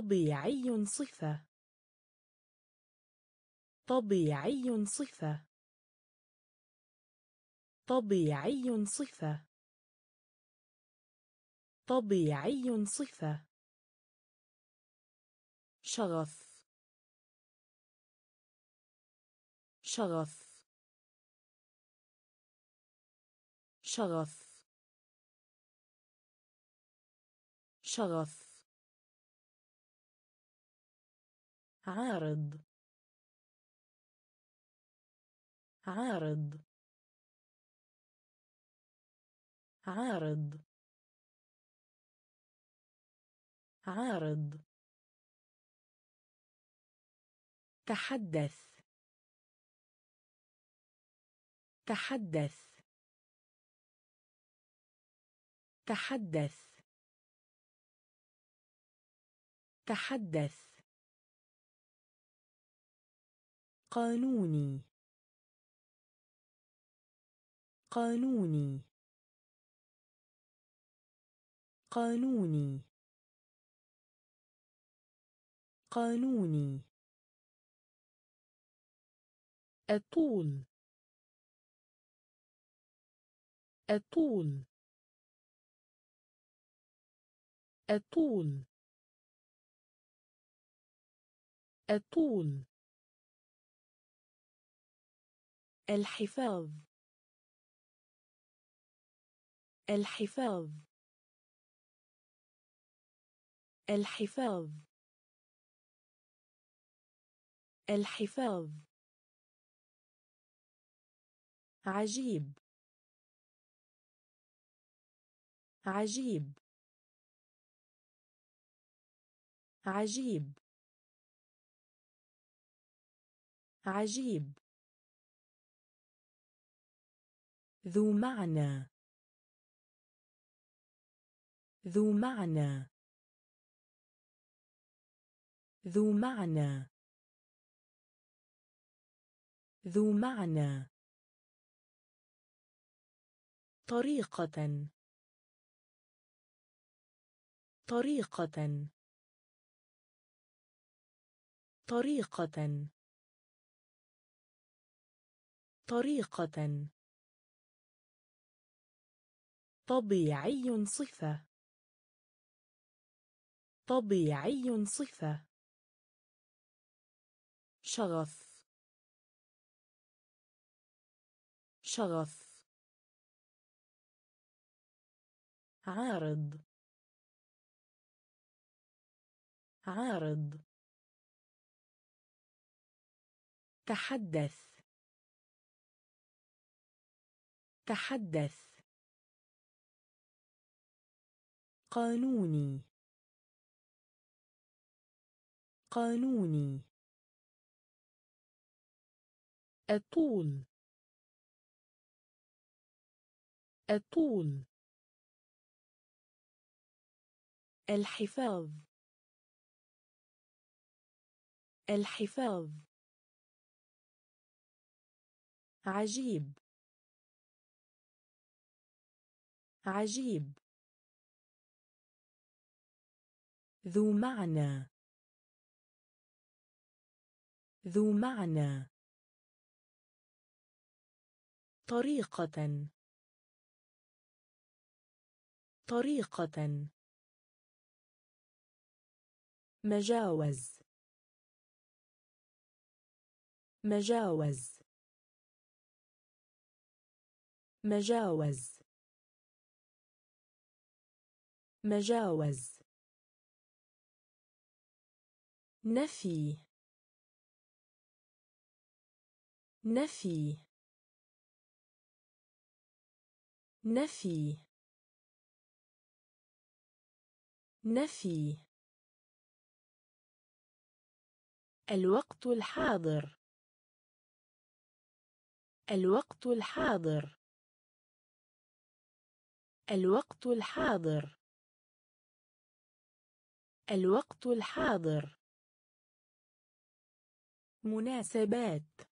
طبيعي صفة. طبيعي صفة. طبيعي صفة. طبيعي صفة. شغف شغف شغف شغف عارض. عارض. عارض. عارض. تحدث. تحدث. تحدث. تحدث. قانوني. قانوني. قانوني. قانوني. الطول الطول الطول الطول الحفاظ. الحفاظ. الحفاظ. الحفاظ. عجيب. عجيب. عجيب. عجيب. ذو معنى. ذو معنى. ذو معنى. ذو معنى. طريقة. طريقة. طريقة. طريقة. طبيعي صفة. طبيعي صفة. شغف شغف عارض. عارض. تحدث. تحدث. قانوني. قانوني. الطول الطول الحفاظ. الحفاظ. عجيب. عجيب. ذو معنى. ذو معنى. طريقة. طريقة. مجاوز. مجاوز. مجاوز. مجاوز. نفي. نفي. نفي. نفي. الوقت الحاضر. الوقت الحاضر. الوقت الحاضر. الوقت الحاضر. مناسبات.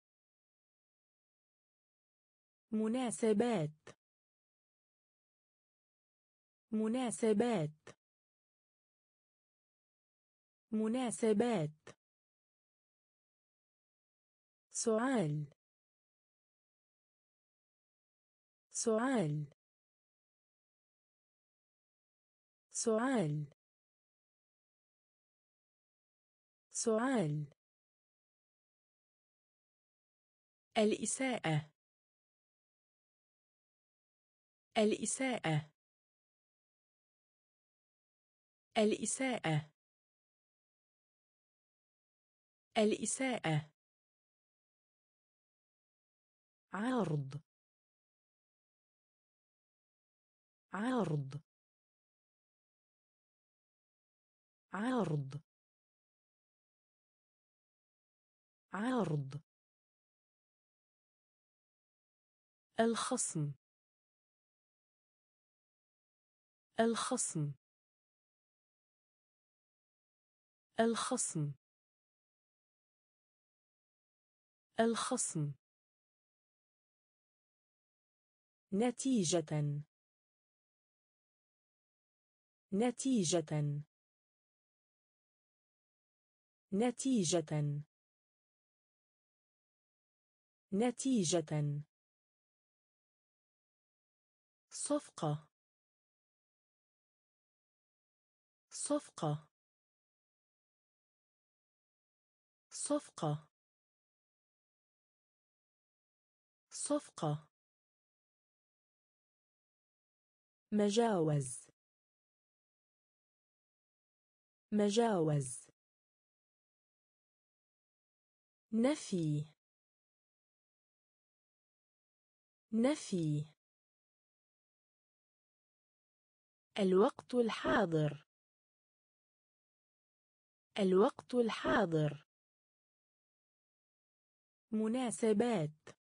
مناسبات. مناسبات. مناسبات. سؤال. سؤال. سؤال. سؤال. الإساءة. الإساءة. الإساءة. الإساءة. عرض. عرض. عرض. عرض. الخصم. الخصم. الخصم. الخصم. نتيجة. نتيجة. نتيجة. نتيجة. صفقة. صفقة. صفقة. صفقة. مجاوز. مجاوز. نفي. نفي. الوقت الحاضر. الوقت الحاضر. مناسبات.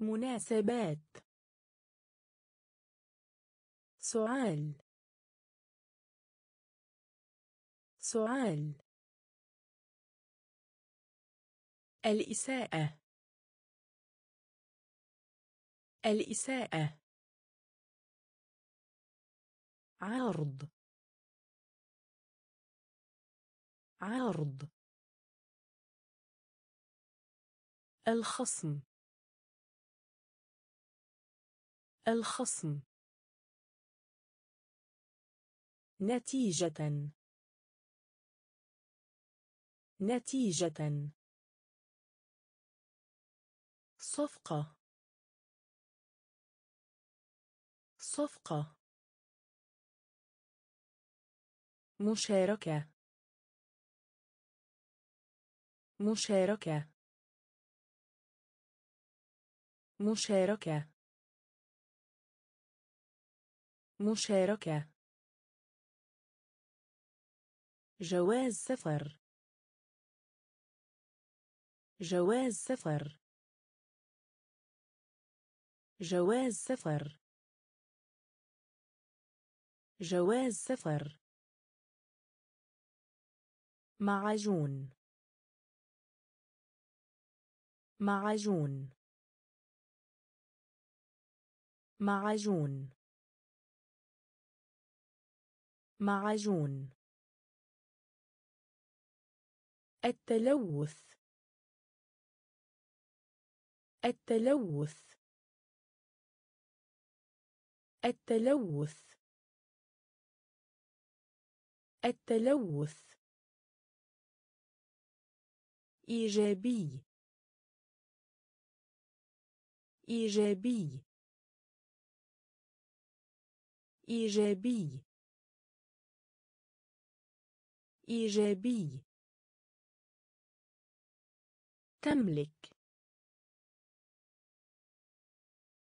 مناسبات. سؤال. سؤال. الإساءة. الإساءة. عرض. عرض. الخصم. الخصم. نتيجة. نتيجة. صفقة. صفقة. مشاركة. مشاركة. مشاركة. مشاركة. جواز سفر. جواز سفر. جواز سفر. جواز سفر. معجون. معجون. معجون. معجون. التلوث. التلوث. التلوث. التلوث. إيجابي. إيجابي. إيجابي. إيجابي. تملك.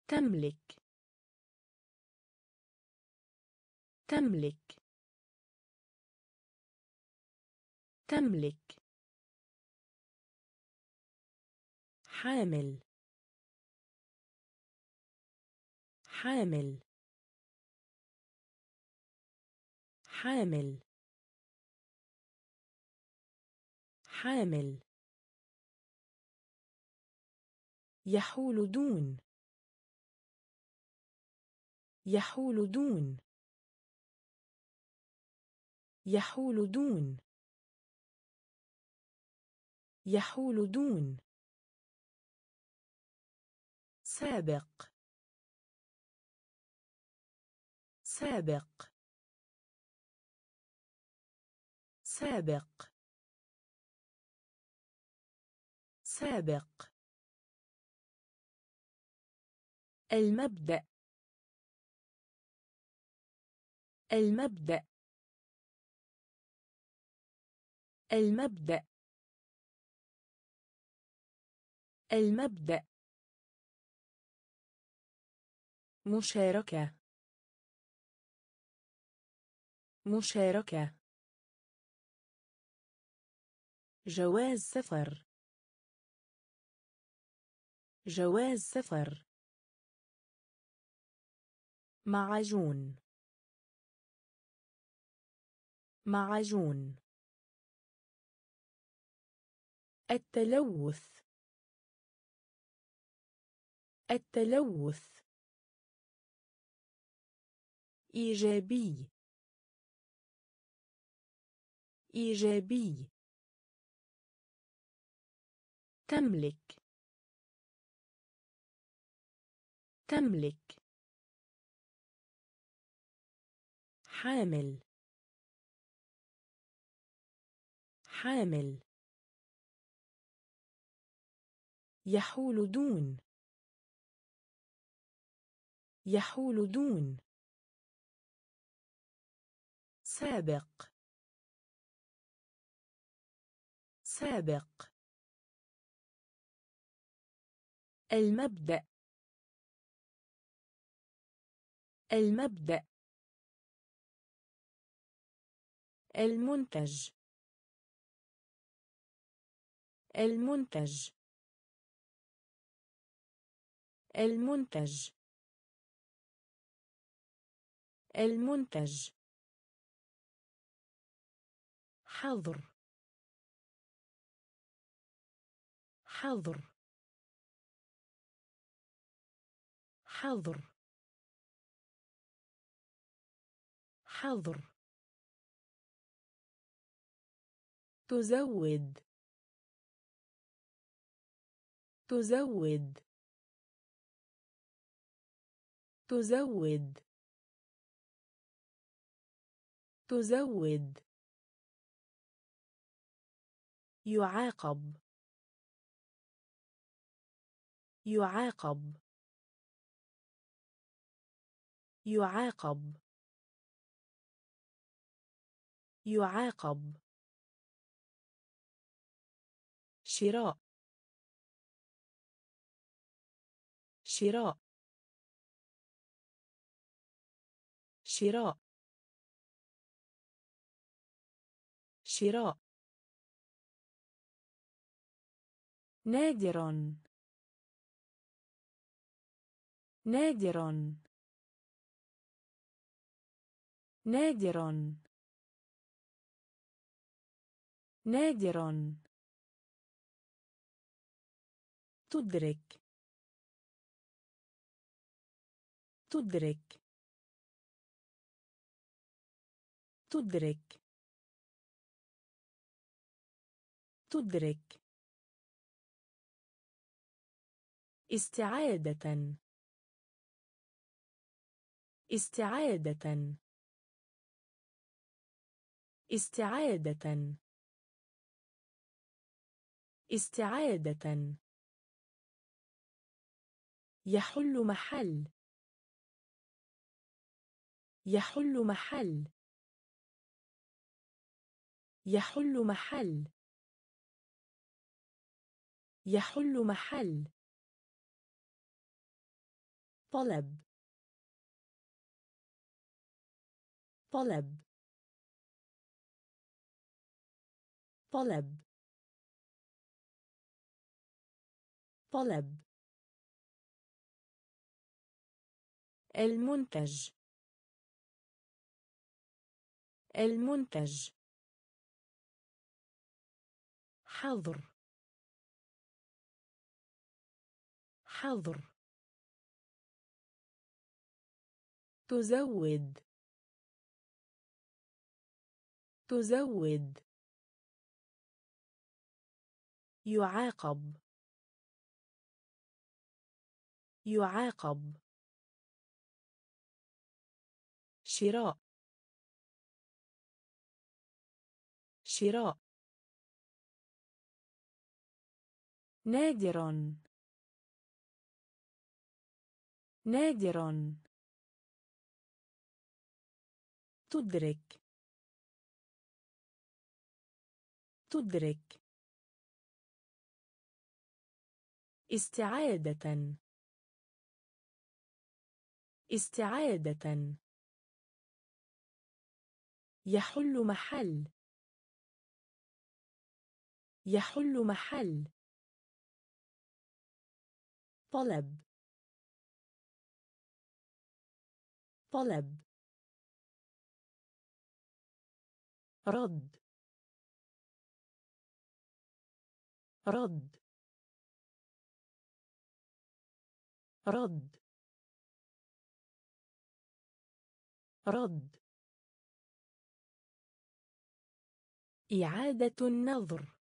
تملك. تملك. تملك. حامل. حامل. حامل. حامل. يحول دون. يحول دون. يحول دون. يحول دون. سابق. سابق. سابق. سابق. المبدأ. المبدأ. المبدأ. المبدأ. مشاركة. مشاركة. جواز سفر. جواز سفر. معجون. معجون. التلوث. التلوث. إيجابي. إيجابي. تملك. تملك. حامل. حامل. يحول دون. يحول دون. سابق. سابق. المبدأ. المبدأ. المنتج. المنتج. المنتج. المنتج. حظر حظر حظر حظر تزود. تزود. تزود. تزود. يعاقب. يعاقب. يعاقب. يعاقب. شراء. شراء. شراء. شراء. نادر نادر نادر نادر تدرك. تدرك. تدرك. تدرك. استعادة. استعادة. استعادة. استعادة. يحل محل. يحل محل. يحل محل. يحل محل. طلب. طلب. طلب. طلب. المنتج. المنتج. حظر. حظر. تزود. تزود. يعاقب. يعاقب. شراء. شراء. نادر نادر تدرك. تدرك. استعادة. استعادة. يحل محل. يحل محل. طلب. طلب. رد. رد. رد. رد. إعادة النظر.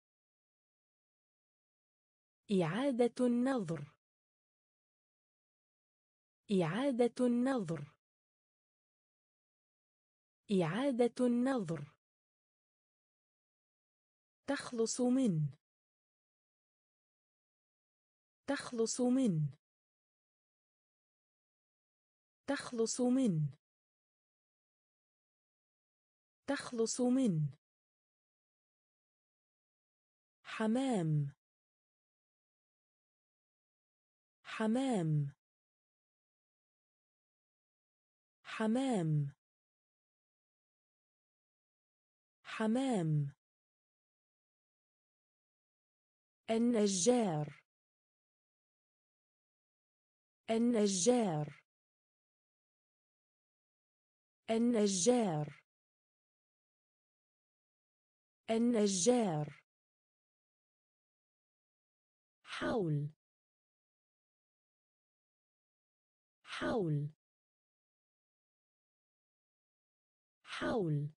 إعادة النظر. إعادة النظر. إعادة النظر. تخلص من. تخلص من. تخلص من. تخلص من. حمام. حمام. حمام. حمام. النجار. النجار. النجار. النجار. حول. حول. حول.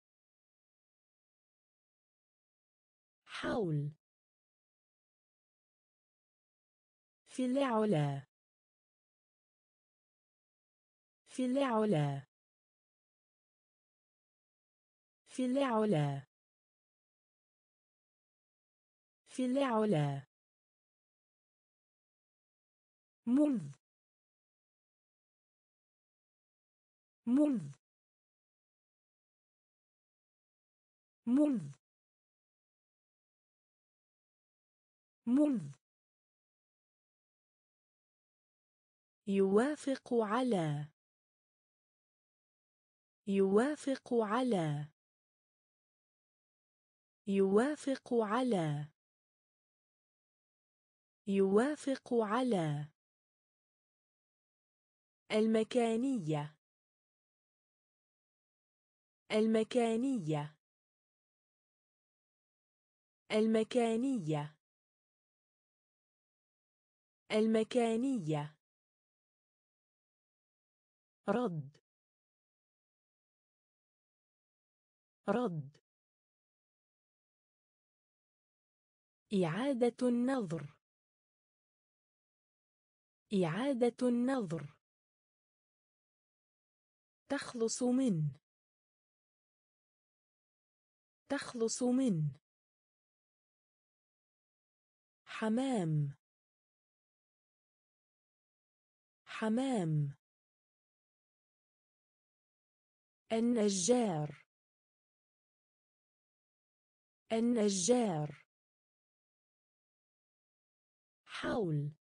حول. في العلا. في العلا. في العلا. في العلا. منذ. منذ. منذ. منذ. يوافق على. يوافق على. يوافق على. يوافق على. المكانية. المكانية. المكانية. المكانية. رد. رد. إعادة النظر. إعادة النظر. تخلص من. تخلص من. حمام. حمام. النجار. النجار. حول.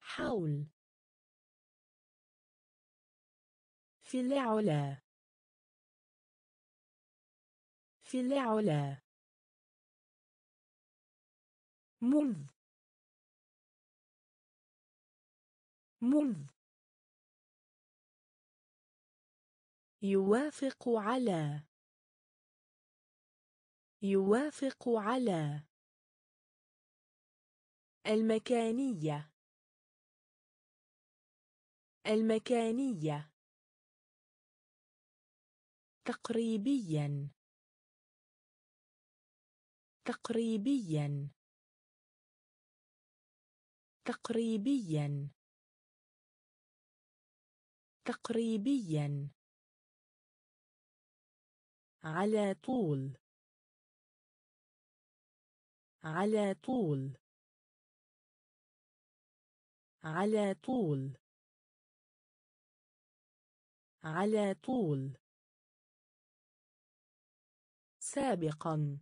حول. في العلا. في العلا. منذ. منذ. يوافق على. يوافق على. المكانية. المكانية. تقريبيا. تقريبيا. تقريبيا. تقريبيا. على طول. على طول. على طول. على طول. سابقا.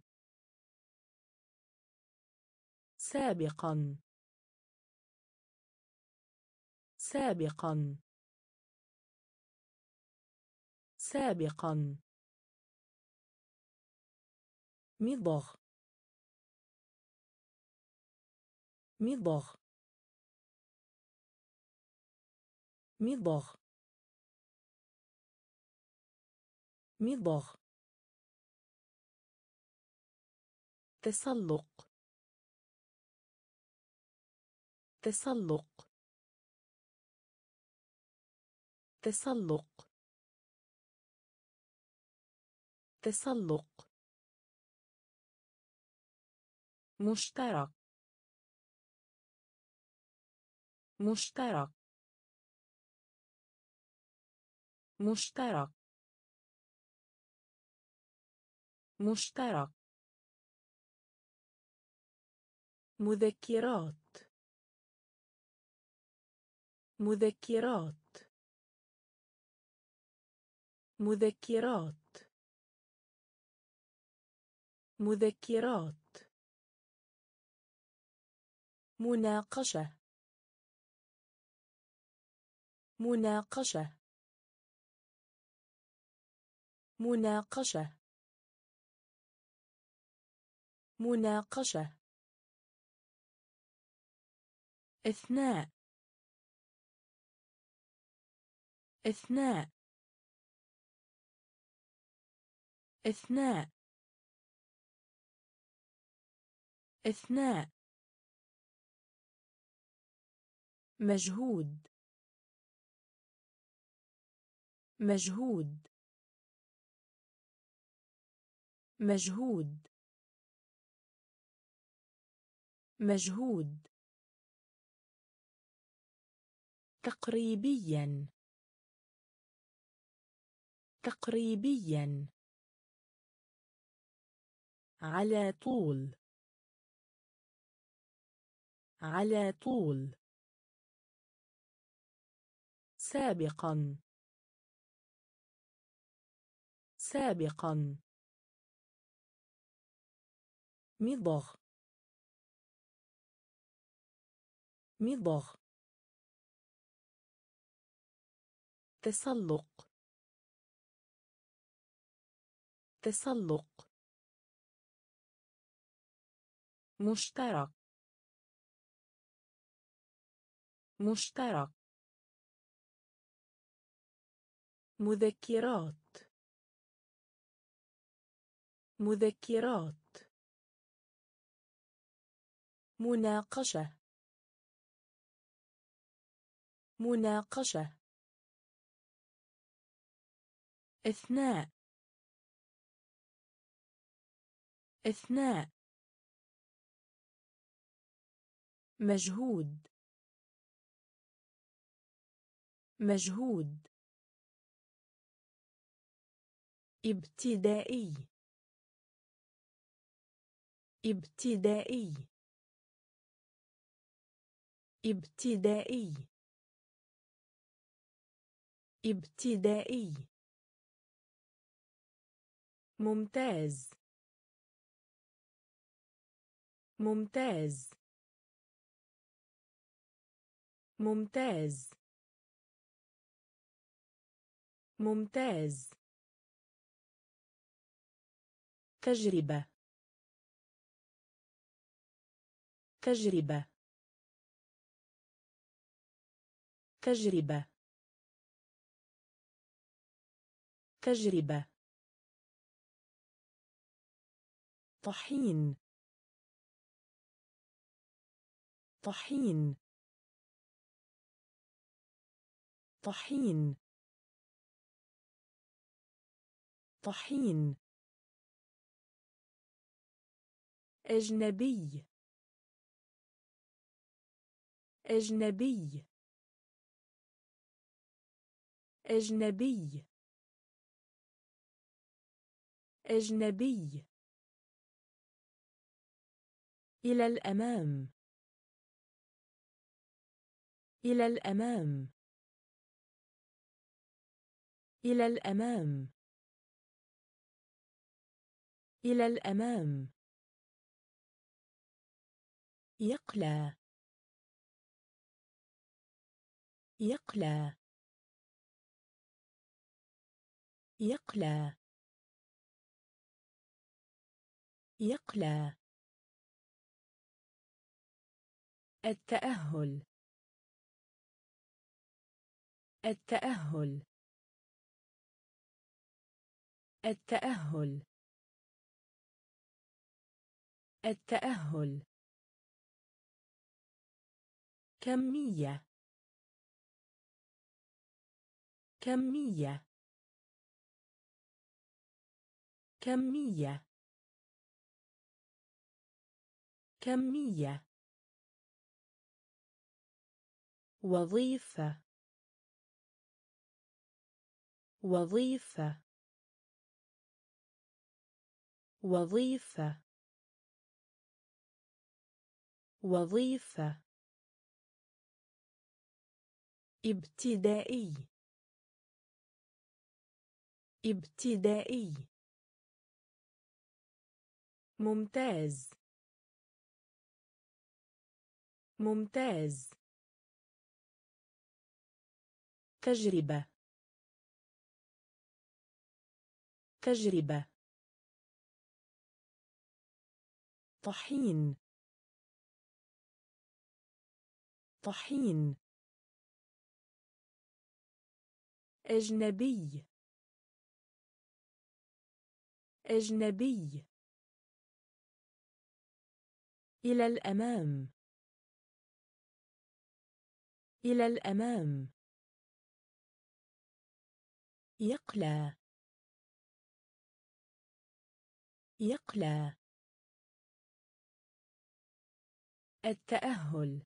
سابقا. سابقا. سابقا. مضغ مضغ مضغ مضغ تسلق. تسلق. تسلق. تسلق. مشترك. مشترك. مشترك. مشترك. مذكرات. مذكرات. مذكرات. مذكرات. مناقشة. مناقشة. مناقشة. مناقشة. إثناء. إثناء. إثناء. إثناء. مجهود مجهود مجهود مجهود. تقريبيا تقريبيا. على طول على طول. سابقا. سابقا. مضغ. مضغ. تسلق. تسلق. مشترك. مشترك. مذكرات. مذكرات. مناقشة. مناقشة. أثناء. أثناء. مجهود. مجهود. ابتدائي. ابتدائي. ابتدائي. ابتدائي. ممتاز. ممتاز. ممتاز. ممتاز. تجربة. تجربة. تجربة. تجربة. طحين. طحين. طحين. طحين. أجنبي. أجنبي. أجنبي. أجنبي. إلى الأمام. إلى الأمام. إلى الأمام. إلى الأمام. يقلى. يقلى. يقلى. يقلى. التأهل. التأهل. التأهل. التأهل. كمية. كمية. كمية. كمية. وظيفة. وظيفة. وظيفة. وظيفة. ابتدائي. ابتدائي. ممتاز. ممتاز. تجربة. تجربة. طحين. طحين. أجنبي. أجنبي. إلى الأمام. إلى الأمام. يقلى. يقلى. التأهل.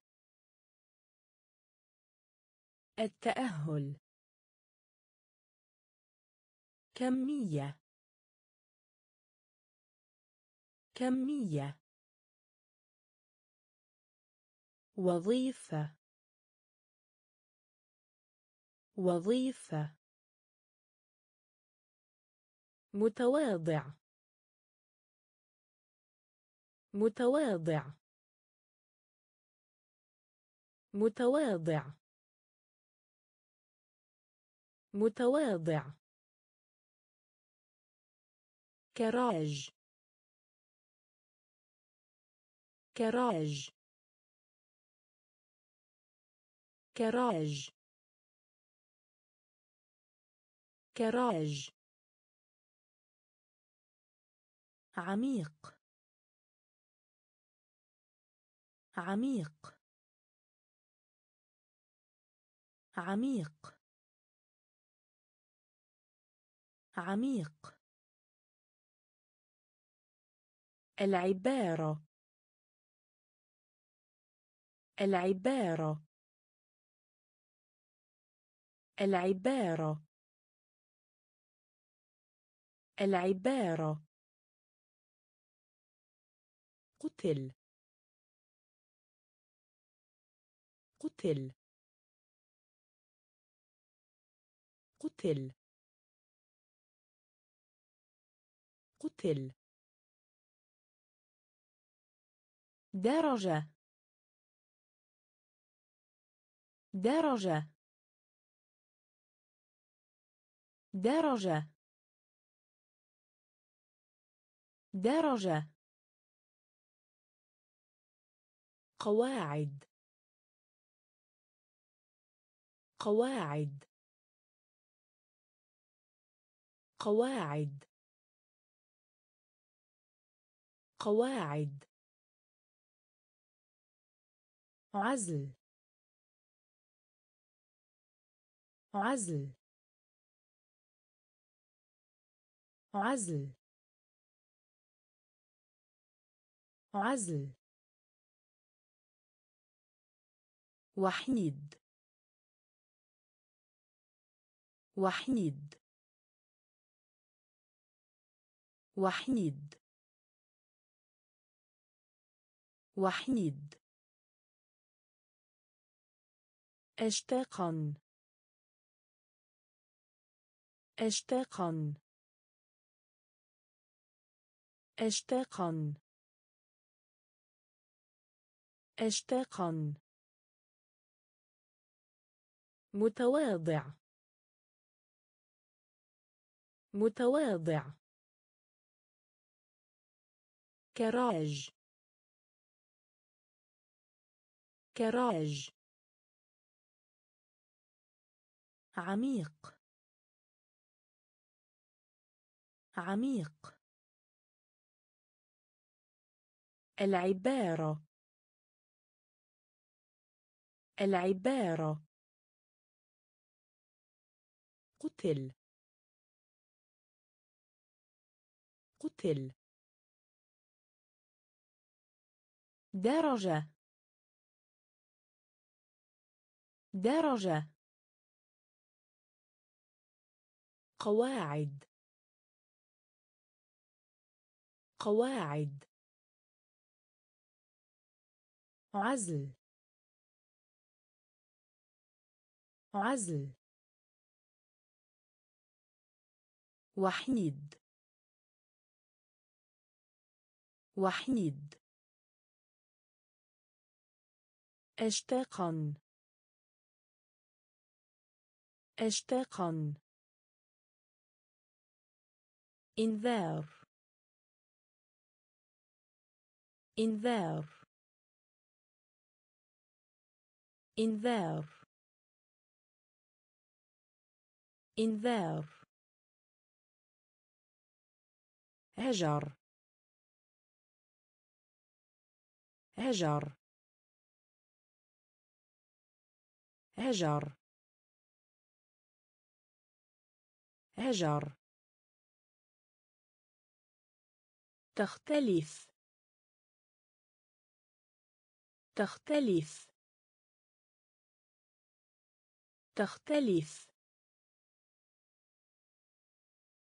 التأهل. كمية. كمية. وظيفة. وظيفة. متواضع. متواضع. متواضع. متواضع. كراج. كراج. كراج. كراج. عميق. عميق. عميق. عميق. العبارة. العبارة. العبارة. العبارة. قتل. قتل. قتل. قتل. درجة. درجة. درجة. درجة. قواعد. قواعد. قواعد. قواعد. عزل. عزل. عزل. عزل. وحيد. وحيد. وحيد. وحيد. اشتاقا. اشتاقا. اشتاقا. اشتاقا. متواضع. متواضع. كراج. كراج. عميق. عميق. العبارة. العبارة. قتل. قتل. درجة. درجة. قواعد. قواعد. عزل. عزل. وحيد. وحيد. اشتاقا. اشتاقا. إنذار. إنذار. إنذار. إنذار. هجر. هجر. هجر. هجر. تختلف. تختلف. تختلف.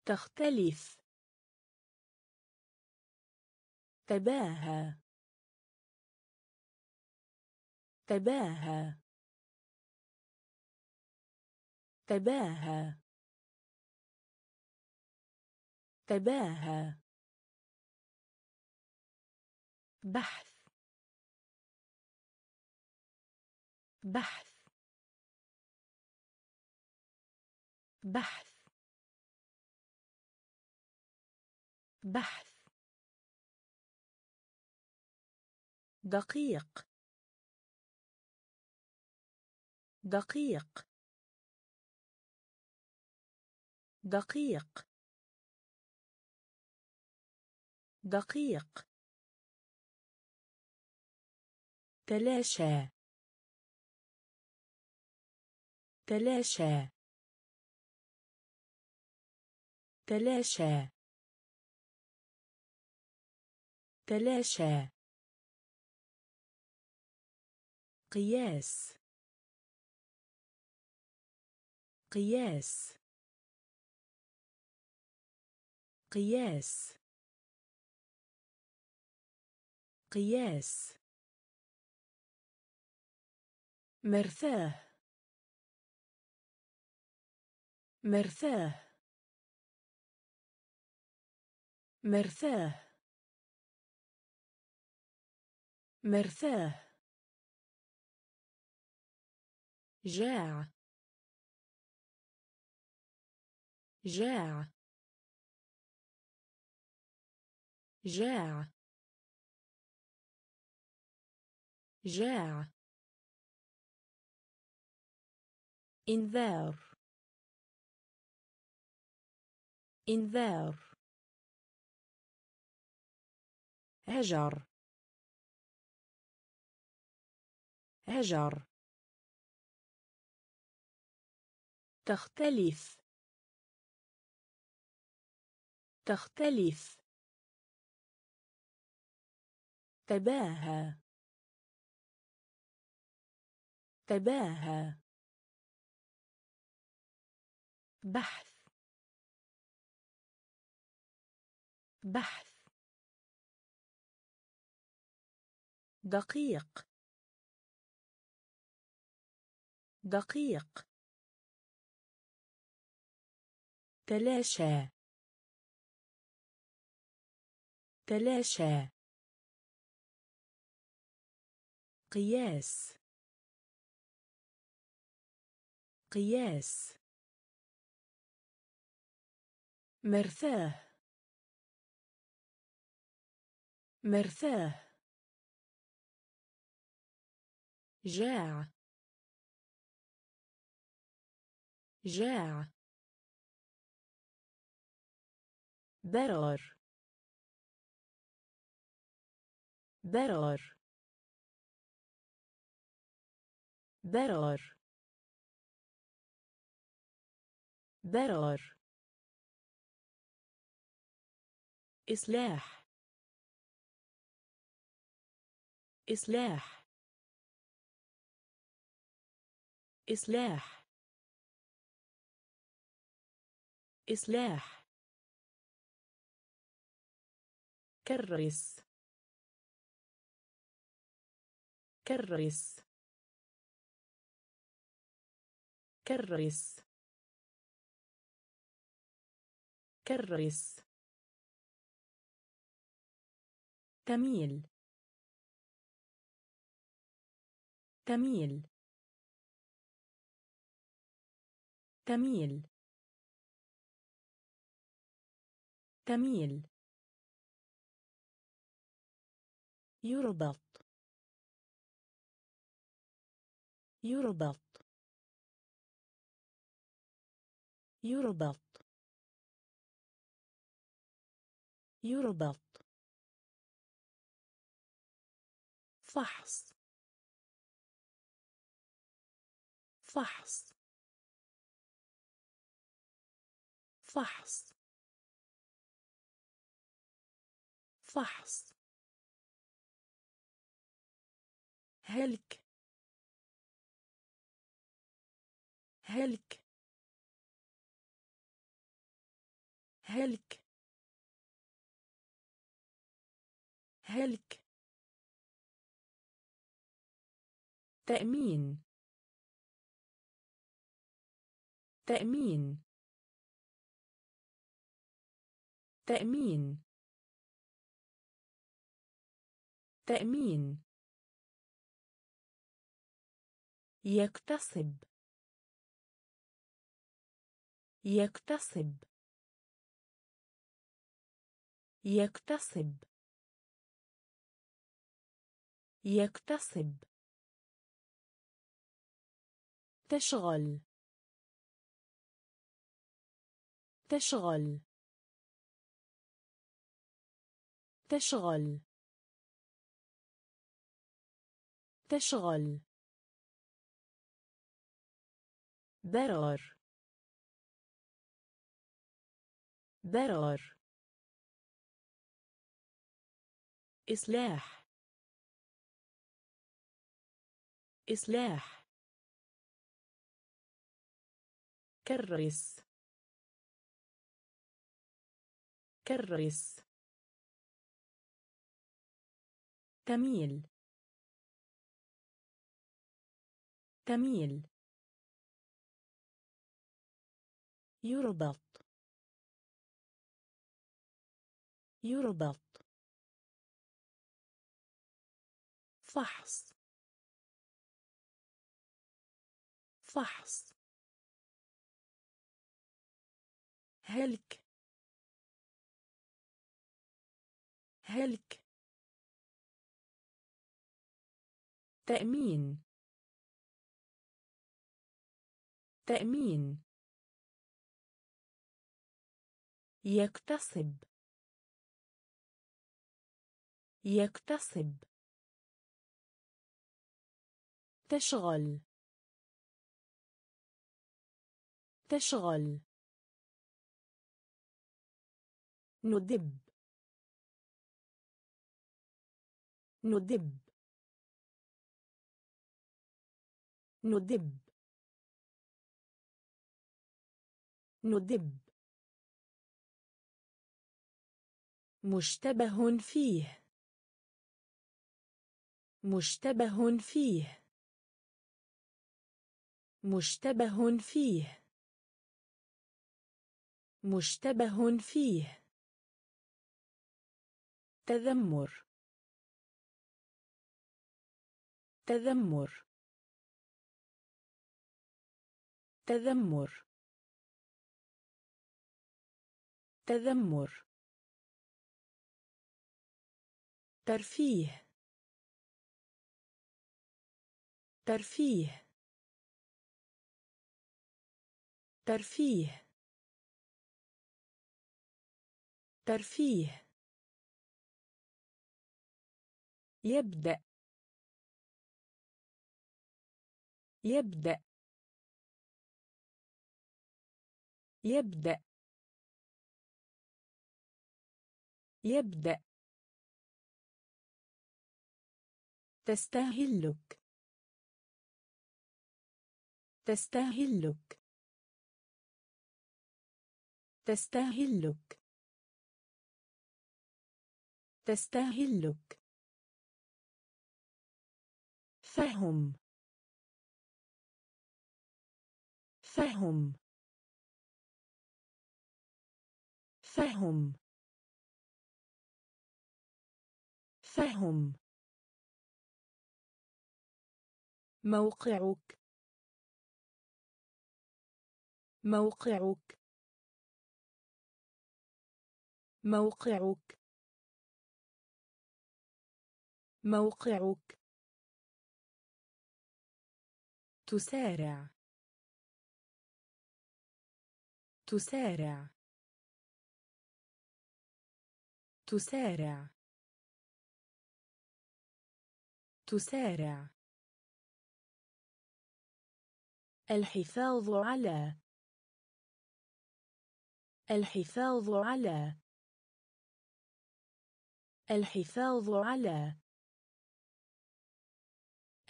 تختلف. تباهى. تباهى. تباهى. تباهى. بحث. بحث. بحث. بحث. دقيق. دقيق. دقيق. دقيق. تلاشى. تلاشى. تلاشى. تلاشى. قياس. قياس. قياس. قياس. مرثاه مرثاه مرثاه مرثاه جاع. جاع. جاع. جاع. إنذار. إنذار. هجر. هجر. تختلف. تختلف. تباهى. تباهى. بحث. بحث. دقيق. دقيق. تلاشى. تلاشى. قياس. قياس. مرثاه مرثاه جاع. جاع. برار. برار. برار. برار. إصلاح. إصلاح. إصلاح. إصلاح. كرس. كرس. كرس. كرس. تميل. تميل. تميل. تميل. يربط. يربط. يربط. يربط. فحص. فحص. فحص. فحص. هلك. هلك. هلك. هلك. تأمين. تأمين. تأمين. تأمين. يكتسب. يكتسب. يكتسب. يكتسب. تشغل. تشغل. تشغل. تشغل. برار برار إصلاح. إصلاح. كرس كرس تميل. تميل. يربط. يربط. فحص. فحص. هلك. هلك. تأمين. تأمين. يكتسب. يكتسب. تشغل. تشغل. ندب. ندب. ندب. ندب. مشتبه فيه. مشتبه فيه. مشتبه فيه. مشتبه فيه. تذمر. تذمر. تذمر. تذمر. ترفيه. ترفيه. ترفيه. ترفيه. يبدأ. يبدأ. يبدأ. يبدأ. تستهلك. تستهلك. تستهلك. تستهلك. فهم. فهم. فهم. فهم. موقعك. موقعك. موقعك. موقعك. تسارع. تسارع. تسارع. تسارع. الحفاظ على. الحفاظ على. الحفاظ على.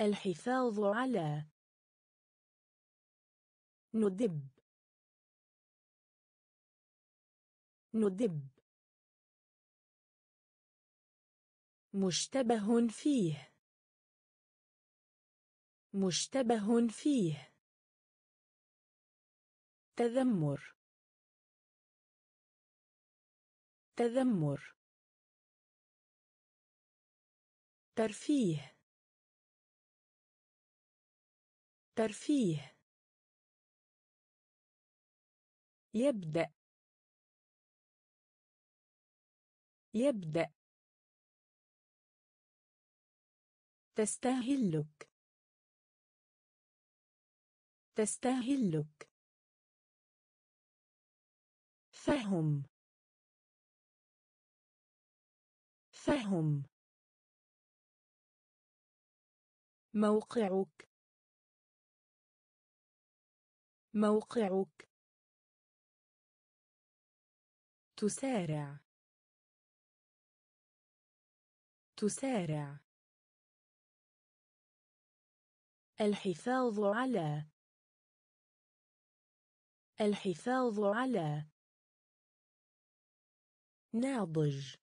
الحفاظ على. ندب. ندب. مشتبه فيه. مشتبه فيه. تذمر. تذمر. ترفيه. ترفيه. يبدأ. يبدأ. تستهلك. تستهلك. فهم. فهم. موقعك. موقعك. تسارع. تسارع. الحفاظ على. الحفاظ على. ناضج.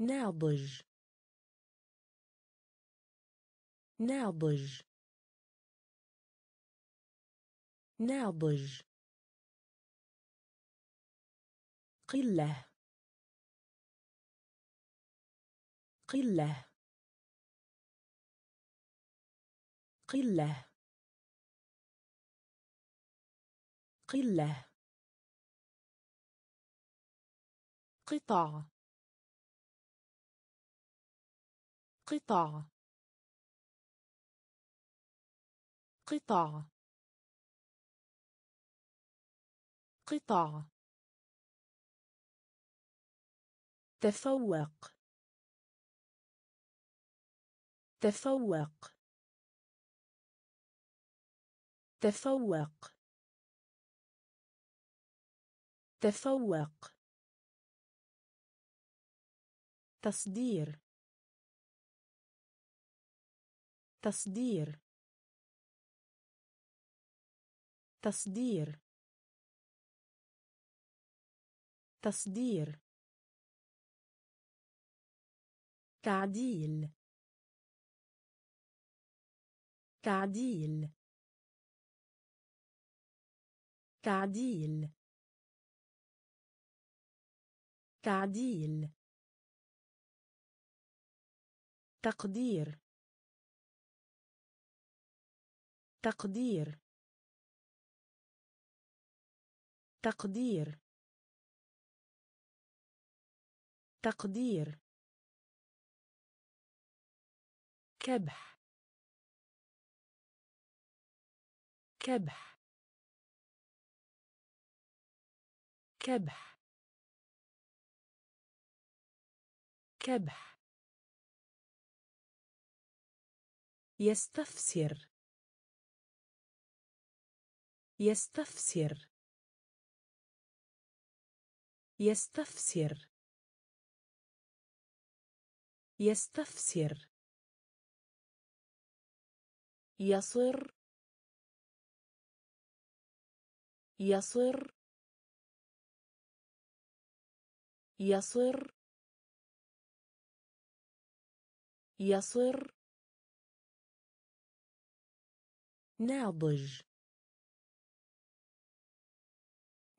ناضج. ناضج. ناضج. قلة. قلة. قلة. قلة. قطع. قطع. قطع. قطع. تفوق. تفوق. تفوق. تفوق. تصدير. تصدير. تصدير. تصدير. تعديل. تعديل. تعديل. تعديل. تقدير. تقدير. تقدير. تقدير. كبح. كبح. كبح. كبح. يستفسر. يستفسر. يستفسر. يستفسر. يصر يصر يصر يصر. ناضج.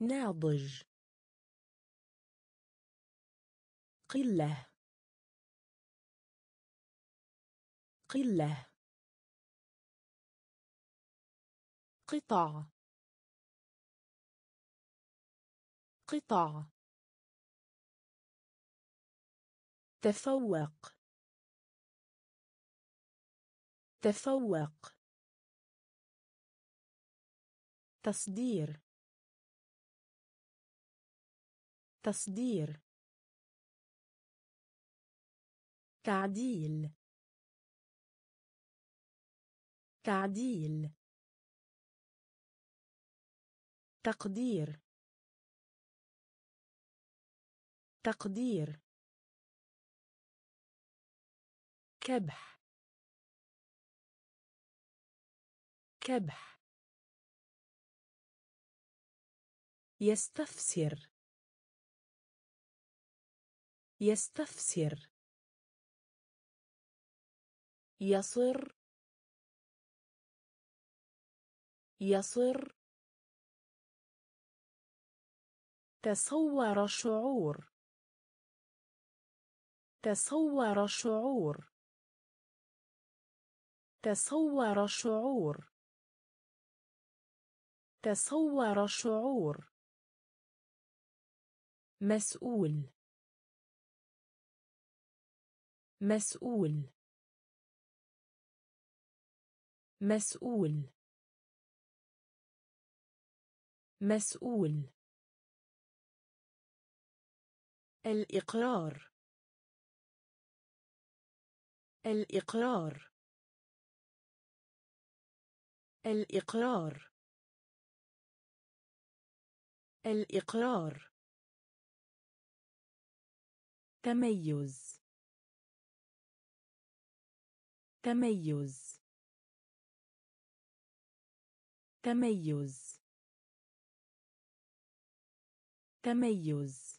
ناضج. قلة. قلة. قطع. قطع. تفوق. تفوق. تصدير. تصدير. تعديل. تعديل. تقدير. تقدير. كبح. كبح. يستفسر. يستفسر. يصر. يصر. تصور شعور. تصور شعور. تصور شعور. تصور شعور. مسؤول. مسؤول. مسؤول. مسؤول. الإقرار. الإقرار. الإقرار. الإقرار. تميز. تميز. تميز. تميز.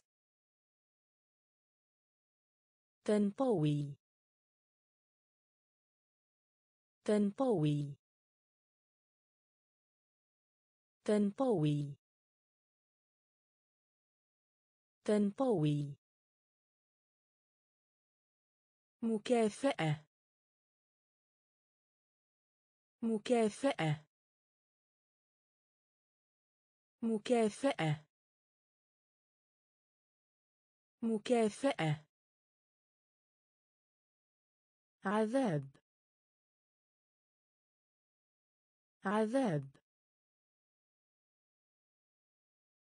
تنطوي. تنطوي. تنطوي. تنطوي. مكافأة. مكافأة. مكافأة. مكافأة. عذاب. عذاب.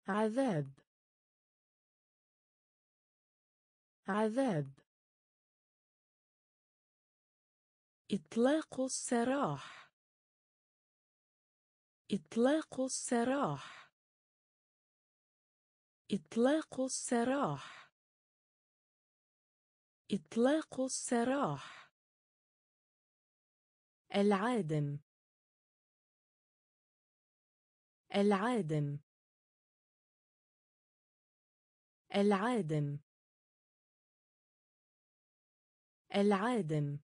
عذاب. عذاب. إطلاق السراح. إطلاق السراح. إطلاق السراح. إطلاق السراح. العادم. العادم. العادم. العادم.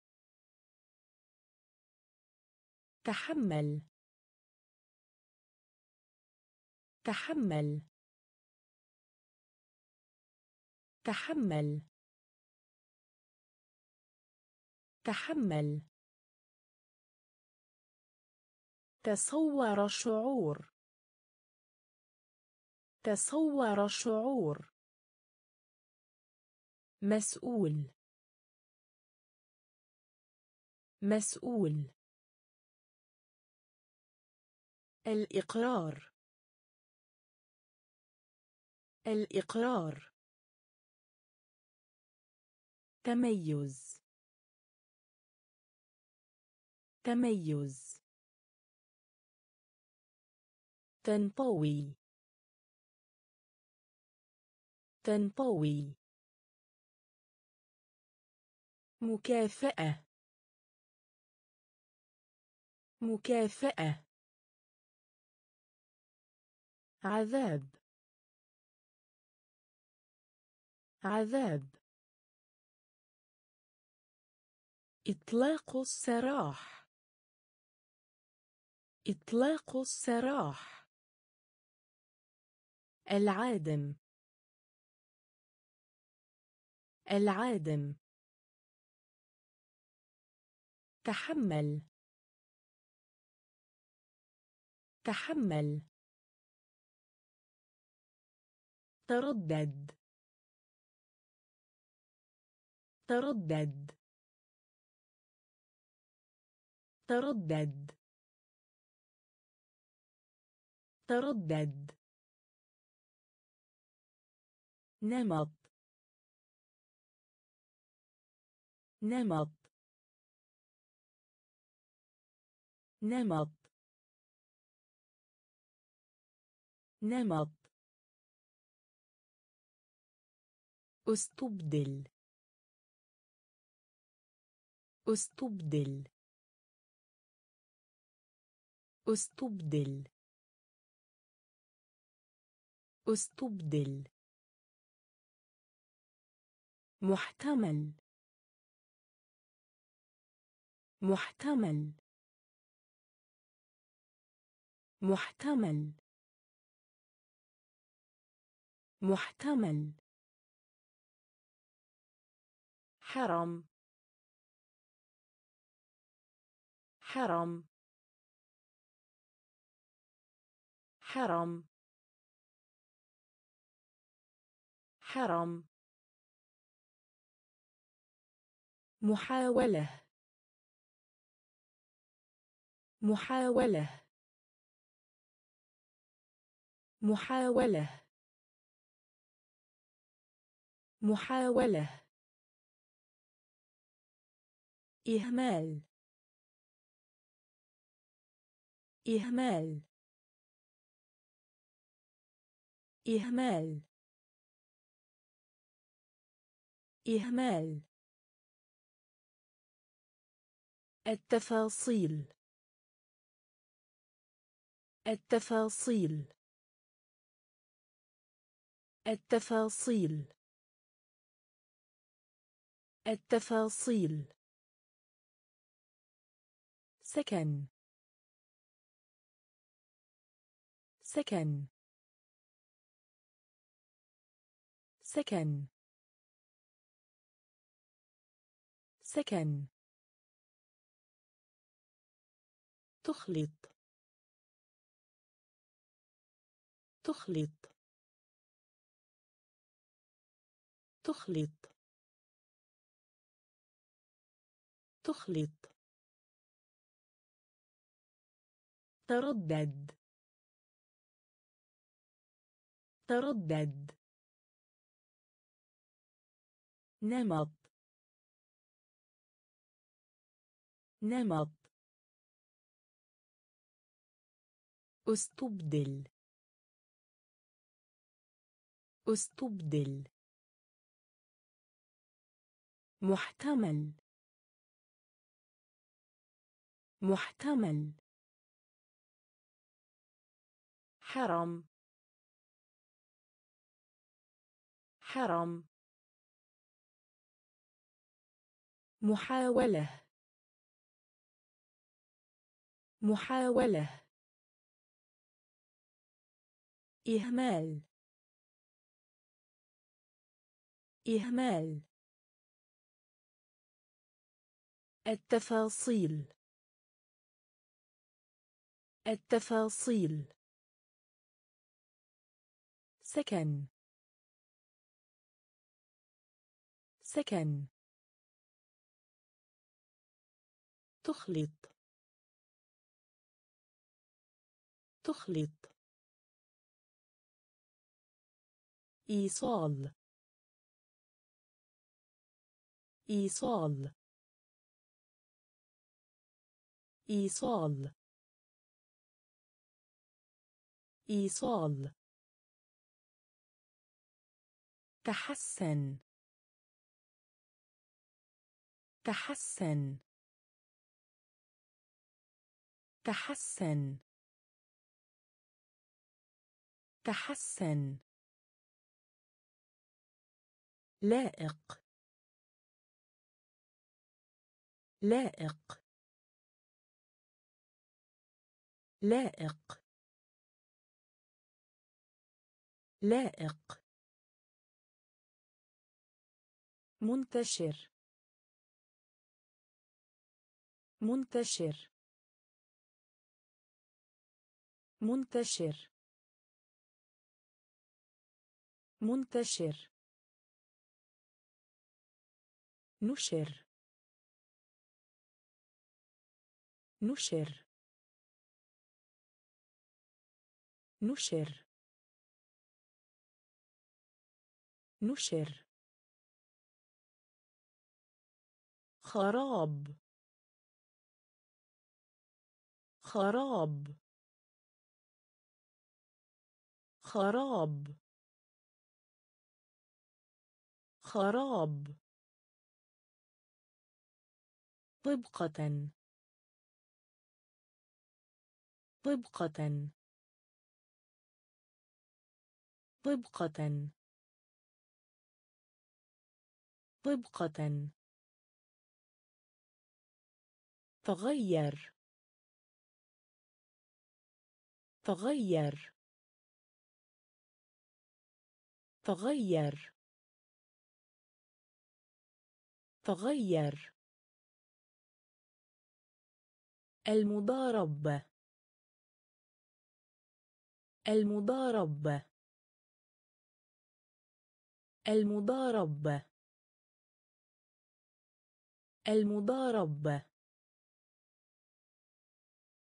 تحمل. تحمل. تحمل. تحمل. تصور شعور. تصور شعور. مسؤول. مسؤول. الإقرار. الإقرار. تميز. تميز. تنطوي. تنطوي. مكافأة. مكافأة. عذاب. عذاب. إطلاق السراح. إطلاق السراح. العادم. العادم. تحمل. تحمل. تردد. تردد. تردد. تردد. نمط. نمط. نمط. نمط. استبدل. استبدل. استبدل. استبدل. محتمل. محتمل. محتمل. محتمل. حرم حرم حرم حرم محاولة. محاولة. محاولة. محاولة. إهمال. إهمال. إهمال. إهمال. التفاصيل. التفاصيل. التفاصيل. التفاصيل. سكن. سكن. سكن. سكن. تخلط. تخلط. تخلط. تخلط. تردد. تردد. نمط. نمط. أستبدل. أستبدل. محتمل. محتمل. حرم حرم محاولة. محاولة. إهمال. إهمال. التفاصيل. التفاصيل. سكن. سكن. تخلط. تخلط. إيصال. إيصال. إيصال. إيصال. تحسن. تحسن. تحسن. تحسن. لائق. لائق. لائق. لائق. منتشر. منتشر. منتشر. منتشر. نشر. نشر. نشر. نشر. خراب. خراب. خراب. خراب. طبقة. طبقة. طبقة. طبقة. تغير. تغير. تغير. تغير. المضاربة المضاربة المضاربة المضاربة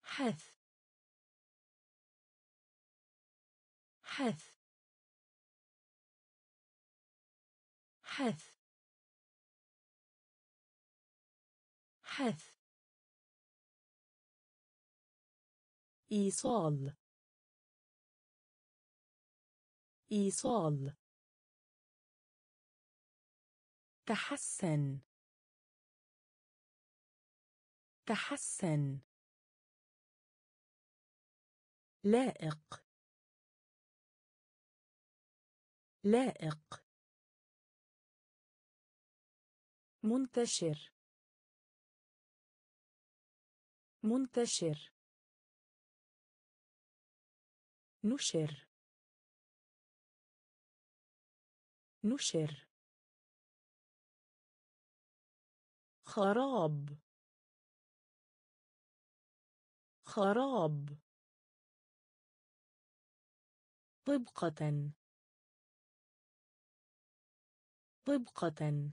حث. حث. حث. حث. إيصال. إيصال. تحسن. تحسن. لائق. لائق. منتشر. منتشر. نشر. نشر. خراب. خراب. طبقة. طبقة.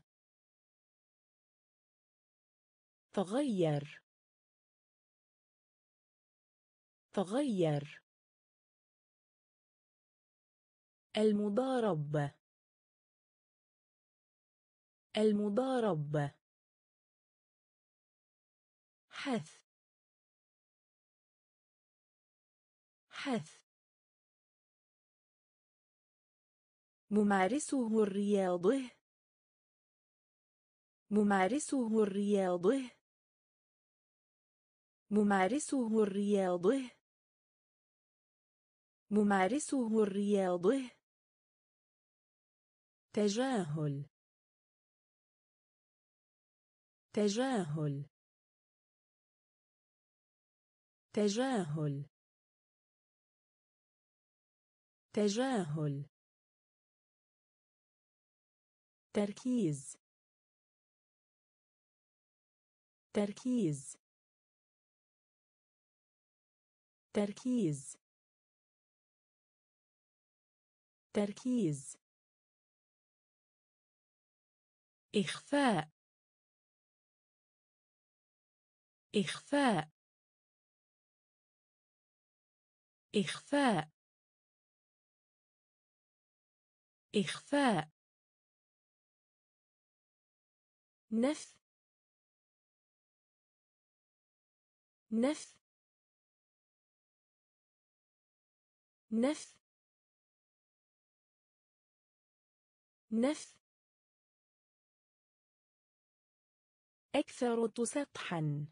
تغير. تغير. المضاربة المضاربة حث. حث. ممارسه الرياضه. ممارسه الرياضه. ممارسه الرياضه. ممارسه الرياضه. تجاهل. تجاهل. تجاهل. تجاهل. تركيز. تركيز. تركيز. تركيز. إخفاء. إخفاء. إخفاء. إخفاء. نف. نف. نف. نف. أكثر سطحا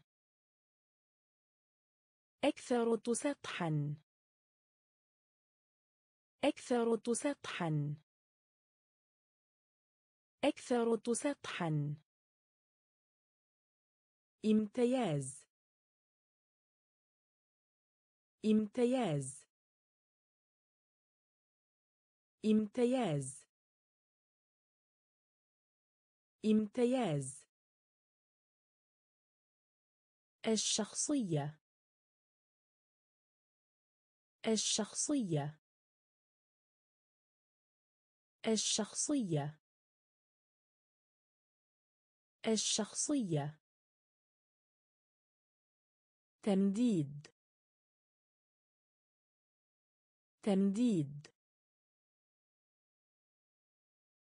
أكثر سطحا أكثر سطحا أكثر سطحا امتياز. امتياز. امتياز. امتياز. الشخصية. الشخصية. الشخصية. الشخصية. تمديد تمديد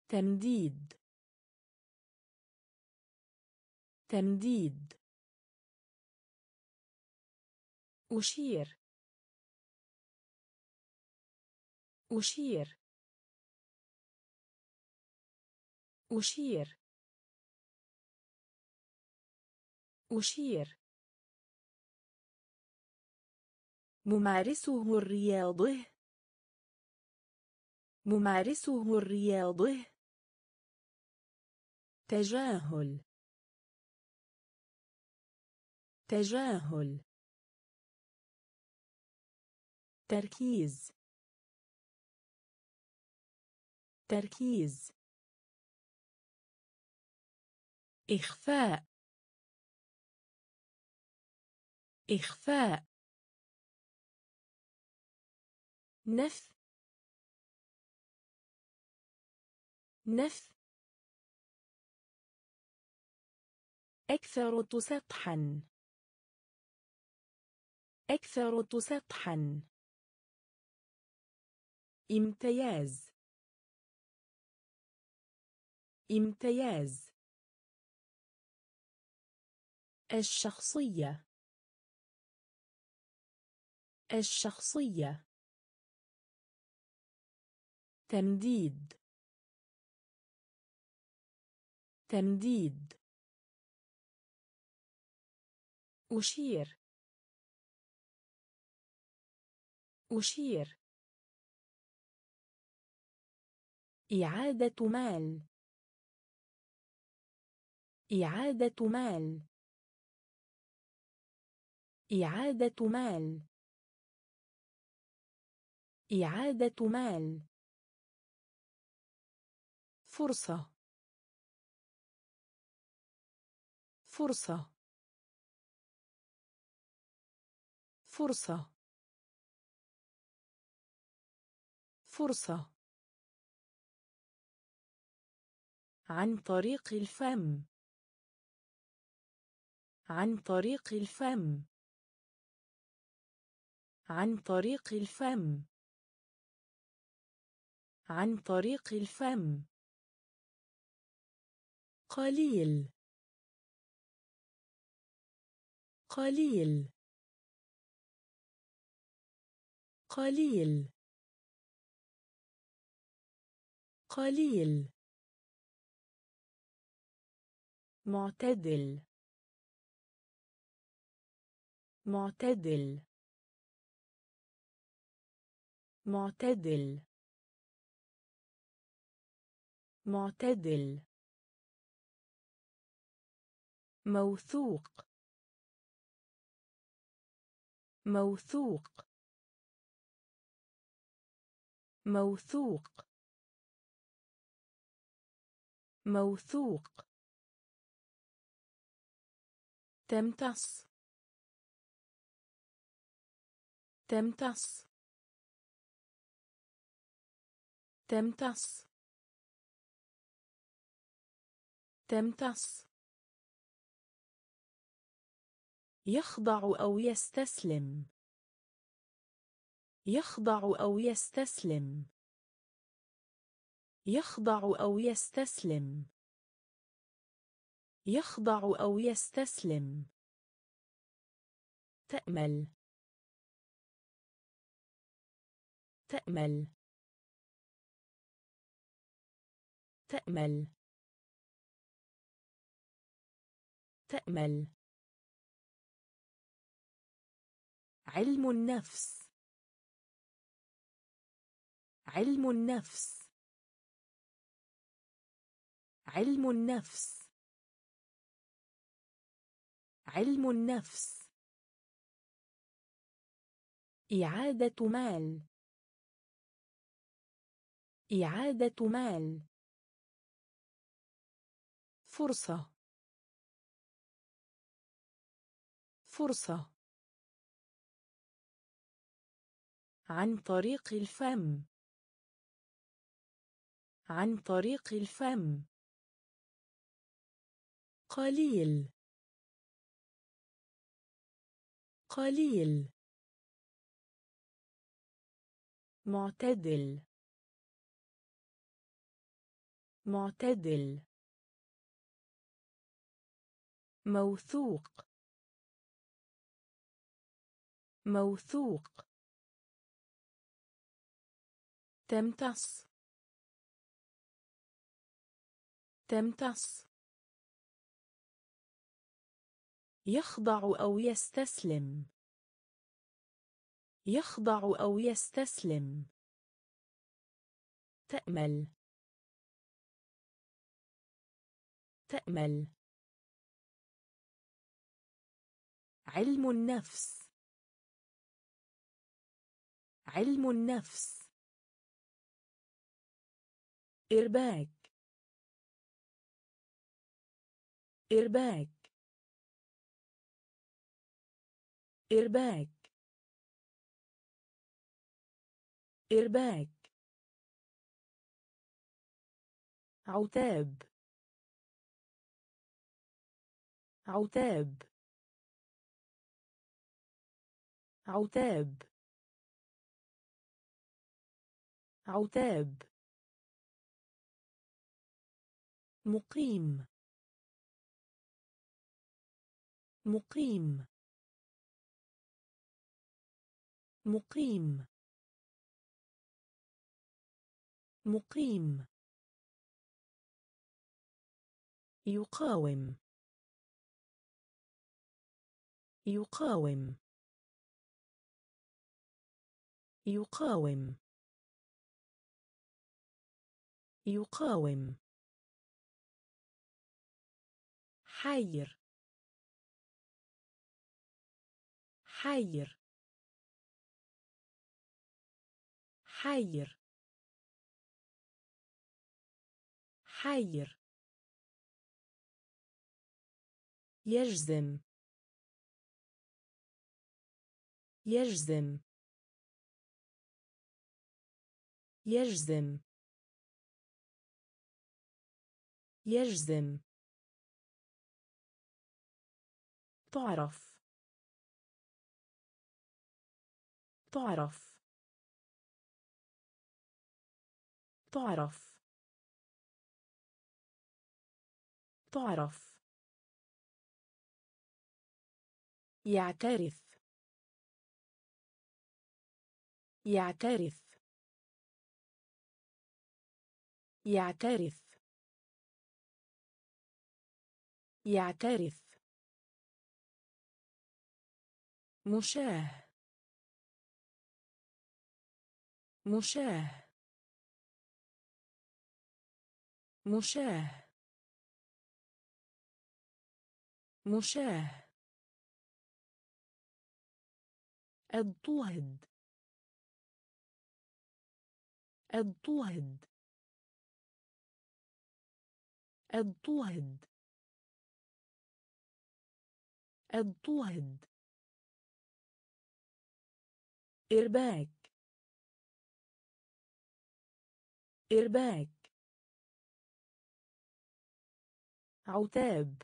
تمديد تمديد أشير. أشير. أشير. أشير. ممارسه الرياضه. ممارسه الرياضه. تجاهل. تجاهل. تركيز. تركيز. إخفاء. إخفاء. نف. نف. أكثر سطحا. أكثر سطحا. امتياز. امتياز. الشخصية. الشخصية. تمديد. تمديد. أشير. أشير. إعادة مال. إعادة مال. إعادة مال. إعادة مال. فرصة. فرصة. فرصة. فرصة. عن طريق الفم. عن طريق الفم. عن طريق الفم. عن طريق الفم. قليل. قليل. قليل. قليل. معتدل. معتدل. معتدل. معتدل. موثوق. موثوق. موثوق. موثوق. تمتص. تمتص. تمتص. تمتص. يخضع أو يستسلم. يخضع أو يستسلم. يخضع أو يستسلم. يخضع أو يستسلم. تأمل. تأمل. تأمل. تأمل. علم النفس. علم النفس. علم النفس. علم النفس. إعادة مال. إعادة مال. فرصة. فرصة. عن طريق الفم. عن طريق الفم. قليل. قليل. معتدل. معتدل. موثوق. موثوق. تمتص. تمتص. يخضع أو يستسلم. يخضع أو يستسلم. تأمل. تأمل. علم النفس. علم النفس. إرباك. إرباك. إرباك إرباك عتاب. عتاب. عتاب. عتاب. مقيم. مقيم. مقيم. مقيم. يقاوم. يقاوم. يقاوم. يقاوم. حير. حير. حير. حير. يجزم. يجزم. يجزم. يجزم. تعرف. تعرف. تعرف. تعرف. يعترف. يعترف. يعترف. يعترف. مشاه. مشاه. مشاه. مشاه. الضوهد الضوهد الضوهد الضوهد إرباك. إرباك. عتاب.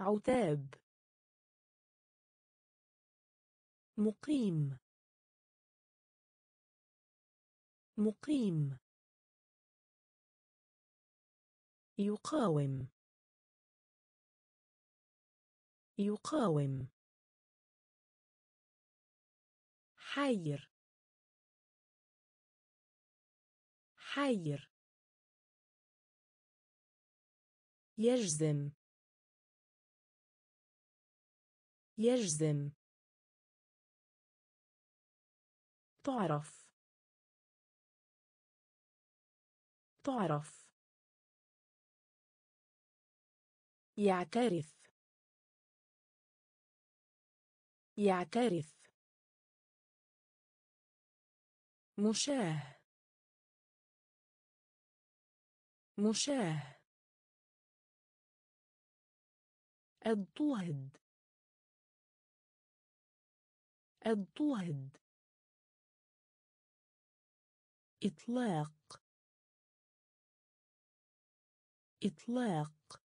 عتاب. مقيم. مقيم. يقاوم. يقاوم. حير. حير. يجزم. يجزم. تعرف. تعرف. يعترف. يعترف. مشاه. مشاه. الضوهد الضوهد إطلاق. إطلاق.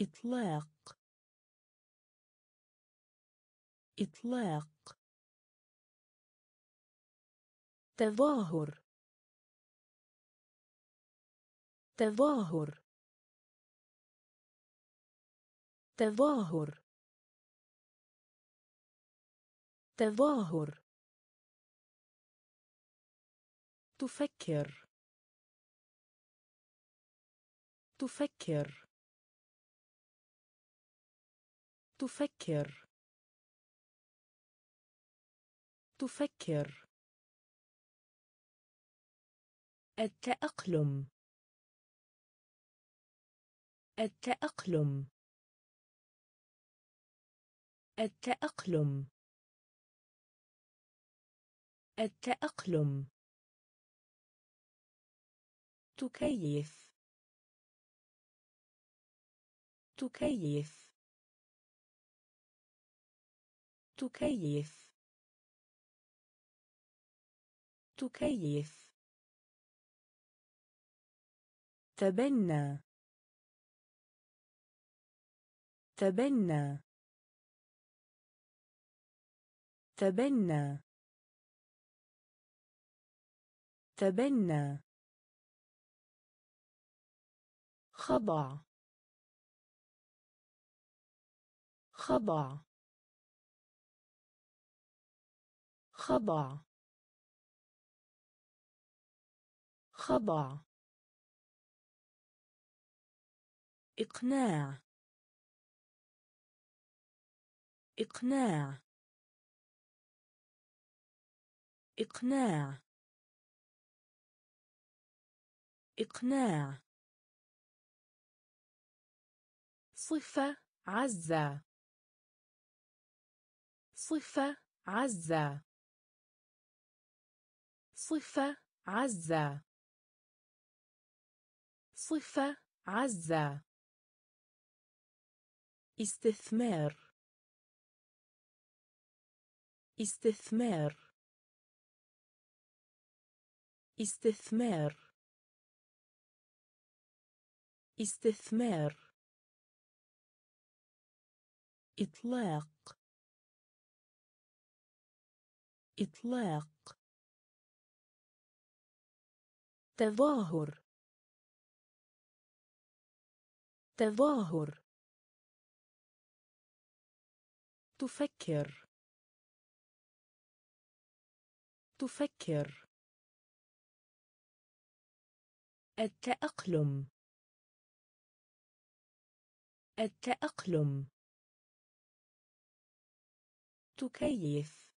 إطلاق. إطلاق. تظاهر. تظاهر. تظاهر. تظاهر. تفكر. تفكر. تفكر. تفكر. التأقلم. التأقلم. التأقلم. التأقلم. تكيف. تكيف. تكيف. تكيف. تبنى. تبنى. تبنى. تبنى. خضع. خضع. خضع. خضع. إقناع. إقناع. إقناع. إقناع. صفة عزة. صفة عزة. صفة عزة. صفة عزة. استثمار. استثمار. استثمار. استثمار. إطلاق. إطلاق. تظاهر. تظاهر. تفكر. تفكر. التأقلم. التأقلم. تكيف.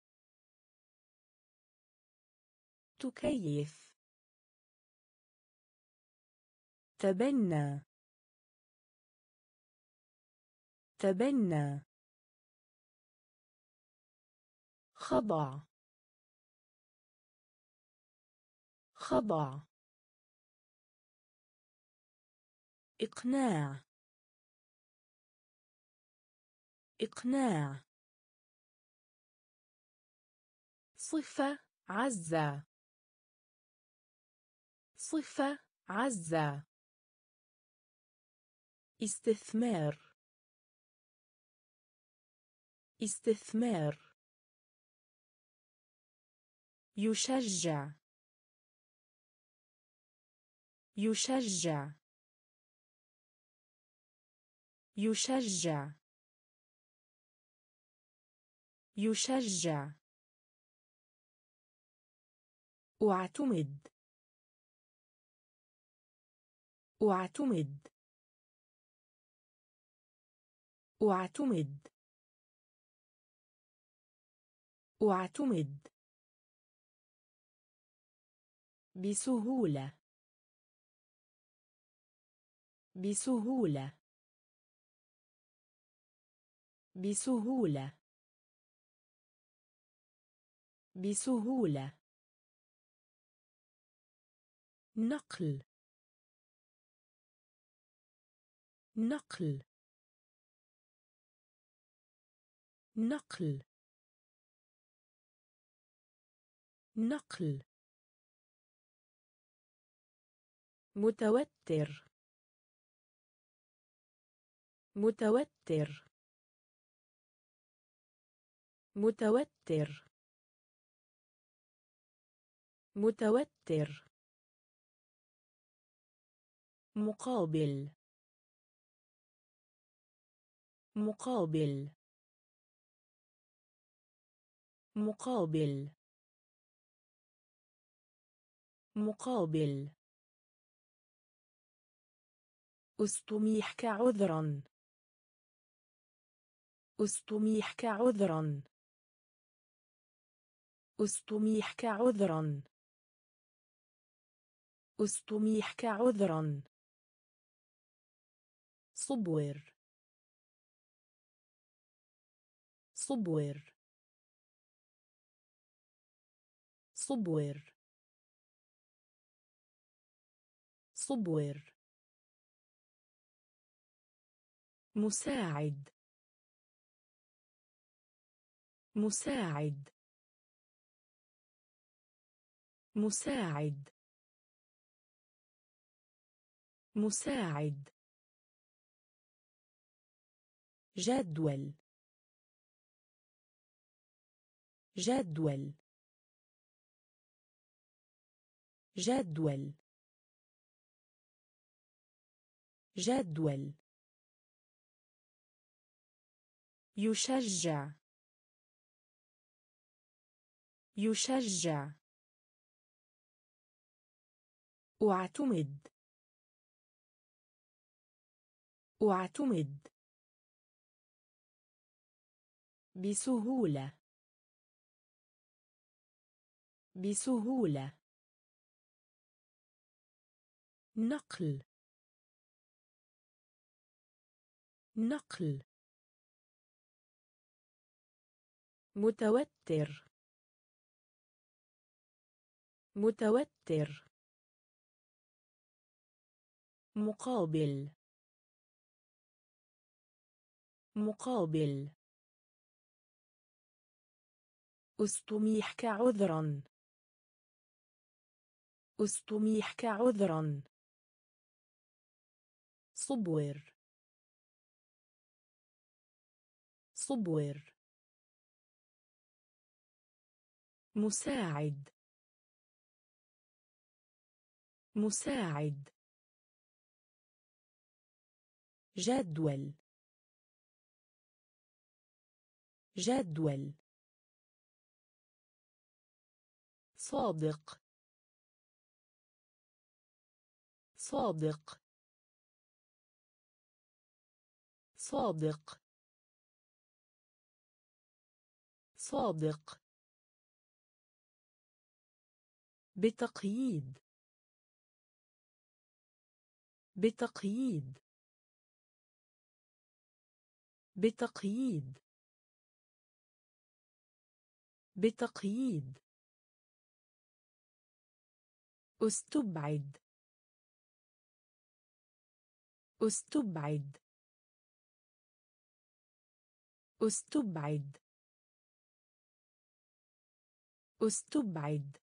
تكيف. تبنى. تبنى. خضع. خضع. إقناع. إقناع. صفة عزة. صفة عزة. استثمار. استثمار. يشجع. يشجع. يشجع. يشجع. أعتمد. أعتمد. أعتمد. أعتمد. بسهولة. بسهولة. بسهولة. بسهولة. نقل. نقل. نقل. نقل. متوتر. متوتر. متوتر. متوتر. مقابل. مقابل. مقابل. مقابل. أستميحك عذرا أستميحك عذرا أستميحك عذرا أستميحك عذرا صبور. صبور. صبور. صبور. مساعد. مساعد. مساعد. مساعد. جدول. جدول. جدول. جدول. يشجع. يشجع. أعتمد. أعتمد. بسهولة. بسهولة. نقل. نقل. متوتر. متوتر. مقابل. مقابل. أستميحك عذرا. أستميحك عذرا. صبور صبور مساعد. مساعد. جدول. جدول. صادق. صادق. صادق. صادق. بتقييد. بتقييد. بتقييد. بتقييد. استبعد. استبعد. استبعد. استبعد.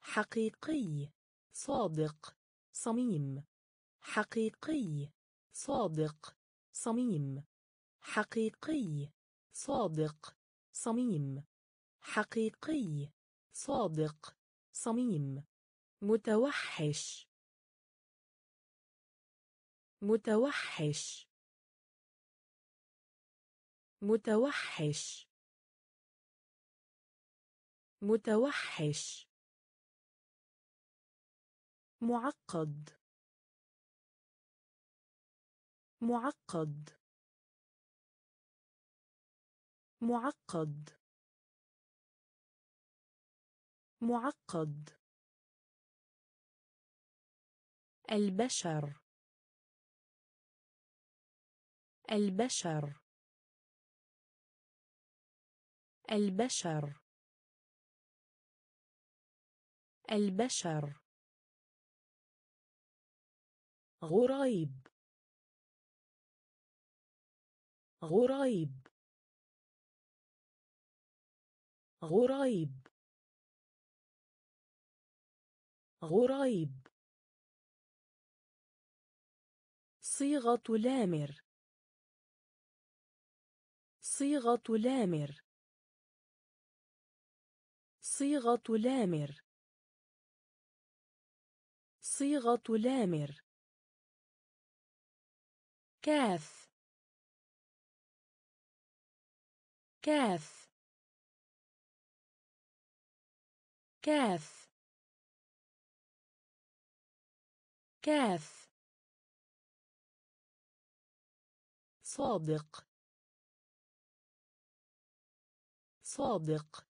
حقيقي. صادق. صميم. حقيقي. صادق صميم. حقيقي صادق صميم. حقيقي صادق صميم. متوحش. متوحش. متوحش. متوحش. معقد. معقد. معقد. معقد. البشر. البشر. البشر. البشر. غريب. غريب. غريب. غريب. صيغة لامر. صيغة لامر. صيغة لامر. صيغة لامر. كاف. كاف. كاف. كاف. صادق. صادق.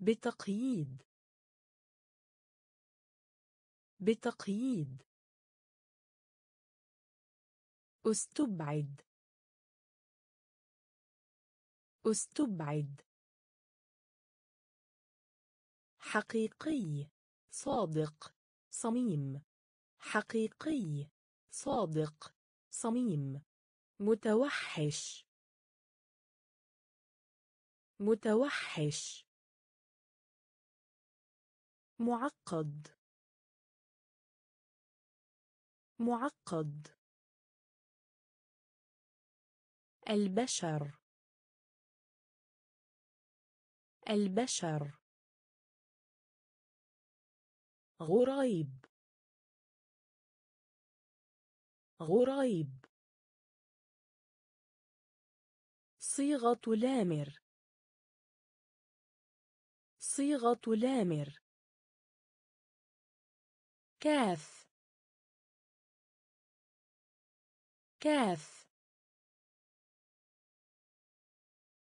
بتقييد. بتقييد. استبعد. استبعد حقيقي صادق صميم. حقيقي صادق صميم. متوحش. متوحش. معقد. معقد. البشر. البشر. غريب. غريب. صيغة لامر. صيغة لامر. كاف. كاف.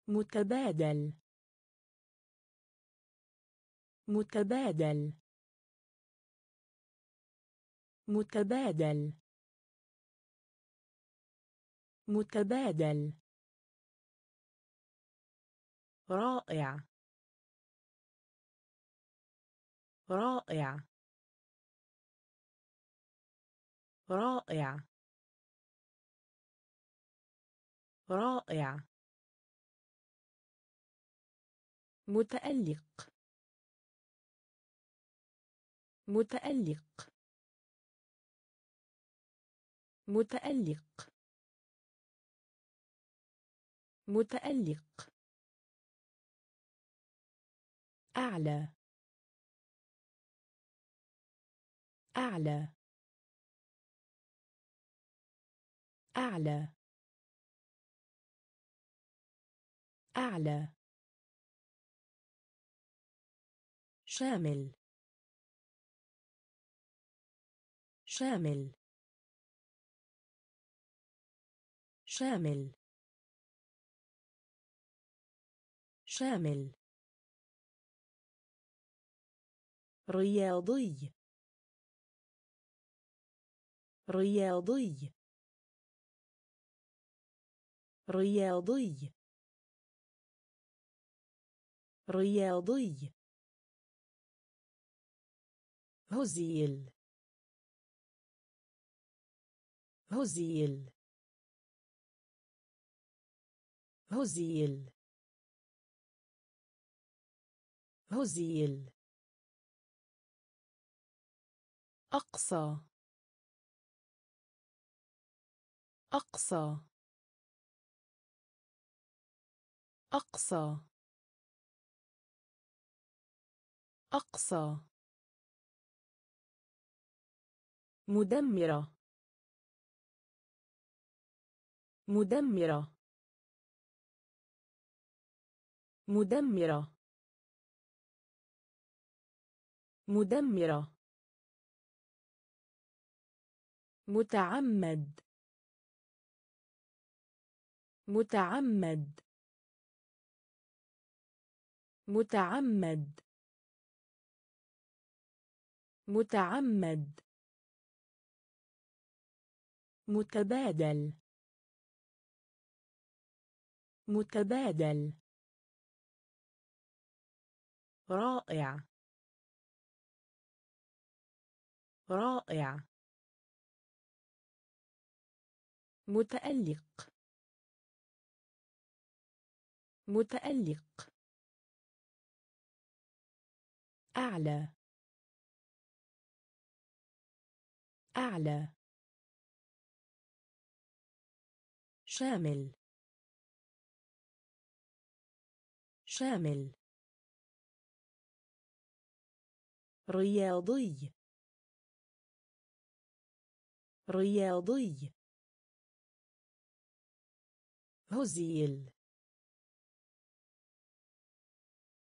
متبادل. متبادل. متبادل. متبادل. رائع. رائع. رائع. رائع. متألق. متألق. متألق. متألق. أعلى. أعلى. أعلى. أعلى. شامل. شامل. شامل. شامل. رياضي. رياضي. رياضي. رياضي. هزيل. هزيل. هزيل. هزيل. أقصى. أقصى. أقصى. أقصى. مدمرة. مدمرة. مدمرة. مدمرة. متعمد. متعمد. متعمد. متعمد. متبادل. متبادل. رائع. رائع. متألق. متألق. أعلى. أعلى. شامل. شامل. رياضي. رياضي. هزيل.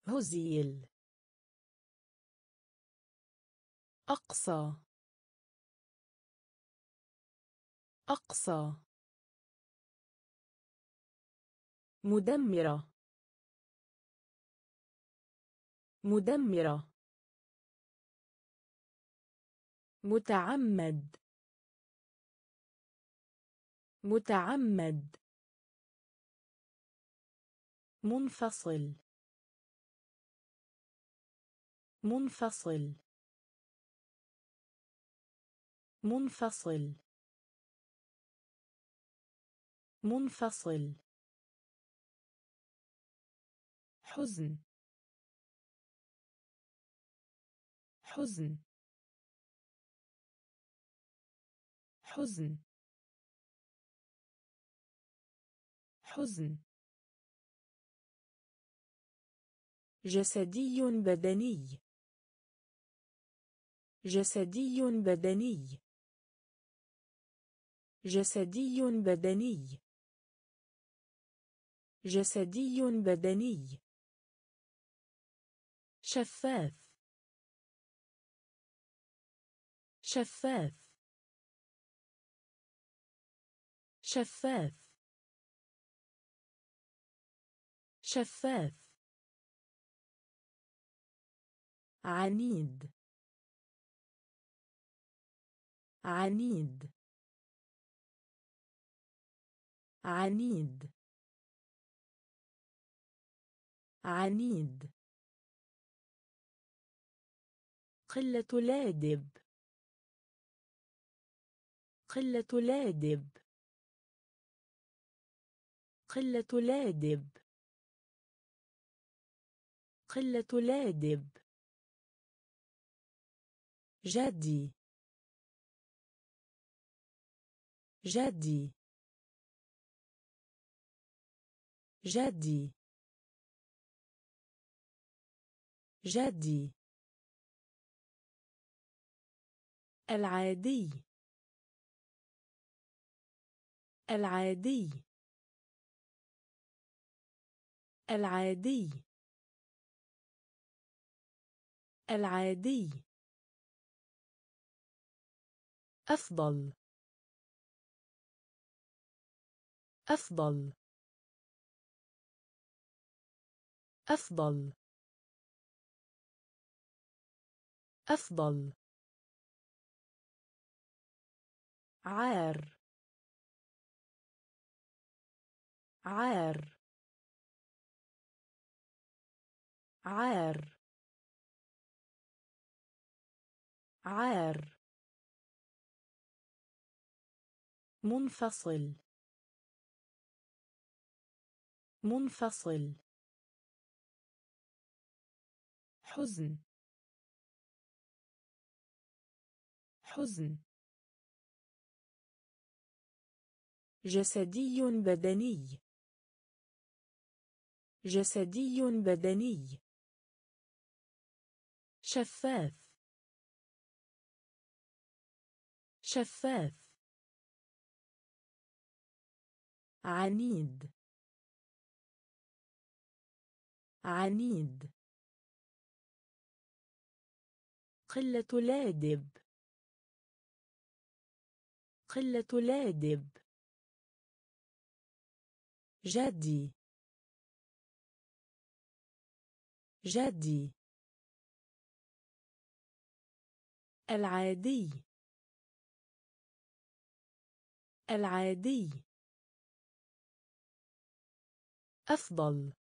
هزيل. أقصى. أقصى. مدمرة. مدمرة. متعمد. متعمد. منفصل. منفصل. منفصل. منفصل. حزن. حزن. حزن. حزن. جسدي بدني. جسدي بدني. جسدي بدني. جسدي بدني. شفاف. شفاف. شفاف. شفاف. عنيد. عنيد. عنيد. عنيد. قلة لادب. قلة لادب. قلة لادب. قلة لادب. جدي. جدي. جدي. جدي. العادي. العادي. العادي. العادي. أفضل. أفضل. أفضل. أفضل. عار. عار. عار. عار. منفصل. منفصل. حزن. حزن. جسدي بدني. جسدي بدني. شفاف. شفاف. عنيد. عنيد. قلة لادب. قلة لادب. جدي. جدي. العادي. العادي. أفضل.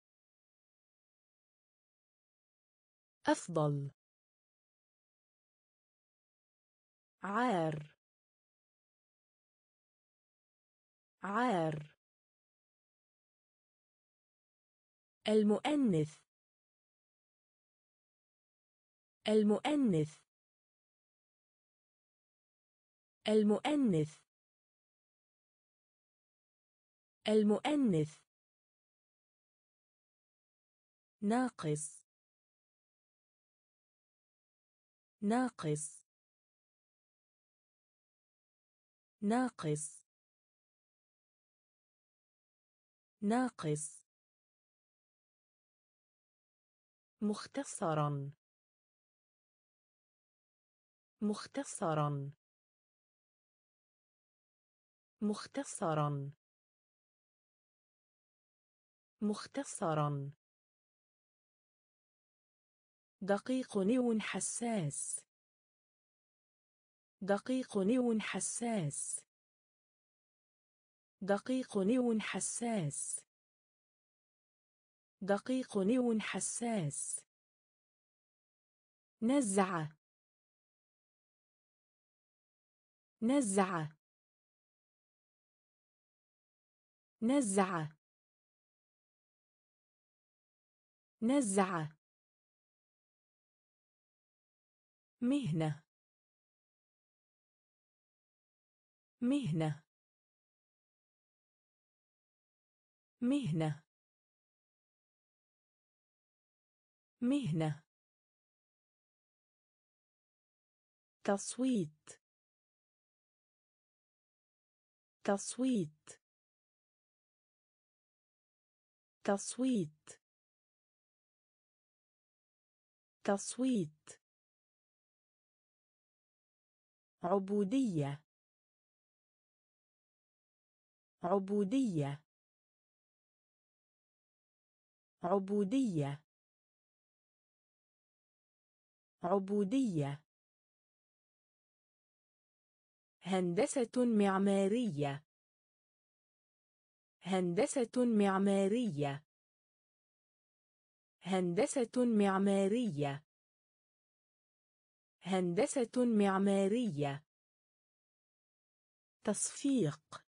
أفضل. عار. عار. المؤنث. المؤنث. المؤنث. المؤنث. ناقص. ناقص. ناقص. ناقص. مختصرا. مختصرا. مختصرا. مختصرا. دقيق نيون حساس. دقيق نيون حساس. دقيق نيون حساس. دقيق نيون حساس. نزع نزع نزع نزع مهنة. مهنة. مهنة. مهنة. تصويت. تصويت. تصويت. تصويت. عبودية. عبودية. عبودية. عبودية. هندسة معمارية. هندسة معمارية. هندسة معمارية. هندسة معمارية. تصفيق.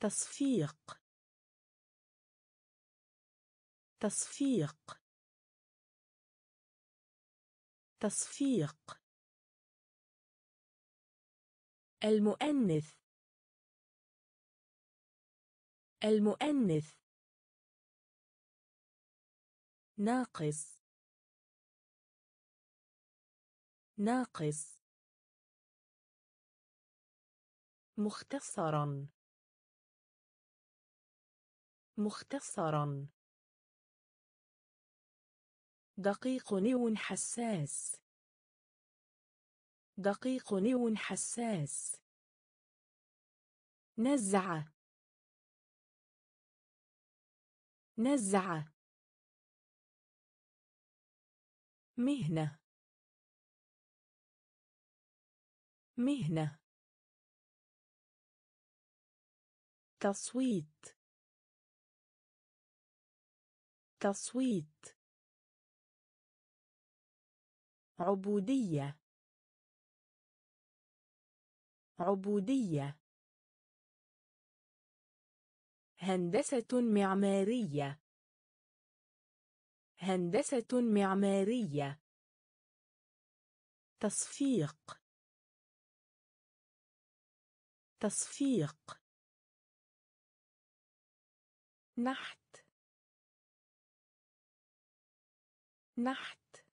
تصفيق. تصفيق. تصفيق. المؤنث. المؤنث. ناقص. ناقص. مختصرا. مختصرا. دقيق نيون حساس. دقيق نيون حساس. نزع. نزع. مهنة. مهنة. تصويت. تصويت. عبودية. عبودية. هندسة معمارية. هندسة معمارية. تصفيق. تصفيق. نحت. نحت.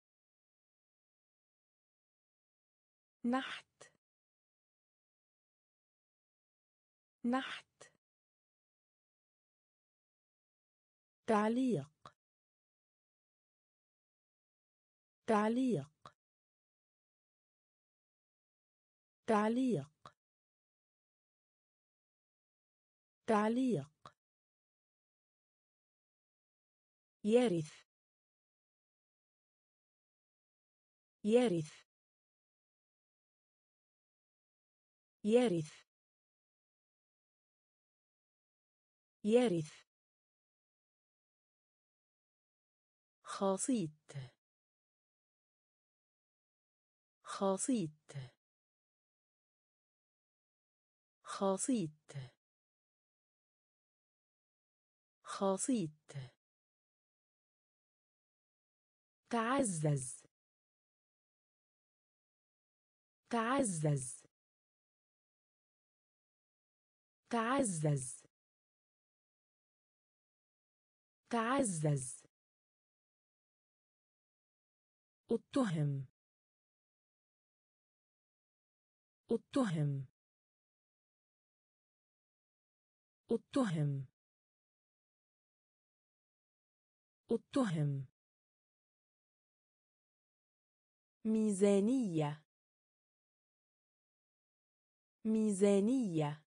نحت. نحت. تعليق. تعليق. تعليق. تعليق. يرث. يرث. يرث. يرث. خاصيت. خاصيت. خاصيت. خاصيت. تعزز. تعزز. تعزز. تعزز. اتهم. اتهم. اتهم. اتهم. ميزانية. ميزانية.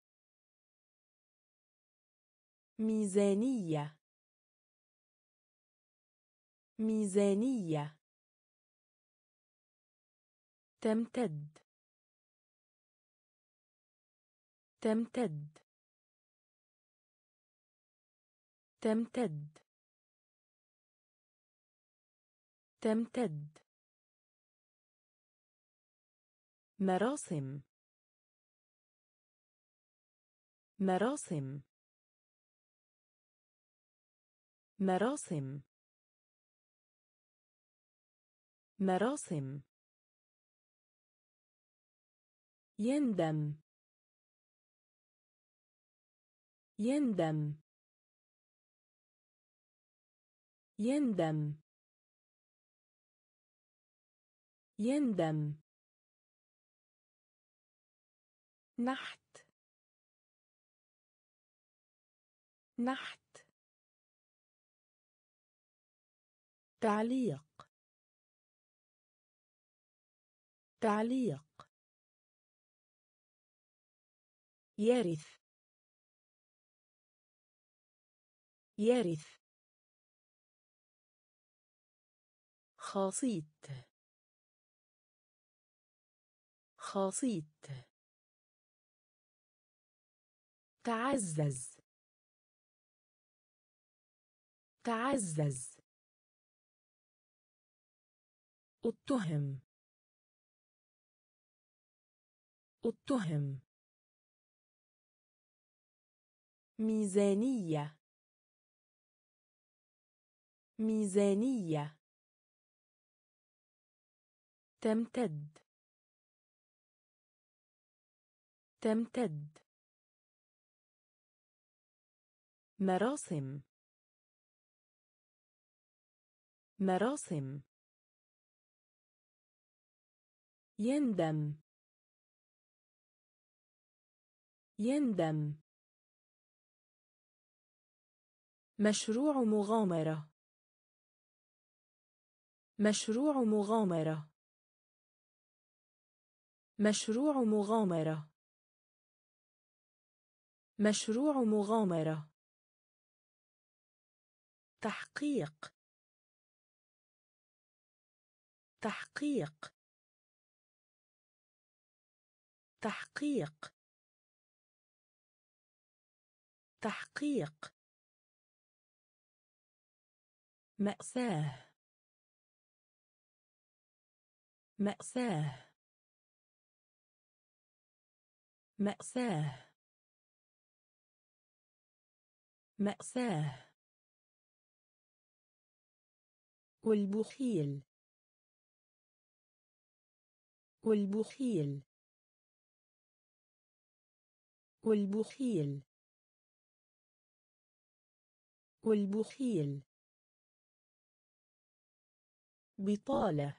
ميزانية. ميزانية. تمتد. تمتد. تمتد. تمتد. مراسم. مراسم. مراسم. مراسم. يندم. يندم. يندم. يندم. نحت. نحت. تعليق. تعليق. يرث. يرث. خاصيت. خاصيت. تعزز. تعزز. اتهم. اتهم ميزانية. ميزانية. تمتد. تمتد. مراسم. مراسم. يندم. يندم. مشروع مغامرة. مشروع مغامرة. مشروع مغامرة. مشروع مغامرة. تحقيق. تحقيق. تحقيق. تحقيق. مأساة. مأساة. مأساة. مأساة. والبخيل. والبخيل. والبخيل. والبخيل. بطالة.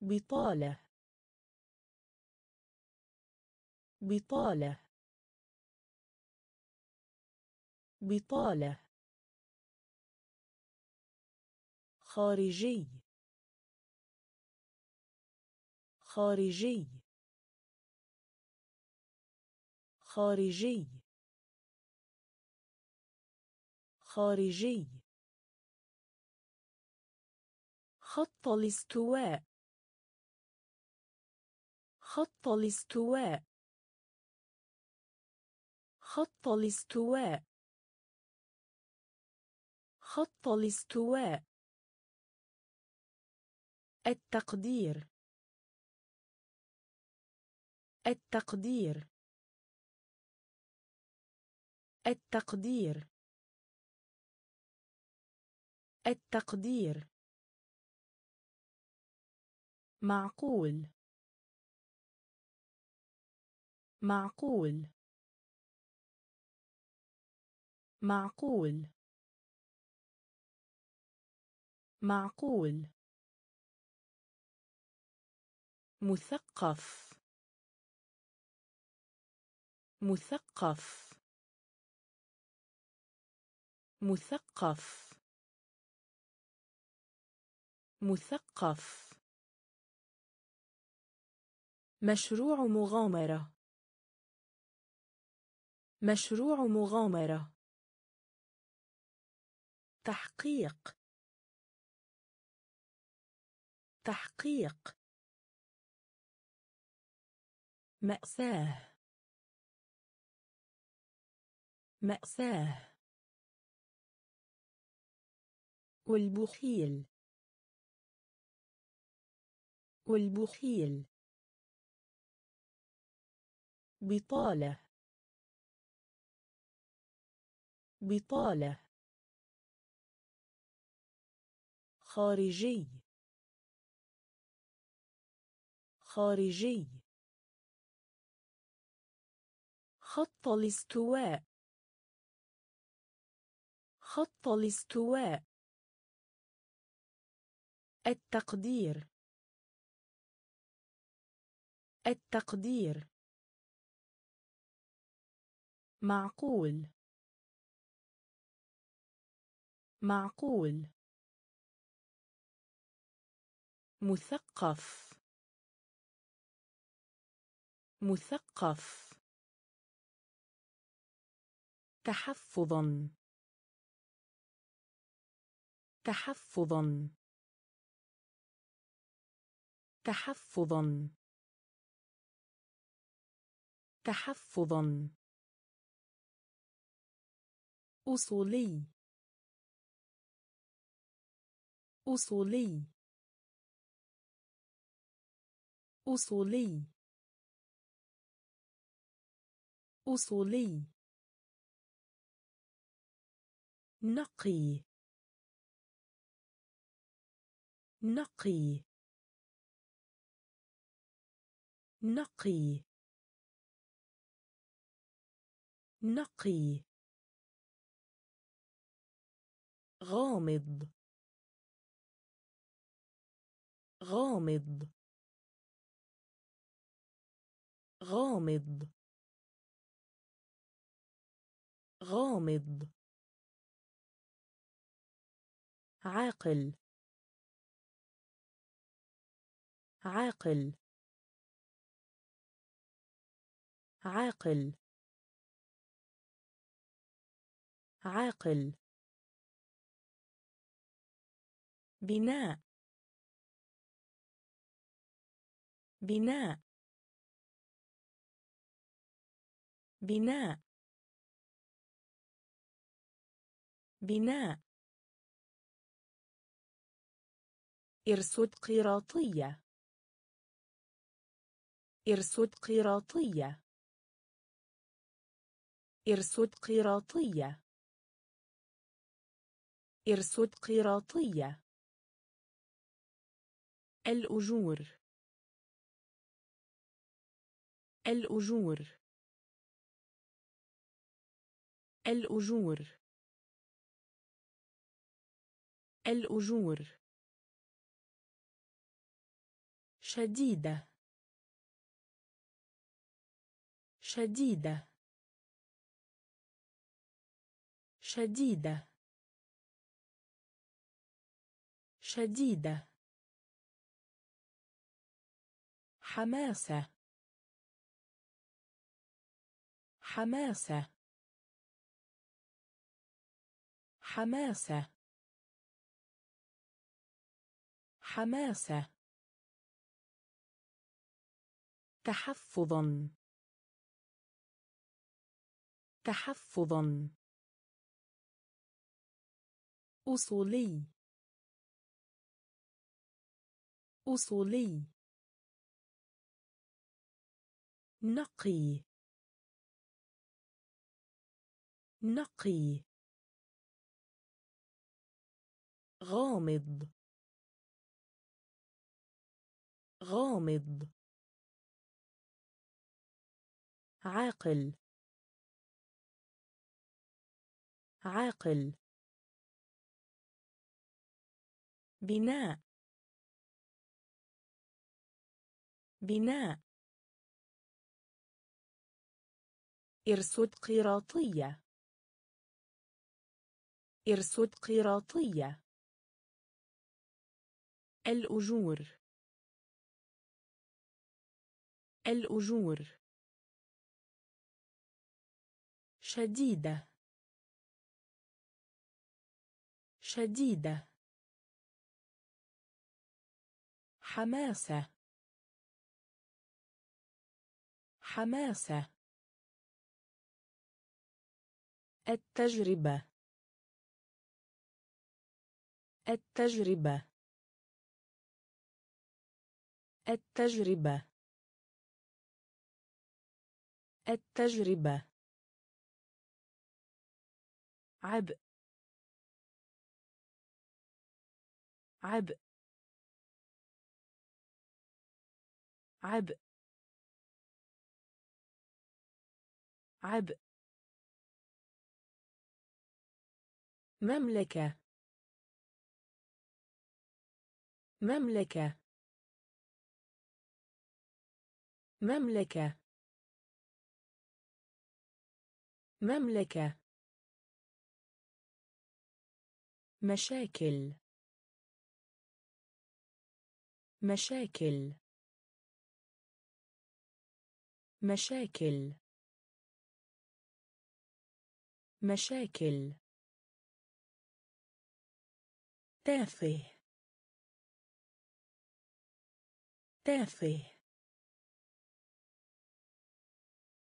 بطالة. بطالة. بطالة. خارجي. خارجي. خارجي. خارجي. خط الاستواء. خط الاستواء. خط الاستواء. خط الاستواء. التقدير. التقدير. التقدير. التقدير. معقول. معقول. معقول. معقول. مثقف. مثقف. مثقف. مثقف. مشروع مغامرة. مشروع مغامرة. تحقيق. تحقيق. مأساة. مأساة. والبخيل. والبخيل. بطالة. بطالة. خارجي. خارجي. خط الاستواء. خط الاستواء. التقدير. التقدير. معقول. معقول. مثقف. مثقف. تحفظا. تحفظا. تحفظا. تحفظا. أصولي. أصولي. أصولي. أصولي. نقي. نقي. نقي. نقي. غامض. غامض. غامض. غامض. عاقل. عاقل. عاقل. عاقل. بناء. بناء. بناء. بناء. إرصد قراطية. إرصد قراطية. إرصد قراطية. ارصد قراطية الأجور. الأجور. الأجور. الأجور. شديدة. شديدة. شديدة. شديدة. حماسة. حماسة. حماسة. حماسة. تحفظا. تحفظا. أصولي. أصولي. نقي. نقي. غامض. غامض. عاقل. عاقل. بناء. بناء. ارصد قراطية. ارصد قراطية. الأجور. الأجور. شديدة. شديدة. حماسة. حماسة. التجربة. التجربة. التجربة. التجربة. عبء. عبء. عبء. عبء. مملكة. مملكة. مملكة. مملكة. مشاكل. مشاكل. مشاكل. مشاكل. تافه. تافه.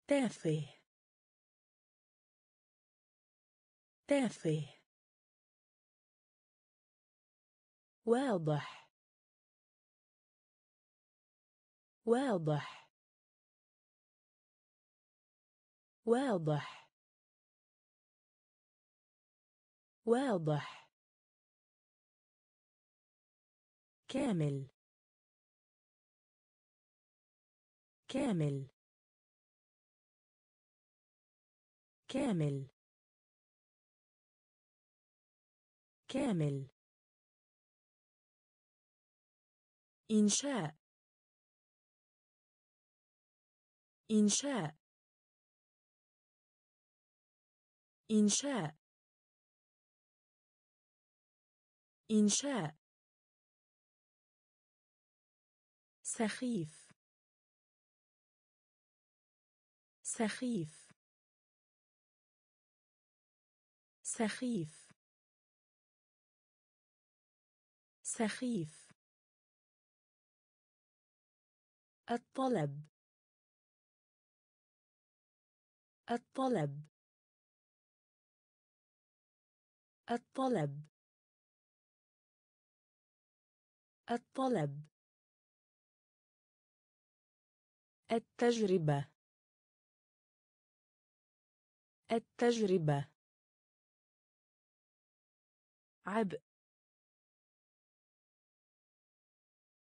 تافه. تافه. واضح. واضح. واضح. واضح. كامل. كامل. كامل. كامل. إنشاء. إنشاء. إنشاء. إنشاء. سخيف. سخيف. سخيف. سخيف. الطلب. الطلب. الطلب. الطلب. التجربة. التجربة. عبء.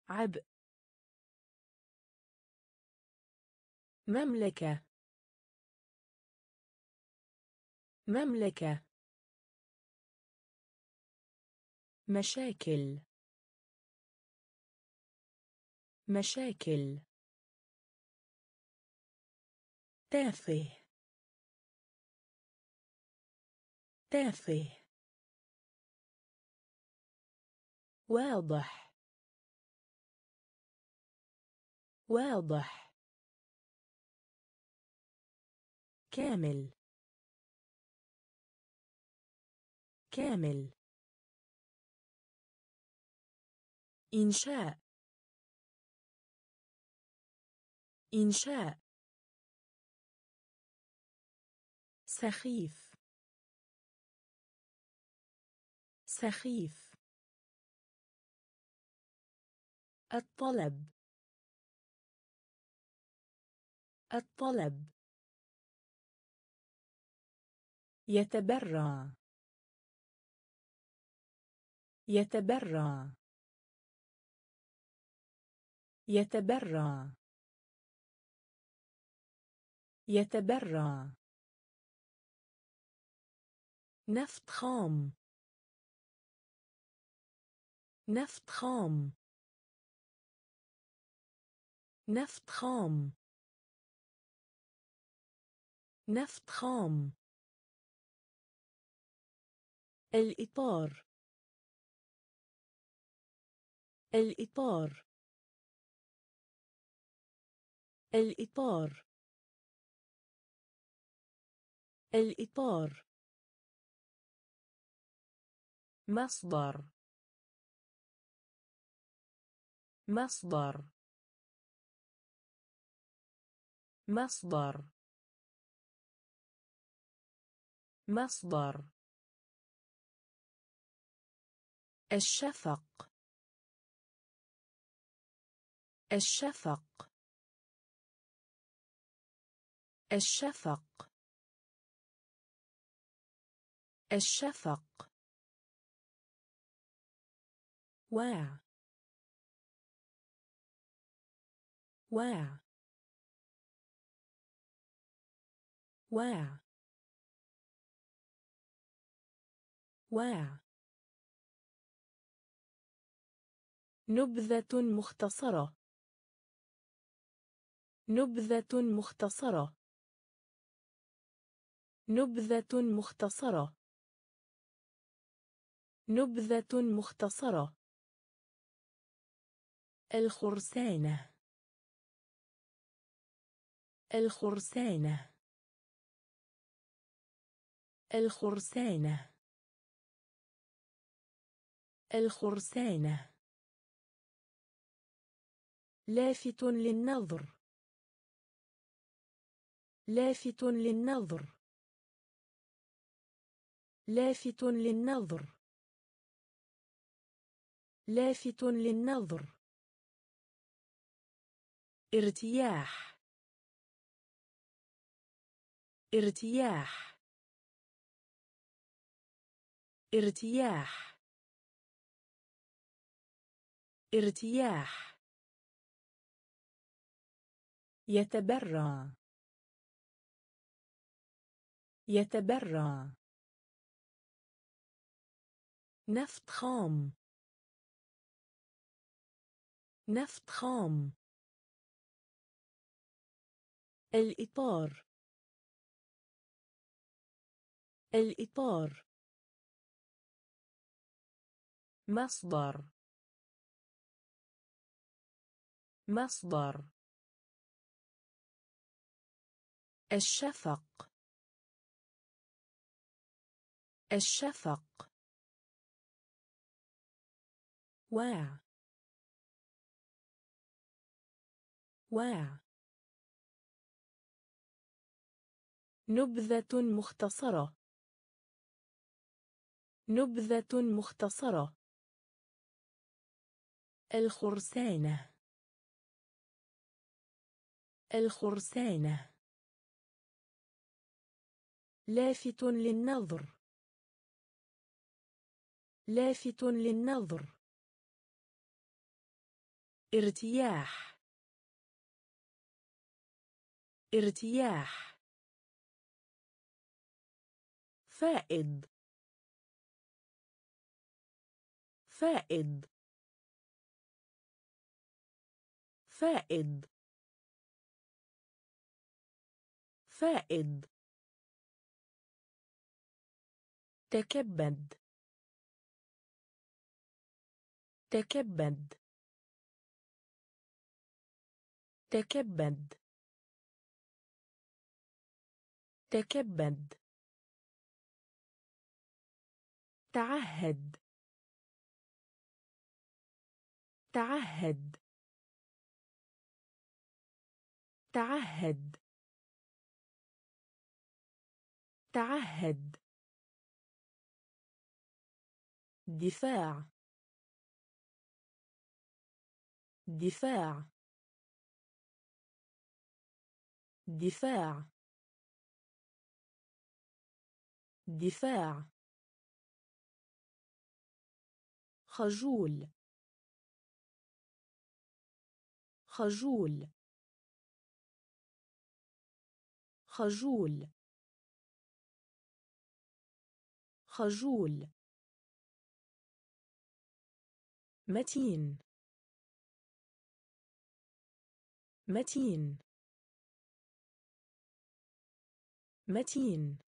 عبء. مملكة. مملكة. مشاكل. مشاكل. تافه. تافه. واضح. واضح. كامل. كامل. إنشاء. إنشاء. سخيف. سخيف. الطلب. الطلب. يتبرع. يتبرع. يتبرع. يتبرع. نفط خام. نفط خام. نفط خام. نفط خام. الإطار. الإطار. الإطار. الإطار. مصدر. مصدر. مصدر. مصدر. الشفق. الشفق. الشفق. الشفق. واع. واع. واع. واع. نبذة مختصرة. نبذة مختصرة. نبذة مختصرة. نبذة مختصرة. الخرسانة. الخرسانة. الخرسانة. الخرسانة. لافت للنظر. لافت للنظر. لافت للنظر. لافت للنظر. ارتياح. ارتياح. ارتياح. ارتياح. يتبرع. يتبرع. نفط خام. نفط خام. الإطار. الإطار. مصدر. مصدر. الشفق. الشفق. واع. واع. نبذة مختصرة. نبذة مختصرة. الخرسانة. الخرسانة. لافت للنظر. لافت للنظر. ارتياح. ارتياح. فائد فائد فائد فائد تكبد. تكبد. تكبد. تكبد. تعهد. تعهد. تعهد. تعهد. دفاع. دفاع. دفاع. دفاع. خجول. خجول. خجول. خجول. متين. متين. متين.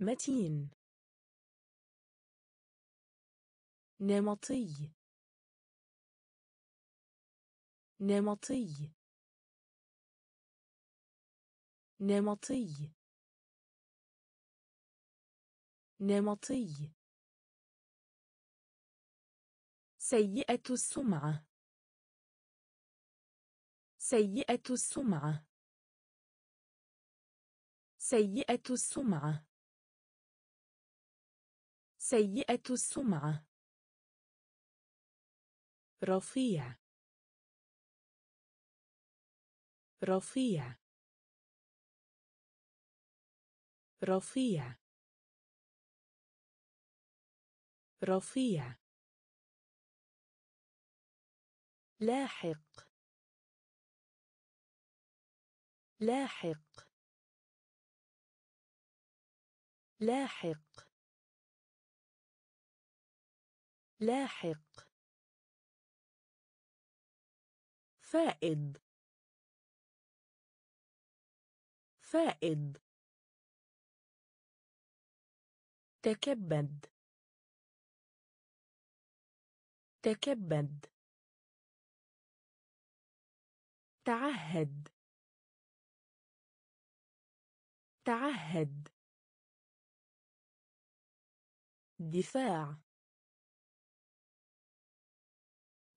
متين نمطي نمطي نمطي نمطي سيئة السمعة سيئة السمعة سيئة السمعة سيئة السمعة. رفيع. رفيع. رفيع. رفيع. لاحق. لاحق. لاحق. لاحق. فائد فائد تكبد. تكبد. تعهد. تعهد. دفاع.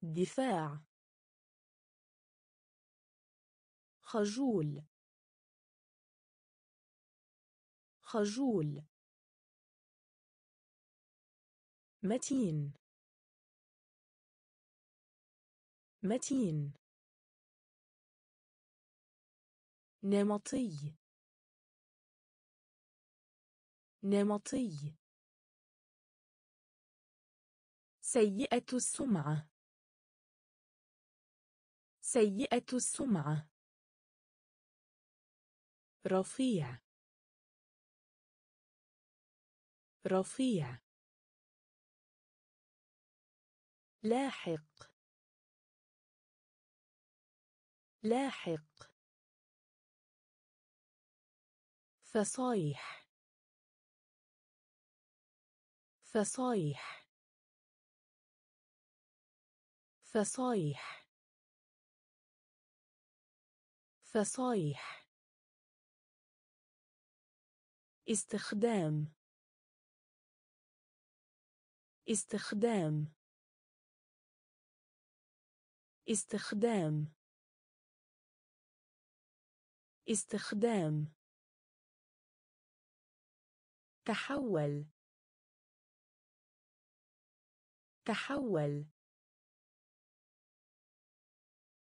دفاع. خجول. خجول. متين. متين. نمطي. نمطي. سيئة السمعة. سيئة السمعة. رفيع. رفيع. لاحق. لاحق. فصايح فصايح فصايح فصايح. استخدام. استخدام. استخدام. استخدام. تحول. تحول.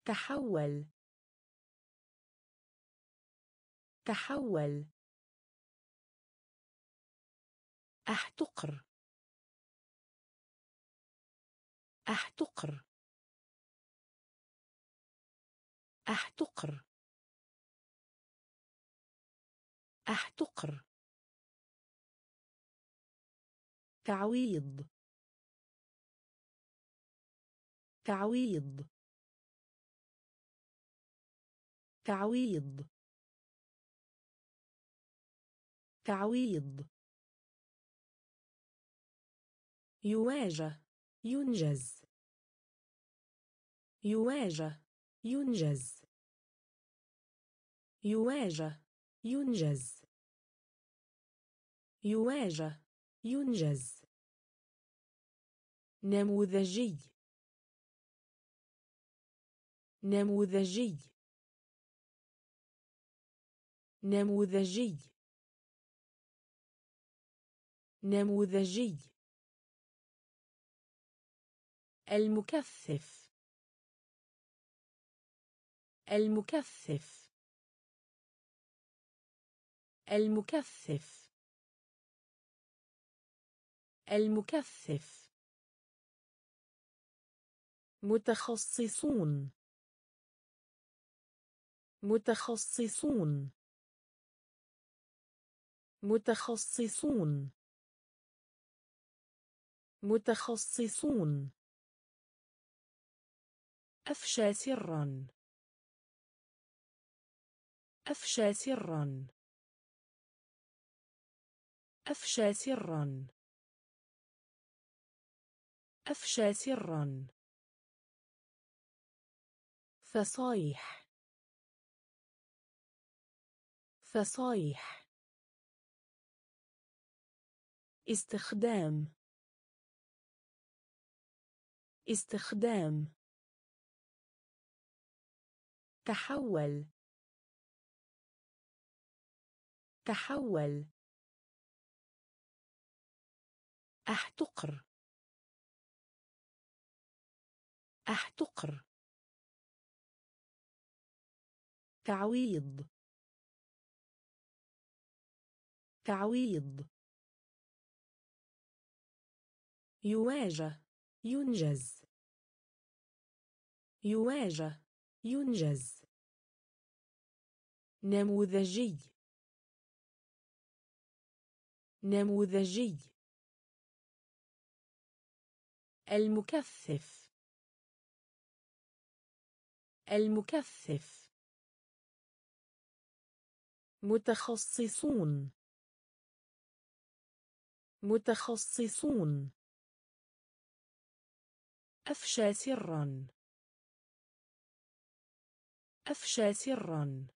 تحول. تحول أحتقر. أحتقر. أحتقر. أحتقر. تعويض. تعويض. تعويض. تعويض. يواجه. ينجز. يواجه. ينجز. يواجه. ينجز. يواجه. ينجز. نموذجي. نموذجي. نموذجي. نموذجي. المكثف. المكثف. المكثف. المكثف. متخصصون. متخصصون. متخصصون. متخصصون. أفشى سرا. أفشى سرا. أفشى سرا. أفشى سرا. فصايح فصايح استخدام. استخدام. تحول. تحول. أحتقر. أحتقر. تعويض. تعويض. يواجه. ينجز. يواجه. ينجز. نموذجي. نموذجي. المكثف. المكثف. متخصصون. متخصصون. أفشى سرا. أفشى سرا.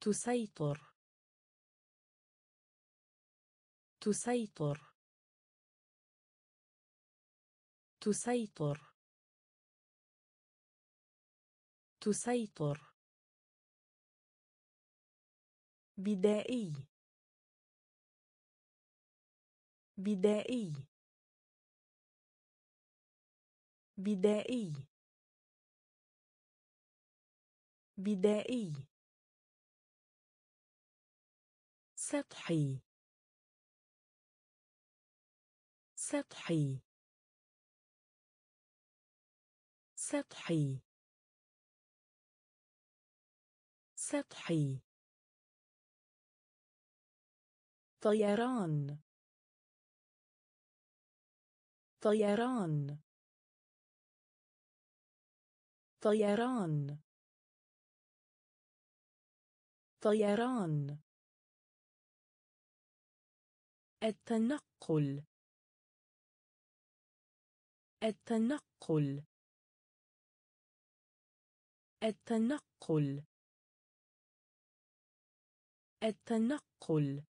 تسيطر. تسيطر. تسيطر. تسيطر. بدائي. بدائي. بدائي. بدائي. سطحي. سطحي. سطحي. سطحي. طيران. طيران. طيران. طيران. التنقل. التنقل. التنقل. التنقل.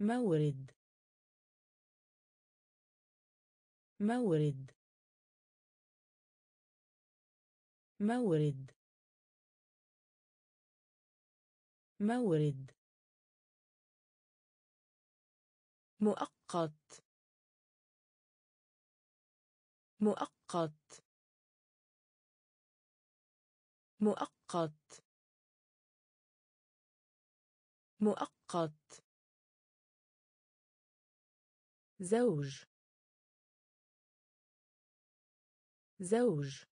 مورد. مورد. مورد. مورد. مؤقت. مؤقت. مؤقت. مؤقت. زوج. زوج.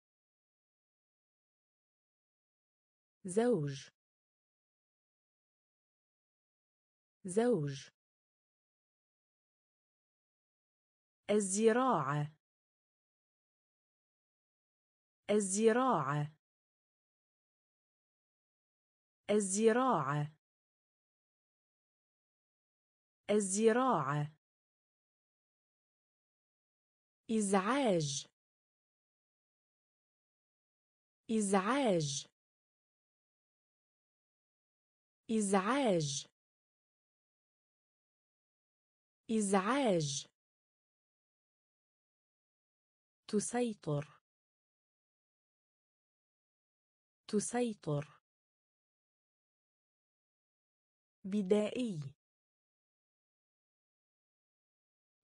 زوج. زوج. الزراعة. الزراعة. الزراعة. الزراعة. إزعاج. إزعاج. إزعاج. إزعاج. تسيطر. تسيطر. بدائي.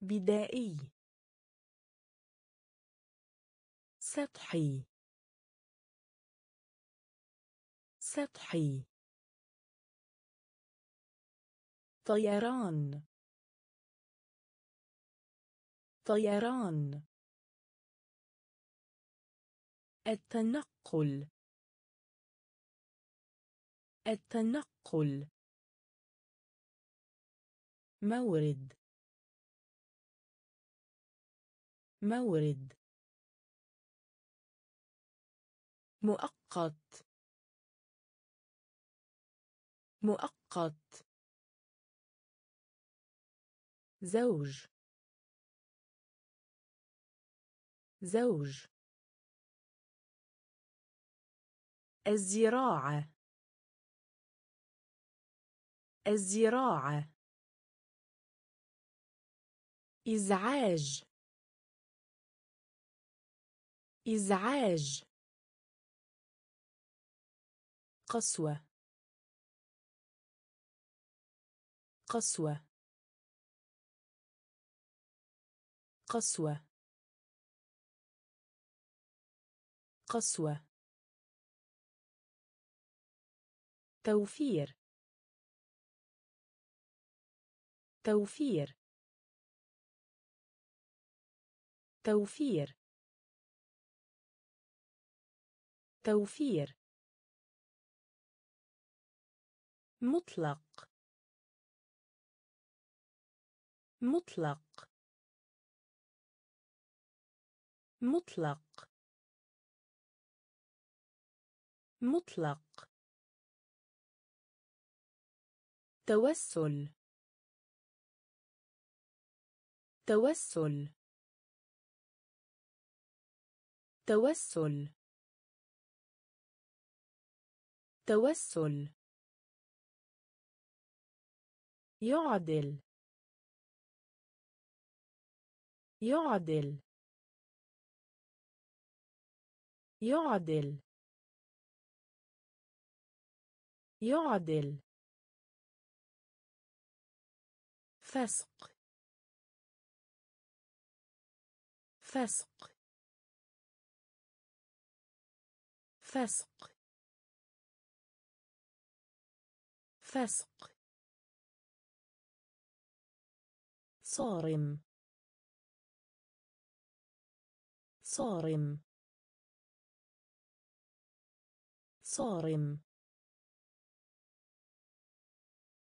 بدائي. سطحي. سطحي. طيران. طيران. التنقل. التنقل. مورد. مورد. مؤقت. مؤقت. زوج. زوج. الزراعة. الزراعة. إزعاج. إزعاج. قسوة. قسوة. قسوة. قسوة. توفير. توفير. توفير. توفير. مطلق. مطلق. مطلق. مطلق. توسل. توسل. توسل. توسل. يعدل. يعدل. يعدل. يعدل. فسق. فسق. فسق. فسق. صارم. صارم. صارم.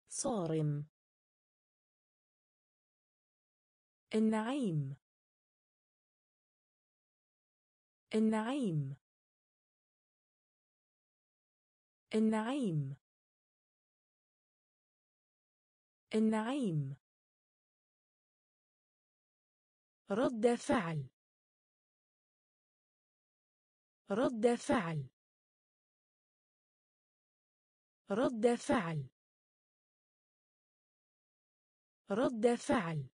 صارم. النعيم. النعيم. النعيم. النعيم. رد فعل. رد فعل. رد فعل. رد فعل.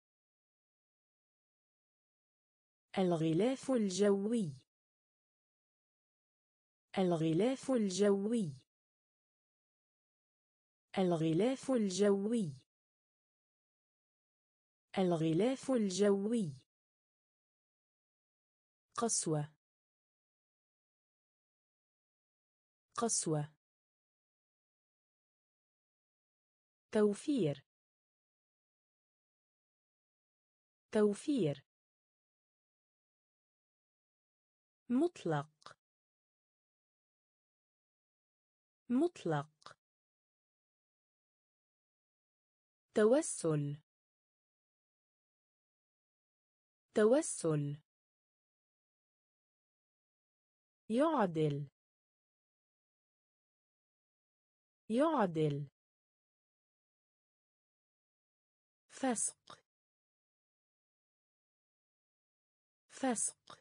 الغلاف الجوي. الغلاف الجوي. الغلاف الجوي. الغلاف الجوي. قسوة. قسوة. توفير. توفير. مطلق. مطلق. توسل. توسل. يعدل. يعدل. فسق. فسق.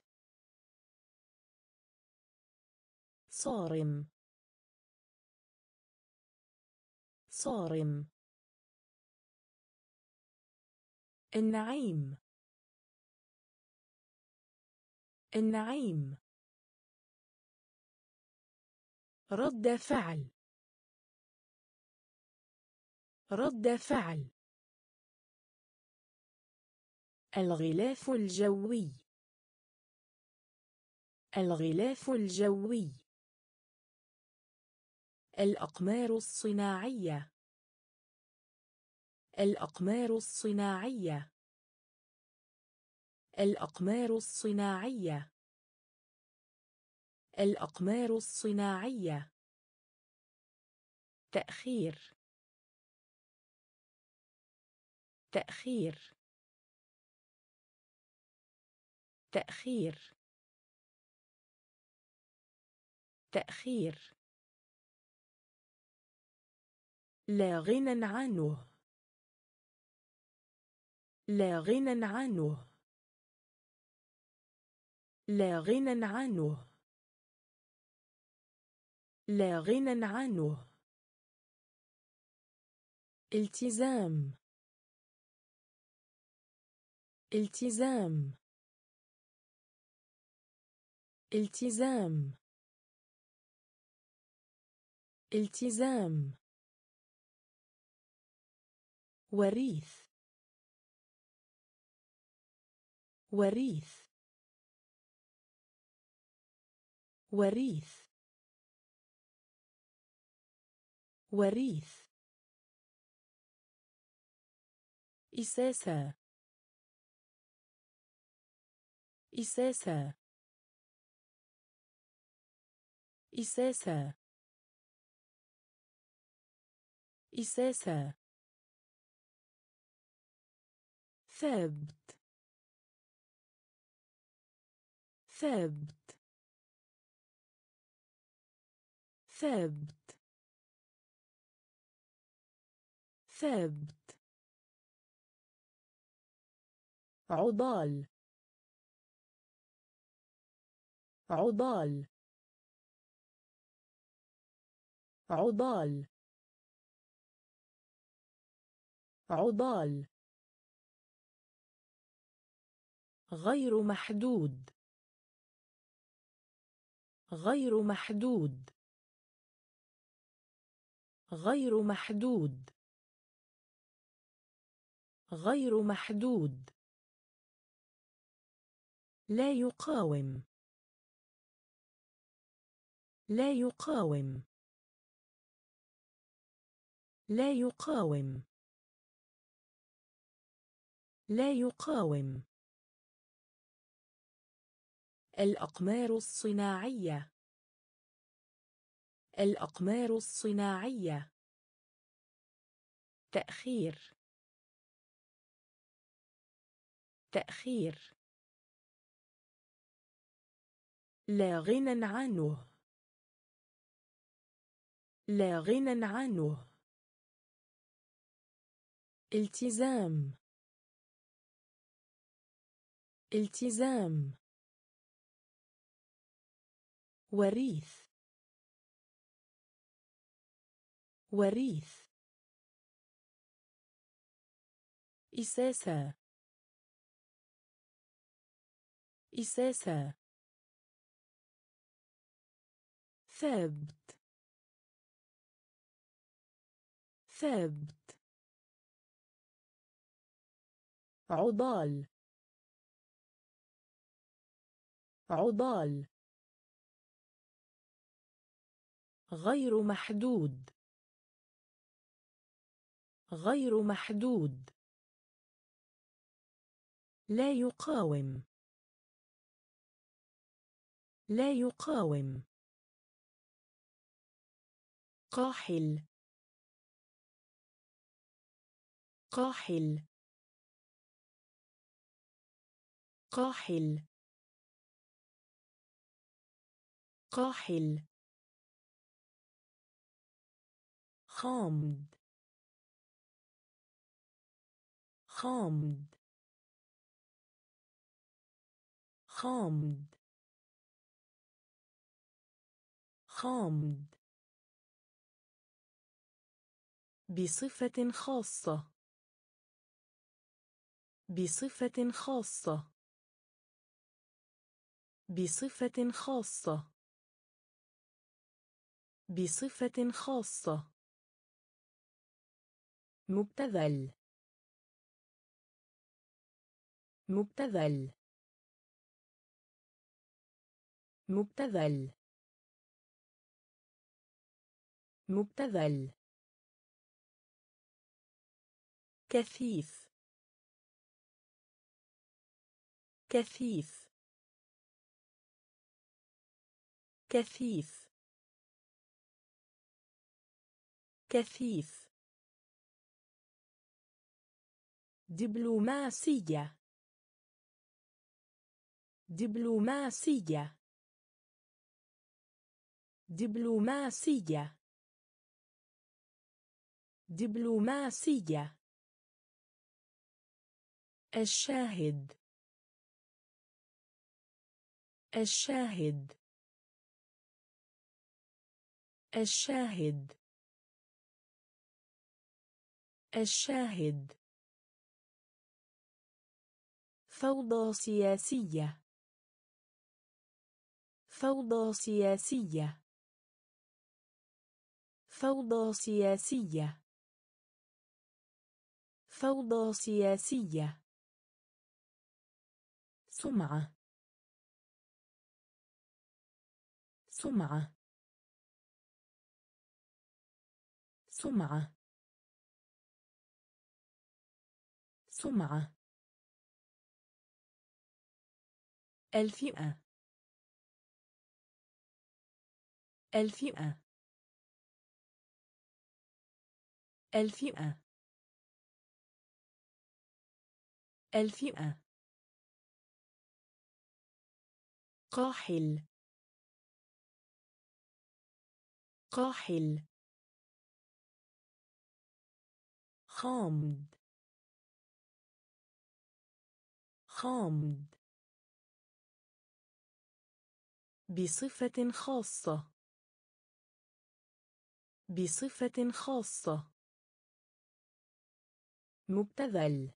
صارم. صارم. النعيم. النعيم. رد فعل. رد فعل. الغلاف الجوي. الغلاف الجوي. الأقمار الصناعية. الأقمار الصناعية. الأقمار الصناعية. الأقمار الصناعية. تأخير. تأخير. تأخير. تأخير. لا غنى عنه. لا غنى عنه. لا غنى عنه. لا غنى عنه. التزام. التزام. التزام. التزام. وريث. وريث. وريث. وريث. إساسة. إساسة. إساسة إساسة ثابت ثابت ثابت ثابت عضال. عضال. عضال. عضال. غير محدود. غير محدود. غير محدود. غير محدود. لا يقاوم. لا يقاوم. لا يقاوم. لا يقاوم. الأقمار الصناعية. الأقمار الصناعية. تأخير. تأخير. لا غنى عنه. لا غنى عنه. التزام. التزام. وريث. وريث. إساسة. إساسة. ثابت ثابت عضال. عضال. غير محدود. غير محدود. لا يقاوم. لا يقاوم. قاحل. قاحل. قاحل. قاحل. خامد. خامد. خامد. خامد. بصفة خاصة. بصفة خاصة. بصفة خاصة. بصفة خاصة. مبتذل. مبتذل. مبتذل. مبتذل. كثيف. كثيف. كثيف. كثيف. دبلوماسية. دبلوماسية. دبلوماسية. دبلوماسية. الشاهد. الشاهد. الشاهد. الشاهد. فوضى سياسية. فوضى سياسية. فوضى سياسية. فوضى سياسية. سمعة. سمعة. سمعة. سمعة. الفئة. الفئة. الفئة. الفئة. قاحل. قاحل. خامد. خامد. بصفة خاصة. بصفة خاصة. مبتذل.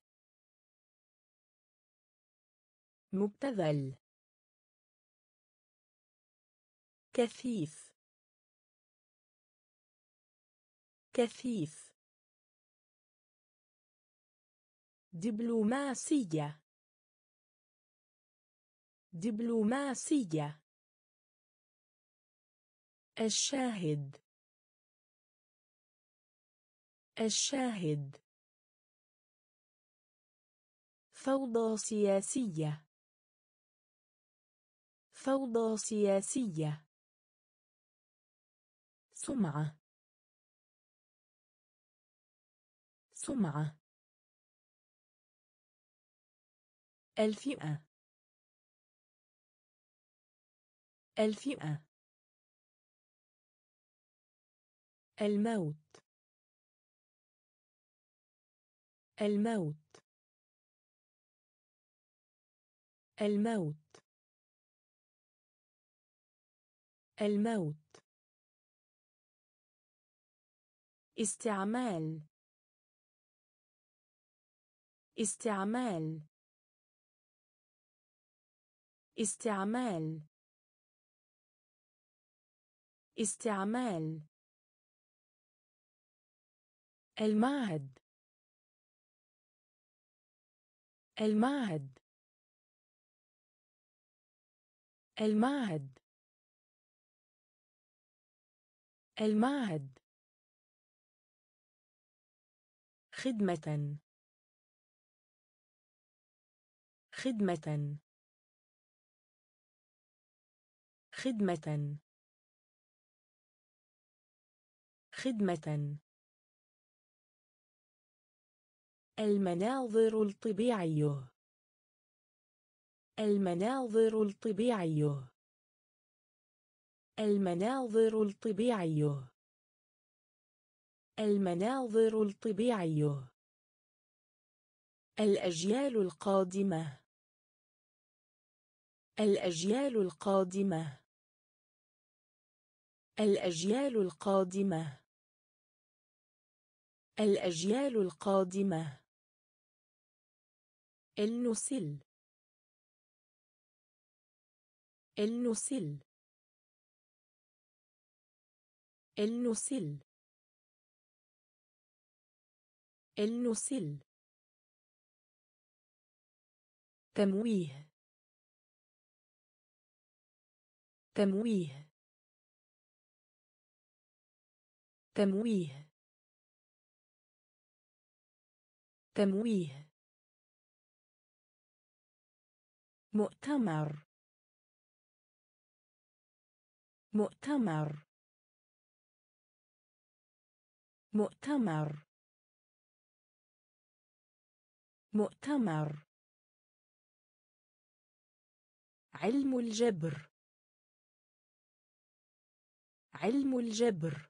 مبتذل. كثيف. كثيف. دبلوماسية دبلوماسية الشاهد. الشاهد. فوضى سياسية. فوضى سياسية. سمعة. سمعة. الفئة الفئة الموت الموت الموت الموت استعمال. استعمال. استعمال. استعمال. المعهد. المعهد. المعهد. المعهد. خدمة. خدمة. خدمة. خدمة. المناظر الطبيعية. المناظر الطبيعية. المناظر الطبيعية. المناظر الطبيعية. الأجيال القادمة. الأجيال القادمة. الأجيال القادمة. الأجيال القادمة. النسل. النسل. النسل. النسل. تمويه. تمويه. تمويه. تمويه. مؤتمر. مؤتمر. مؤتمر. مؤتمر. علم الجبر. علم الجبر.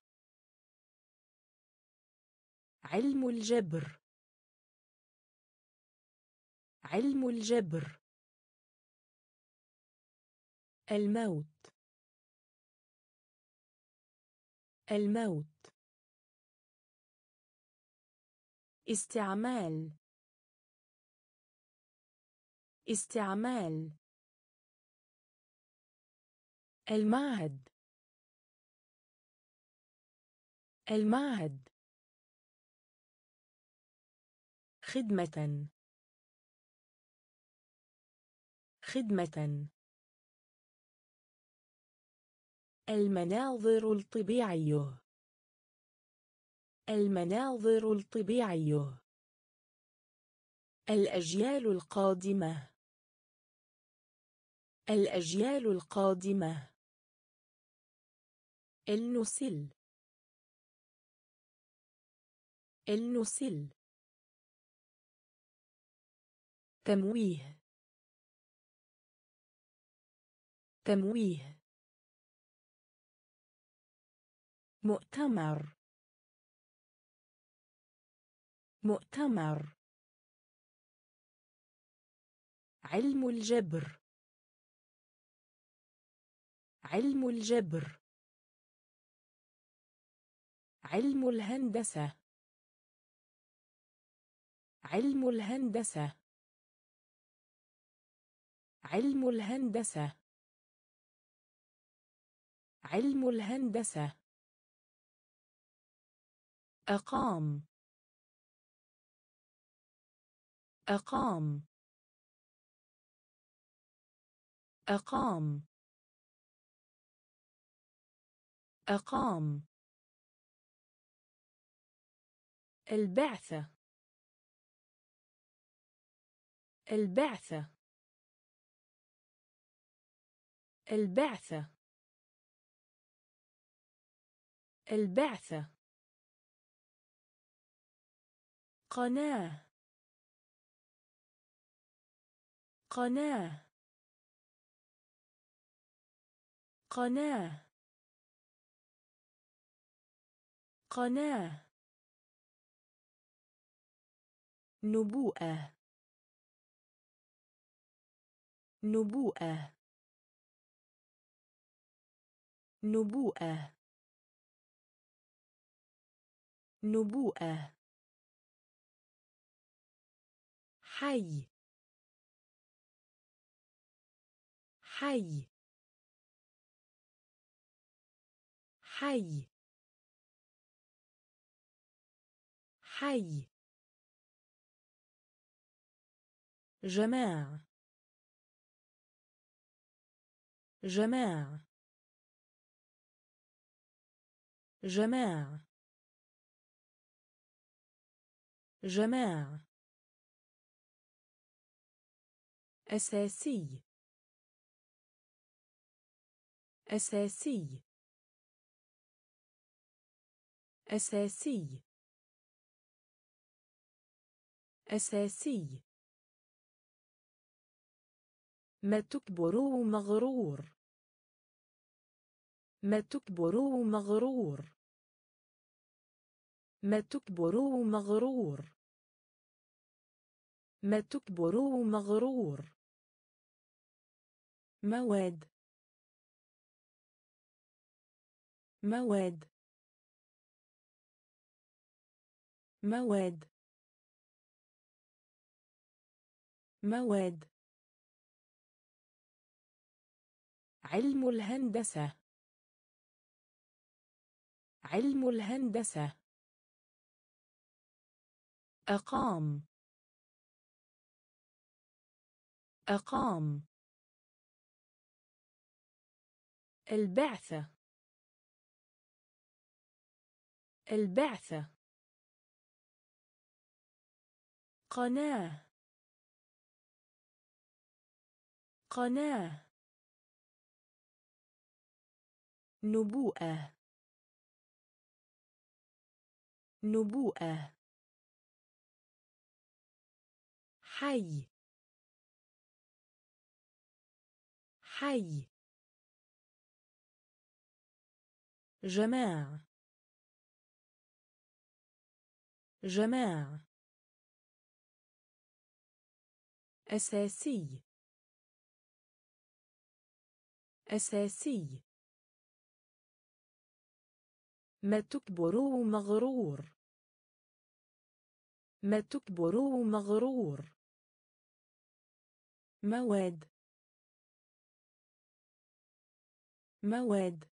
علم الجبر. علم الجبر. الموت. الموت. استعمال. استعمال. المعهد. المعهد. خدمة. خدمة. المناظر الطبيعية. المناظر الطبيعية. الأجيال القادمة. الأجيال القادمة. النسل. النسل. تمويه. تمويه. مؤتمر. مؤتمر. علم الجبر. علم الجبر. علم الهندسة. علم الهندسة. علم الهندسة. علم الهندسة. أقام. أقام. أقام. أقام. البعثة. البعثة. البعثة. البعثة. قناة. قناة. قناة. قناة. نبوءة. نبوءة. نبوءة. نبوءة. حي. حي. حي. حي. جماع. جماع. جماع جماع أساسي أساسي أساسي أساسي ما تكبر مغرور. ما تكبر مغرور. ما تكبر مغرور. ما تكبر مغرور. مواد. مواد. مواد. مواد. علم الهندسة. علم الهندسة. أقام. أقام. البعثة. البعثة. قناة. قناة. نبوءة. نبوءة. حي. حي. جماع. جماع. أساسي. أساسي. ما تكبر مغرور. ما تكبر مغرور. مواد. مواد.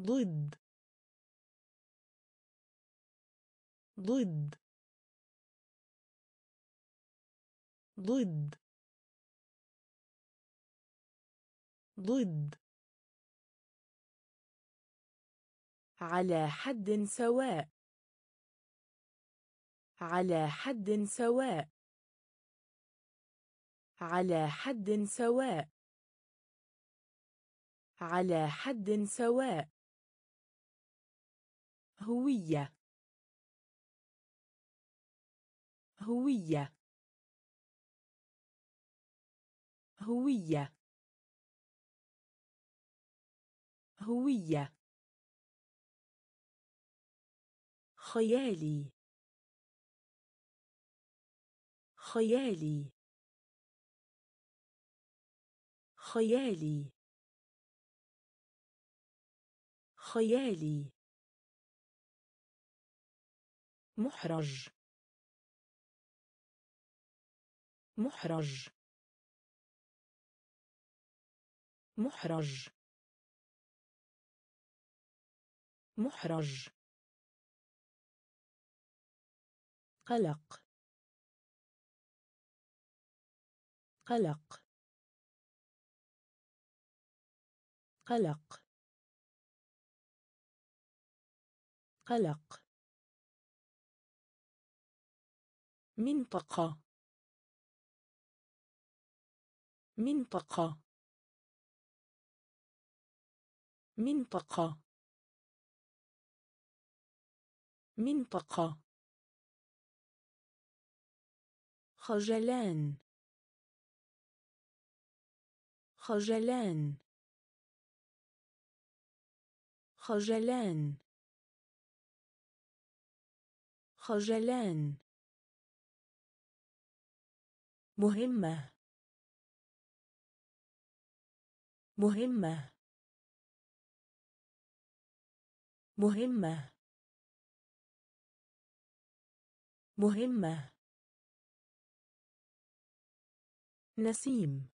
ضد. ضد. ضد. ضد. على حد سواء. على حد سواء. على حد سواء. على حد سواء. هوية. هوية. هوية. هوية. خيالي. خيالي. خيالي. خيالي. محرج. محرج. محرج. محرج. قلق. قلق. قلق. قلق. منطقة. منطقة. منطقة. منطقة. خجلان. خجلان. خجلان. خجلان. مهمة. مهمة. مهمة. مهمة. نسيم.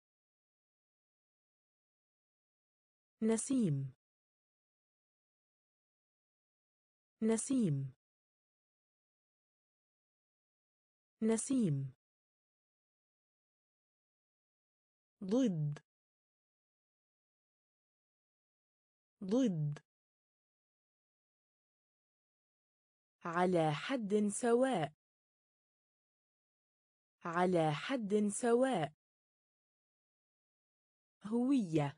نسيم. نسيم. نسيم. ضد. ضد. على حد سواء. على حد سواء. هوية.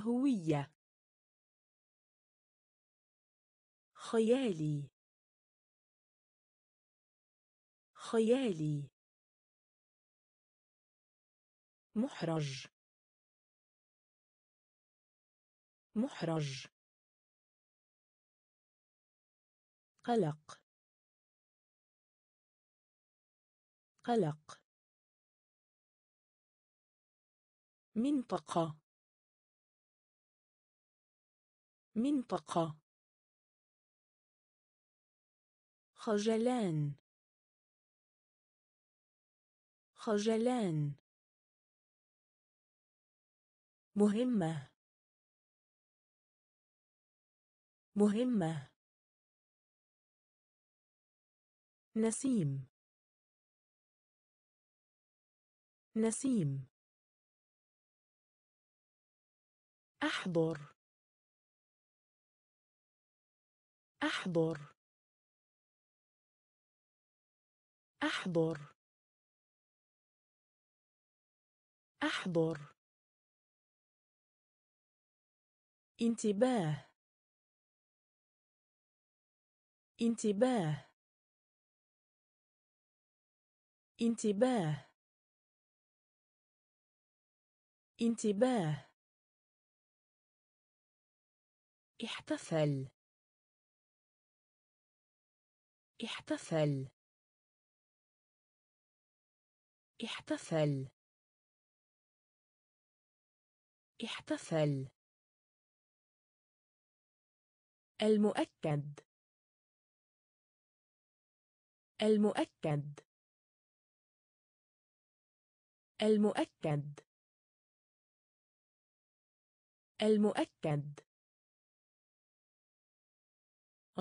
هوية. خيالي. خيالي. محرج. محرج. قلق. قلق. منطقة. منطقة. خجلان. خجلان. مهمة. مهمة. نسيم. نسيم. أحضر. أحضر. أحضر. أحضر. انتباه. انتباه. انتباه. انتباه. احتفل. احتفل. احتفل. احتفل. المؤكد. المؤكد. المؤكد. المؤكد.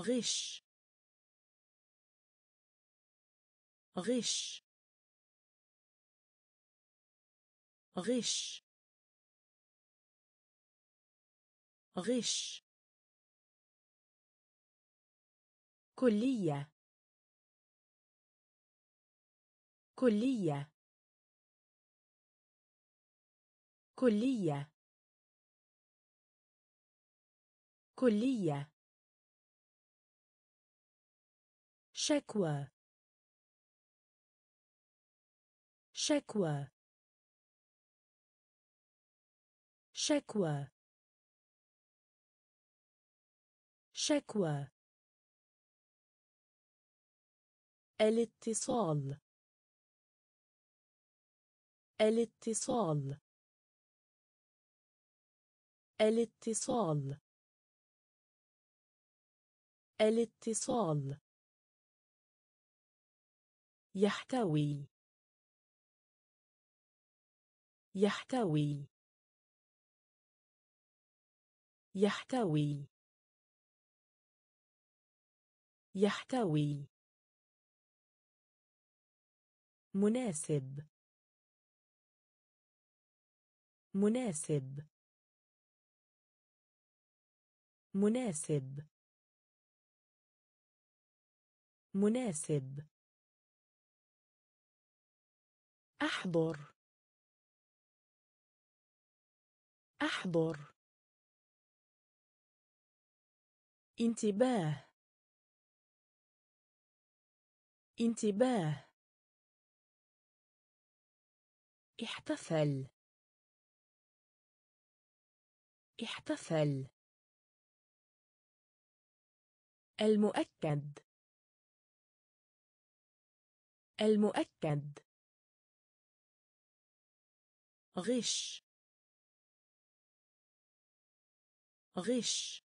غش. غش. غش. غش. كلية. كلية. كلية. كلية. شكوى. شكوى. شكوى. شكوى. الاتصال. الاتصال. الاتصال. الاتصال. يحتوي. يحتوي. يحتوي. يحتوي. مناسب. مناسب. مناسب. مناسب. أحضر. أحضر. انتباه. انتباه. احتفل. احتفل. المؤكد. المؤكد. غش. غش.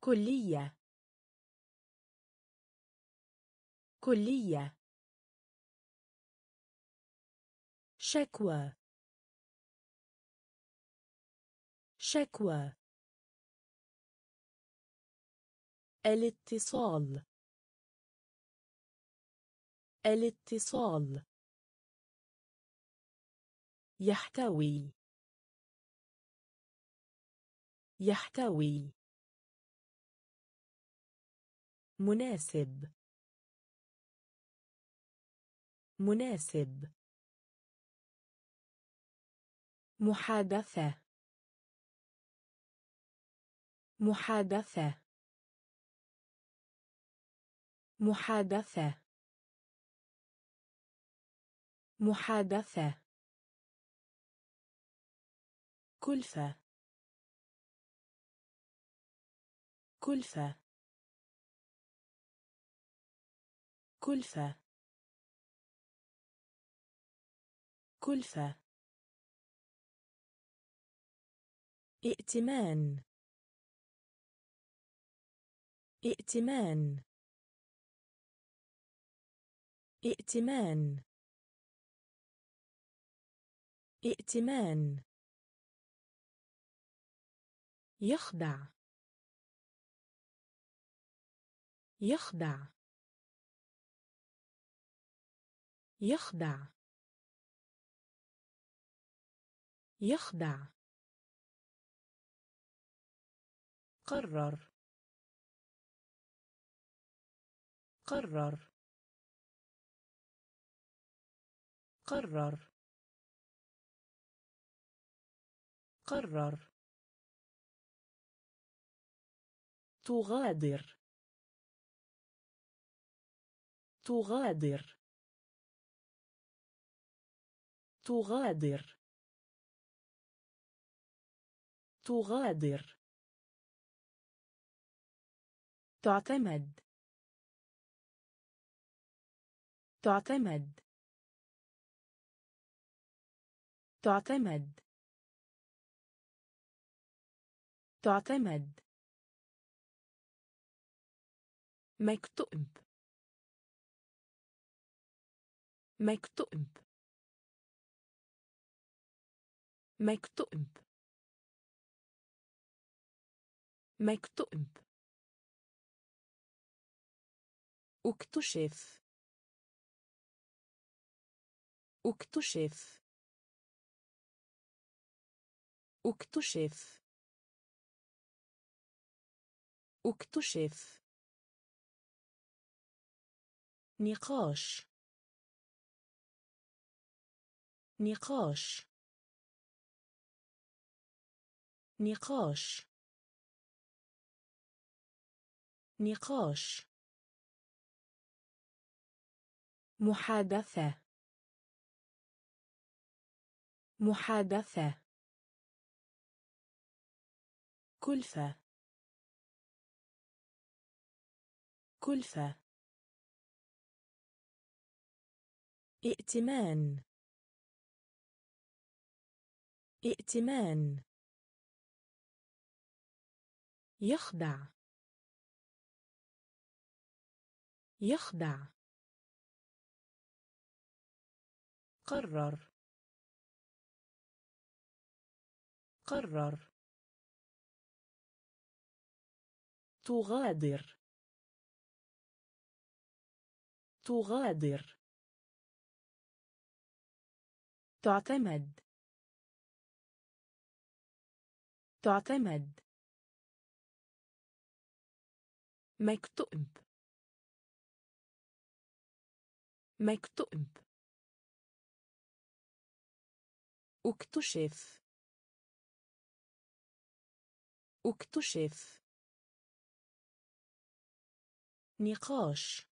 كلية. كلية. شكوى. شكوى. الاتصال. الاتصال. يحتوي. يحتوي. مناسب. مناسب. محادثة. محادثة. محادثة. محادثة. كلفة. كلفة. كلفة. كلفة. ائتمان. ائتمان. ائتمان. ائتمان. يخدع. يخدع. يخدع. يخدع. قرر. قرر. قرر. قرر. تغادر. تغادر. تغادر. تغادر. تعتمد. تعتمد. تعتمد. تعتمد. مكتوب مكتوب مكتوب مكتوب اكتشف. اكتشف. اكتشف. اكتشف. نقاش. نقاش. نقاش. نقاش. محادثة. محادثة. كلفة. كلفة. ائتمان. ائتمان. يخدع. يخدع. قرر. قرر. تغادر. تغادر. تعتمد. تعتمد. مكتوب مكتوب اكتشف. اكتشف. نقاش.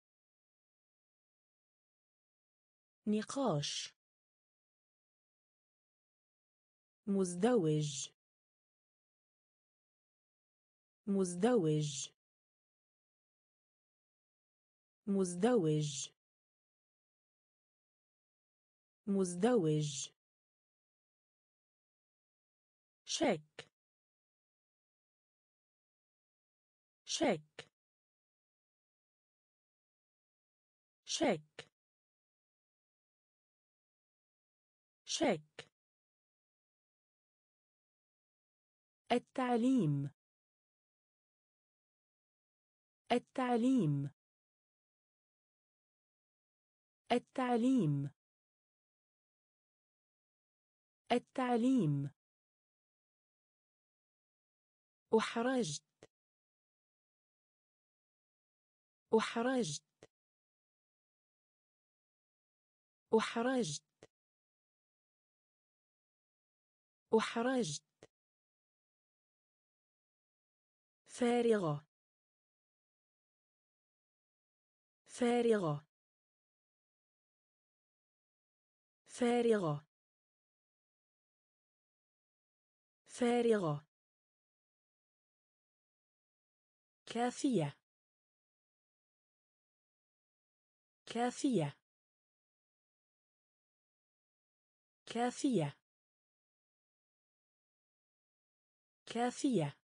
نقاش. مزدوج. مزدوج. مزدوج. مزدوج. شك شك شك شك التعليم. التعليم. التعليم. التعليم. أحرجت. أحرجت. أحرجت. أحرجت. فارغة. فارغة. فارغة. فارغة. كافية. كافية. كافية. كافية.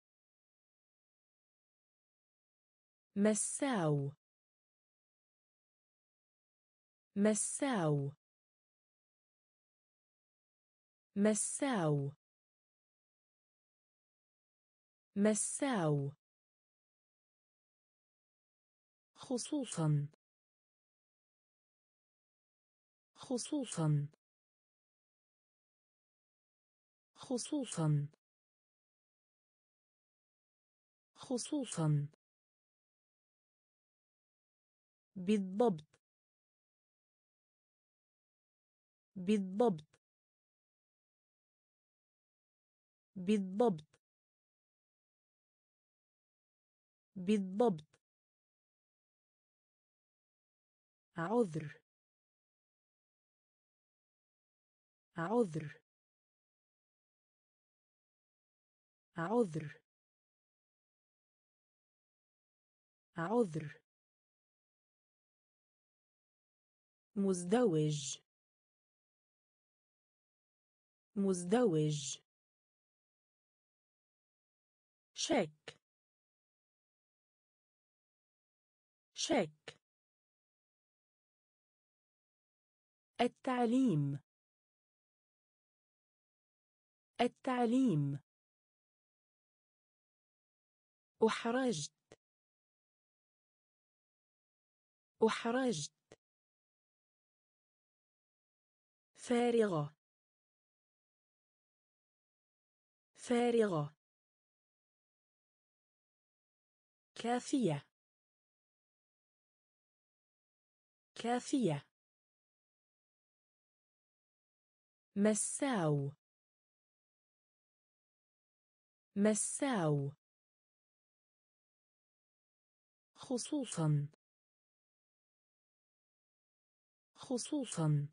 مساو. مساو. مساو. مساو. خصوصا. خصوصا. خصوصا. خصوصا. بالضبط. بالضبط. بالضبط. بالضبط. عذر. عذر. عذر. عذر. مزدوج. مزدوج. شك. شك. التعليم. التعليم. أحرجت. أحرجت. فارغة. فارغة. كافية. كافية. مساو. مساو. خصوصا. خصوصا.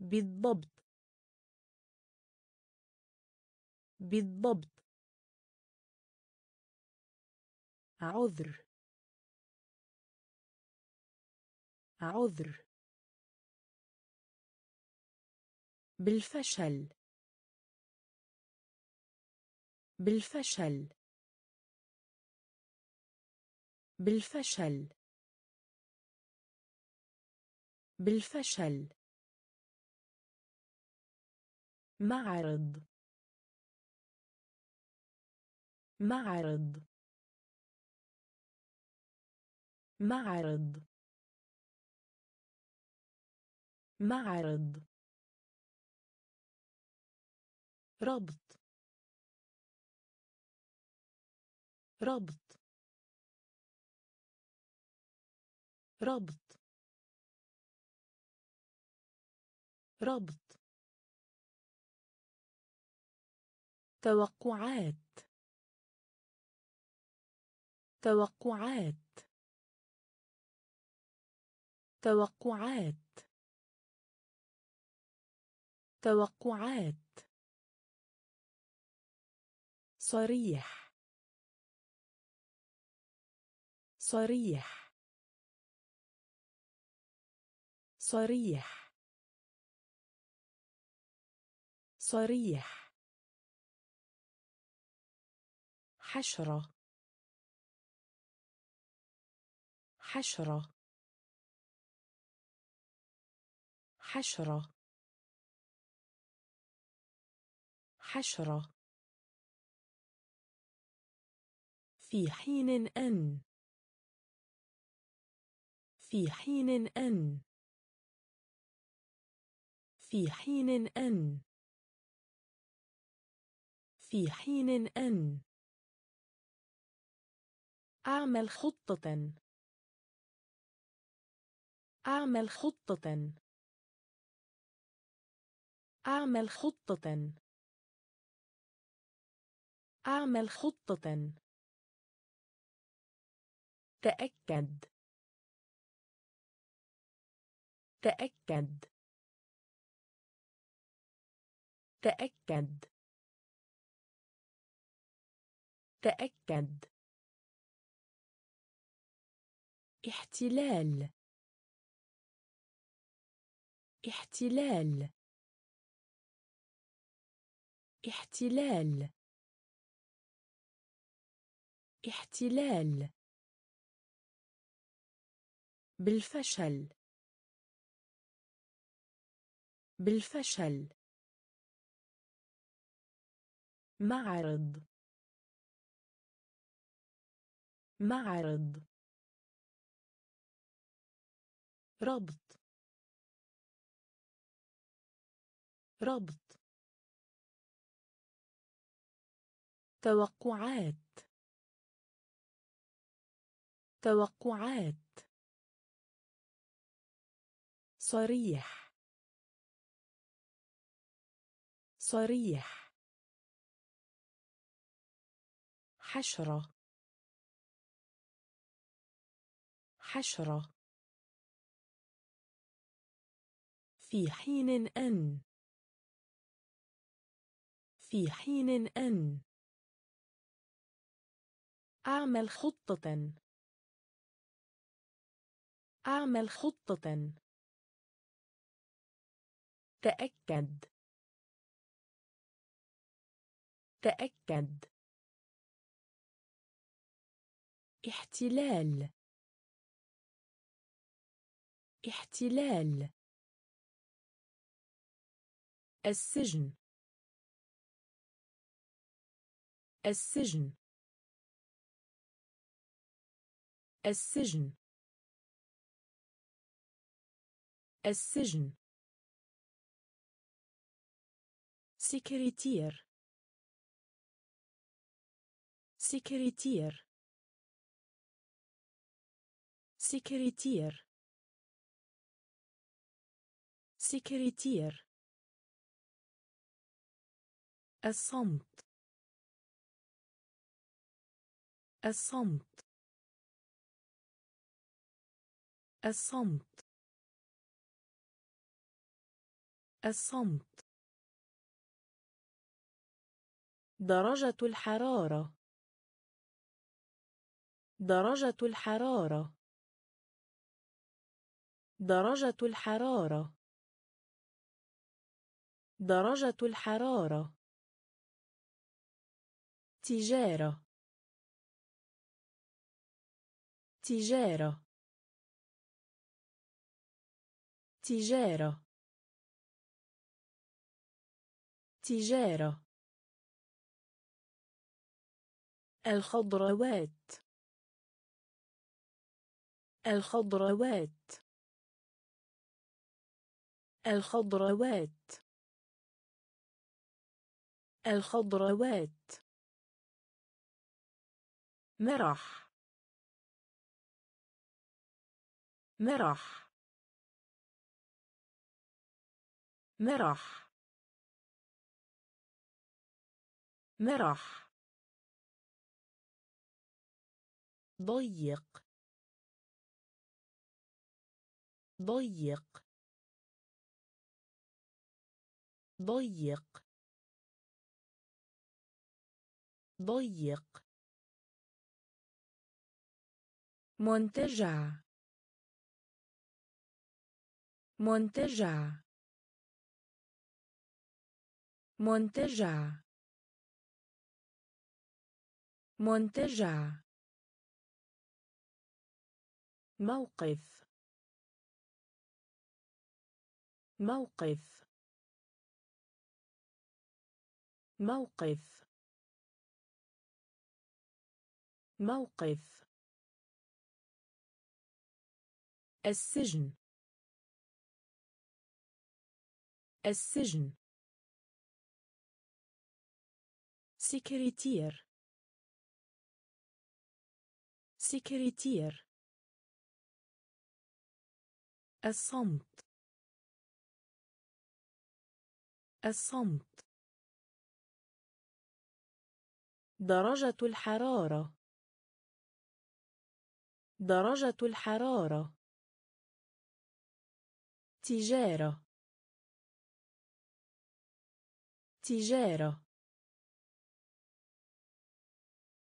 بالضبط. بالضبط. عذر. عذر. بالفشل. بالفشل. بالفشل. بالفشل. معرض. معرض. معرض. معرض. ربط. ربط. ربط. ربط. توقعات. توقعات. توقعات. توقعات. صريح. صريح. صريح. صريح. حشرة. حشرة. حشرة. حشرة. في حين أن. في حين أن. في حين أن. في حين أن. أعمل خطة. أعمل خطة. أعمل خطة. أعمل خطة. تأكد. تأكد. تأكد. تأكد. احتلال. احتلال. احتلال. احتلال. بالفشل. بالفشل. معرض. معرض. ربط ربط توقعات. توقعات. صريح. صريح. حشرة. حشرة. في حين أن. في حين أن. أعمل خطة. أعمل خطة. تأكد. تأكد. احتلال. احتلال. السجن. السجن. السجن. السجن. سكرتير سكرتير سكرتير سكرتير الصمت. الصمت. الصمت. الصمت. درجة الحرارة. درجة الحرارة. درجة الحرارة. درجة الحرارة. تجارة تجارة تجارة تجارة الخضروات الخضروات الخضروات الخضروات مرح. مرح. مرح. مرح. ضيق. ضيق. ضيق. ضيق. منتجع. منتجع. منتجع. منتجع. موقف. موقف. موقف. موقف. السجن. السجن. سكرتير سكرتير الصمت. الصمت. درجة الحرارة. درجة الحرارة. تجارة تجارة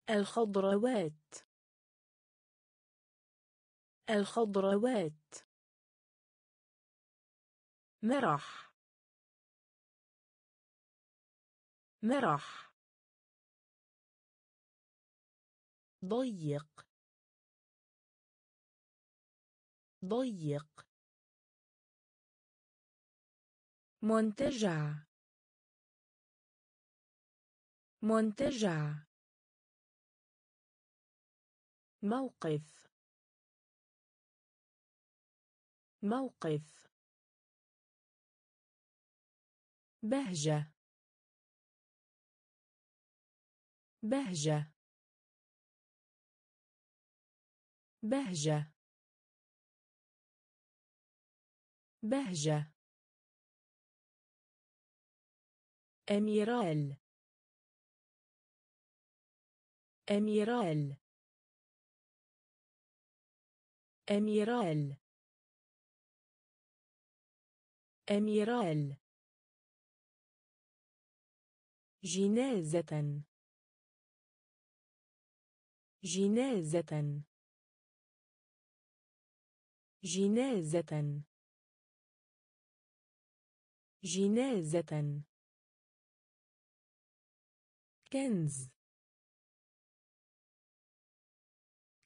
الخضروات. الخضروات. مرح. مرح. ضيق. ضيق. منتجع. منتجع. موقف. موقف. بهجة. بهجة. بهجة. بهجة. أميرال. أميرال. أميرال. أميرال. جنازة. جنازة. جنازة. جنازة. كنز.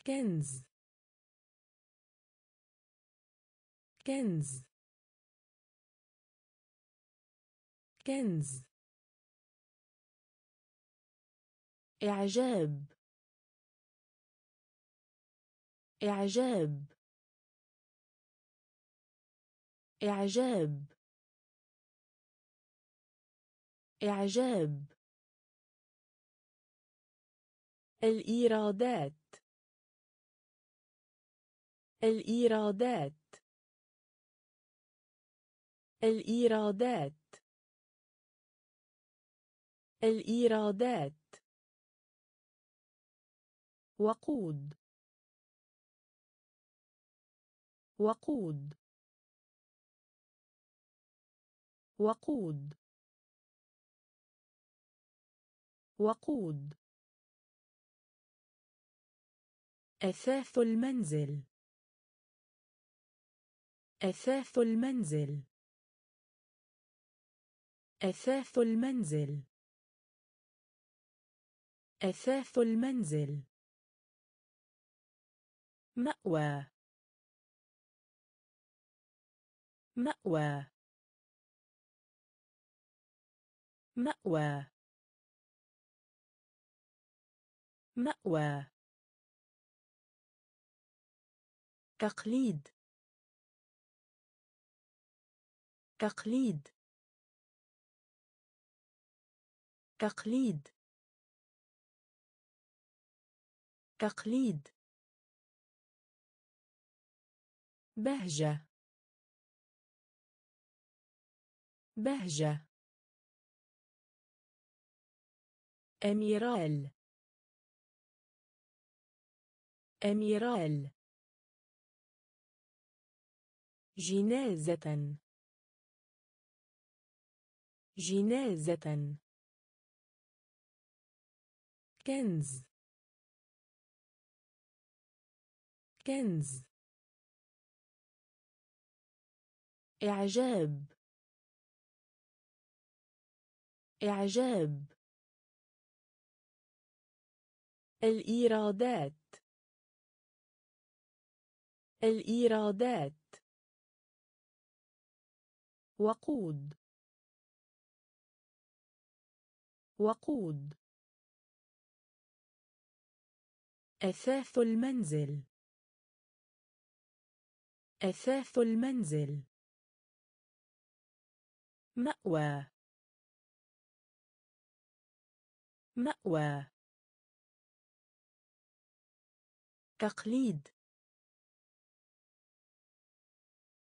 كنز. كنز. كنز. إعجاب. إعجاب. إعجاب. إعجاب. الإيرادات. الإيرادات. الإيرادات. الإيرادات. وقود. وقود. وقود. وقود. أثاث المنزل. أثاث المنزل. أثاث المنزل. أثاث المنزل. مأوى. مأوى. مأوى. مأوى. تقليد. تقليد. تقليد. تقليد. بهجة. بهجة. أميرال. أميرال. جنازة. جنازة. كنز. كنز. إعجاب. إعجاب. الإيرادات. الإيرادات. وقود. وقود. أثاث المنزل. أثاث المنزل. مأوى. مأوى. تقليد.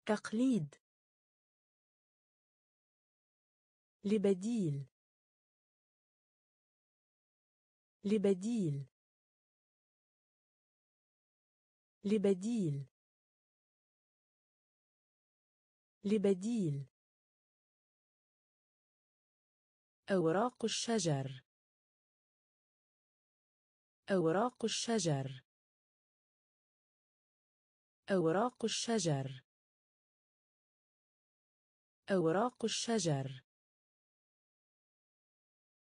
تقليد. لبديل. لبديل. لبديل. لبديل. أوراق الشجر. أوراق الشجر. أوراق الشجر. أوراق الشجر.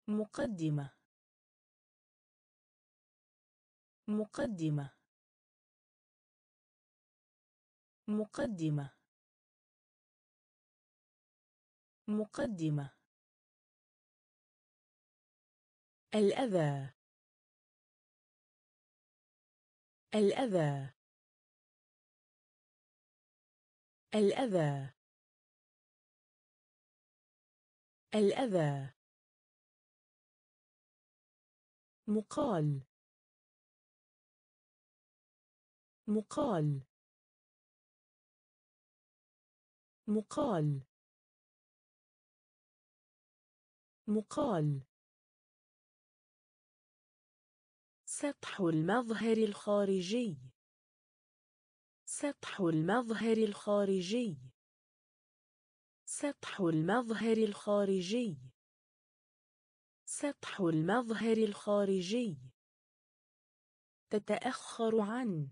مقدمة. مقدمة. مقدمة. مقدمة. الأذى. الأذى. الأذى. الأذى. مقال. مقال. مقال. مقال. سطح المظهر الخارجي. سطح المظهر الخارجي. سطح المظهر الخارجي. سطح المظهر الخارجي. تتأخر عن.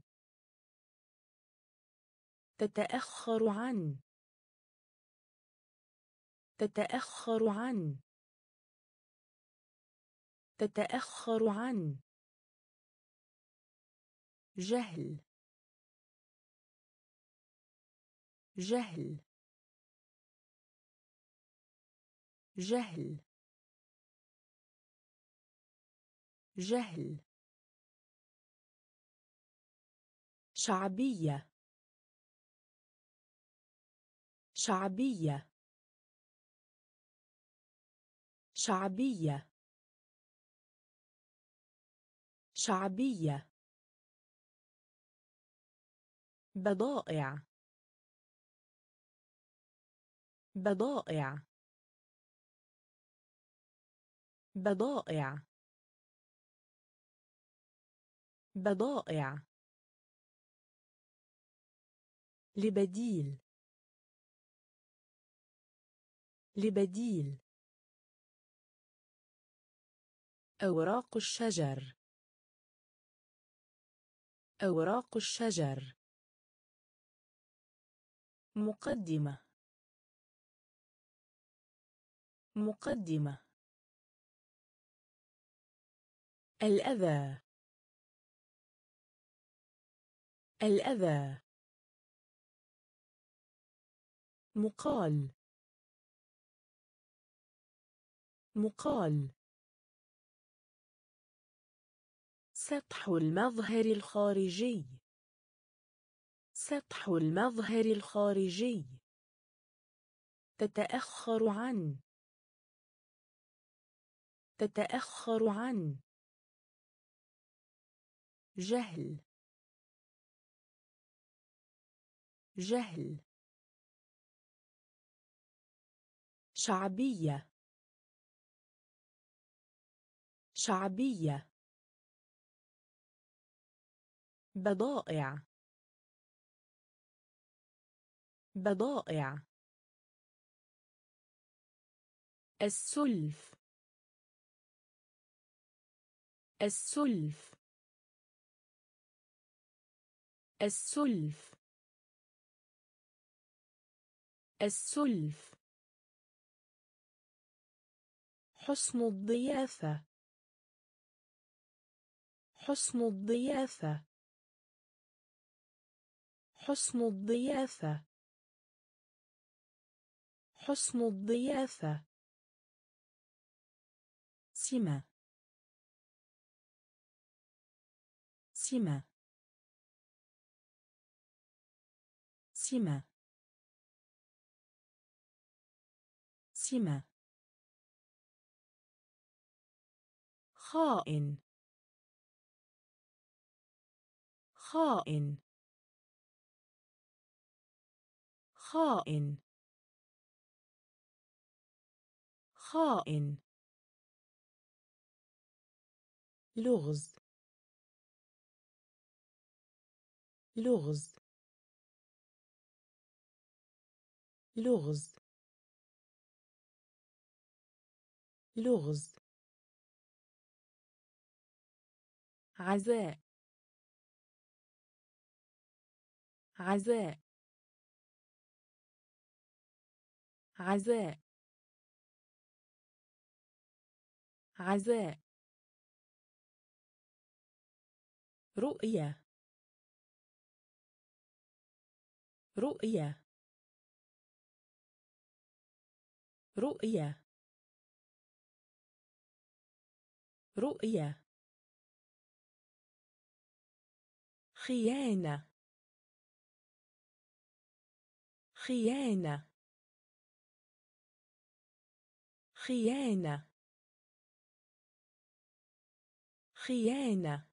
تتأخر عن. تتأخر عن. تتأخر عن. جهل. جهل. جهل. جهل. شعبية. شعبية. شعبية. شعبية. بضائع. بضائع. بضائع. بضائع لبديل. لبديل. أوراق الشجر. أوراق الشجر. مقدمة. مقدمة. الأذى. الأذى. مقال. مقال. سطح المظهر الخارجي. سطح المظهر الخارجي. تتأخر عن. تتأخر عن. جهل. جهل. شعبية. شعبية. بضائع. بضائع. السلف. السلف. السلف. السلف. حسن الضيافة. حسن الضيافة. حسن الضيافة. حسن الضيافة. سمة. سمة. سمة. سمة خائن. خائن. خائن. خائن. لغز. لغز. لغز. لغز. عزاء. عزاء. عزاء. عزاء. رؤية. رؤية. رؤية. رؤية. خيانة. خيانة. خيانة. خيانة.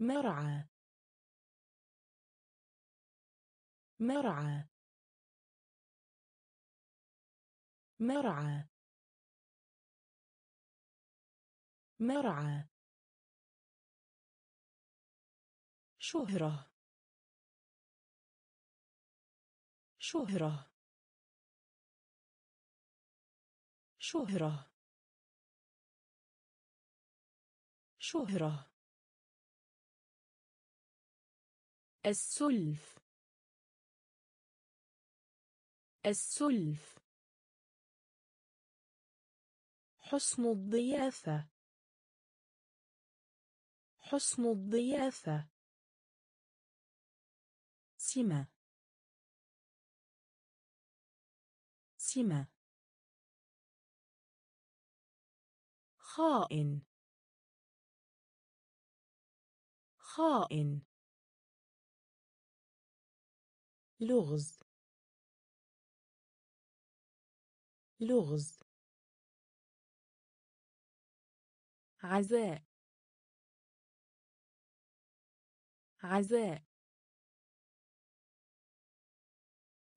مرعى. مرعى. مرعى. مرعى. شهرة. شهرة. شهرة. شهرة. السلف. السلف. حسن الضيافة. حسن الضيافة. سمة. سمة. خائن. خائن. لغز. لغز. عزاء. عزاء.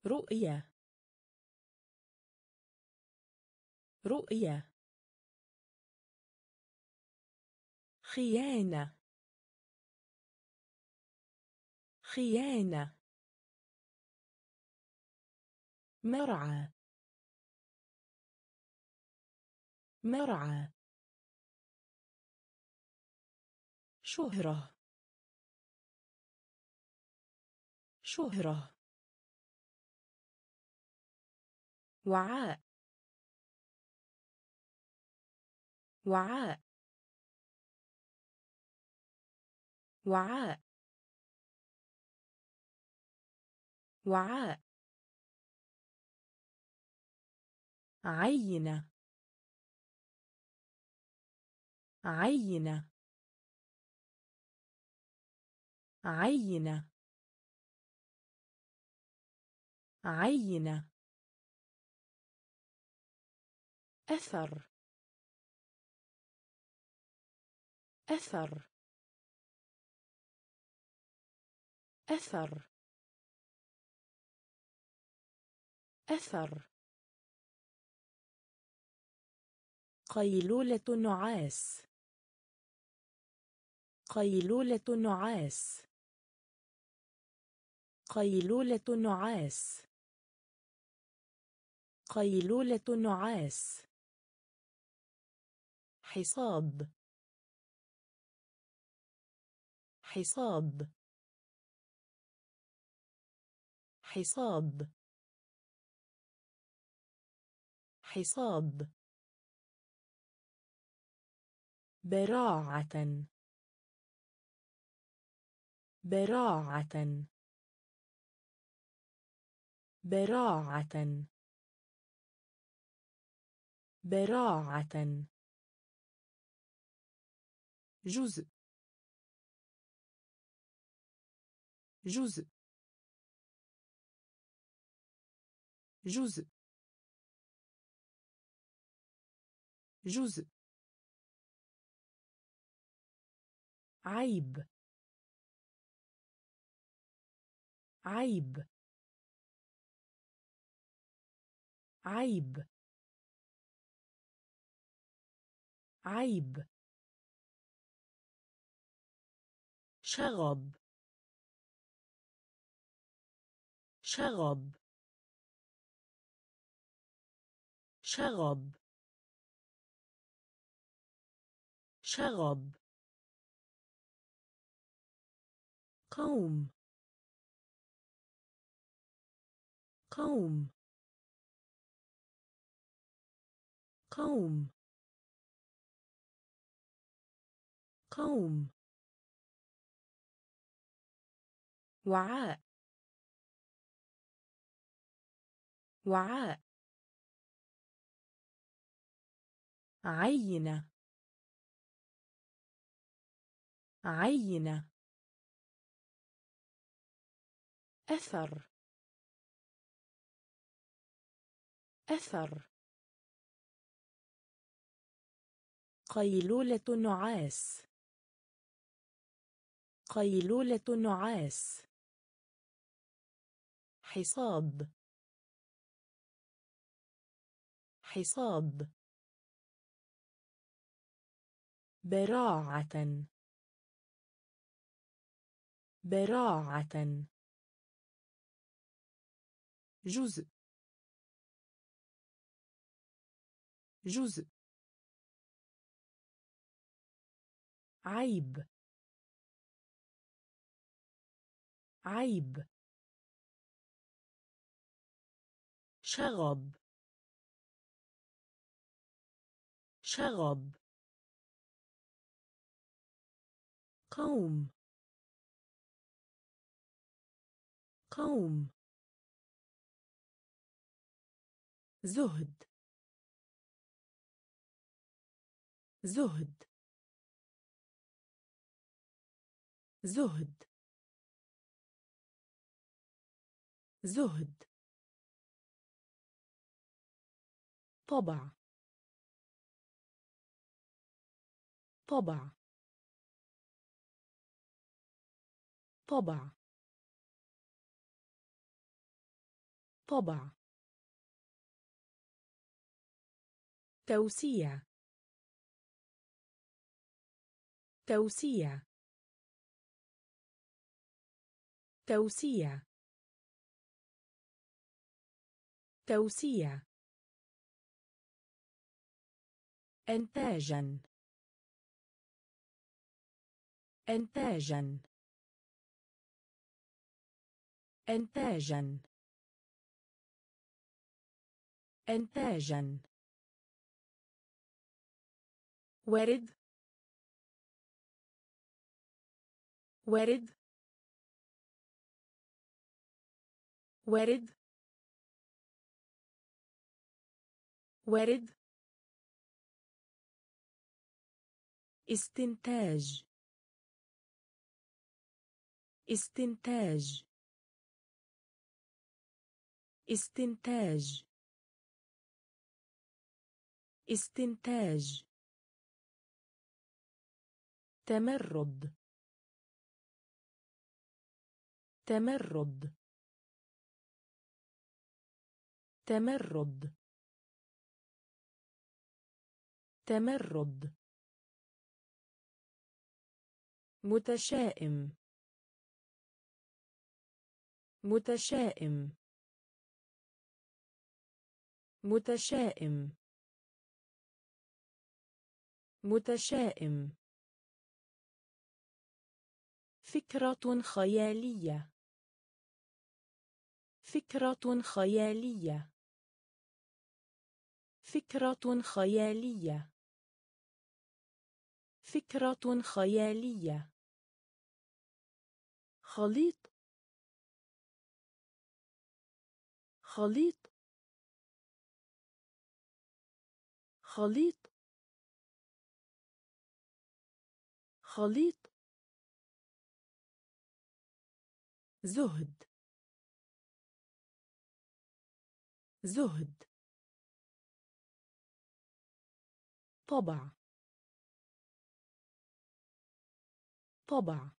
رؤية. رؤية. خيانة. خيانة. مرعى. مرعى. شهرة. شهرة. وعاء. وعاء. وعاء. وعاء. عينة. عينة. عينة. عينة. أثر. أثر. أثر. أثر. قيلولة نعاس. قيلولة نعاس. قيلولة نعاس. قيلولة نعاس. حصاد حصاد حصاد حصاد براعة. براعة. براعة. براعة. جزء. جزء. جزء. جزء. عيب. عيب. عيب. عيب. شغب. شغب. شغب. شغب. قوم. قوم. قوم. قوم. وعاء. وعاء. عينة. عينة. أثر. أثر. قيلولة نعاس. قيلولة نعاس. حصاد حصاد براعة. براعة. جزء. جزء. عيب. عيب. شغب. شغب. قوم. قوم. زهد. زهد. زهد. زهد. طبع. طبع. طبع. طبع. توسيع. توسيع. توسيع. توسيع. إنتاجا. إنتاجا. إنتاجا. إنتاجا. ورد. ورد. ورد. ورد استنتاج. استنتاج. استنتاج. استنتاج. تمرد. تمرد. تمرد. تمرد متشائم. متشائم. متشائم. متشائم. فكرة خيالية. فكرة خيالية. فكرة خيالية. فكرة خيالية. خليط. خليط. خليط. خليط. زهد. زهد. طبع. طبع.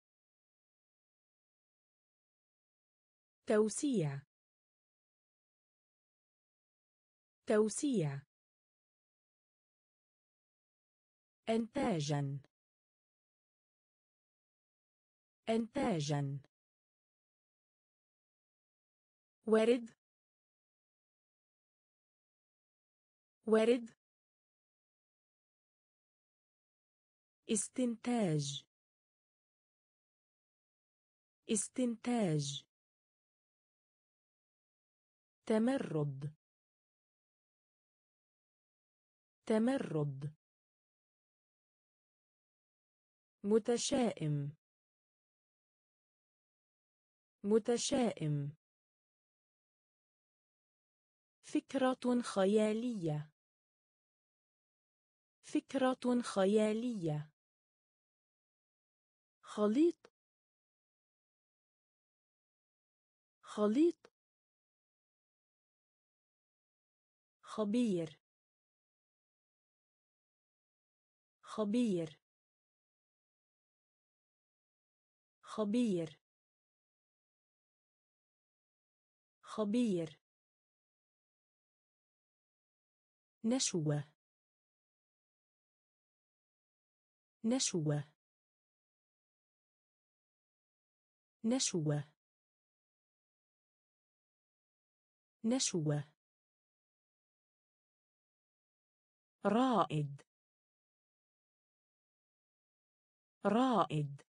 توسيع. توسيع. إنتاجا. إنتاجا. ورد ورد استنتاج. استنتاج. تمرد. تمرد. متشائم. متشائم. فكرة خيالية. فكرة خيالية. خليط خليط. خبير. خبير. خبير. خبير. نشوة. نشوة. نشوة. نشوة. رائد. رائد.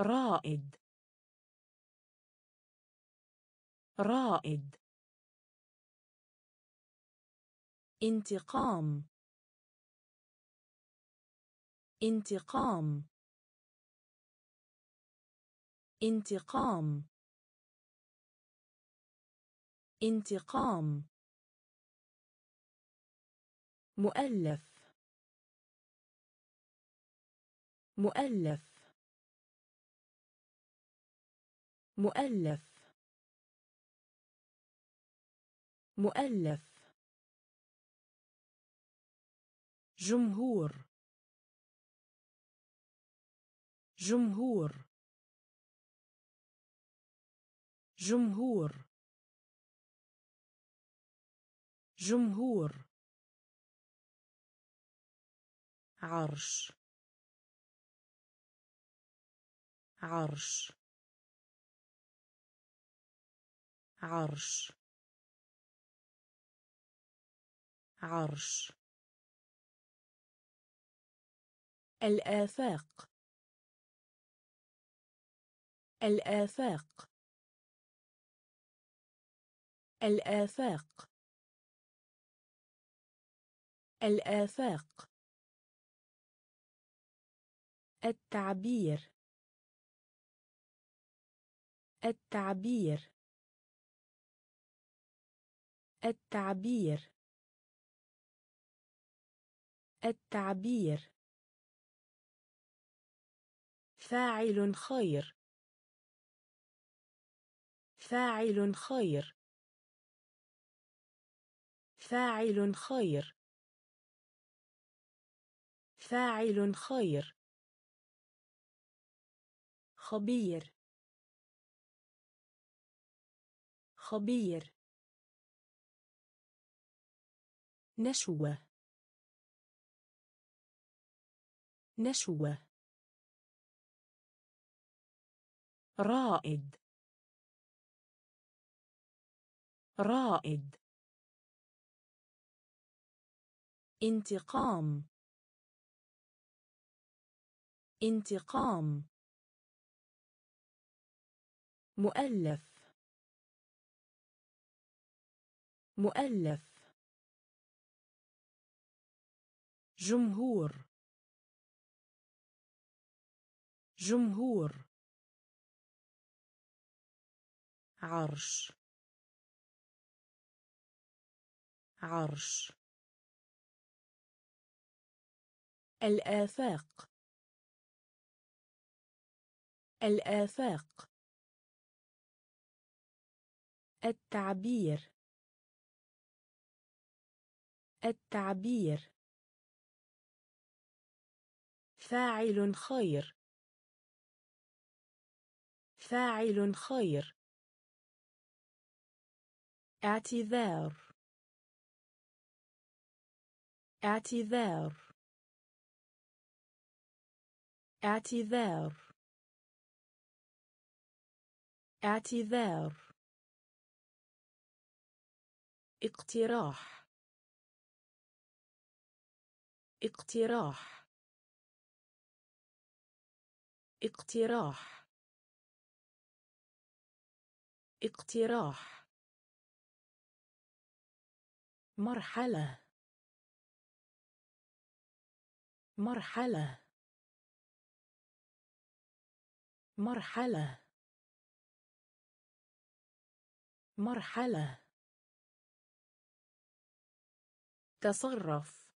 رائد. رائد. انتقام. انتقام. انتقام. انتقام. مؤلف. مؤلف. مؤلف. مؤلف. جمهور. جمهور. جمهور. جمهور. عرش. عرش. عرش. عرش. الآفاق. الآفاق. الآفاق. الآفاق. التعبير. التعبير. التعبير. التعبير. فاعل خير. فاعل خير. فاعل خير. فاعل خير. خبير. خبير. نشوة. نشوة. رائد. رائد. انتقام. انتقام. مؤلف. مؤلف. جمهور. جمهور. عرش. عرش. الآفاق. الآفاق. التعبير. التعبير. فاعل خير. فاعل خير. اعتذار. اعتذار. اعتذار. اعتذار. اقتراح. اقتراح. اقتراح. اقتراح. مرحلة. مرحلة. مرحلة. مرحلة. تصرف.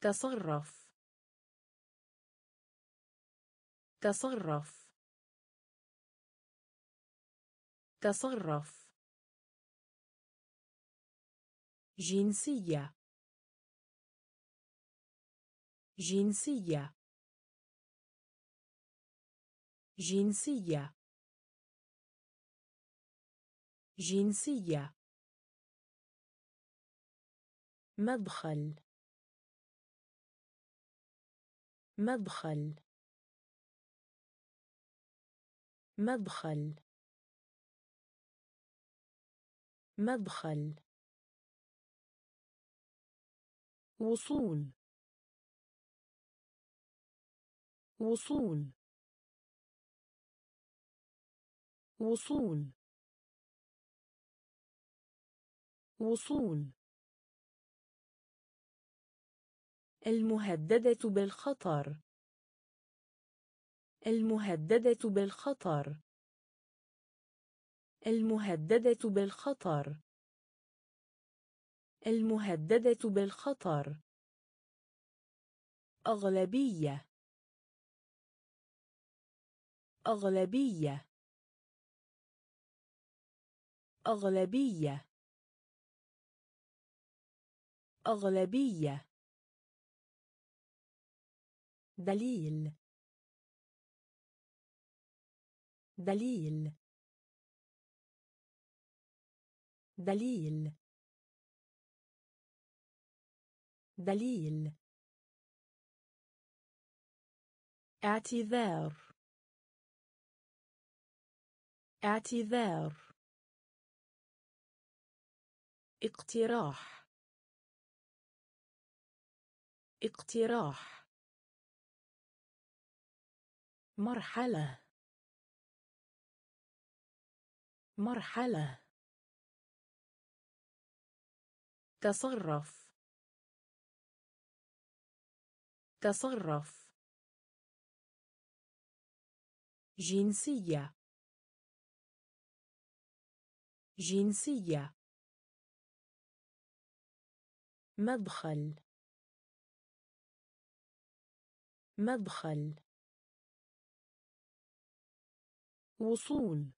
تصرف. تصرف. تصرف. جنسية. جنسية. جنسية. جنسية. مدخل. مدخل. مدخل. مدخل. وصول. وصول. وصول. وصول المهددة بالخطر. المهددة بالخطر. المهددة بالخطر. المهددة بالخطر. أغلبية. أغلبية. أغلبية. أغلبية. دليل. دليل. دليل. دليل. اعتذار. اعتذار. اقتراح. اقتراح. مرحلة. مرحلة. تصرف. تصرف. جنسية. جنسية. مدخل. مدخل. وصول.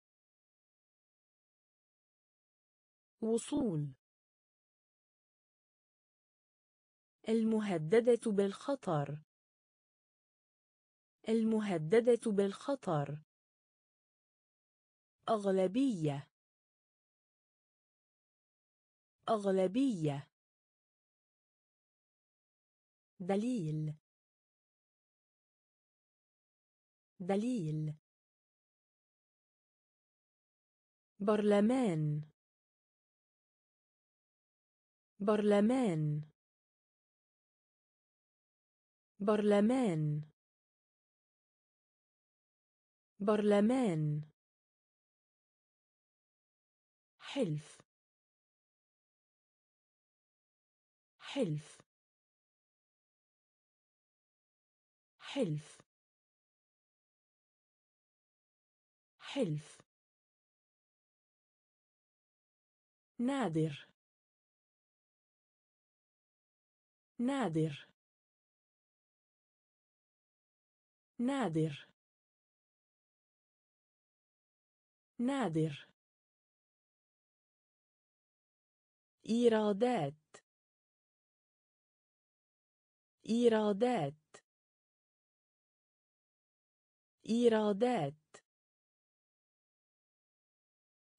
وصول. المهددة بالخطر. المهددة بالخطر. أغلبية. أغلبية. دليل. دليل. برلمان. برلمان. برلمان. برلمان. حلف. حلف. حلف. حلف. نادر. نادر. نادر. نادر. إيرادات. إيرادات. إيرادات.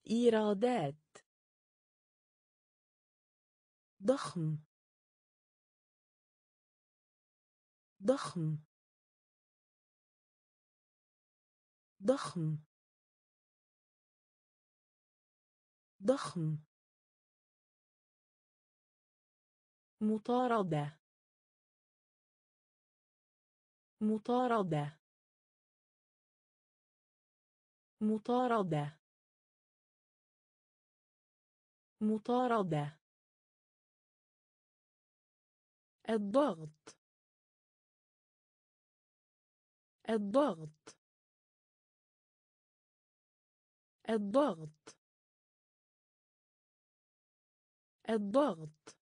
إيرادات. ضخم. ضخم. ضخم. ضخم. مطاردة. مطاردة. مطاردة. مطاردة. الضغط. الضغط. الضغط. الضغط.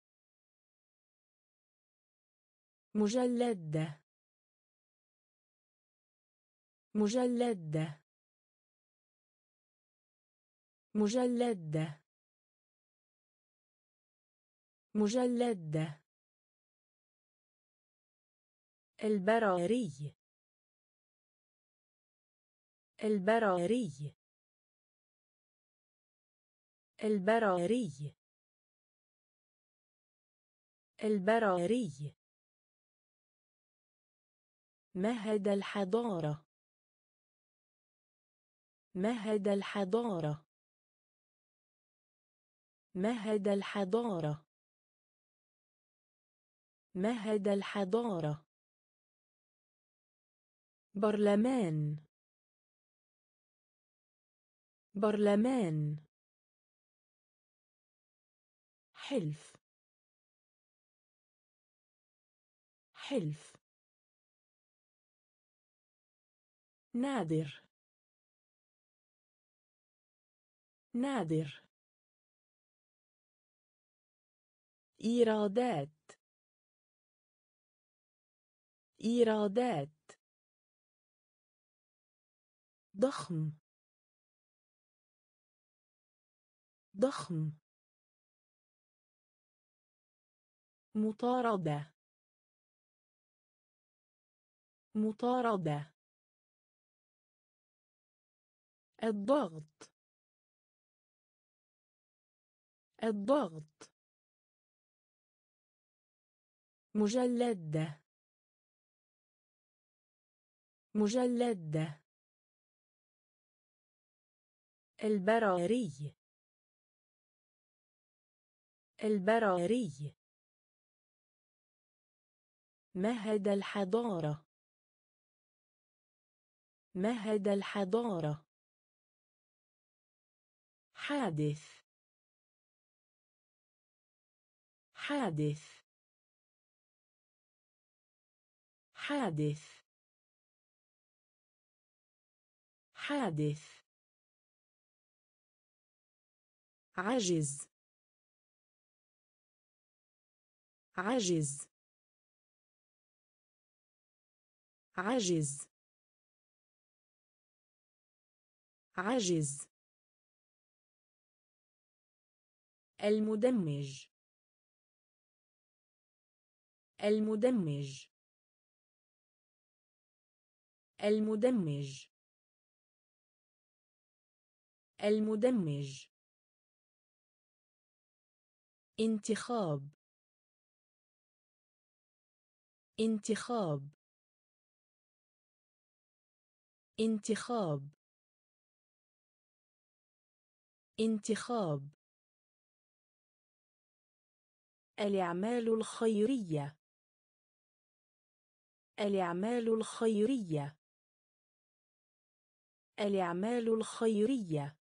مجلد مجلد مجلد مجلد البراري. البراري. البراري. البراري. مهد الحضارة. مهد الحضارة. مهد الحضارة. مهد الحضارة. برلمان. برلمان. حلف. حلف. نادر. نادر. إيرادات. إيرادات. ضخم. ضخم. مطاردة. مطاردة. الضغط. الضغط. مجلد مجلد البراري. البراري. مهد الحضارة. مهد الحضارة. حادث. حادث. حادث. حادث. عجز عجز عجز عجز المدمج. المدمج. المدمج. المدمج. انتخاب. انتخاب. انتخاب. انتخاب. الأعمال الخيرية. الأعمال الخيرية. الأعمال الخيرية.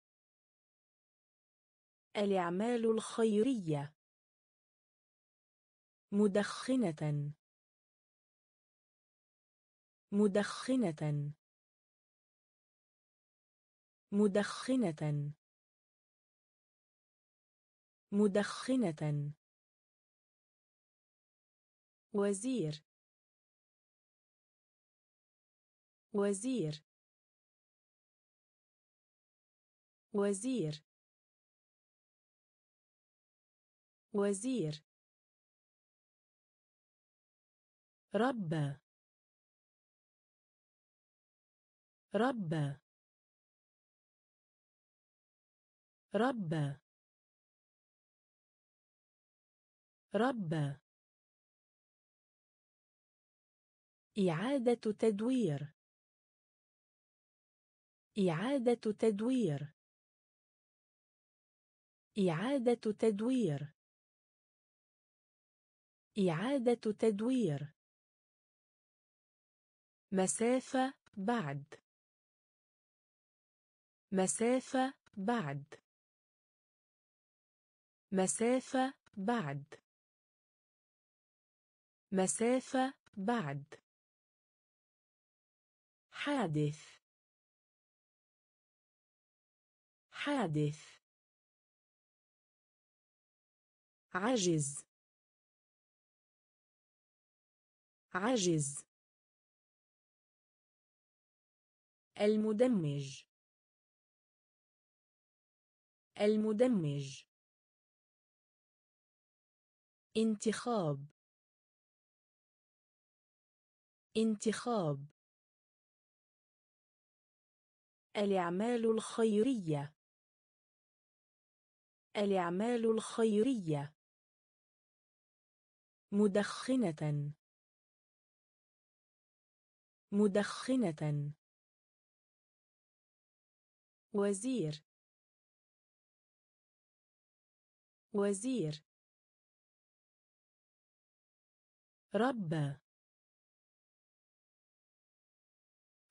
الأعمال الخيرية. مدخنة. مدخنة. مدخنة. مدخنة. وزير. وزير. وزير. وزير. ربى ربى ربى ربى إعادة تدوير. إعادة تدوير. إعادة تدوير. إعادة تدوير. مسافة بعد. مسافة بعد. مسافة بعد. مسافة بعد. حادث. حادث. عجز عجز المدمج. المدمج. انتخاب. انتخاب. الأعمال الخيرية. الأعمال الخيرية. مدخنة. مدخنة. وزير. وزير. ربى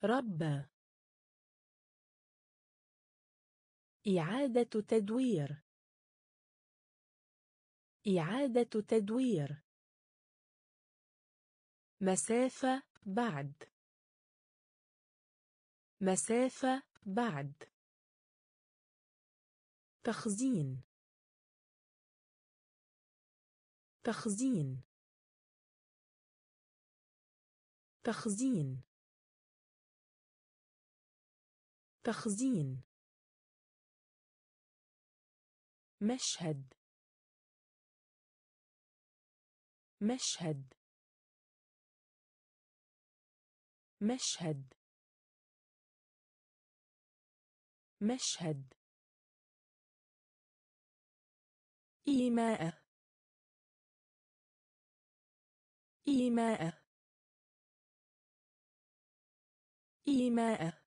ربى إعادة تدوير. إعادة تدوير. مسافة بعد. مسافة بعد. تخزين. تخزين. تخزين. تخزين. مشهد. مشهد. مشهد. مشهد. إيماء إيماء إيماء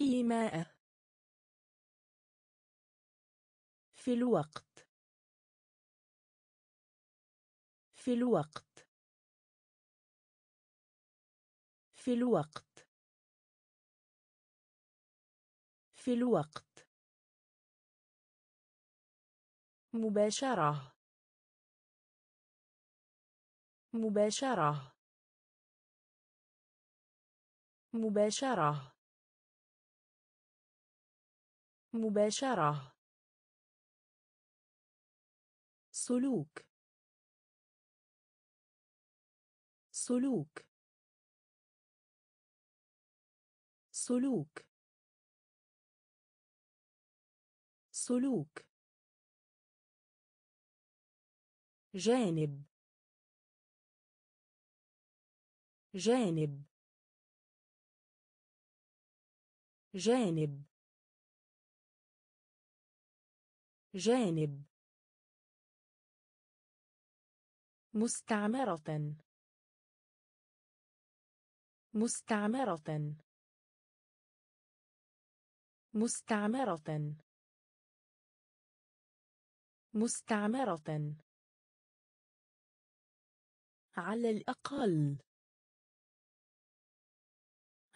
إيماء في الوقت. في الوقت. في الوقت. في الوقت. مباشرة. مباشرة. مباشرة. مباشرة. سلوك. سلوك. سلوك. سلوك. جانب. جانب. جانب. جانب. مستعمرة. مستعمرة. مستعمرة. مستعمرة. على الأقل.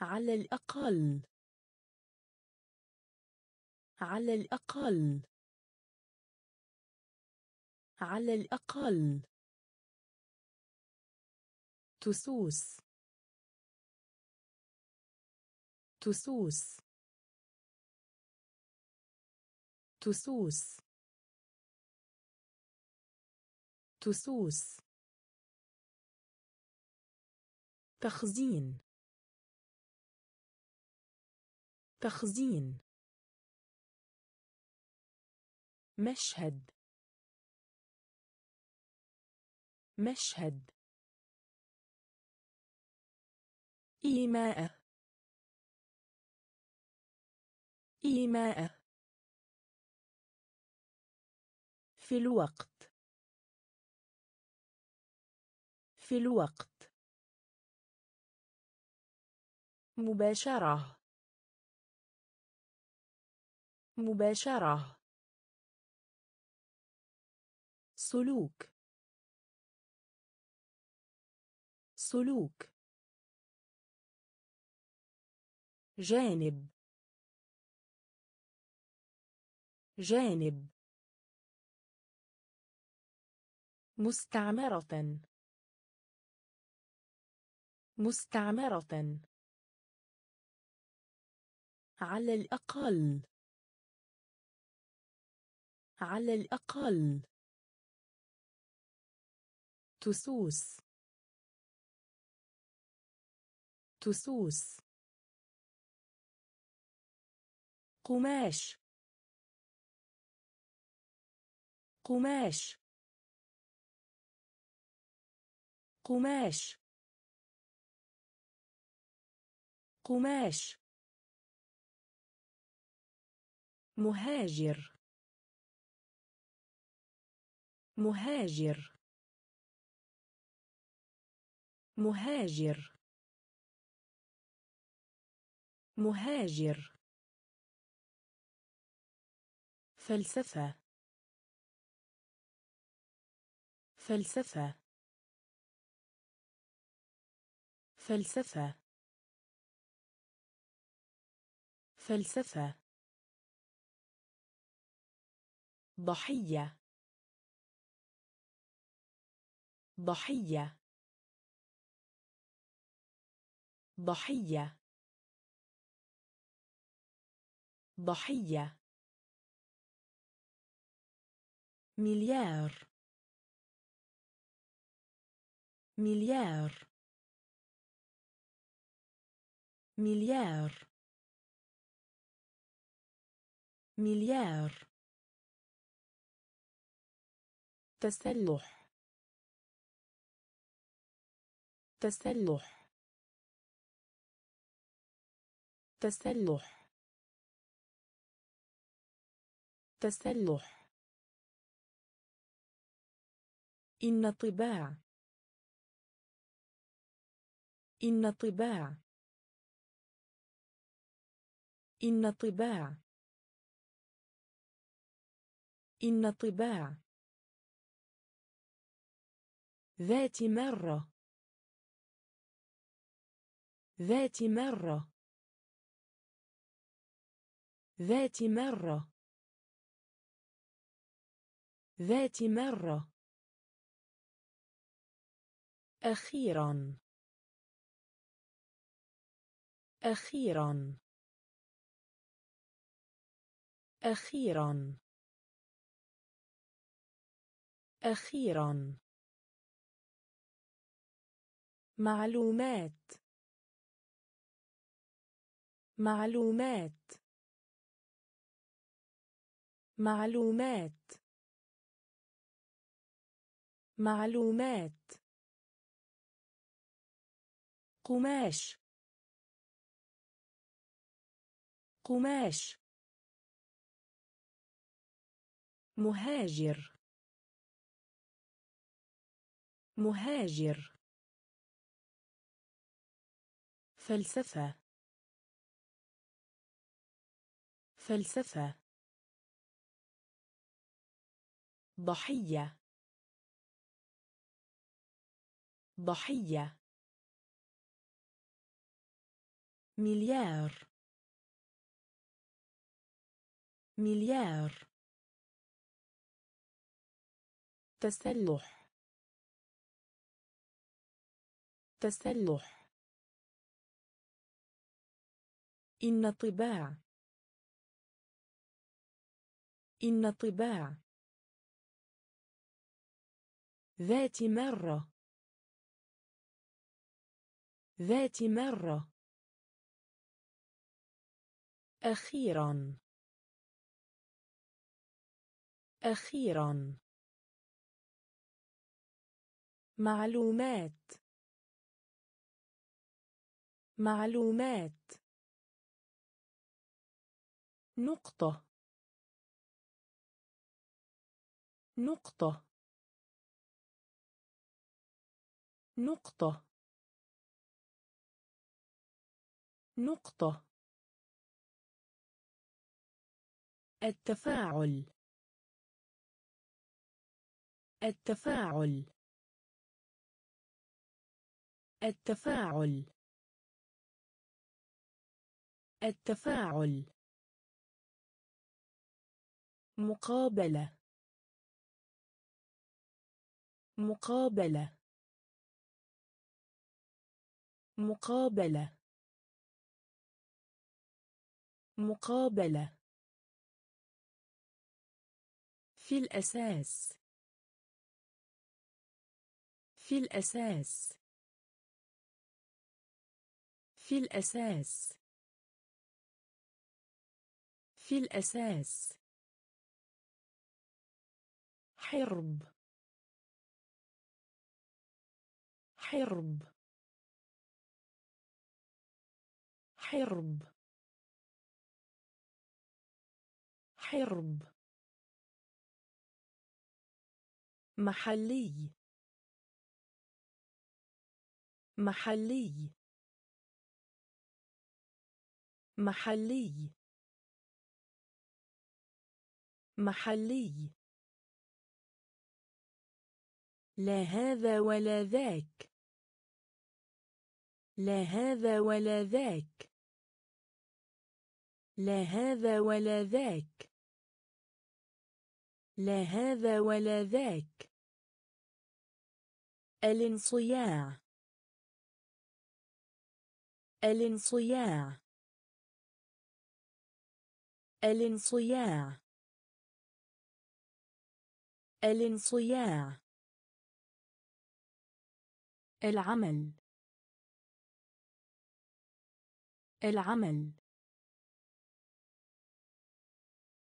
على الأقل. على الأقل. على الأقل. تسوس. تسوس. تسوس. تسوس. تخزين. تخزين. مشهد. مشهد. إيماء. إيماء. في الوقت. في الوقت. مباشرة. مباشرة. سلوك. سلوك. جانب. جانب. مستعمرة. مستعمرة. على الأقل. على الأقل. تسوس. تسوس. قماش. قماش. قماش. قماش. مهاجر. مهاجر. مهاجر. مهاجر. فلسفة. فلسفة. فلسفة. فلسفة. ضحية. ضحية. ضحية. ضحية. مليار. مليار. مليار. مليار. تسلح. تسلح. تسلح. تسلح. إن طباع. إن طباع. إن طباع. إن طباع. ذات مرة. ذات مرة. ذات مرة. ذات مرة. أخيرا. أخيرا. أخيرا. أخيرا. معلومات. معلومات. معلومات. معلومات. قماش. قماش. مهاجر. مهاجر. فلسفة. فلسفة. ضحية. ضحية. مليار. مليار. تسلح. تسلح إن طباع. إن طباع. ذات مرة. ذات مرة. أخيرا. أخيرا. معلومات. معلومات. نقطة. نقطة. نقطة. نقطة. التفاعل. التفاعل. التفاعل. التفاعل. مقابلة. مقابلة. مقابلة. مقابلة. في الأساس. في الأساس. في الأساس. في الأساس. حرب. حرب. حرب. حرب. محلي. محلي. محلي. محلي. لا هذا ولا ذاك. لا هذا ولا ذاك. لا هذا ولا ذاك. لا هذا ولا ذاك. الانصياع. الانصياع. الانصياع. الانصياع. العمل. العمل.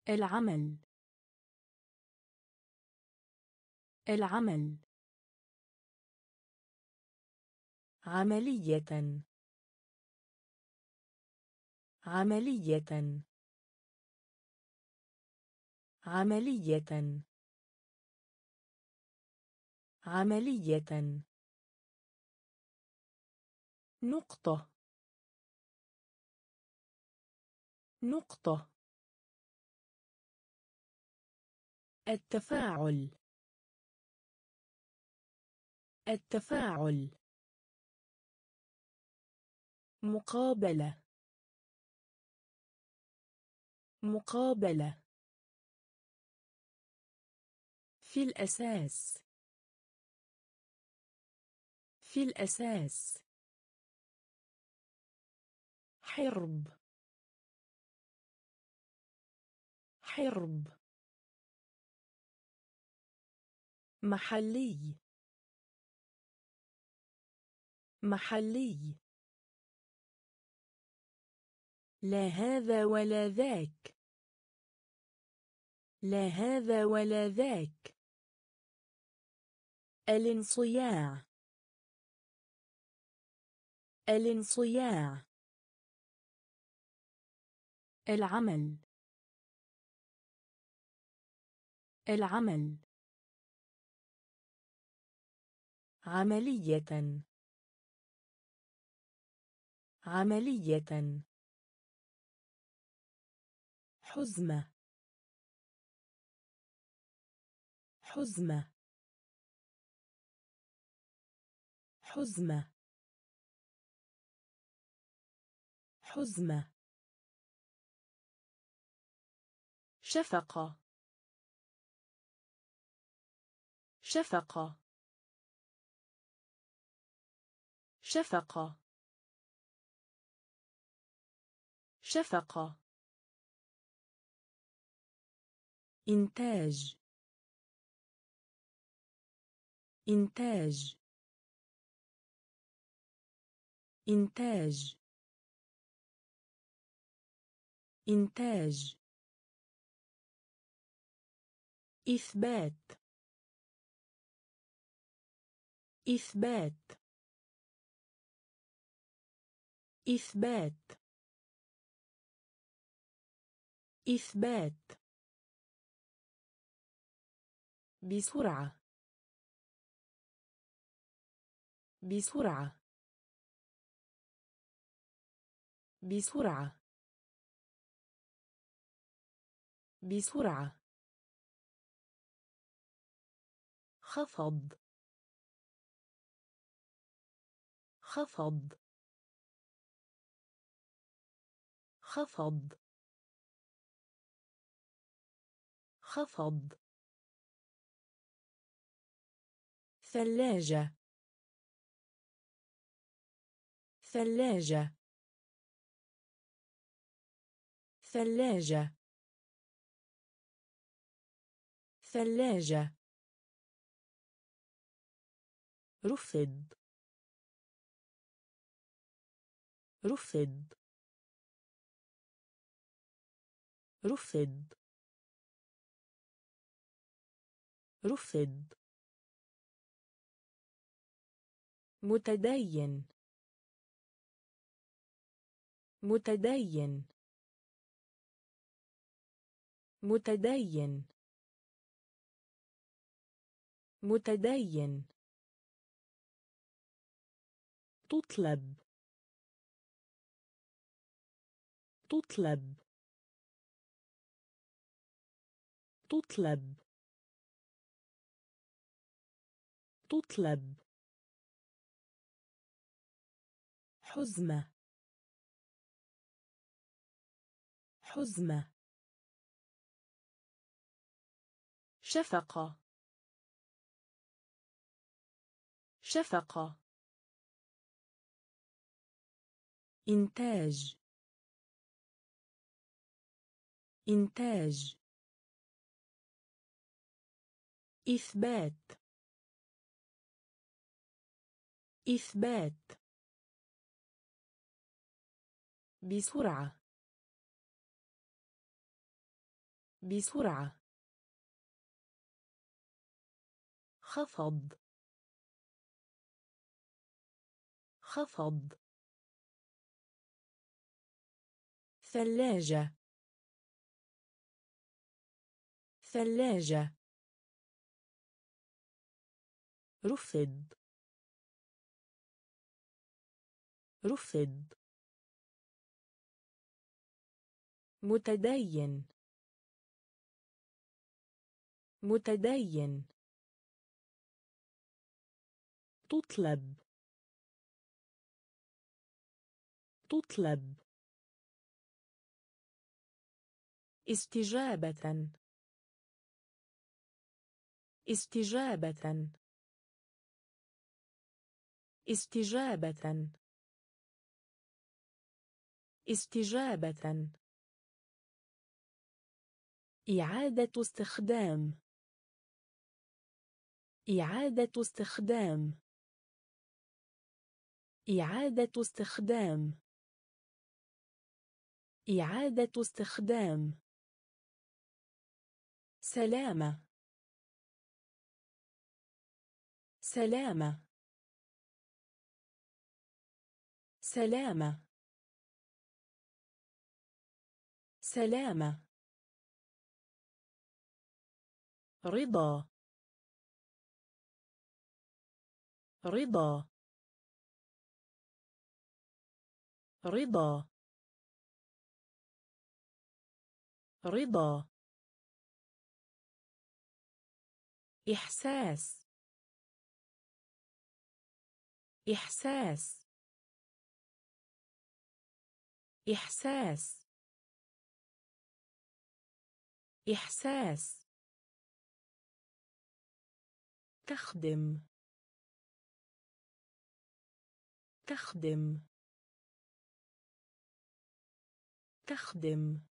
العمل. العمل. عملية. عملية. عملية. عملية. نقطة. نقطة. التفاعل. التفاعل. مقابلة. مقابلة. في الأساس. في الأساس. حرب. حرب. محلي. محلي. لا هذا ولا ذاك. لا هذا ولا ذاك. الانصياع. الانصياع. العمل. العمل. عملية. عملية. حزمة. حزمة. حزمة. حزمة. شفقة. شفقة. شفقة. شفقة. إنتاج. إنتاج. إنتاج. إنتاج. إثبات. إثبات. إثبات. إثبات. بسرعة. بسرعة. بسرعة. بسرعة. خفض. خفض. خفض. خفض. ثلاجة. ثلاجة. ثلاجة. ثلاجة. رفض. رفض. رفض. رفض. متدين. متدين. متدين. متدين. تطلب. تطلب. تطلب. تطلب. حزمة. حزمة. شفقة. شفقة. إنتاج. إنتاج. إثبات. إثبات. بسرعة. بسرعة. خفض. خفض. ثلاجة. ثلاجة. رفض. رفض. متدين. متدين. تطلب. تطلب. استجابة. استجابة. استجابة. استجابة. إعادة استخدام. إعادة استخدام. إعادة استخدام. إعادة استخدام. سلامة. سلامة. سلامة. سلامة. رضا. رضا. رضا. رضا. إحساس. إحساس. إحساس. إحساس. تخدم. تخدم. تخدم.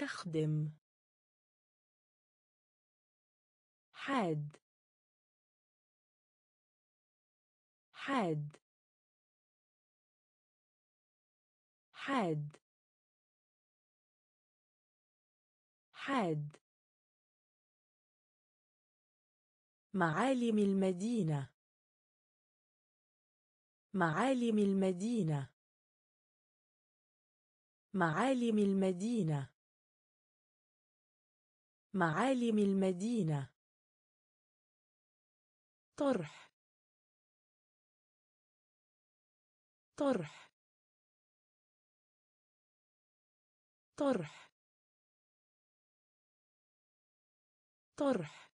تخدم حاد. حاد. حاد. حاد. معالم المدينة. معالم المدينة. معالم المدينة. معالم المدينة. طرح. طرح. طرح. طرح.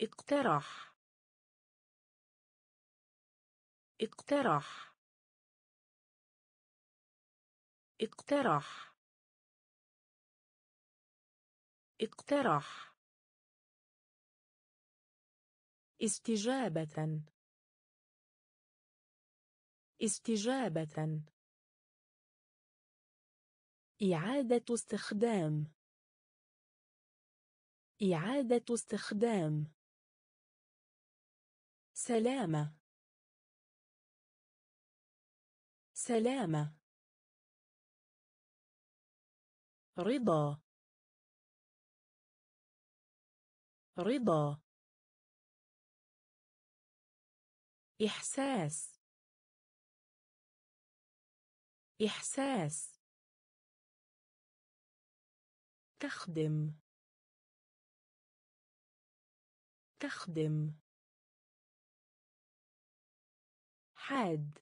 اقترح. اقترح. اقترح. اقترح. استجابة. استجابة. إعادة استخدام. إعادة استخدام. سلامة. سلامة. رضا. رضا. إحساس. إحساس. تخدم. تخدم. حاد.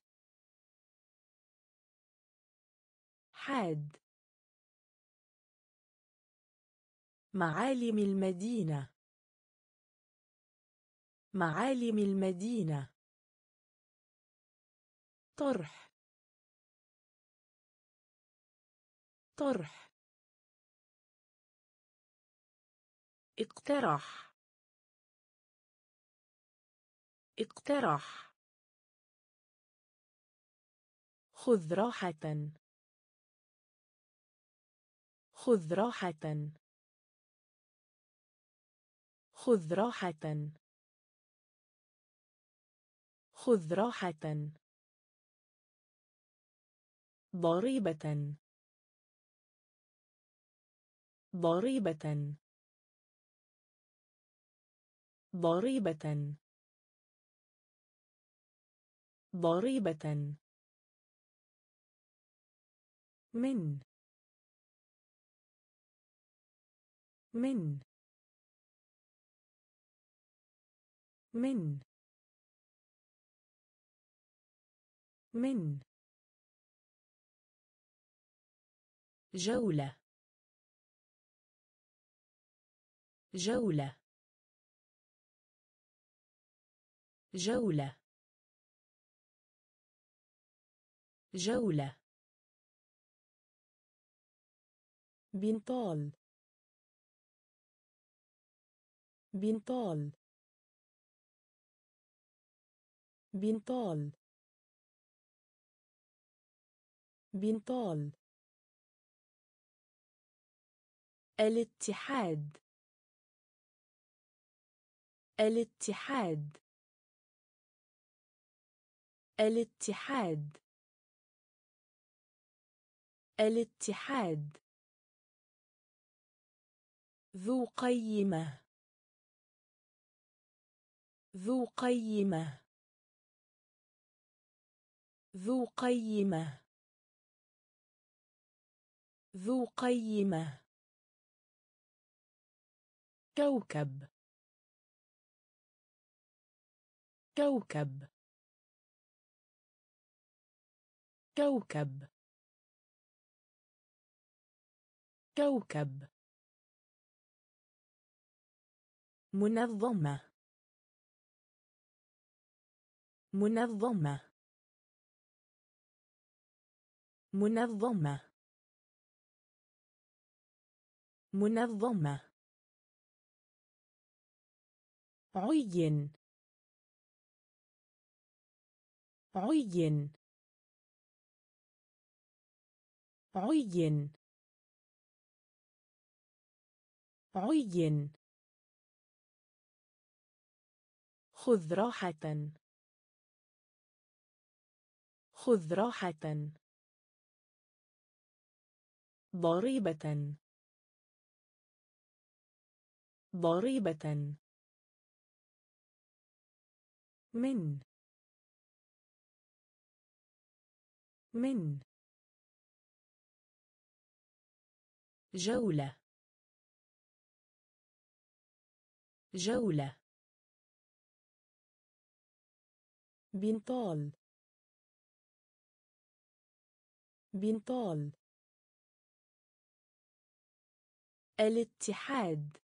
حاد. معالم المدينة. معالم المدينة. طرح. طرح. اقترح. اقترح. خذ راحة. خذ راحة. خذ راحة. خذ راحة. ضريبة. ضريبة. ضريبة. ضريبة. من. من. من. من. جولة. جولة. جولة. جولة. بنطال. بنطال. بنطال. بنطال الاتحاد. الاتحاد. الاتحاد. الاتحاد. ذو قيمة. ذو قيمة. ذو قيمة. ذو قيمة. كوكب. كوكب. كوكب. كوكب. منظمة. منظمة. منظمة. منظمة. عين. عين. عين. عين. خذ راحة. خذ راحة. ضريبة. ضريبة. من. من. جولة. جولة. بنطال. بنطال. الاتحاد.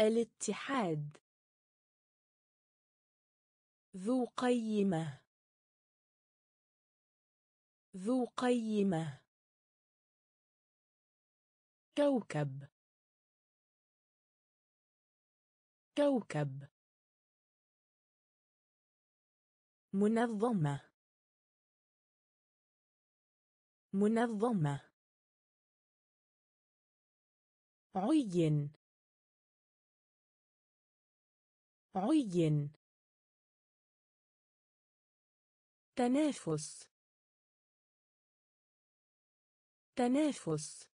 الاتحاد. ذو قيمة. ذو قيمة. كوكب. كوكب. منظمة. منظمة. عين. عين. تنافس. تنافس.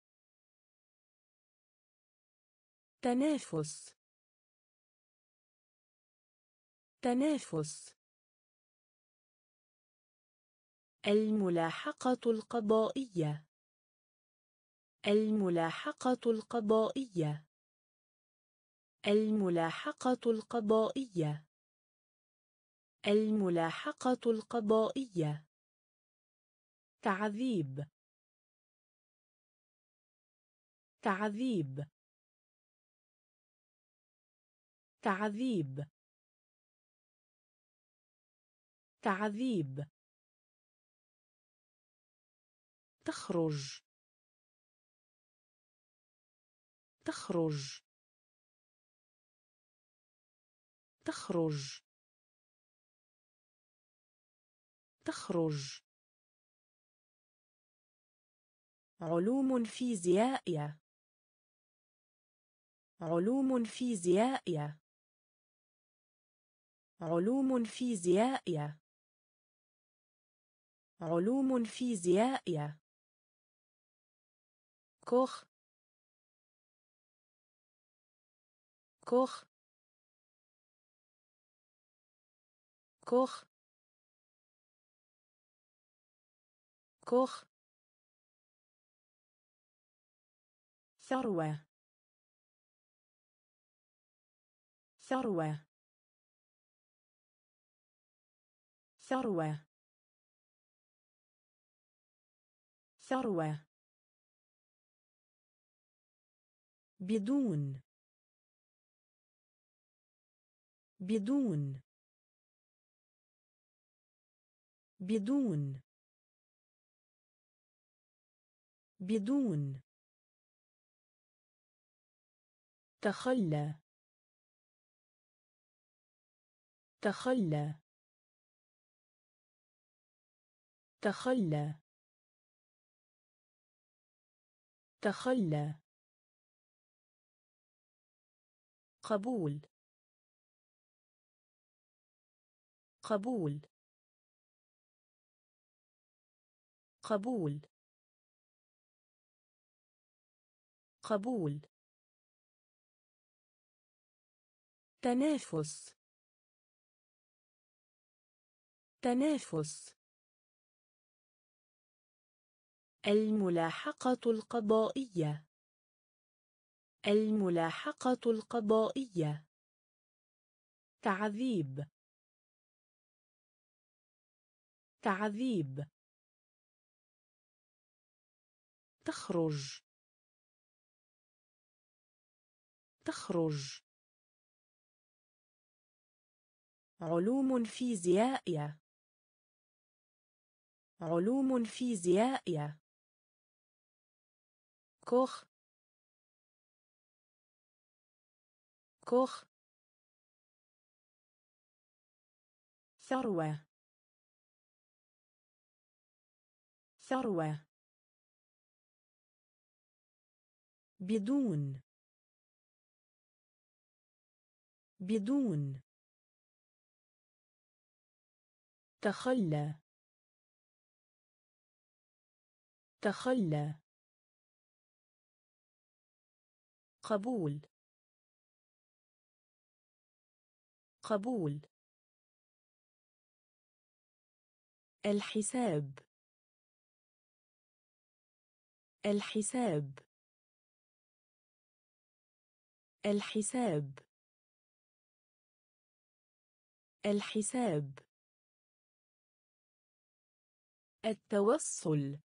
تنافس. تنافس. الملاحقة القضائية. الملاحقة القضائية. الملاحقة القضائية. الملاحقة القضائية. تعذيب. تعذيب. تعذيب. تعذيب. تخرج. تخرج. تخرج. تخرج. علوم فيزيائية علوم فيزيائية علوم فيزيائية علوم فيزيائية كوخ كوخ كوخ كوخ ثروة. ثروة. ثروة. ثروة. بدون. بدون. بدون. بدون. تخلى. تخلى. تخلى. تخلى. قبول. قبول. قبول. قبول. تنافس. تنافس. الملاحقة القضائية. الملاحقة القضائية. تعذيب. تعذيب. تخرج. تخرج. علوم فيزيائية علوم فيزيائية كوخ كوخ ثروة. ثروة. بدون. بدون. تخلى. تخلى. قبول. قبول. الحساب. الحساب. الحساب. الحساب. التوصل.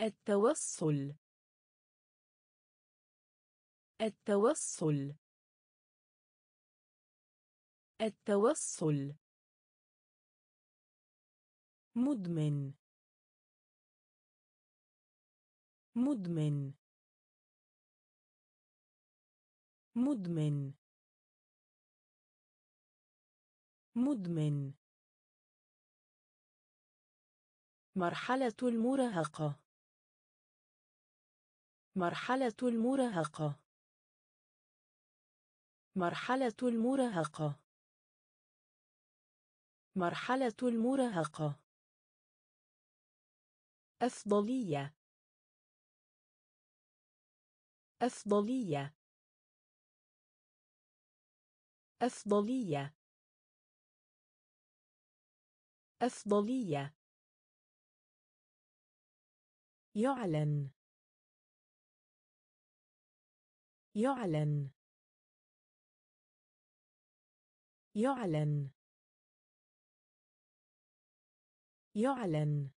التوصل. التوصل. التوصل. مدمن. مدمن. مدمن. مدمن. مرحلة المراهقة. مرحلة المراهقة. مرحلة المراهقة. مرحلة المراهقة. أفضلية. أفضلية. أفضلية. أفضلية. يعلن. يعلن. يعلن. يعلن.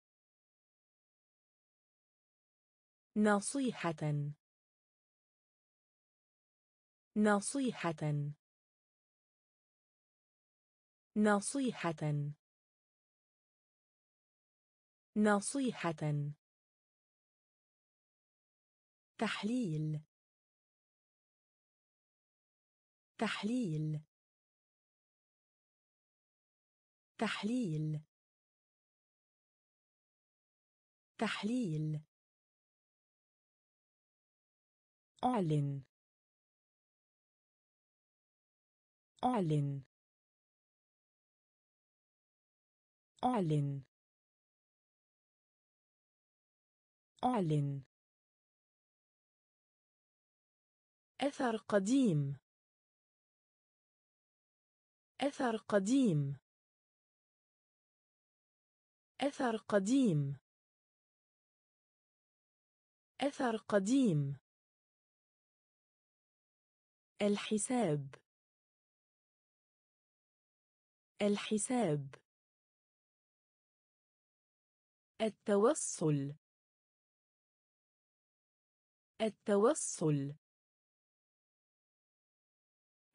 نصيحة. نصيحة. نصيحة. نصيحة. تحليل. تحليل. تحليل. تحليل. أعلن. أعلن. أعلن. أعلن. أثر قديم. أثر قديم. أثر قديم. أثر قديم. الحساب. الحساب. التوصل. التوصل.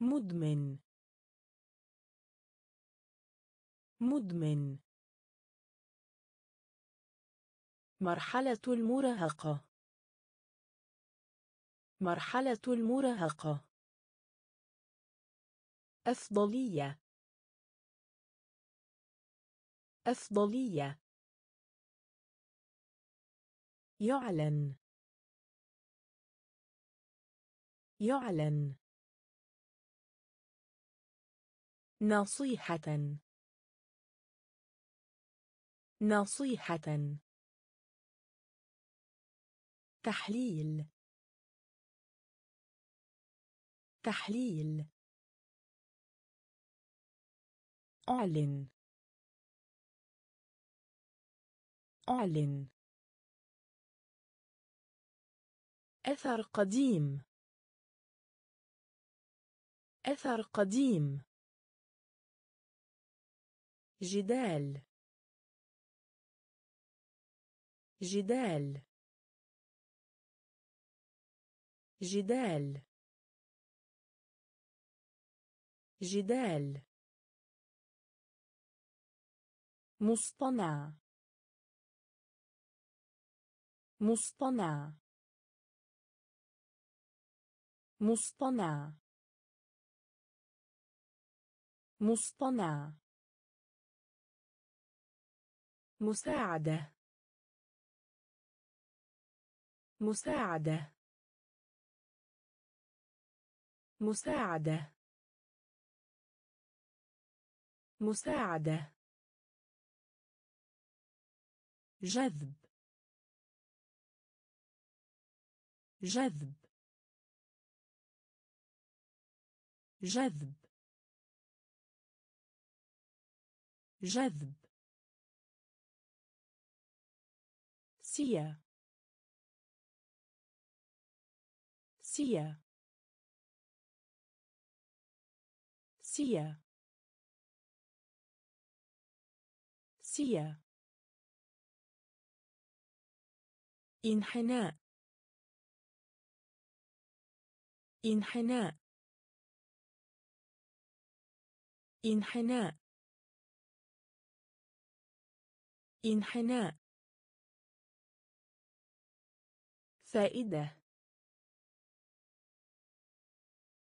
مدمن. مدمن. مرحلة المراهقة. مرحلة المراهقة. أفضلية. أفضلية. يعلن. يعلن. نصيحة. نصيحة. تحليل. تحليل. أعلن. أعلن. أثر قديم. أثر قديم. جدال. جدال. جدال. جدال. مصطنع. مصطنع. مصطنع. مصطنع. مساعدة. مساعدة. مساعدة. مساعدة. جذب. جذب. جذب. جذب. سيا. سيا. سيا. سيا. انحناء. انحناء. إنحناء. إنحناء. فائدة.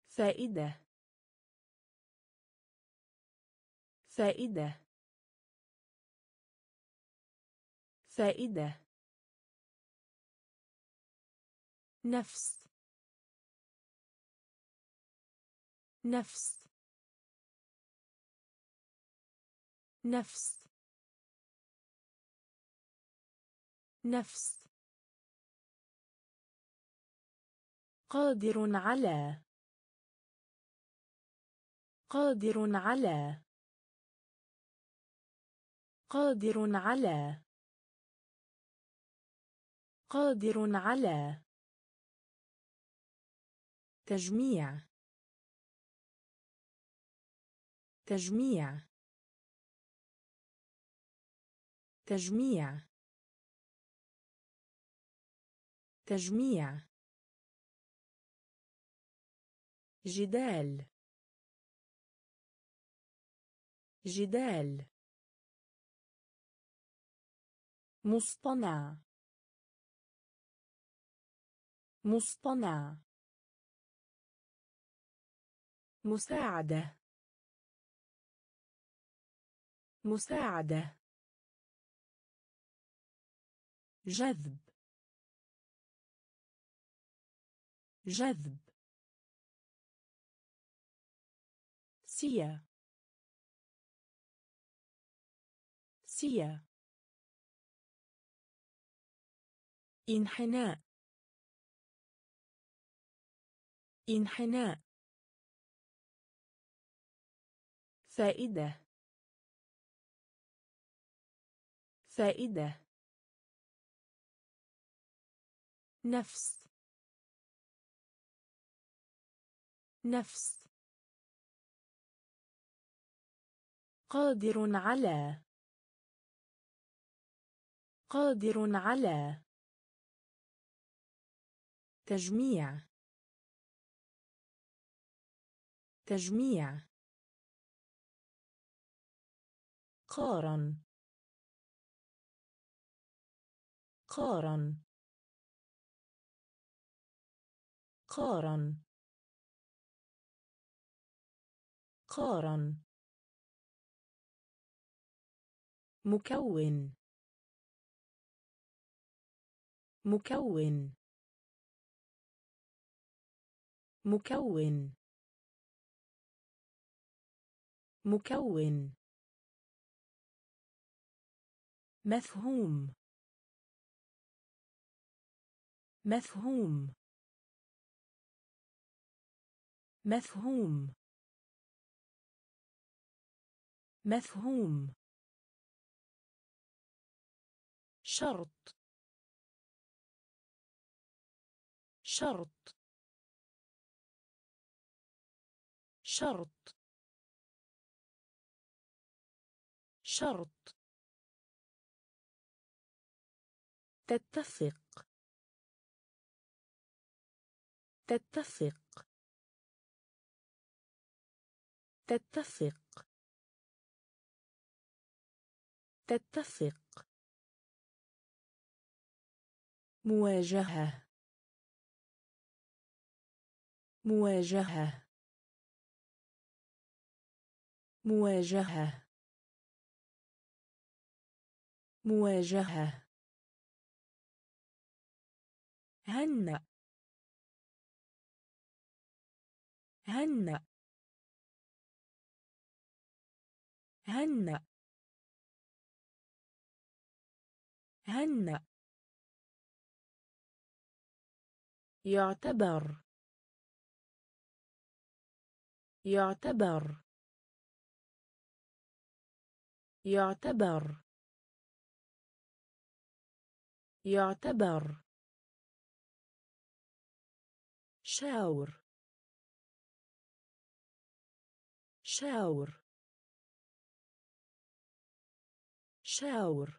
فائدة. فائدة. فائدة. نفس. نفس. نفس. نفس. قادر على. قادر على. قادر على. قادر على. تجميع. تجميع. تجميع. تجميع. جدال. جدال. مصطنع. مصطنع. مساعدة. مساعدة. جذب. جذب. سيا. سيا. انحناء. انحناء. فائدة. فائدة. نفس. نفس. قادر على. قادر على. تجميع. تجميع. قارن. قارن. قارن قارن مكون. مكون. مكون. مكون. مفهوم. مفهوم. مفهوم. مفهوم. شرط. شرط. شرط. شرط. تتفق. تتفق. تتفق. تتفق. مواجهة. مواجهة. مواجهة. مواجهة. هنأ. هنأ. هنأ هنأ يعتبر. يعتبر. يعتبر. يعتبر. شاور. شاور. شاور.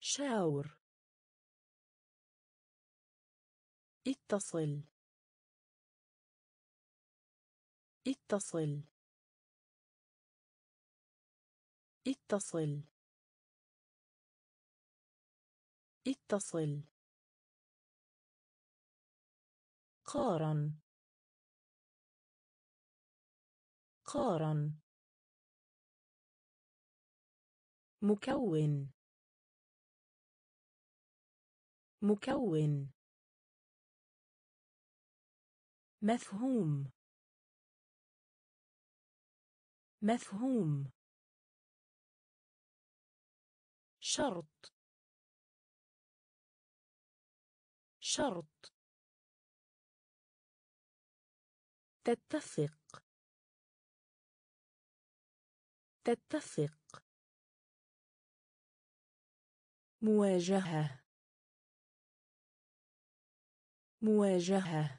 شاور. اتصل. اتصل. اتصل. اتصل. قارن. قارن. مكون. مكون. مفهوم. مفهوم. شرط. شرط. تتفق. تتفق. مواجهة. مواجهة.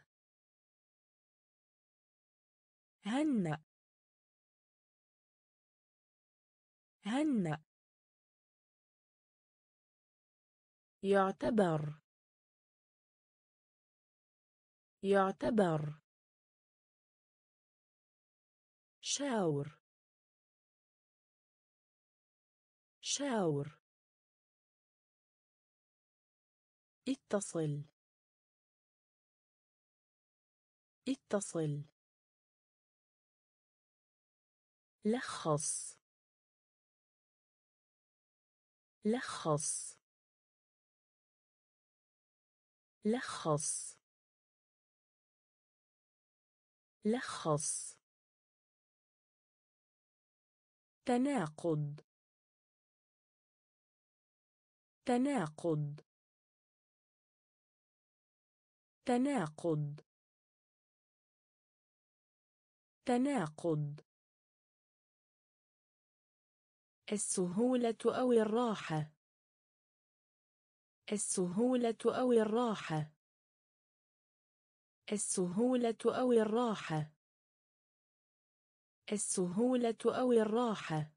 هنأ. هنأ. يعتبر. يعتبر. شاور. شاور. اتصل. اتصل. لخص. لخص. لخص. لخص. تناقض. تناقض. تناقض. تناقض. السهولة أو الراحة. السهولة أو الراحة. السهولة أو الراحة. السهولة أو الراحة.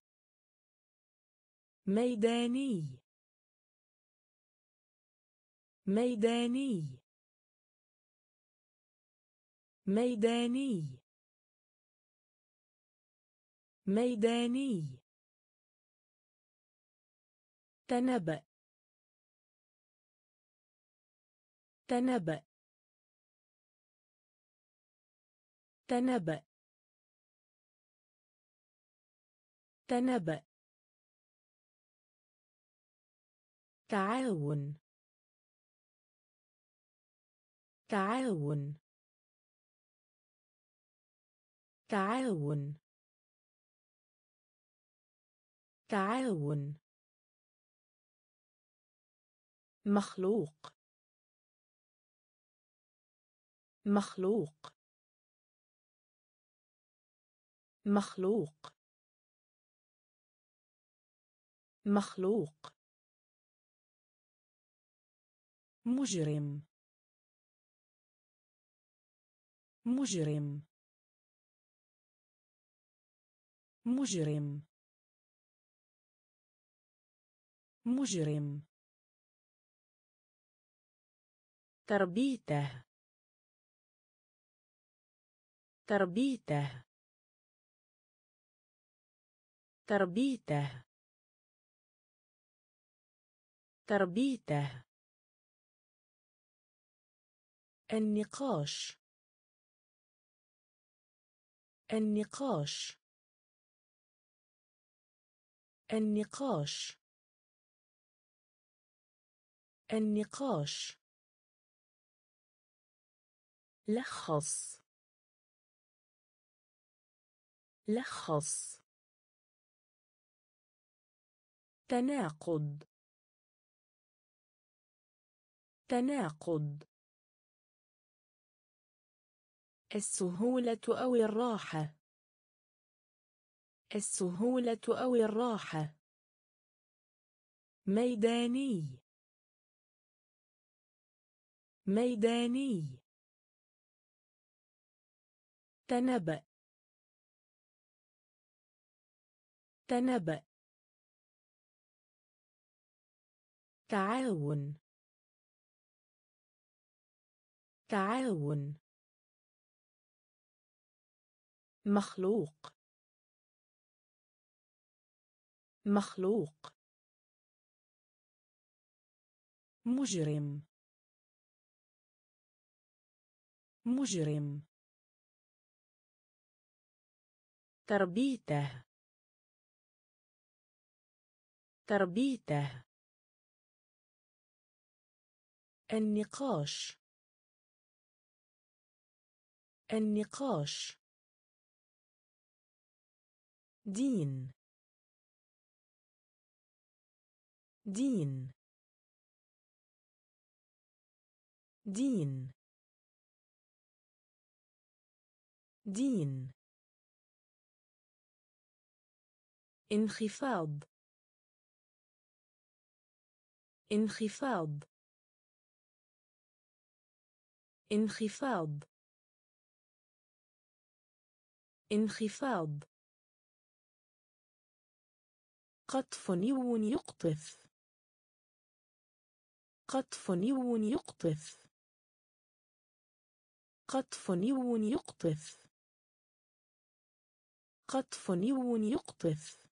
ميداني. ميداني. ميداني. ميداني. تنبأ. تنبأ. تنبأ. تنبأ. تعاون. تعاون. تعاون. تعاون. مخلوق. مخلوق. مخلوق. مخلوق. مجرم. مجرم. مجرم. مجرم. تربيته. تربيته. تربيته. تربيته. النقاش. النقاش. النقاش. النقاش. لخص. لخص. تناقض. تناقض. السهولة أو الراحة. السهولة أو الراحة. ميداني. ميداني. تنبأ. تنبأ. تعاون. تعاون. مخلوق. مخلوق. مجرم. مجرم. تربيته. تربيته. النقاش. النقاش. دين. دين. دين. دين. انخفاض. انخفاض. انخفاض. انخفاض. قطف نيو يقطف. قطف نيو يقطف. قطف نيو يقطف. قطف نيو يقطف.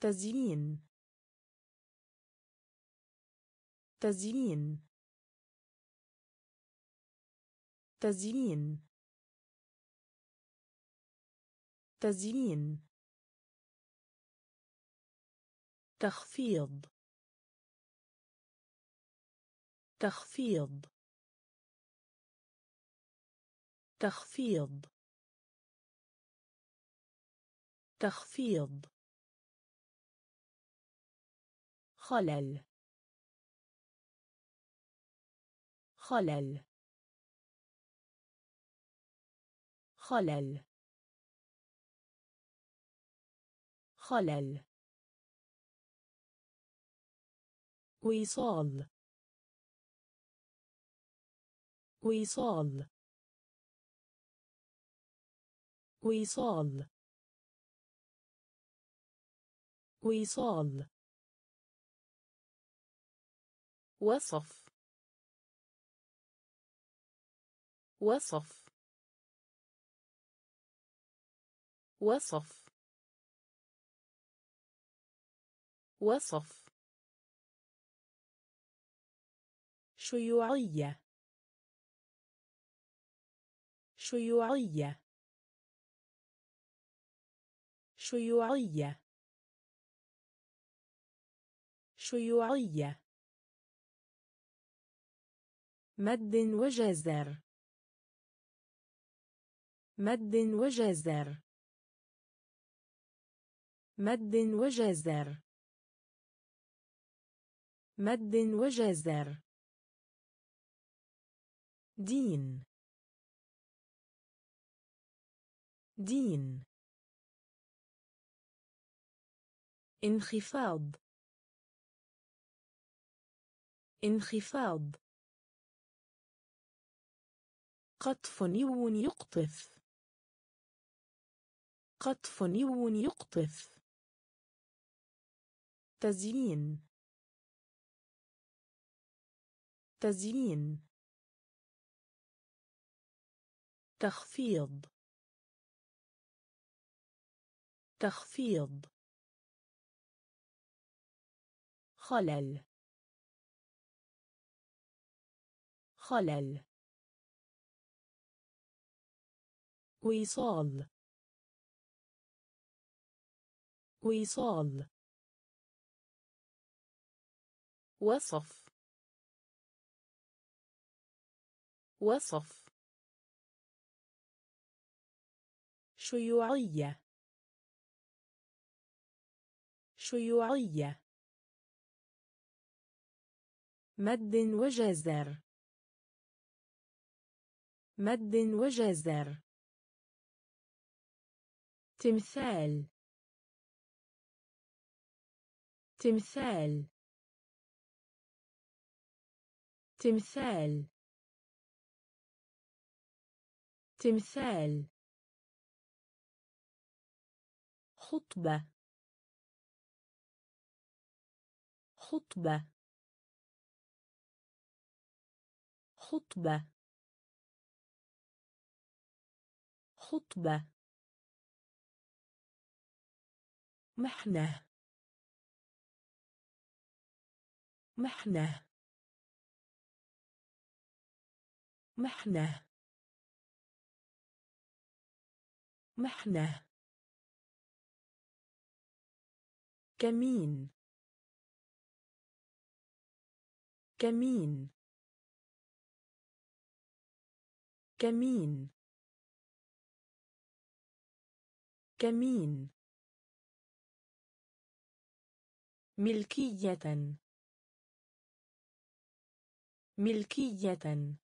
تزيين. تزيين. تزيين. تزيين. تخفيض. تخفيض. تخفيض. تخفيض. خلل. خلل. خلل. خلل. وصال. وصال وصال وصال وصف. وصف. وصف. وصف. شيوعية. شيوعية. شيوعية. شيوعية. مد وجزر. مد وجزر. مد وجزر. مد وجزر. دين. دين. انخفاض. انخفاض. قطف نيو يقطف. قطف نيو يقطف. تزيين. تزيين. تخفيض. تخفيض. خلل. خلل. وصال. وصال. وصف. وصف. شيوعية. شيوعية. مد وجزر. مد وجزر. تمثال. تمثال. تمثال. تمثال. خطبة. خطبة. خطبة. خطبة. محنة. محنة. محنة. محنة. كمين. كمين. كمين. كمين. ملكية. ملكية.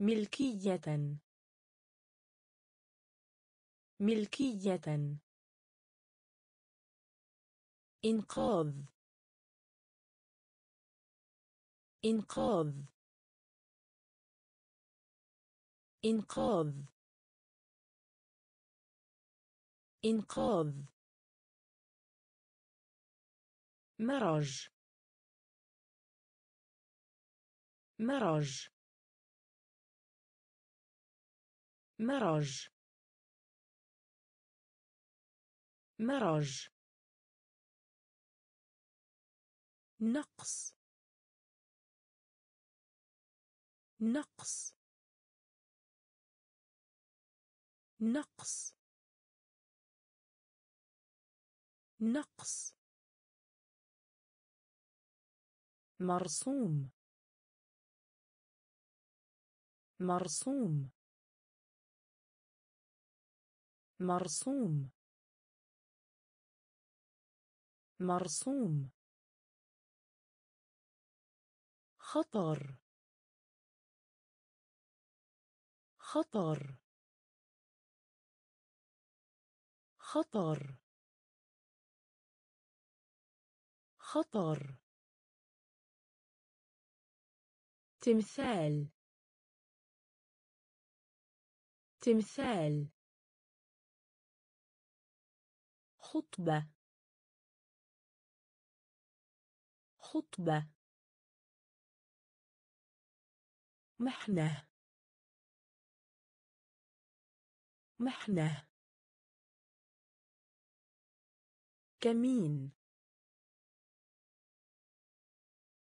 ملكية. ملكية. إنقاذ. إنقاذ. إنقاذ. إنقاذ. مرج. مرج. مرج. مرج. نقص. نقص. نقص. نقص. مرسوم. مرسوم. مرسوم. مرسوم. خطر. خطر. خطر. خطر. تمثال. تمثال. خطبة. خطبة. محنة. محنة. كمين.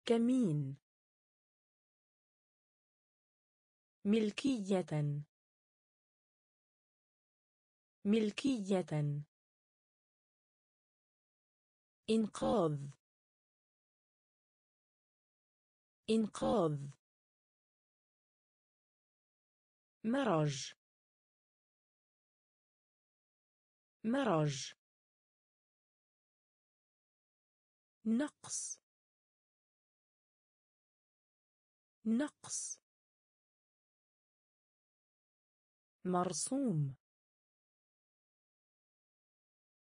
كمين. ملكية. ملكية. إنقاذ. إنقاذ. مرج. مرج نقص. نقص. مرسوم.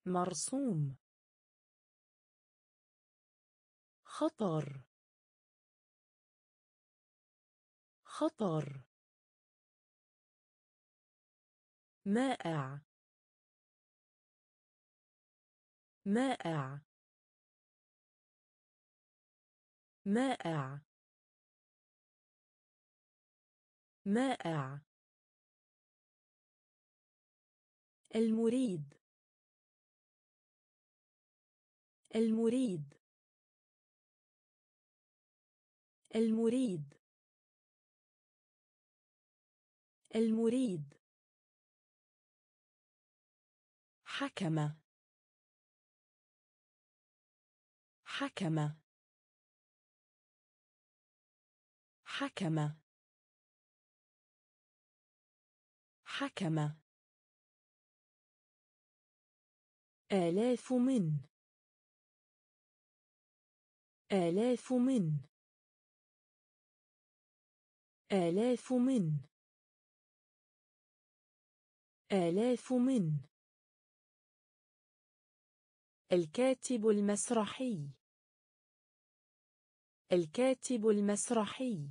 مرسوم. خطر. خطر. مائع. مائع. مائع. مائع. المريد. المريد. المريد. المريد. حكم حكم. حكم. حكم. آلاف من. آلاف من. آلاف من. آلاف من. الكاتب المسرحي. الكاتب المسرحي.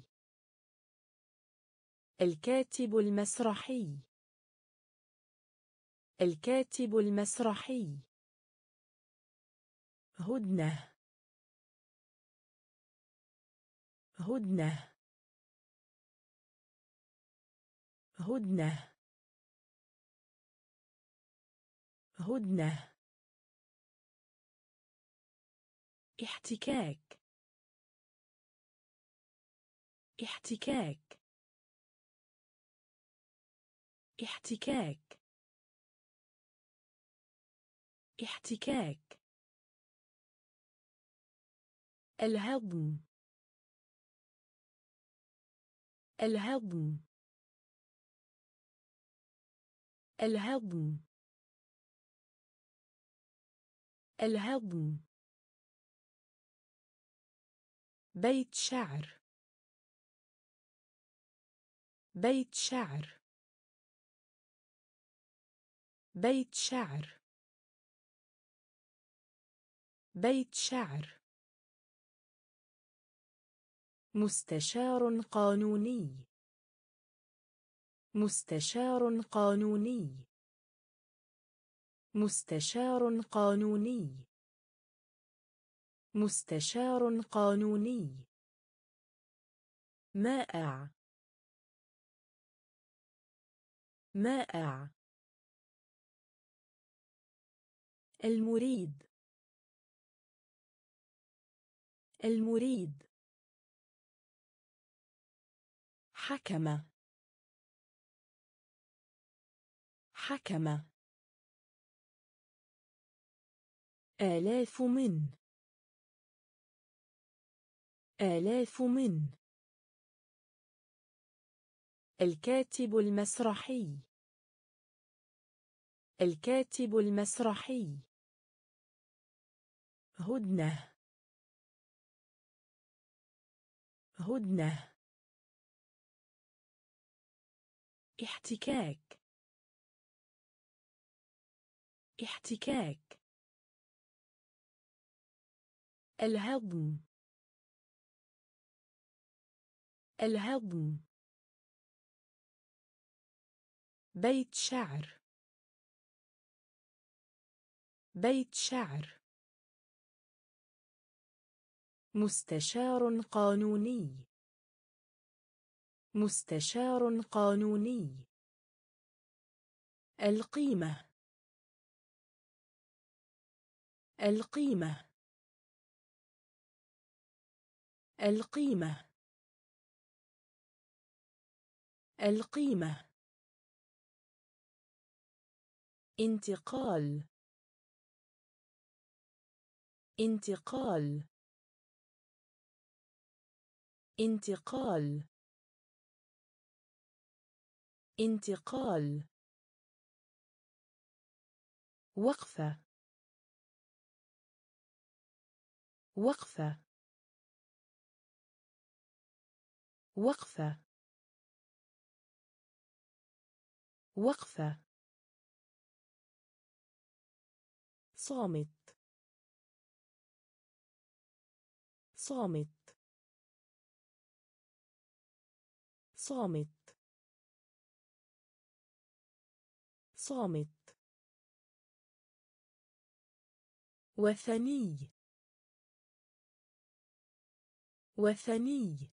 الكاتب المسرحي. الكاتب المسرحي. هدنة. هدنة. هدنة. هدنة. احتكاك. احتكاك. احتكاك. احتكاك. الهضم. الهضم. الهضم. الهضم. بيت شعر. بيت شعر. بيت شعر. بيت شعر. مستشار قانوني. مستشار قانوني. مستشار قانوني. مستشار قانوني. مائع مائع. المريد. المريد. حكم حكم آلاف من. آلاف من. الكاتب المسرحي. الكاتب المسرحي. هدنة. هدنة. احتكاك. احتكاك. الهضم. الهضم. بيت شعر. بيت شعر. مستشار قانوني. مستشار قانوني. القيمة. القيمة. القيمة. القيمة. انتقال. انتقال. انتقال. انتقال. وقفة. وقفة. وقفة. وقفة. صامت. صامت. صامت. صامت. وثني. وثني.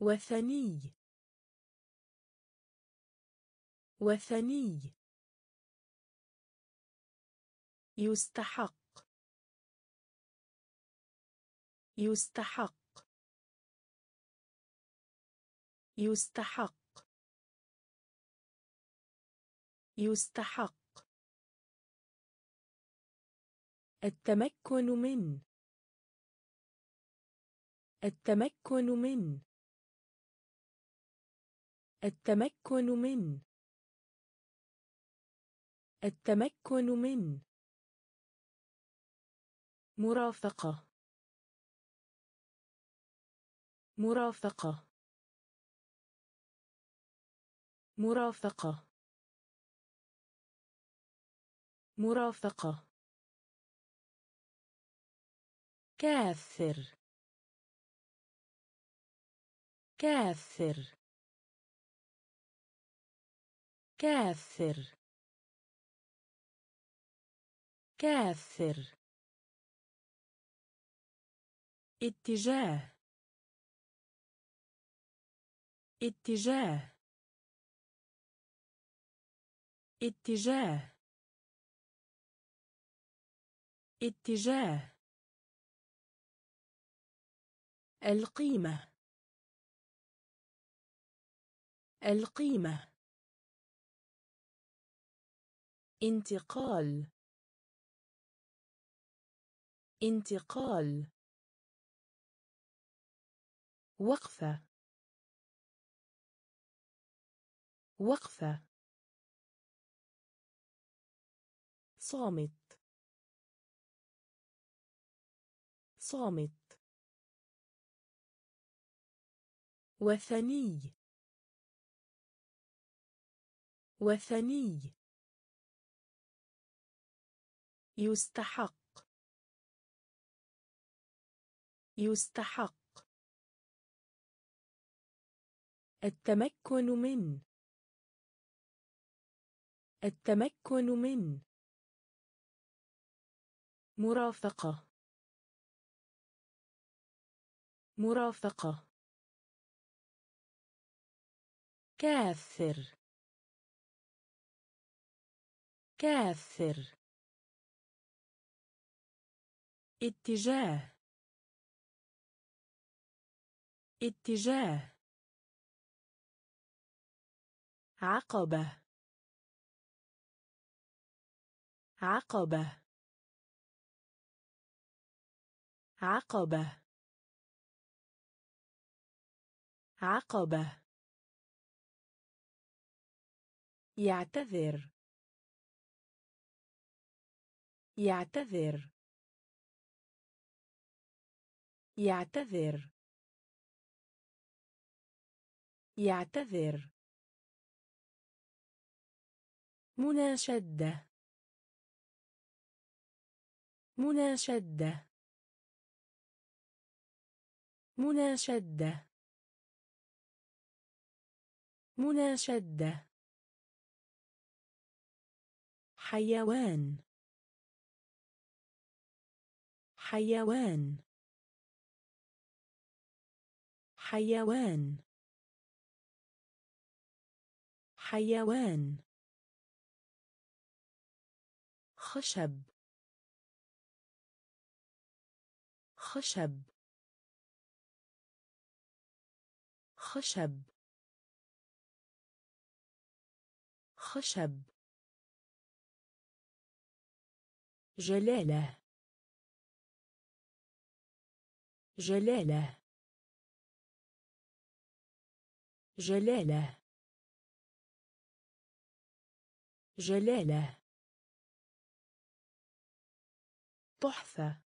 وثني. وثني. يستحق. يستحق. يستحق. يستحق. التمكن من. التمكن من. التمكن من. التمكن من. مرافقة. مرافقة. مرافقة. مرافقة. كافر. كافر. كافر. كافر. اتجاه. اتجاه. اتجاه. اتجاه. القيمة. القيمة. انتقال. انتقال. وقفة. وقفة. صامت. صامت. وثني. وثني. يستحق. يستحق. التمكن من. التمكن من. مرافقة. مرافقة. كافر. كافر. اتجاه. اتجاه. عقبة. عقبة. عقبة. عقبة. يعتذر. يعتذر. يعتذر. يعتذر. مناشدة. مناشدة. مناشدة. مناشدة. حيوان. حيوان. حيوان. حيوان. خشب. خشب. خشب. خشب. جلالة. جلالة. جلالة. جلالة. تحفة.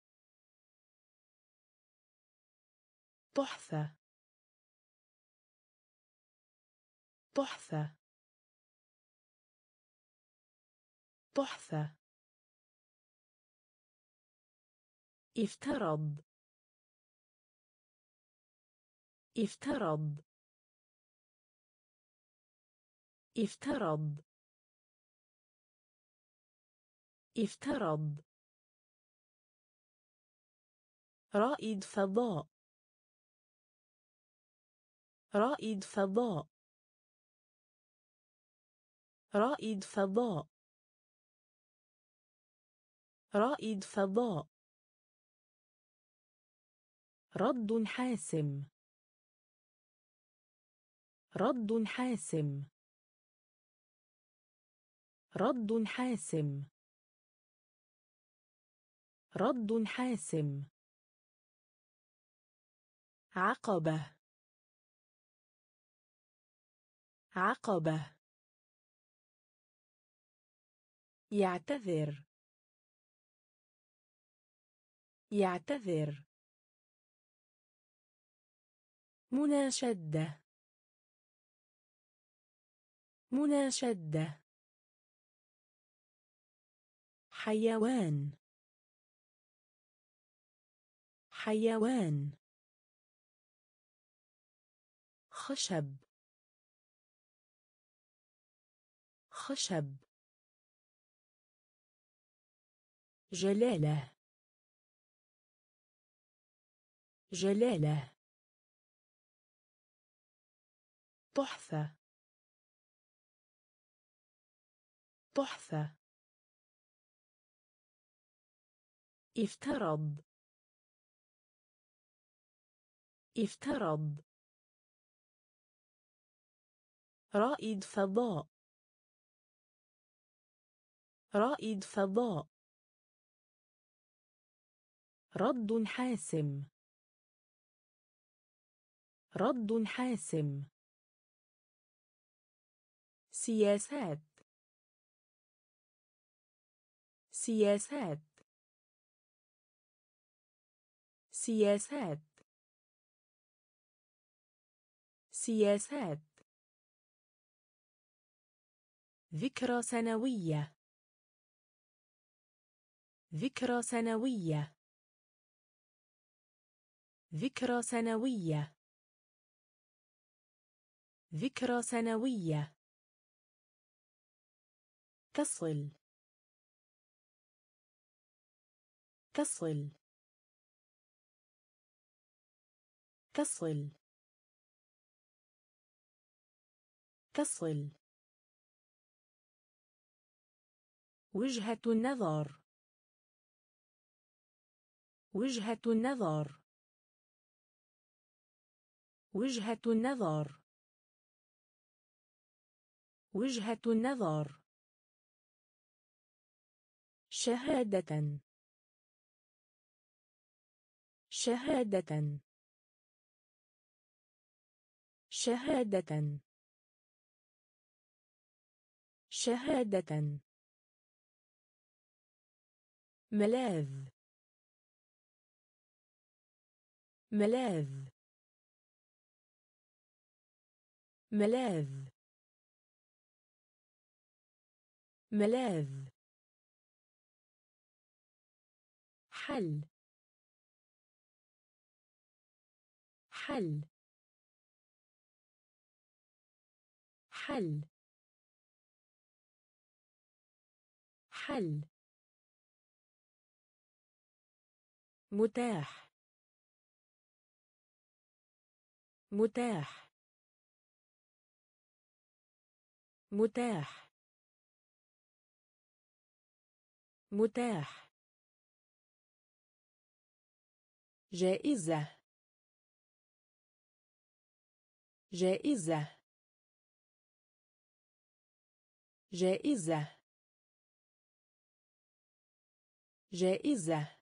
تحفة. تحفة. تحفة. افترض. افترض. افترض. افترض. رائد فضاء. رائد فضاء. رائد فضاء. رائد فضاء. رد حاسم. رد حاسم. رد حاسم. رد حاسم. عقبة. عقبة. يعتذر. يعتذر. مناشدة. مناشدة. حيوان. حيوان. خشب. خشب. جلالة. جلالة. تحفة. تحفة. افترض. افترض. رائد فضاء. رائد فضاء. رد حاسم. رد حاسم. سياسات. سياسات. سياسات. سياسات. ذكرى سنوية. ذكرى سنوية. ذكرى سنوية. ذكرى سنوية. تصل تصل تصل تصل وجهة النظر. وجهة النظر. وجهة النظر. وجهة النظر. شهادة. شهادة. شهادة. شهادة. ملاذ. ملاذ. ملاذ. ملاذ. حل. حل. حل. حل. متاح. متاح. متاح. متاح. جائزة. جائزة. جائزة. جائزة.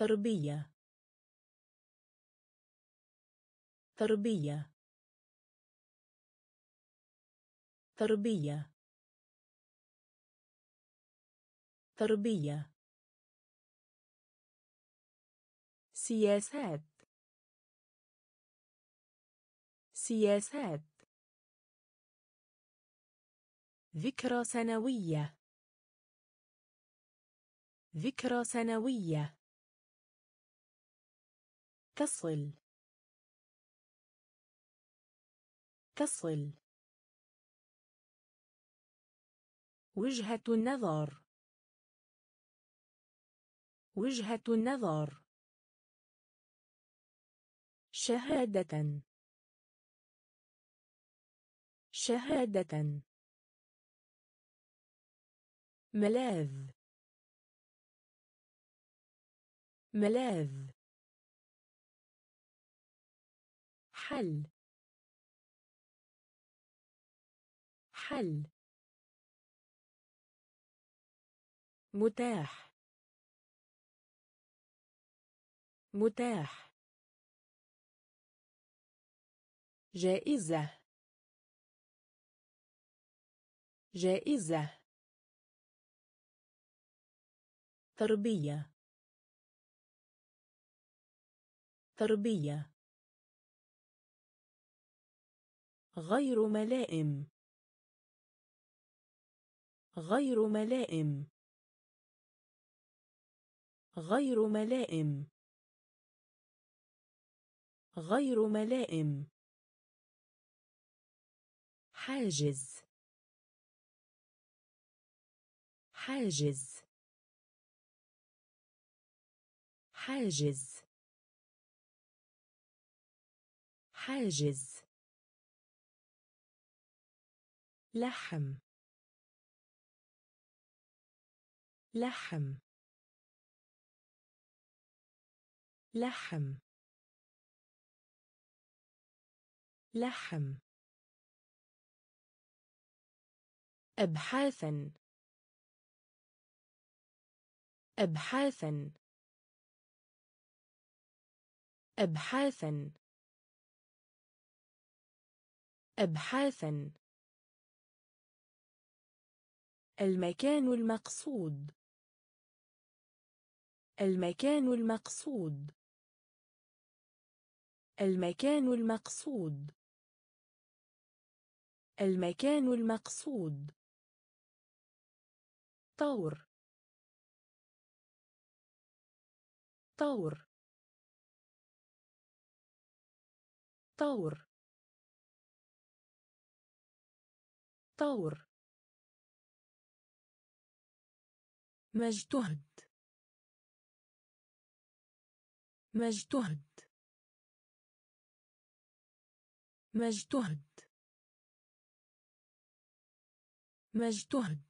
تربية. تربية. تربية. تربية. سياسات. سياسات. ذكرى سنوية. ذكرى سنوية. تصل تصل وجهة النظر. وجهة النظر. شهادة. شهادة. ملاذ. ملاذ. حل. حل. متاح. متاح. جائزة. جائزة. تربية. تربية. غير ملائم. غير ملائم. غير ملائم. غير ملائم. حاجز. حاجز. حاجز. حاجز. لحم. لحم. لحم. لحم. أبحاثا. أبحاثا. أبحاثا. أبحاثا. المكان المقصود. المكان المقصود. المكان المقصود. المكان المقصود. طور. طور. طور. طور. مجتهد. مجتهد. مجتهد. مجتهد.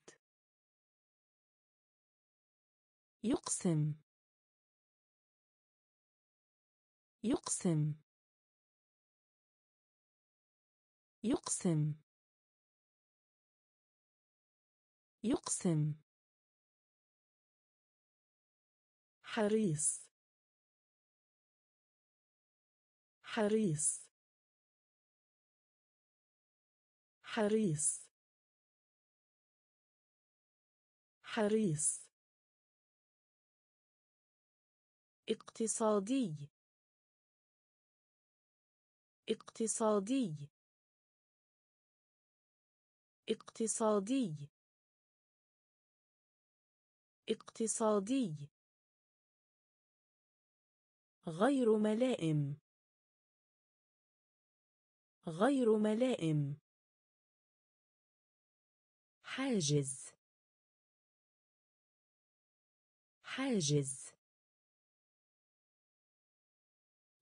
يقسم. يقسم. يقسم. يقسم. حريص. حريص. حريص. حريص. اقتصادي. اقتصادي. اقتصادي. اقتصادي. غير ملائم. غير ملائم. حاجز. حاجز.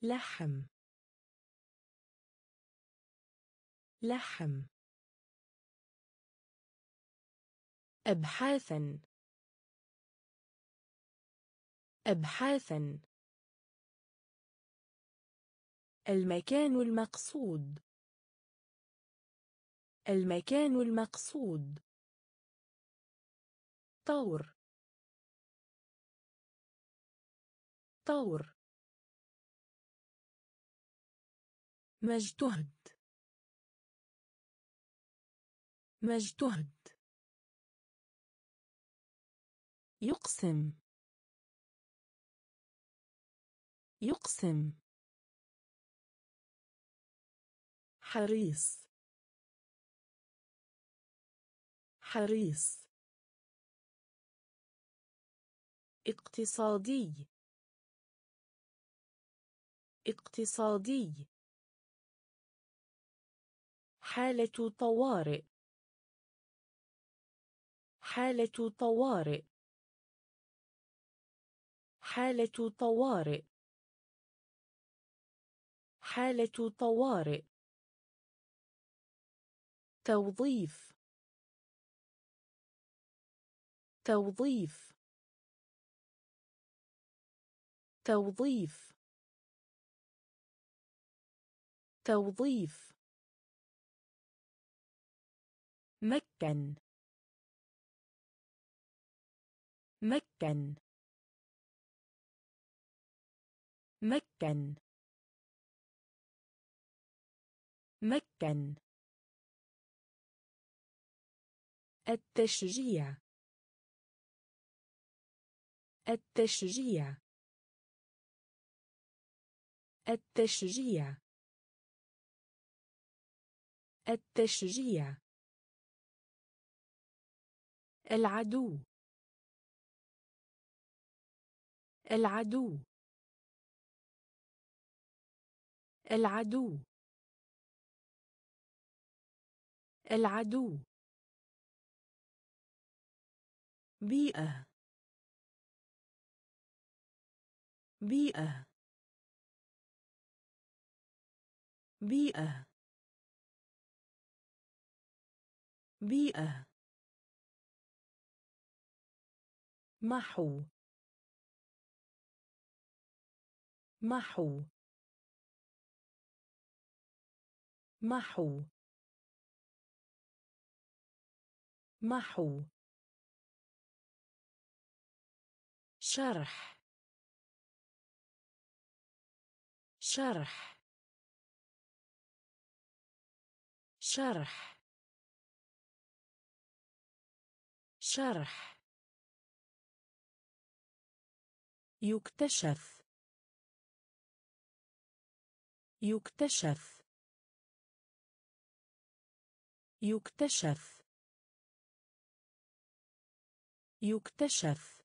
لحم. لحم. أبحاثا. أبحاثا. المكان المقصود. المكان المقصود. طور. طور. مجتهد. مجتهد. يقسم. يقسم. حريص. حريص. اقتصادي. اقتصادي. حالة طوارئ. حالة طوارئ. حالة طوارئ. حالة طوارئ. توظيف. توظيف. توظيف. توظيف. مكن. مكن. مكن. مكن. التشجيع. التشجيع. التشجيع. التشجيع. العدو. العدو. العدو. العدو. بيئة بيئة بيئة بيئة. محو محو محو محو. شرح. شرح. شرح. شرح. يكتشف. يكتشف. يكتشف. يكتشف.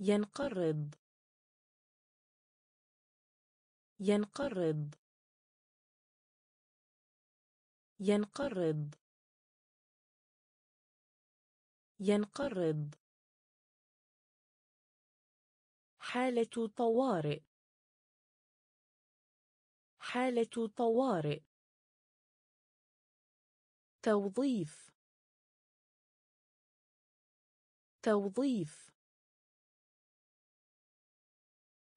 ينقرض. ينقرض. ينقرض. ينقرض. حالة طوارئ. حالة طوارئ. توظيف. توظيف.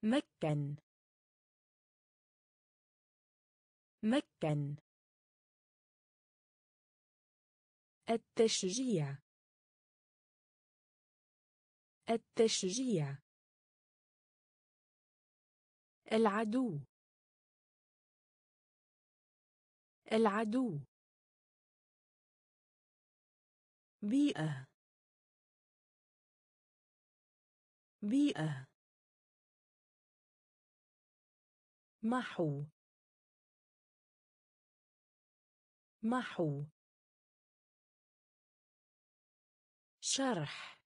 مكن. مكن. التشجيع. التشجيع. العدو. العدو. بيئة. بيئة. محو. محو. شرح.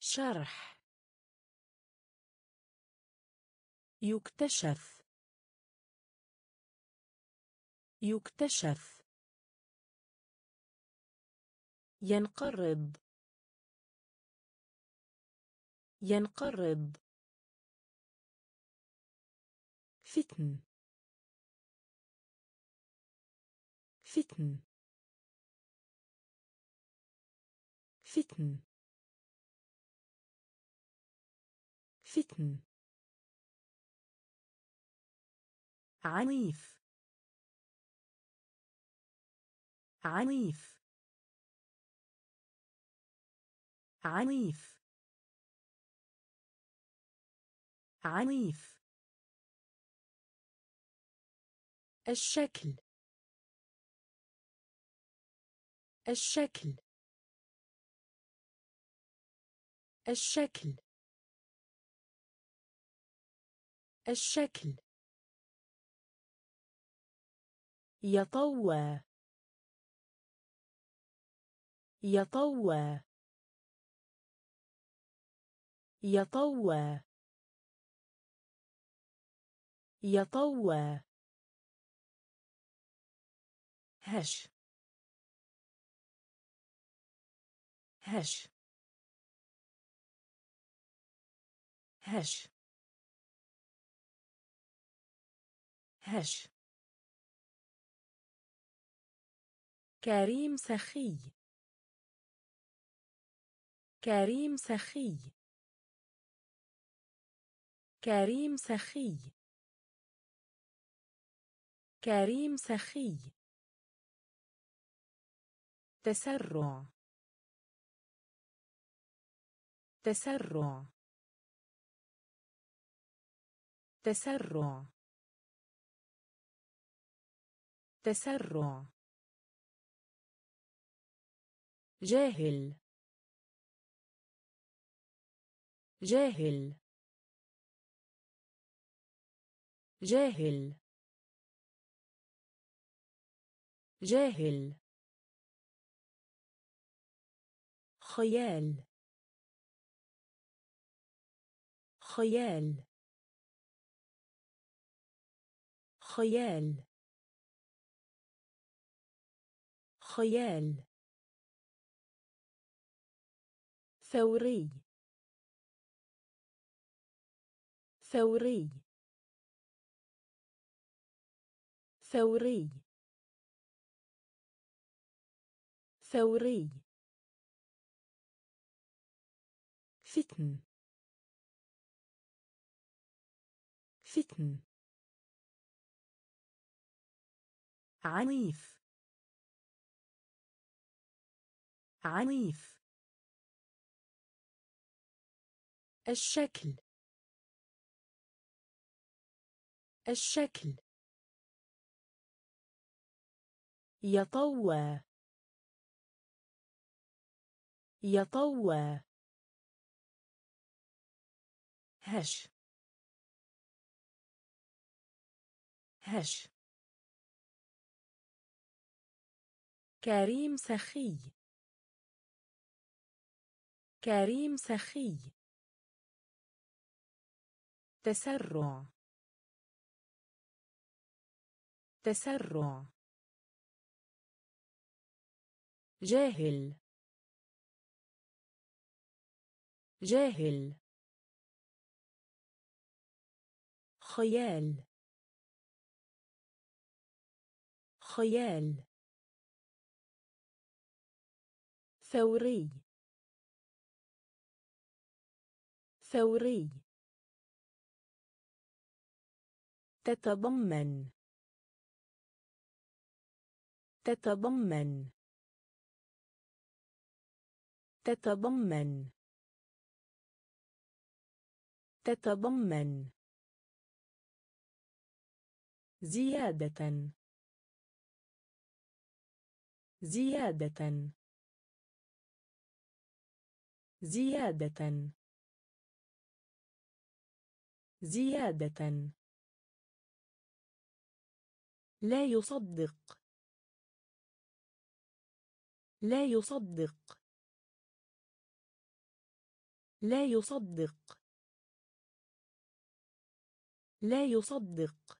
شرح. يكتشف. يكتشف. ينقرض. ينقرض. فتن. فتن. فتن. فتن. عنيف. عنيف. عنيف. عنيف. الشكل. الشكل. الشكل. الشكل. يطوى. يطوى. يطوى. يطوى. هش. هش. هش. هش. كريم سخي. كريم سخي. كريم سخي. كريم سخي. تسرع. تسرع. تسرع. تسرع. جاهل. جاهل. جاهل. جاهل. خيال. خيال. خيال. خيال. ثوري. ثوري. ثوري. ثوري. فتن. فتن. عنيف. عنيف. الشكل. الشكل. يطوى. يطوى. هش. هش. كريم سخي. كريم سخي. تسرع. تسرع. جاهل. جاهل. خيال. خيال. ثوري. ثوري. تتضمن. تتضمن. تتضمن. تتضمن. زيادة. زيادة. زيادة. زيادة. لا يصدق. لا يصدق. لا يصدق. لا يصدق.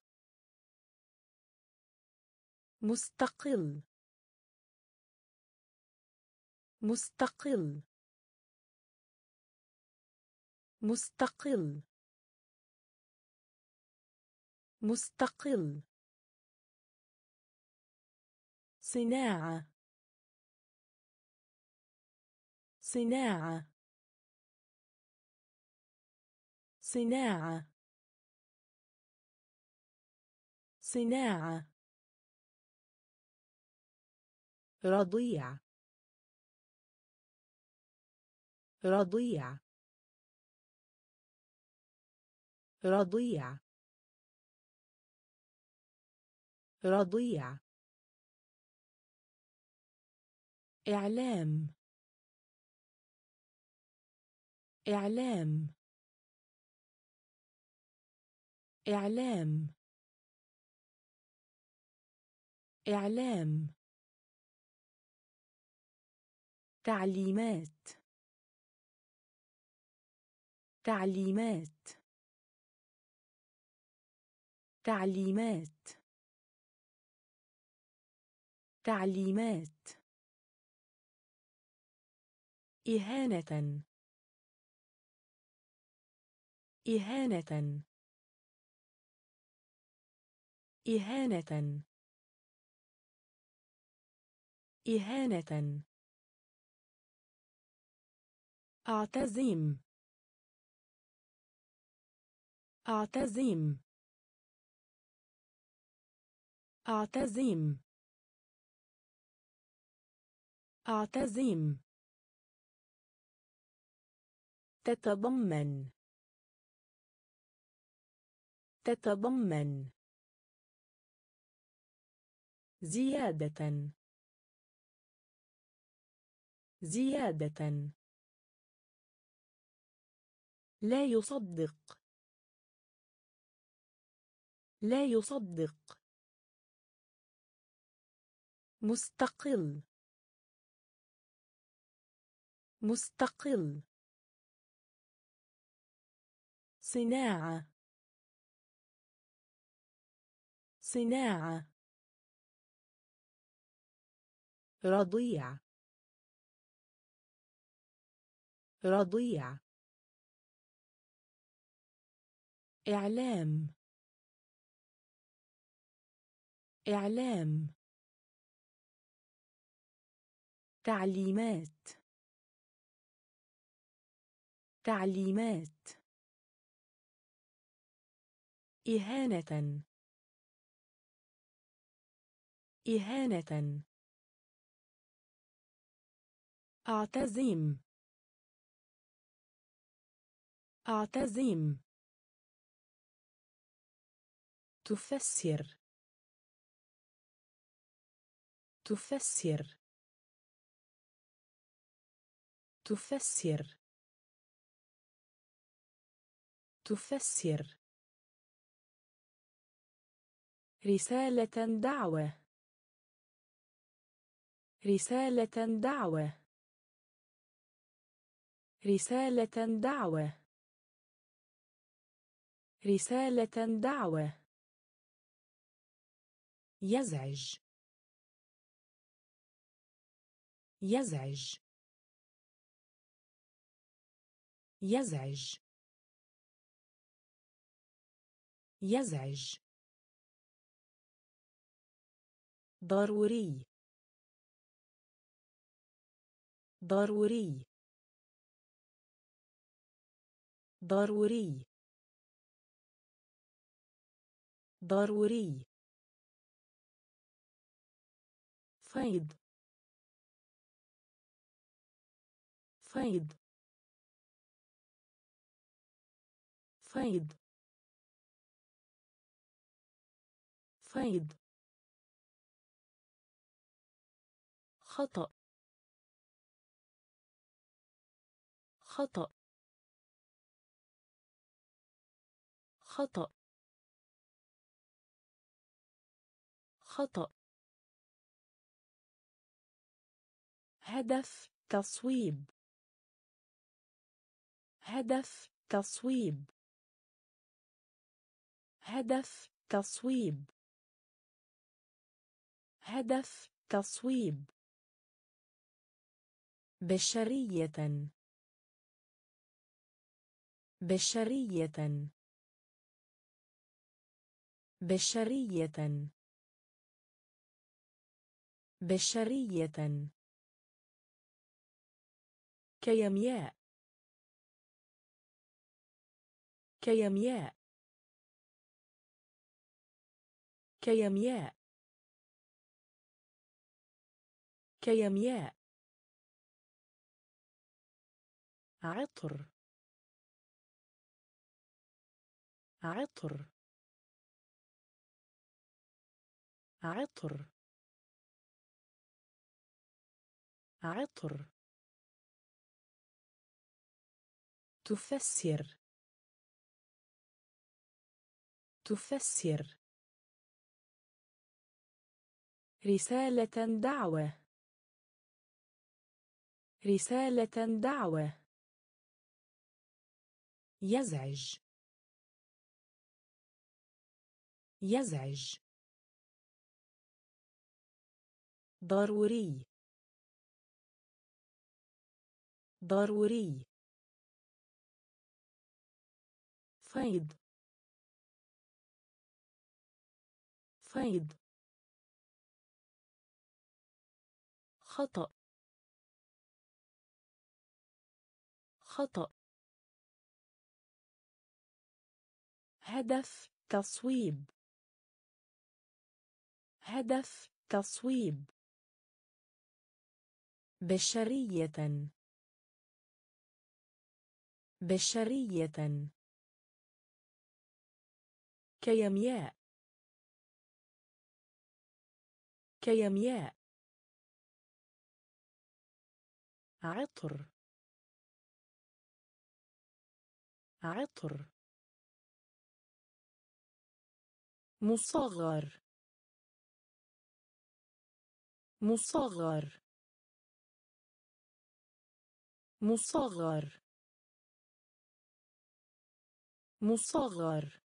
مستقل. مستقل. مستقل. مستقل. صناعة. صناعة. صناعة. صناعة. رضيع. رضيع. رضيع. رضيع. إعلام. إعلام. إعلام. إعلام. تعليمات. تعليمات. تعليمات. تعليمات. إهانة. إهانة. إهانة. إهانة. أعتزم. أعتزم. أعتزم. أعتزم. تتضمن. تتضمن. زيادة. زيادة. لا يصدق. لا يصدق. مستقل. مستقل. صناعة. صناعة. رضيع. رضيع. إعلام. إعلام. تعليمات. تعليمات. إهانة. إهانة. أعتزم. أعتزم. تفسر. تفسر. تفسر. تفسر. رسالة دعوة. رسالة دعوة. رسالة دعوة. رسالة دعوة. يزعج. يزعج. يزعج. يزعج. ضروري. ضروري. ضروري. ضروري. فيض. فيض. فيض. فيض. خطأ. خطأ. خطأ. خطأ. هدف تصويب. هدف تصويب. هدف تصويب. هدف تصويب. بشرية. بشرية. بشرية. بشرية. كيمياء. كيمياء. كيمياء. كيمياء. عطر. عطر. عطر. عطر. تفسر. تفسر. رسالة دعوة. رسالة دعوة. يزعج. يزعج. ضروري. ضروري. فيض. فيض. خطأ. خطأ. هدف تصويب. هدف تصويب. بشرية. بشرية. كيمياء. كيمياء. عطر. عطر. مصغر. مصغر. مصغر. مصغر.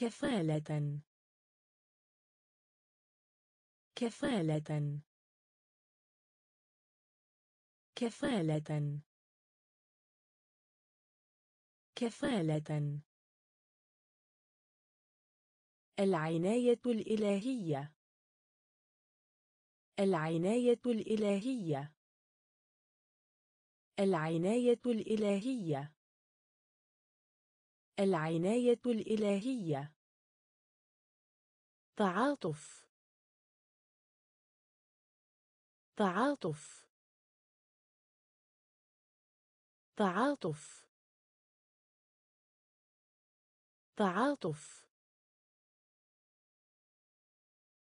كفالة. كفالة. كفالة. كفالة. العناية الإلهية. العناية الإلهية. العناية الإلهية. العناية الإلهية. تعاطف. تعاطف. تعاطف. تعاطف.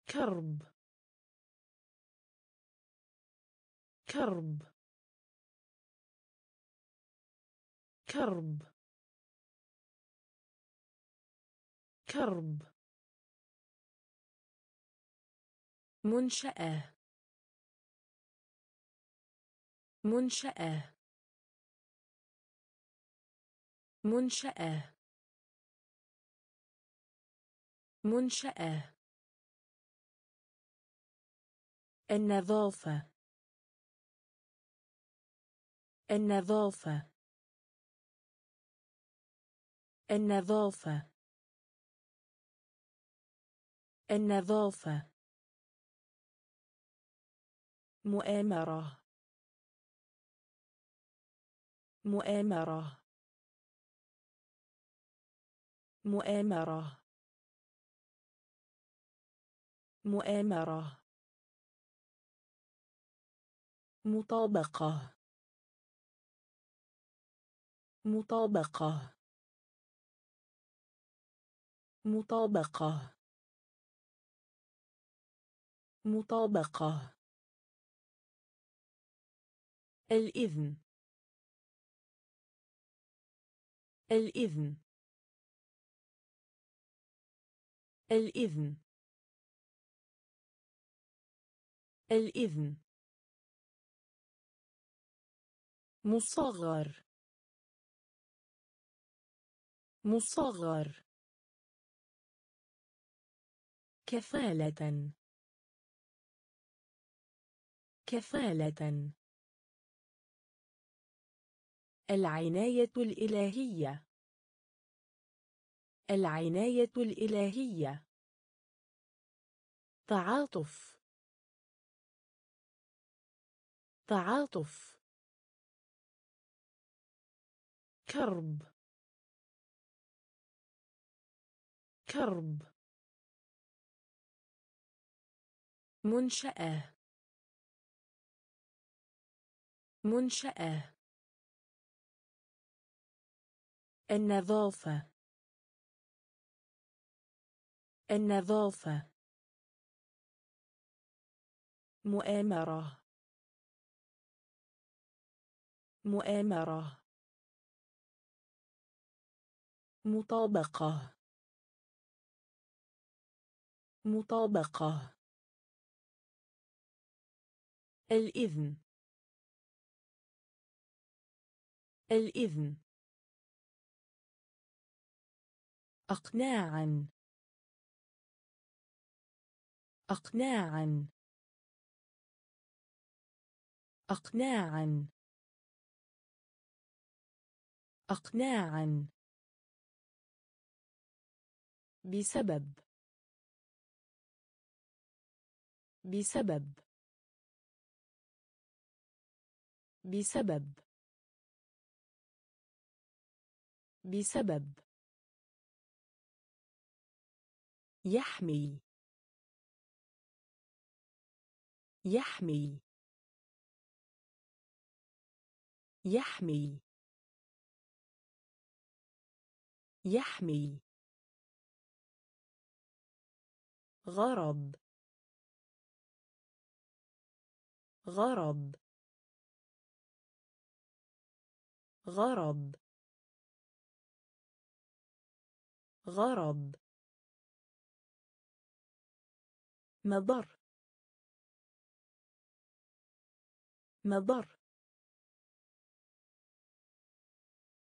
كرب. كرب. كرب. كرب. منشأة. منشأة. منشأة. منشأة. النظافة. النظافة. النظافة. النظافة. مؤامرة. مؤامرة. مؤامرة. مؤامرة. مطابقة. مطابقة. مطابقة. مطابقة. الإذن. الإذن. الإذن. الإذن. مصغر. مصغر. كفالة. كفالة. العناية الإلهية. العناية الإلهية. تعاطف. تعاطف. كرب. كرب. منشأة. منشأة. النظافة. النظافة. مؤامرة. مؤامرة. مطابقة. مطابقة. الإذن. الإذن. أقناعا. أقناعا. أقناعا. أقناعا. بسبب. بسبب. بسبب. بسبب. يحمي يحمي يحمي يحمي غرض. غرض. غرض. غرض. مضر. مضر.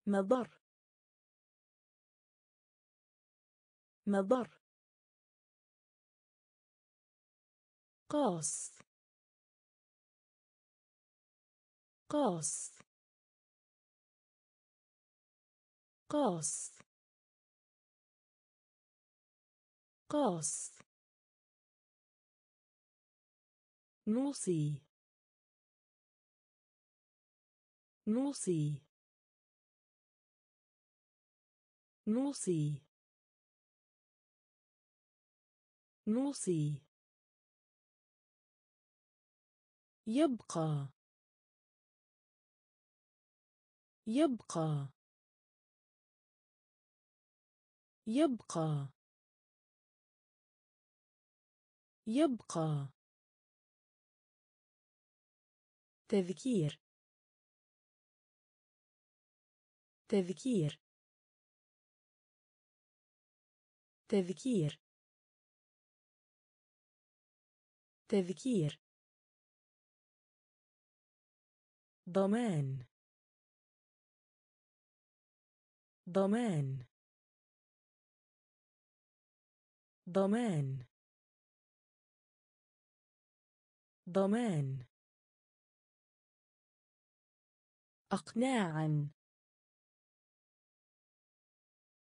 مضر. مضر. قاص. قاص. قاص. قاص. نوصي. نوصي. نوصي. نوصي. يبقى. يبقى. يبقى. يبقى. تذكير. تذكير. تذكير. تذكير. ضمان. ضمان. ضمان. ضمان. أقناعا.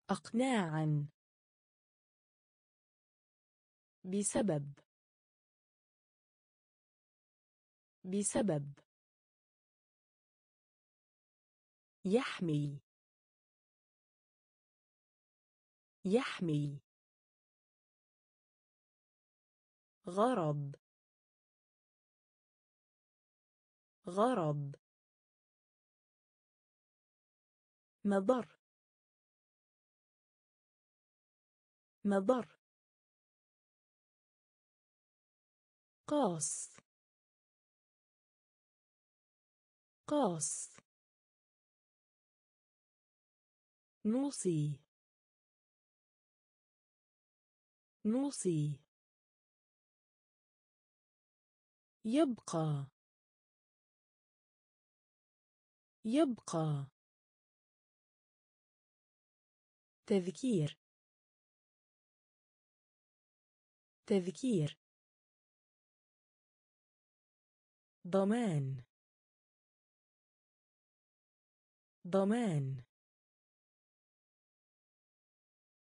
أقناعا. بسبب. بسبب. يحمي. يحمي. غرض. غرض. مضر. مضر. قاص. قاص. نوصي. نوصي. يبقى. يبقى. تذكير. تذكير. ضمان. ضمان.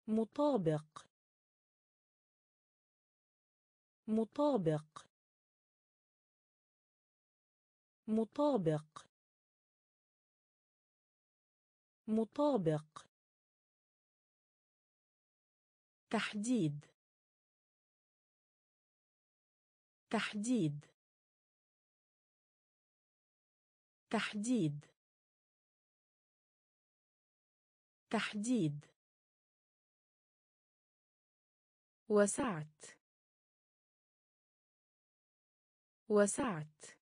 مطابق. مطابق. مطابق. مطابق. تحديد. تحديد. تحديد. تحديد. وسعت. وسعت.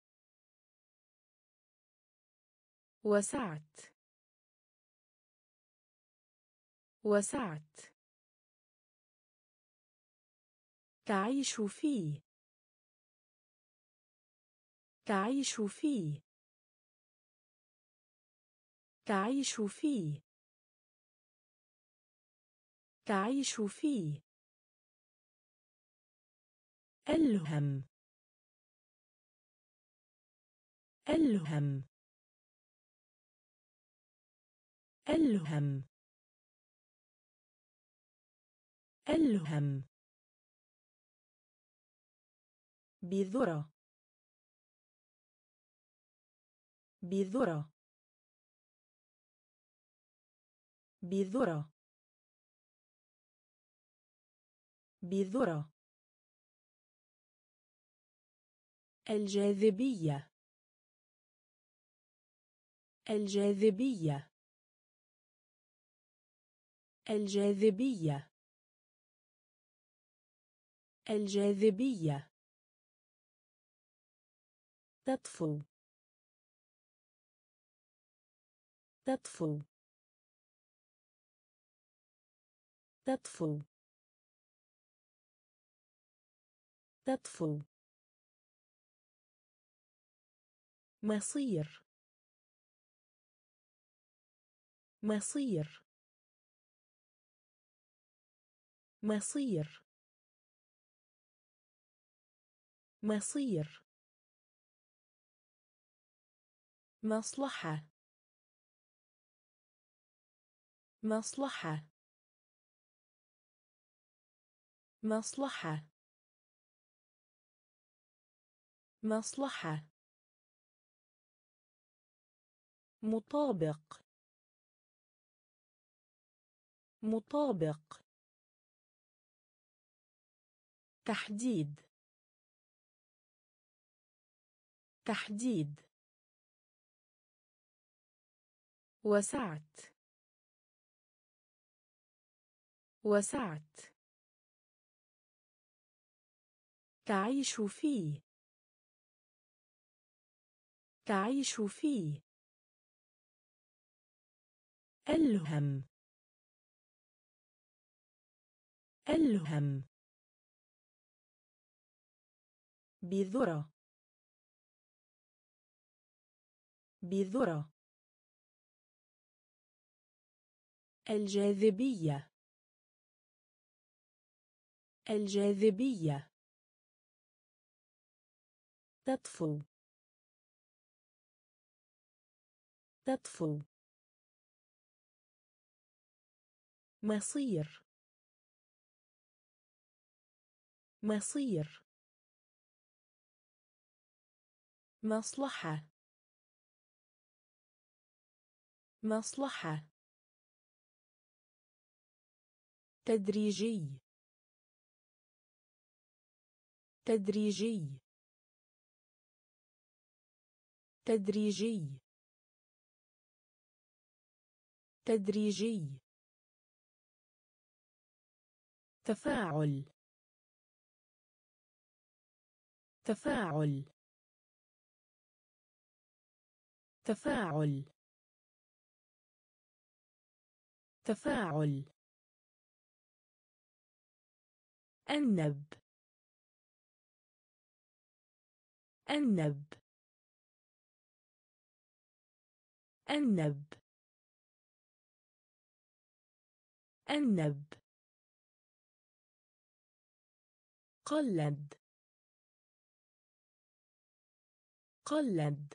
وسعت. وسعت. تعيش فيه. تعيش فيه. تعيش فيه. تعيش فيه. ألهم. ألهم. ألهم. ألهم. بذرة. بذرة. بذرة. بذرة. الجاذبية. الجاذبية. الجاذبية. الجاذبية. تطفو. تطفو. تطفو. تطفو. مصير. مصير. مصير. مصير. مصلحة. مصلحة. مصلحة. مصلحة. مطابق. مطابق. تحديد. تحديد. وسعت. وسعت. تعيش فيه. تعيش فيه. ألهم. ألهم. بذرة. بذرة. الجاذبية. الجاذبية. تطفو. تطفو. مصير. مصير. مصلحة. مصلحة. تدريجي. تدريجي. تدريجي. تدريجي. تفاعل. تفاعل. تفاعل. تفاعل. النب النب النب النب قلد. قلد.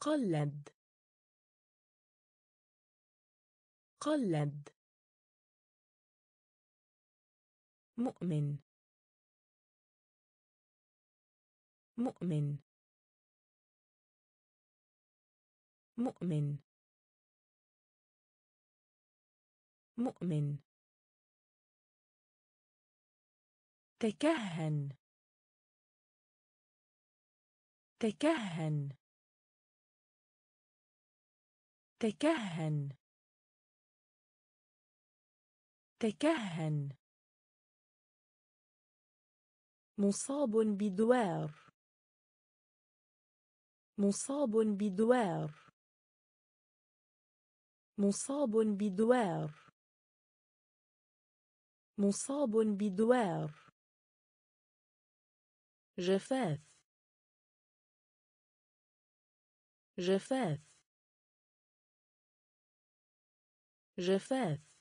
قلد. قلد مؤمن. مؤمن. مؤمن. مؤمن. تكهن. تكهن. تكهن. تكهن مصاب بدوار. مصاب بدوار. مصاب بدوار. مصاب بدوار. جفاف جفاف جفاف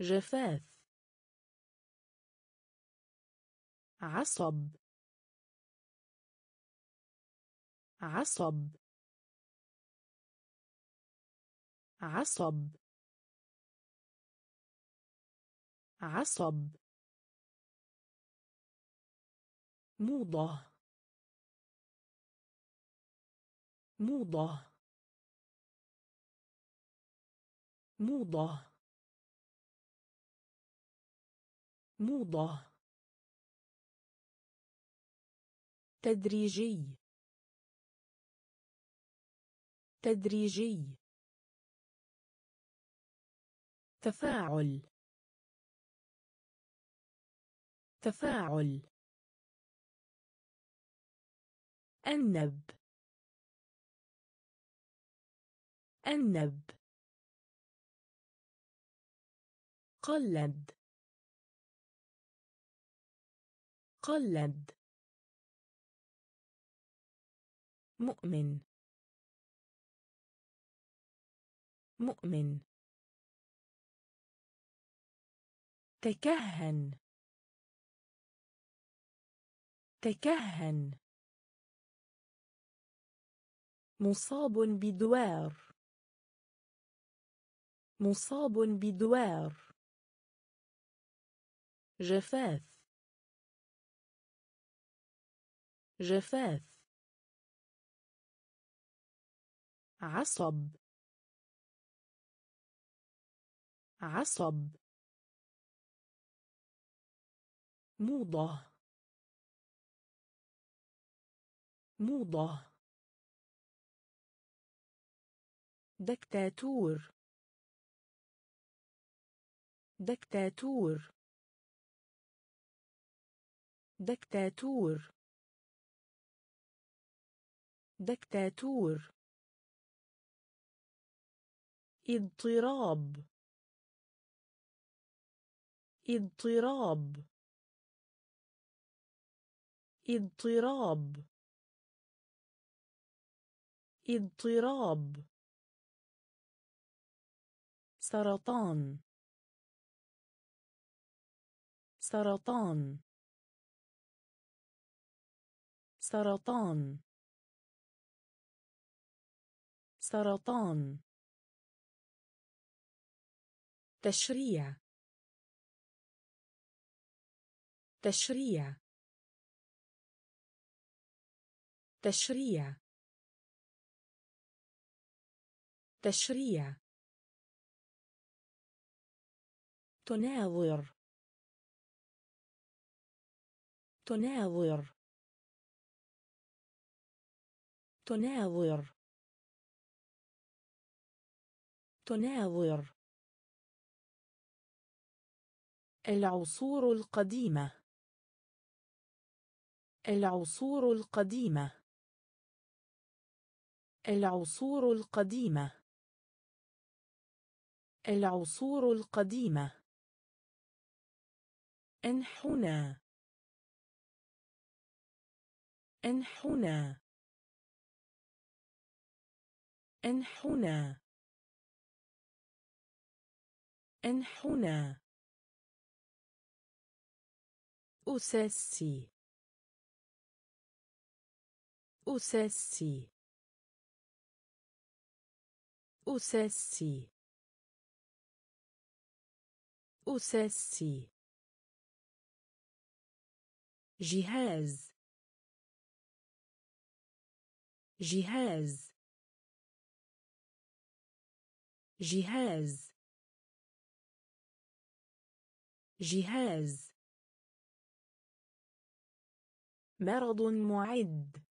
جفاف. عصب. عصب. عصب. عصب. موضة. موضة. موضة. موضة. تدريجي. تدريجي. تفاعل. تفاعل. النب النب قلد قلد مؤمن. مؤمن. تكهن. تكهن. مصاب بدوار. مصاب بدوار. جفاف جفاف. عصب. عصب. موضة. موضة. دكتاتور. دكتاتور. دكتاتور. دكتاتور. اضطراب. اضطراب. اضطراب. اضطراب. سرطان. سرطان. سرطان. سرطان. تشريع. تشريع. تشريع. تشريع. تناظر. تناظر. تناظر. تناظر العصور القديمة. العصور القديمة. العصور القديمة. العصور القديمة. انحنى انحنى انحنى انحنى أساسي. أساسي. أساسي. أساسي. جهاز. جهاز. جهاز. جهاز. مرض معد.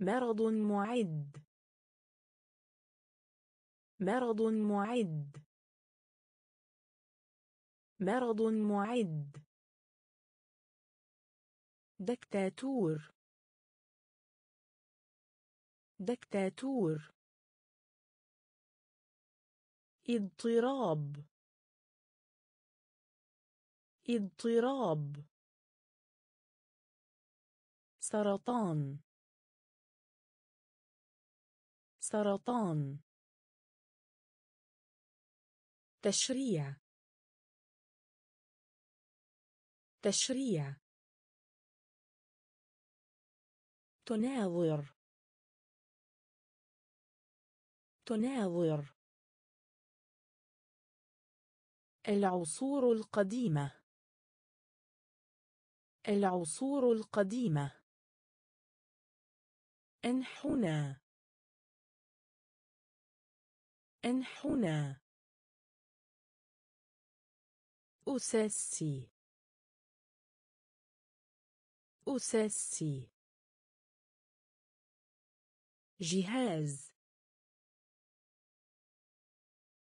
مرض معد. مرض معد. مرض معد. دكتاتور. دكتاتور. اضطراب. اضطراب. سرطان. سرطان. تشريع. تشريع. تناظر. تناظر. العصور القديمة. العصور القديمة. انحنى انحنى أساسي. أساسي. جهاز.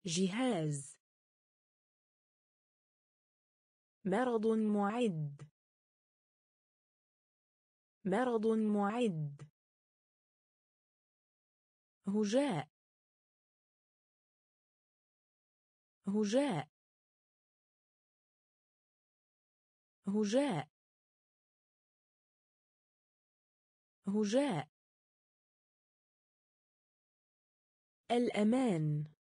جهاز. مرض معد. مرض معد. هجاء. هجاء. هجاء. هجاء. الأمان.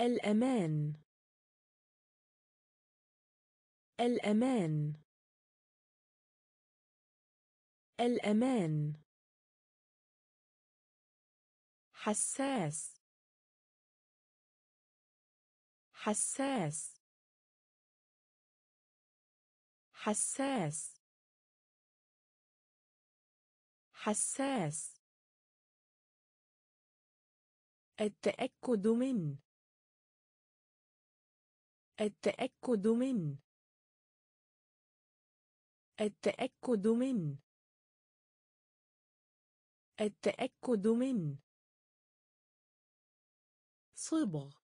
الأمان. الأمان. الأمان. حساس. حساس. حساس. حساس. التأكد من. التأكد من. التأكد من. التأكد من. صبغ.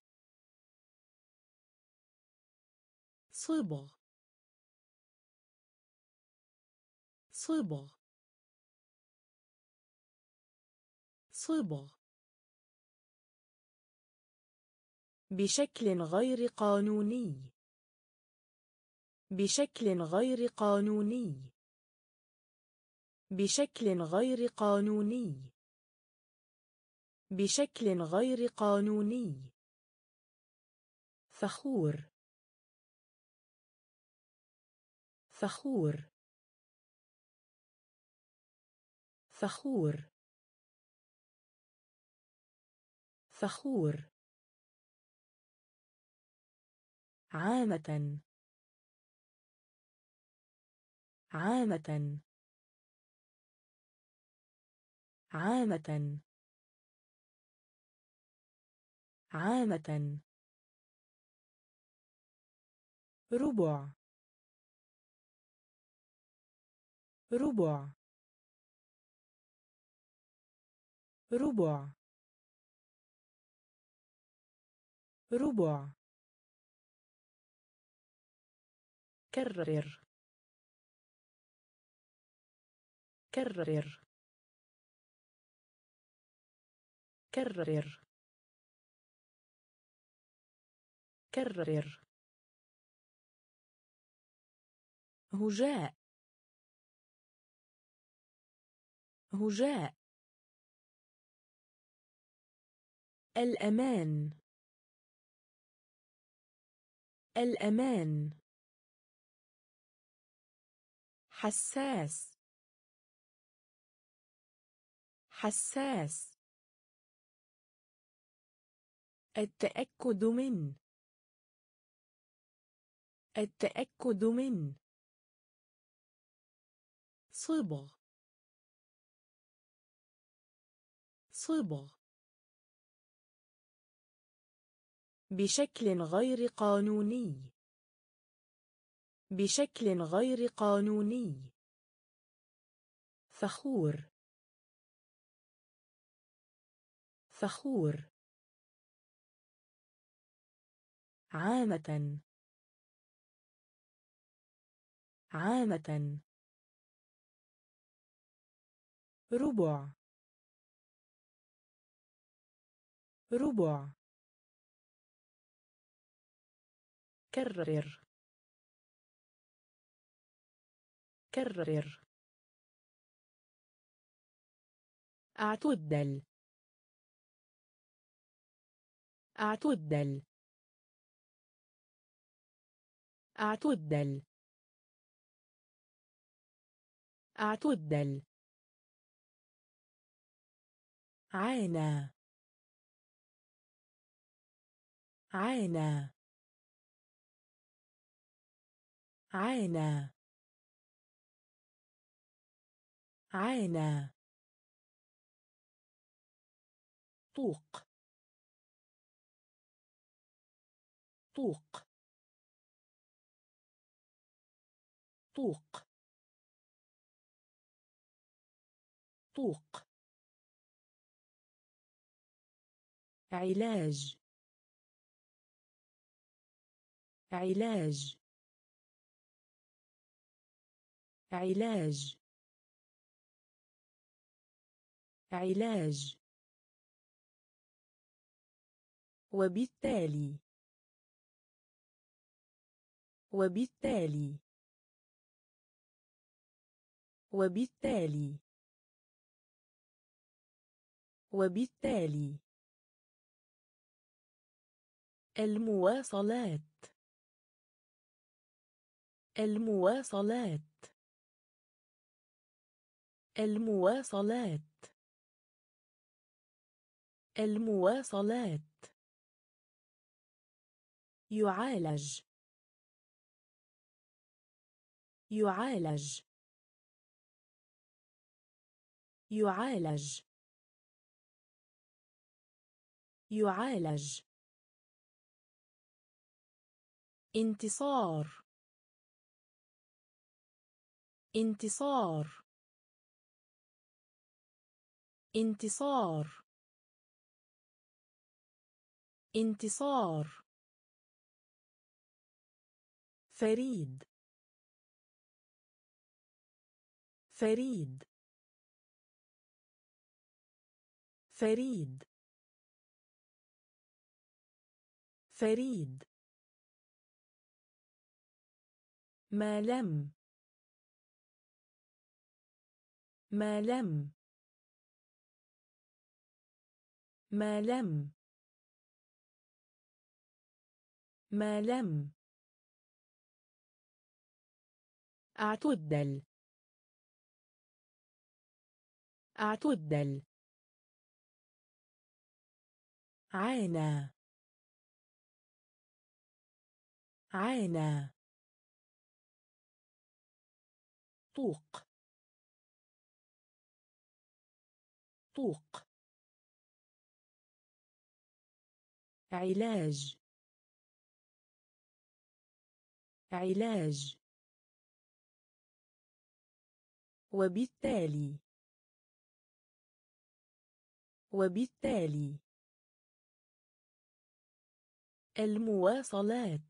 صبغ. صبغ. صبغ. بشكل غير قانوني. بشكل غير قانوني. بشكل غير قانوني. بشكل غير قانوني. فخور. فخور. فخور. فخور. عامة. عامة. عامة. عامة. ربع. ربع. ربع. ربع. كرر. كرر. كرر. كرر. هجاء. هجاء. الأمان. الأمان. حساس. حساس. التأكد من. التأكد من. صبغ. صبغ. بشكل غير قانوني. بشكل غير قانوني. فخور. فخور. عامة. عامة. ربع. ربع. كرر. كرر. أعتدل. أعتدل. أعتدل. أعتدل. عانى. عانى. عانى. عانى. طوق. طوق. طوق. طوق. علاج. علاج. علاج. علاج. وبالتالي. وبالتالي. وبالتالي. وبالتالي. المواصلات. المواصلات. المواصلات. المواصلات. يعالج. يعالج. يعالج. يعالج. انتصار. انتصار. انتصار. انتصار. فريد. فريد. فريد. فريد. ما لم. ما لم. ما لم. ما لم. أعتدل. أعتدل. عانى. عانى. طوق. طوق. علاج. علاج. وبالتالي. وبالتالي. المواصلات.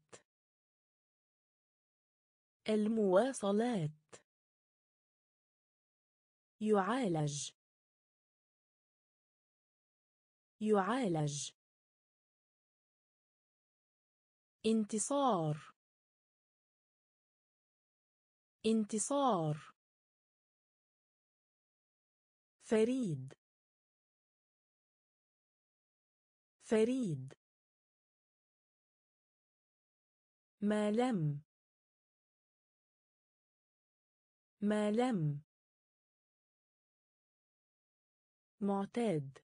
المواصلات. يعالج. يعالج. انتصار. انتصار. فريد. فريد. ما لم. ما لم. معتاد.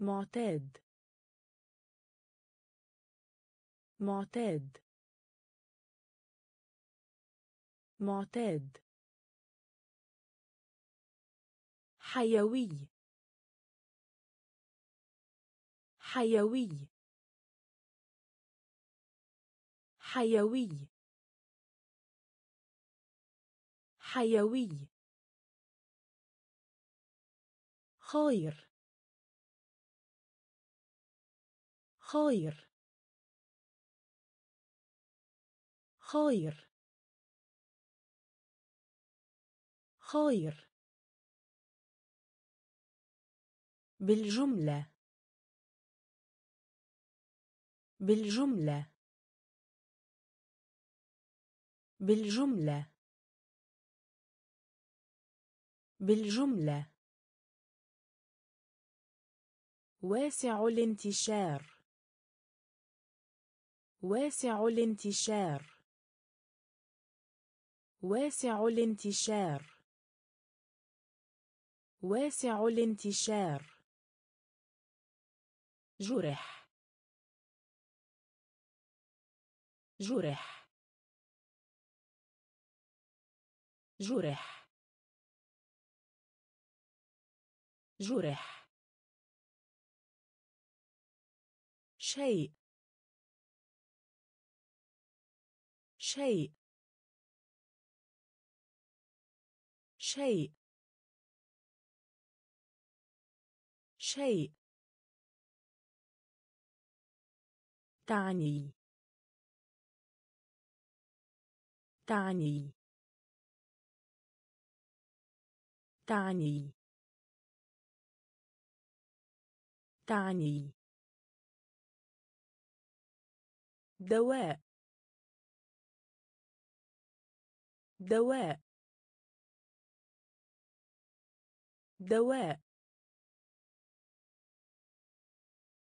معتاد. معتاد. معتاد. حيوي. حيوي. حيوي. حيوي. خير. خير. خير. خير. بالجملة. بالجملة. بالجملة. بالجملة. واسع الانتشار. واسع الانتشار. واسع الانتشار. واسع الانتشار. جرح. جرح. جرح. جرح. شيء. شيء. شيء. شيء. تعني. تعني. تعني. تعني. دواء. دواء. دواء.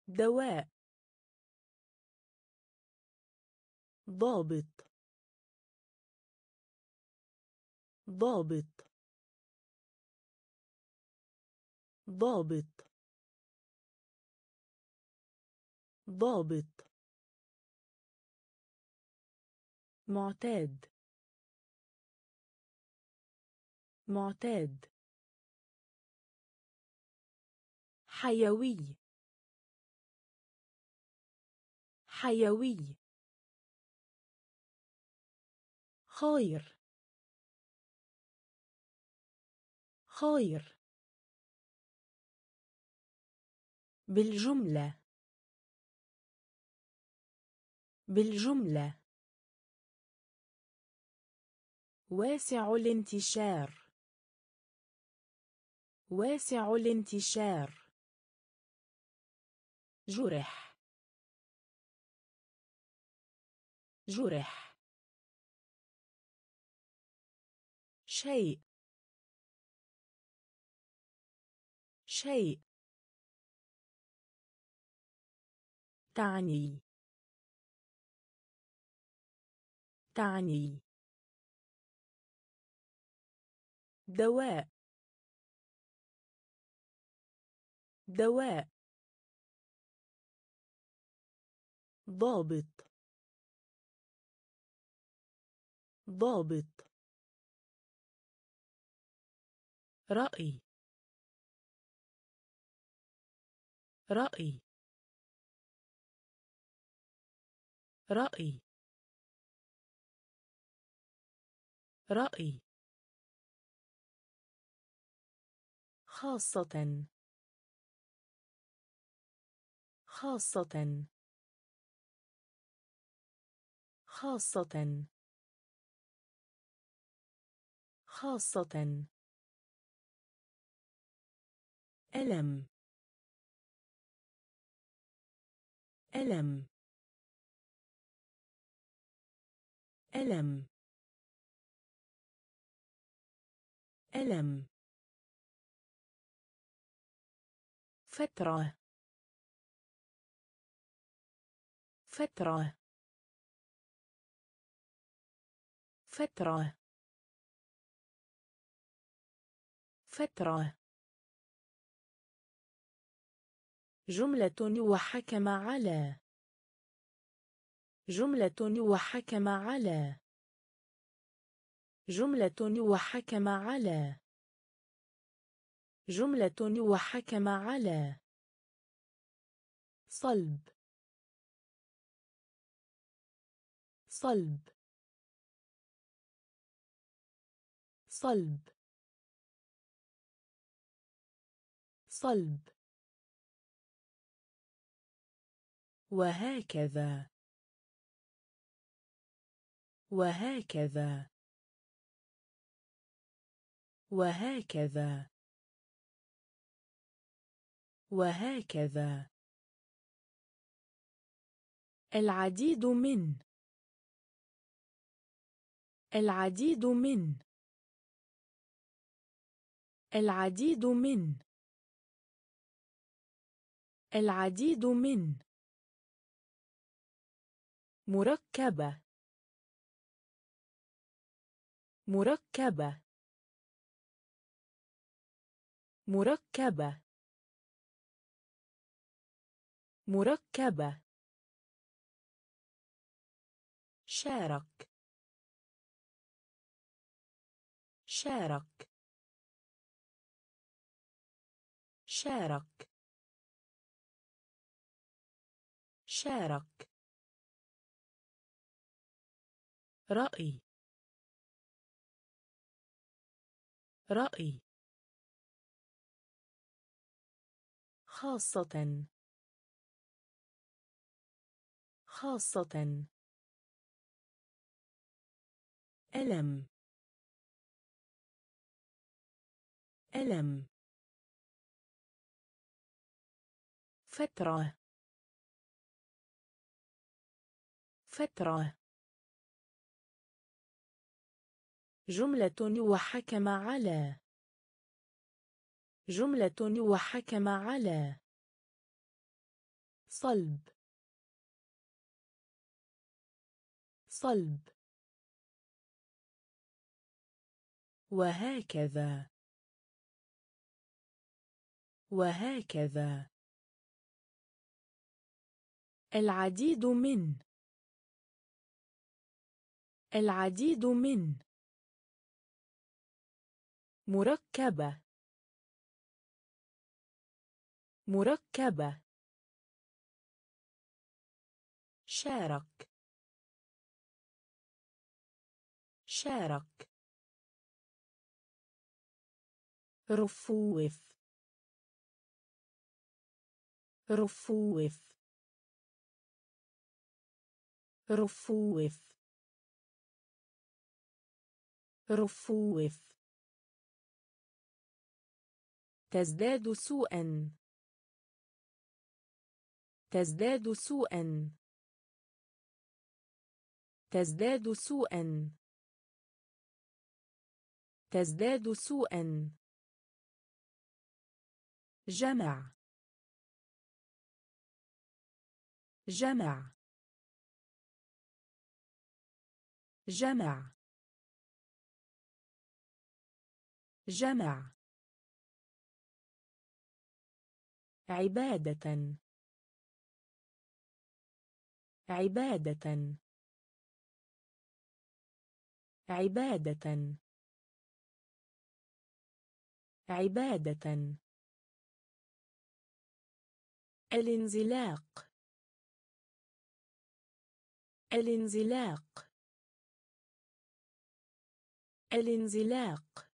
دواء. ضابط. ضابط. ضابط. ضابط. معتاد. معتاد. حيوي. حيوي. خير خير بالجملة. بالجملة. واسع الانتشار. واسع الانتشار. جرح. جرح. شيء. شيء. تعني. تعني. دواء. دواء. ضابط. ضابط. رأي. رأي. رأي. رأي. خاصة. خاصة. خاصة. خاصة. ألم. ألم. ألم. ألم. فترة. فترة. فترة. فترة. جملة وحكم على. جملة وحكم على. جملة وحكم على. جملة وحكم على. صلب. صلب. صلب. صلب. وهكذا. وهكذا. وهكذا. وهكذا. العديد من. العديد من. العديد من. العديد من. مركبة. مركبة. مركبة. مركبة. شارك. شارك. شارك. شارك. رأي. رأي. خاصة. خاصة. ألم. ألم. فترة. فترة. جملة وحكم على. جملة وحكم على. صلب. صلب. وهكذا. وهكذا. العديد من. العديد من. مركبة. مركبة. شارك. شارك. رفوف. رفوف. رفوف. رفوف. تزداد سوءا. تزداد سوءا. تزداد سوءا. تزداد سوءا. جمع. جمع. جمع. جمع. عبادة. عبادة. عبادة. عبادة. الانزلاق. الانزلاق. الانزلاق.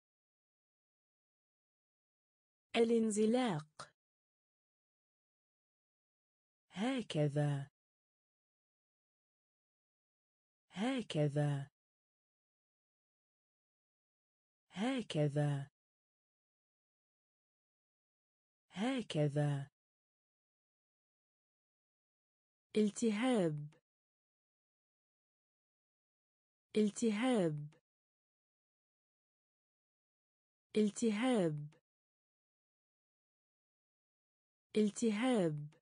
الانزلاق. هكذا. هكذا. هكذا. هكذا. التهاب. التهاب. التهاب. التهاب.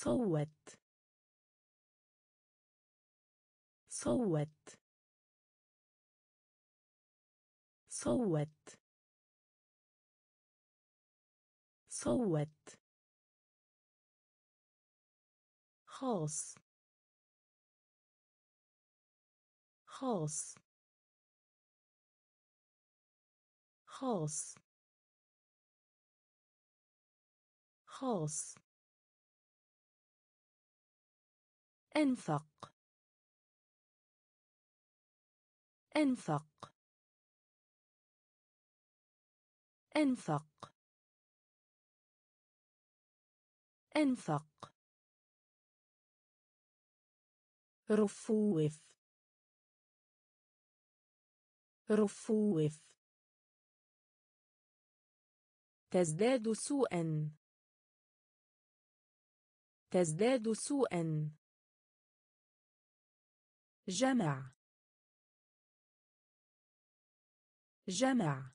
صوت. صوت. صوت. صوت. خاص. خاص. خاص. خاص. أنفق. أنفق. أنفق. أنفق. رفوف. رفوف. تزداد سوءا. تزداد سوءا. جمع. جمع.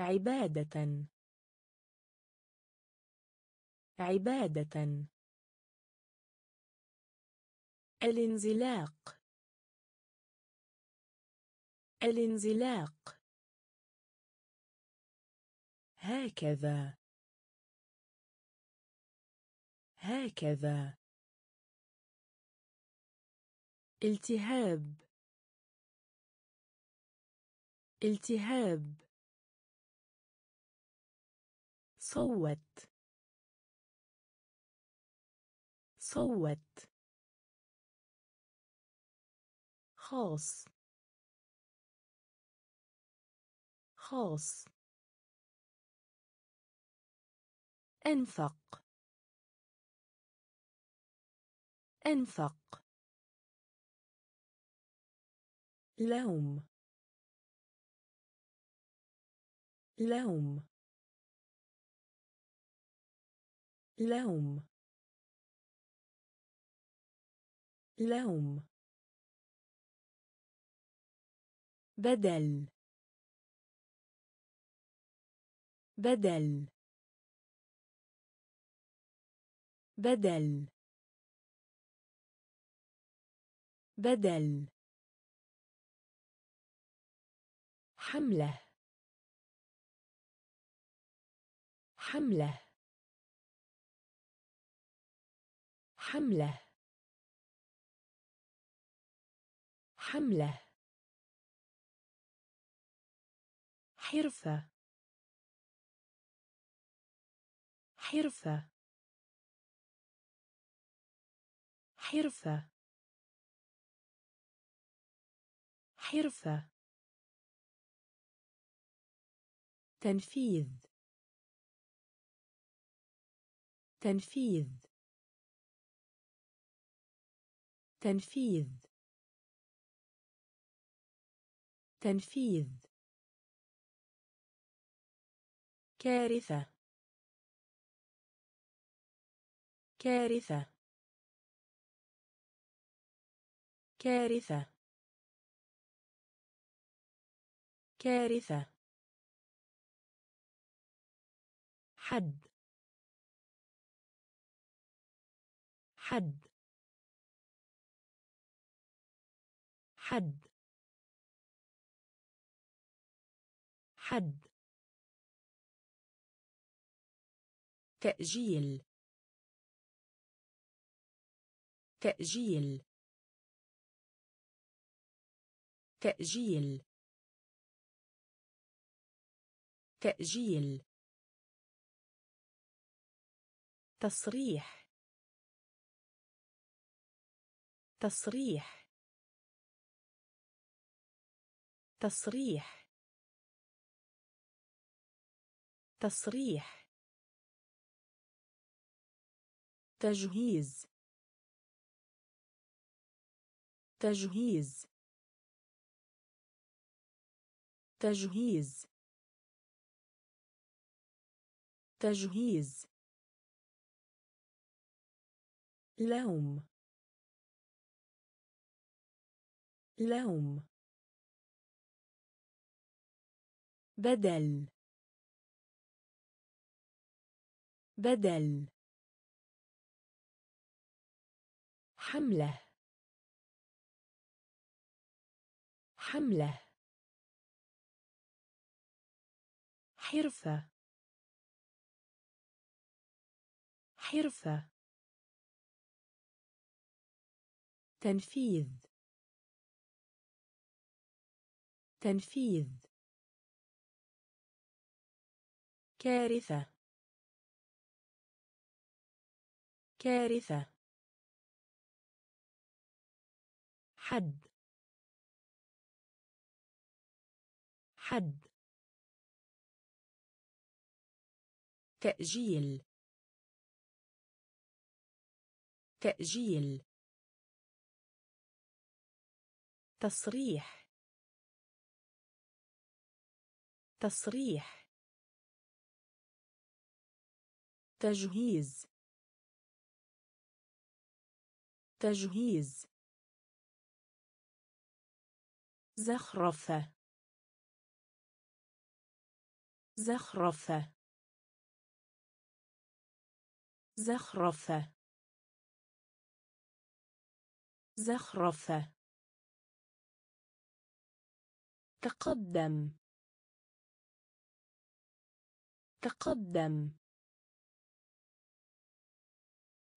عبادة. عبادة. الانزلاق. الانزلاق. هكذا. هكذا. التهاب. التهاب. صوت. صوت. خاص. خاص. أنفق. أنفق. لوم لوم لوم لوم بدل. بدل. بدل. بدل. حملة. حملة. حملة. حملة. حرفة. حرفة. حرفة. حرفة. تنفيذ. تنفيذ. تنفيذ. تنفيذ. كارثة. كارثة. كارثة. كارثة. حد. حد. حد. حد. تأجيل. تأجيل. تأجيل. تأجيل. تصريح. تصريح. تصريح. تصريح. تجهيز. تجهيز. تجهيز. تجهيز. لوم لوم بدل. بدل. حملة. حملة. حرفة. حرفة. تنفيذ. تنفيذ. كارثة. كارثة. حد. حد. تأجيل. تأجيل. تصريح. تصريح. تجهيز. تجهيز. زخرفة. زخرفة. زخرفة. زخرفة. تقدم. تقدم.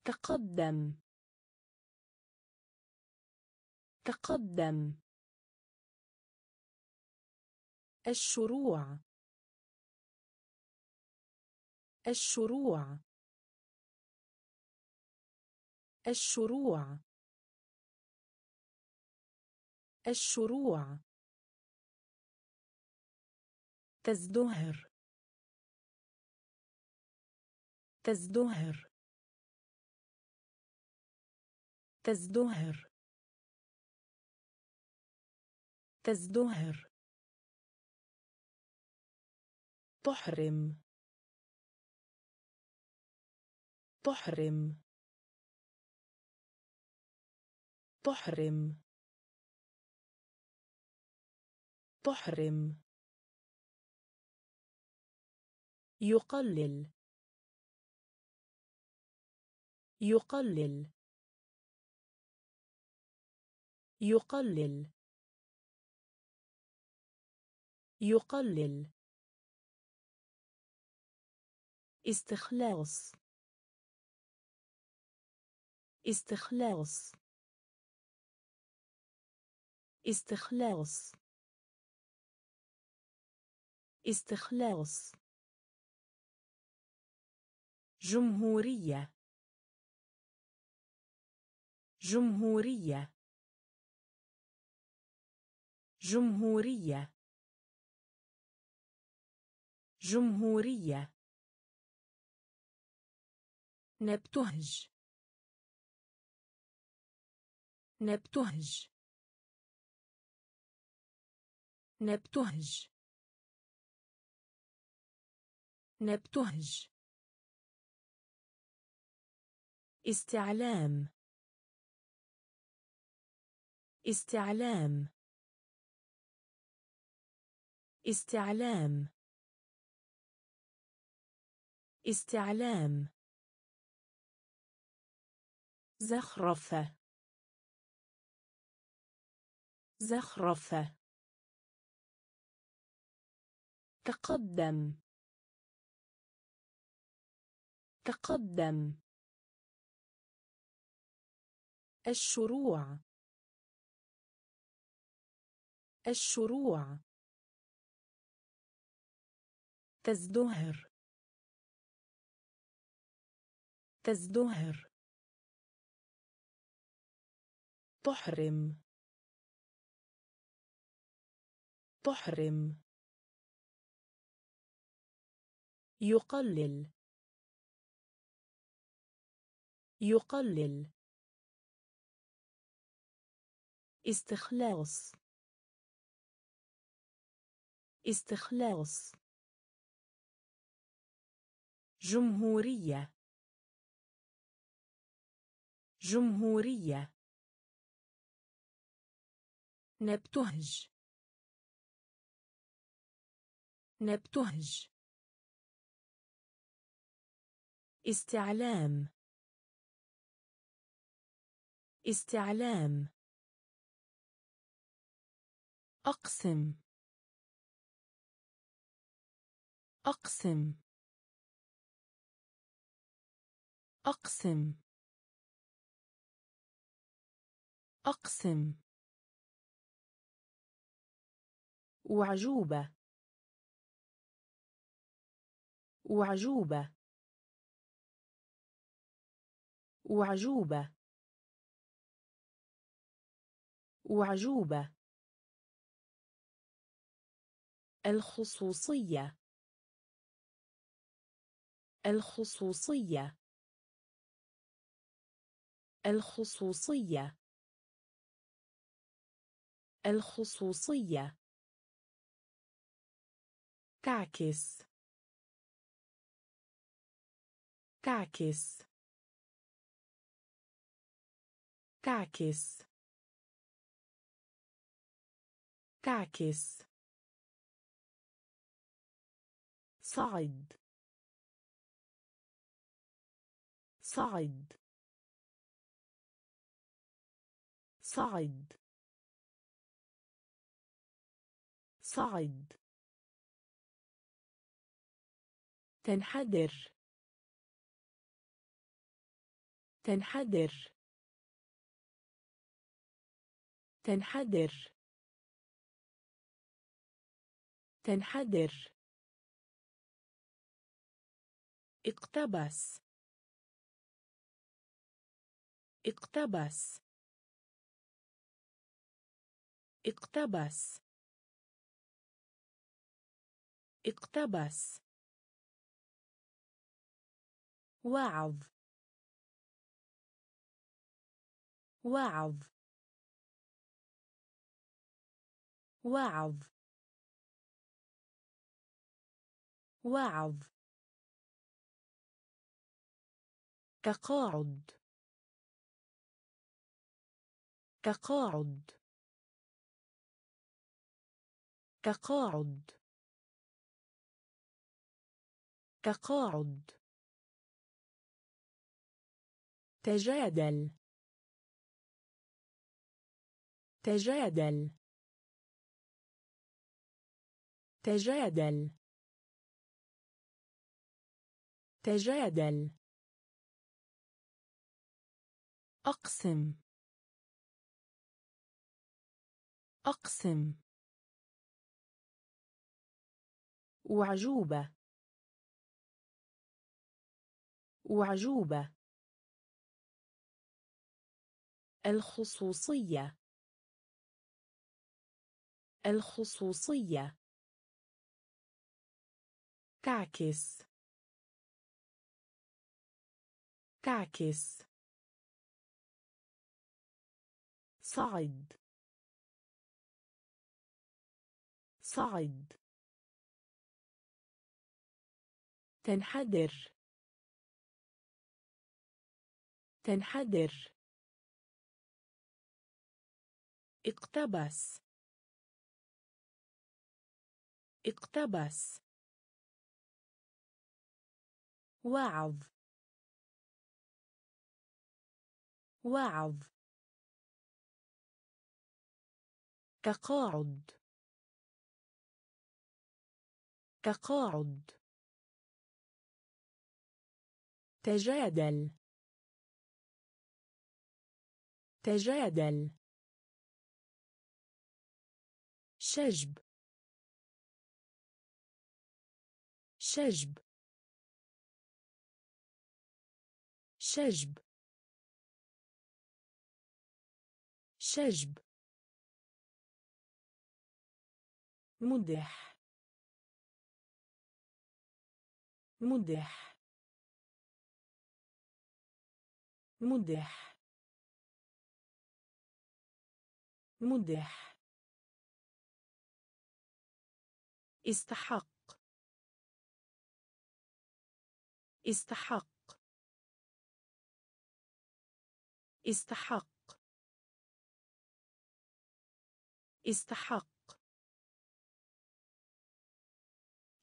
تقدم. تقدم. الشروع. الشروع. الشروع. الشروع. تزدهر. تزدهر. تزدهر. تزدهر. تحرم. تحرم. تحرم. تحرم. يقلل. يقلل. يقلل. يقلل. استخلاص. استخلاص. استخلاص. استخلاص. جمهورية. جمهورية. جمهورية. جمهورية. نبتهج. نبتهج. نبتهج. نبتهج. استعلام. استعلام. استعلام. استعلام. زخرفة. زخرفة. تقدم. تقدم. الشروع. الشروع. تزدهر. تزدهر. تحرم. تحرم. يقلل. يقلل. استخلاص. استخلاص. جمهورية. جمهورية. نبتهج. نبتهج. استعلام. استعلام. أقسم. أقسم. أقسم. أقسم. وعجوبة. وعجوبة. وعجوبة. وعجوبة. الخصوصية. الخصوصية. الخصوصية. الخصوصية. تعكس. تعكس. تعكس. تعكس. صعد. صعد. صعد. صعد. تنحدر. تنحدر. تنحدر. تنحدر. اقتبس. اقتبس. اقتبس. اقتبس. وعظ. وعظ. وعظ. وعظ. تقاعد. تقاعد. تقاعد. تقاعد. تجادل. تجادل. تجادل. تجادل. أقسم. أقسم. أعجوبة أعجوبة الخصوصية. الخصوصية. تعكس تعكس صعد. صعد. تنحدر. تنحدر. اقتبس. اقتبس. وعظ. وعظ. تقاعد. تقاعد. تجادل. تجادل. شجب. شجب. شجب. شجب. مدح مدح مدح مدح استحق. استحق. استحق. استحق.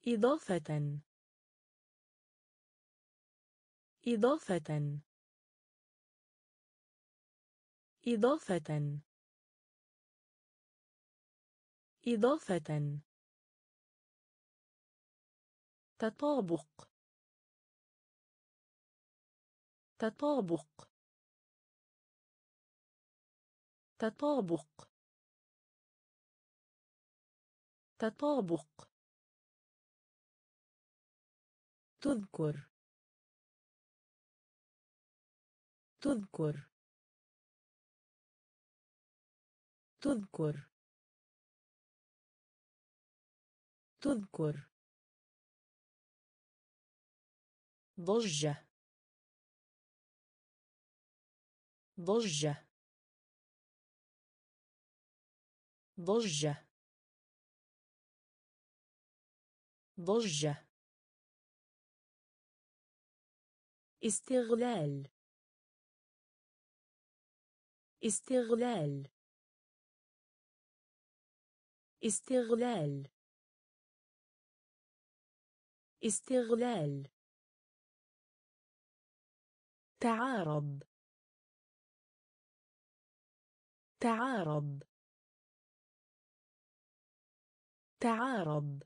إضافة. إضافة. إضافة. إضافة. تطابق. تطابق. تطابق. تطابق. تذكر. تذكر. تذكر. تذكر. ضجة. ضجة. ضجة. ضجة. استغلال. استغلال. استغلال. استغلال. تعارض. تعارض. تعارض.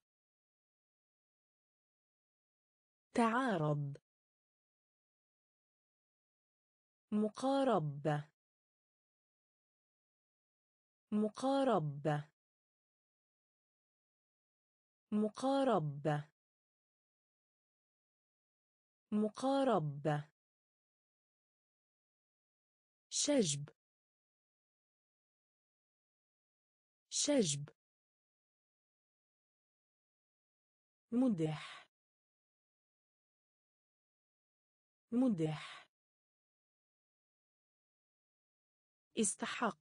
تعارض. مقاربة مقاربة مقاربة مقاربة شجب. شجب. مدح. مدح. استحق.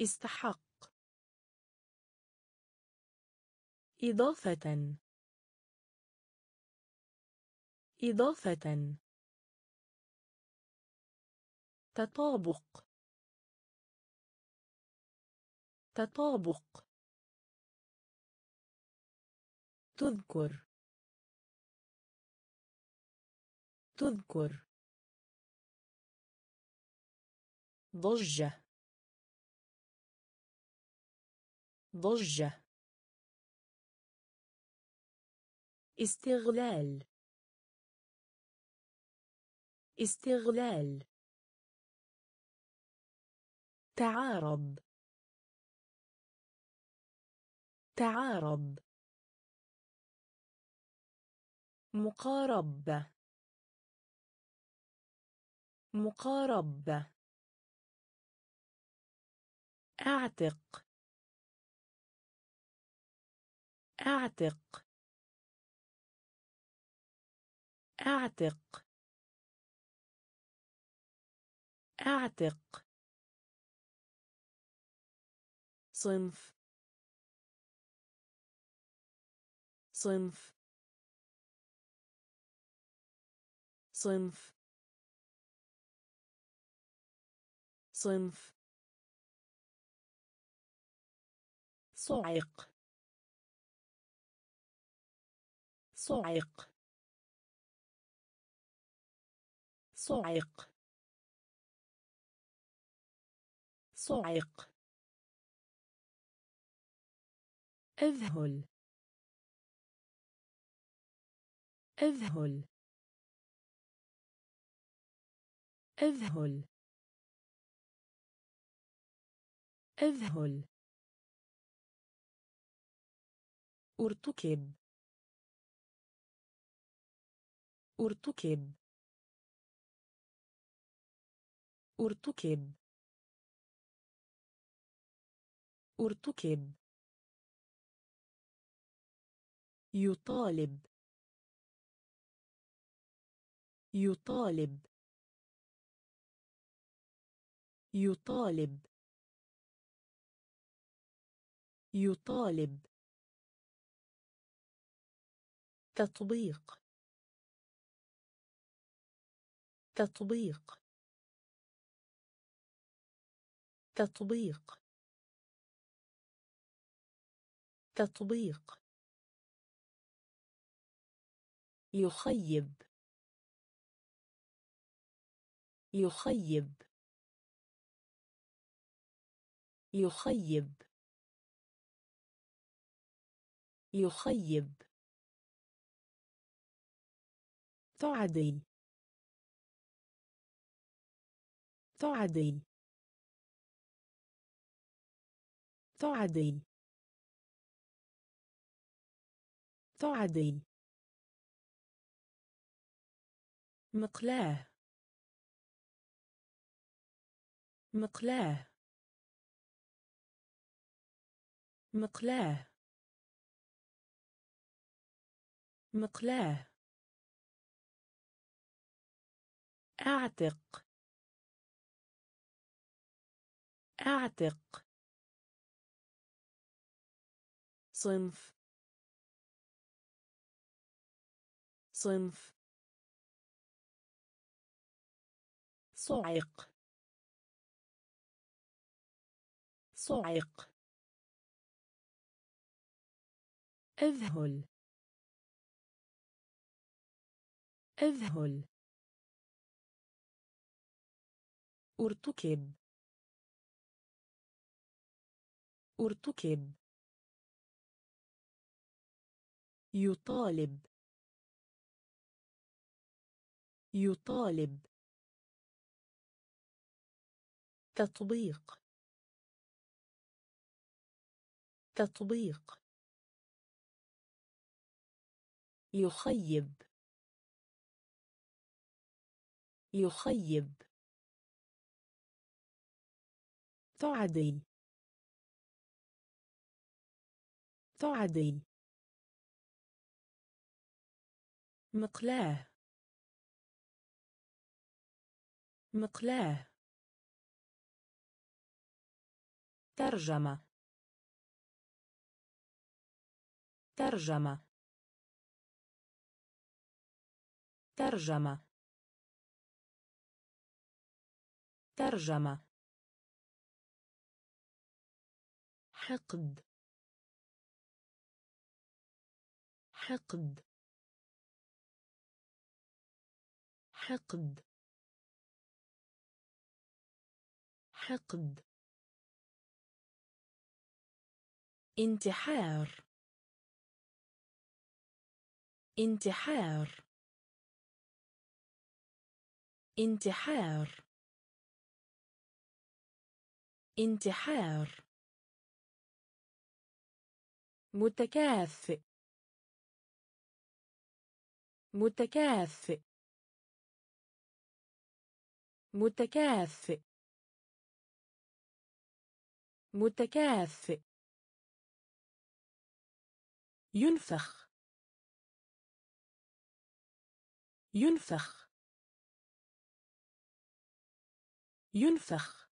استحق. إضافة. إضافة. تطابق. تطابق. تذكر. تذكر. ضجة. ضجة. استغلال. استغلال. تعارض. تعارض. مقاربة مقاربة أعتق. أعتق. أعتق. أعتق. صنف. صنف. صنف. صنف. صعق. صعق. صعق. صعق. أذهل. أذهل. أذهل. أذهل. أرتكب. أرتكب. أرتكب. أرتكب. يطالب. يطالب. يطالب. يطالب. تطبيق. تطبيق. تطبيق. تطبيق. يخيب. يخيب. يخيب. يخيب. تعدي تعدي تعدي تعدي مقلاة. مقلاة. مقلاة. مقلاة. أعتق. أعتق. صنف. صنف. صعق. صعق. أذهل. أذهل. أرتكب. أرتكب. يطالب. يطالب. تطبيق. تطبيق. يخيب. يخيب. تعدي تعدي مقلاه. مقلاه. ترجمة. ترجمة. ترجمة. ترجمة. حقد. حقد. حقد. حقد. انتحار. انتحار. انتحار. انتحار. متكافئ. متكافئ. متكافئ. متكافئ. ينفخ. ينفخ. ينفخ.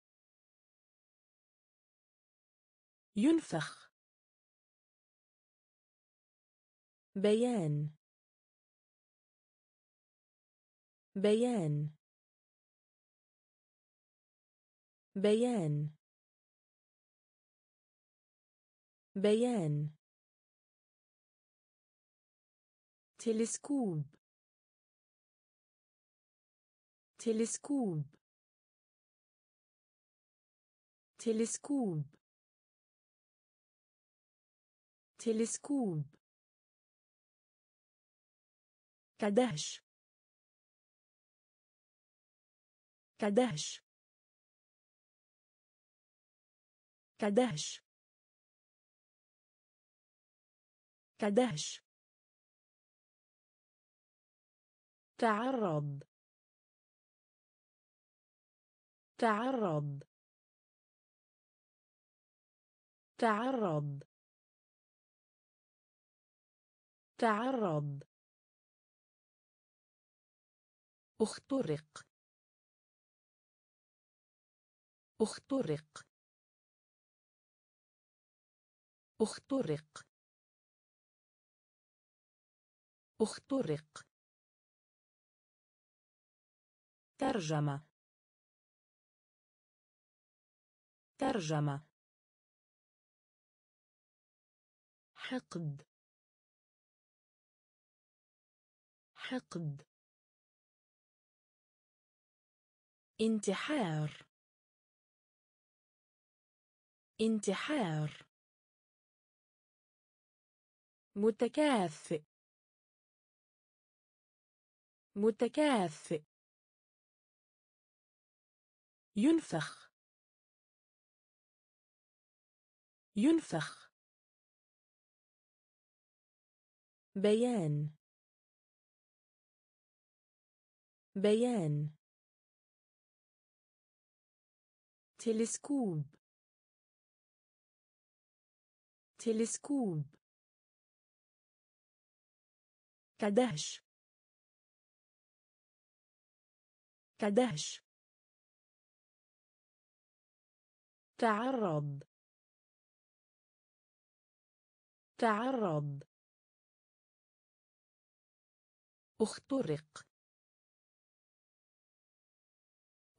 ينفخ. بيان. بيان. بيان. بيان. تلسكوب. تلسكوب. تلسكوب. تلسكوب. كدهش. كدهش. كدهش. كدهش. تعرض. تعرض. تعرض. تعرض. اخترق. اخترق. اخترق. اخترق. ترجمة. ترجمة. حقد. حقد. انتحار. انتحار. متكافئ. متكافئ. ينفخ. ينفخ. بيان. بيان. تلسكوب تلسكوب كدهش كدهش تعرض تعرض اخترق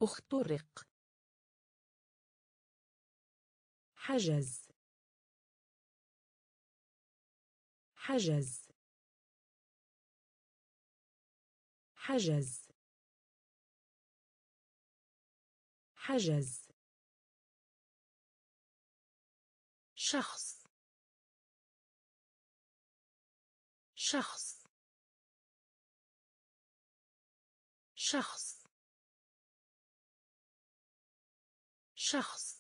اخترق حجز. حجز. حجز. حجز. شخص. شخص. شخص. شخص.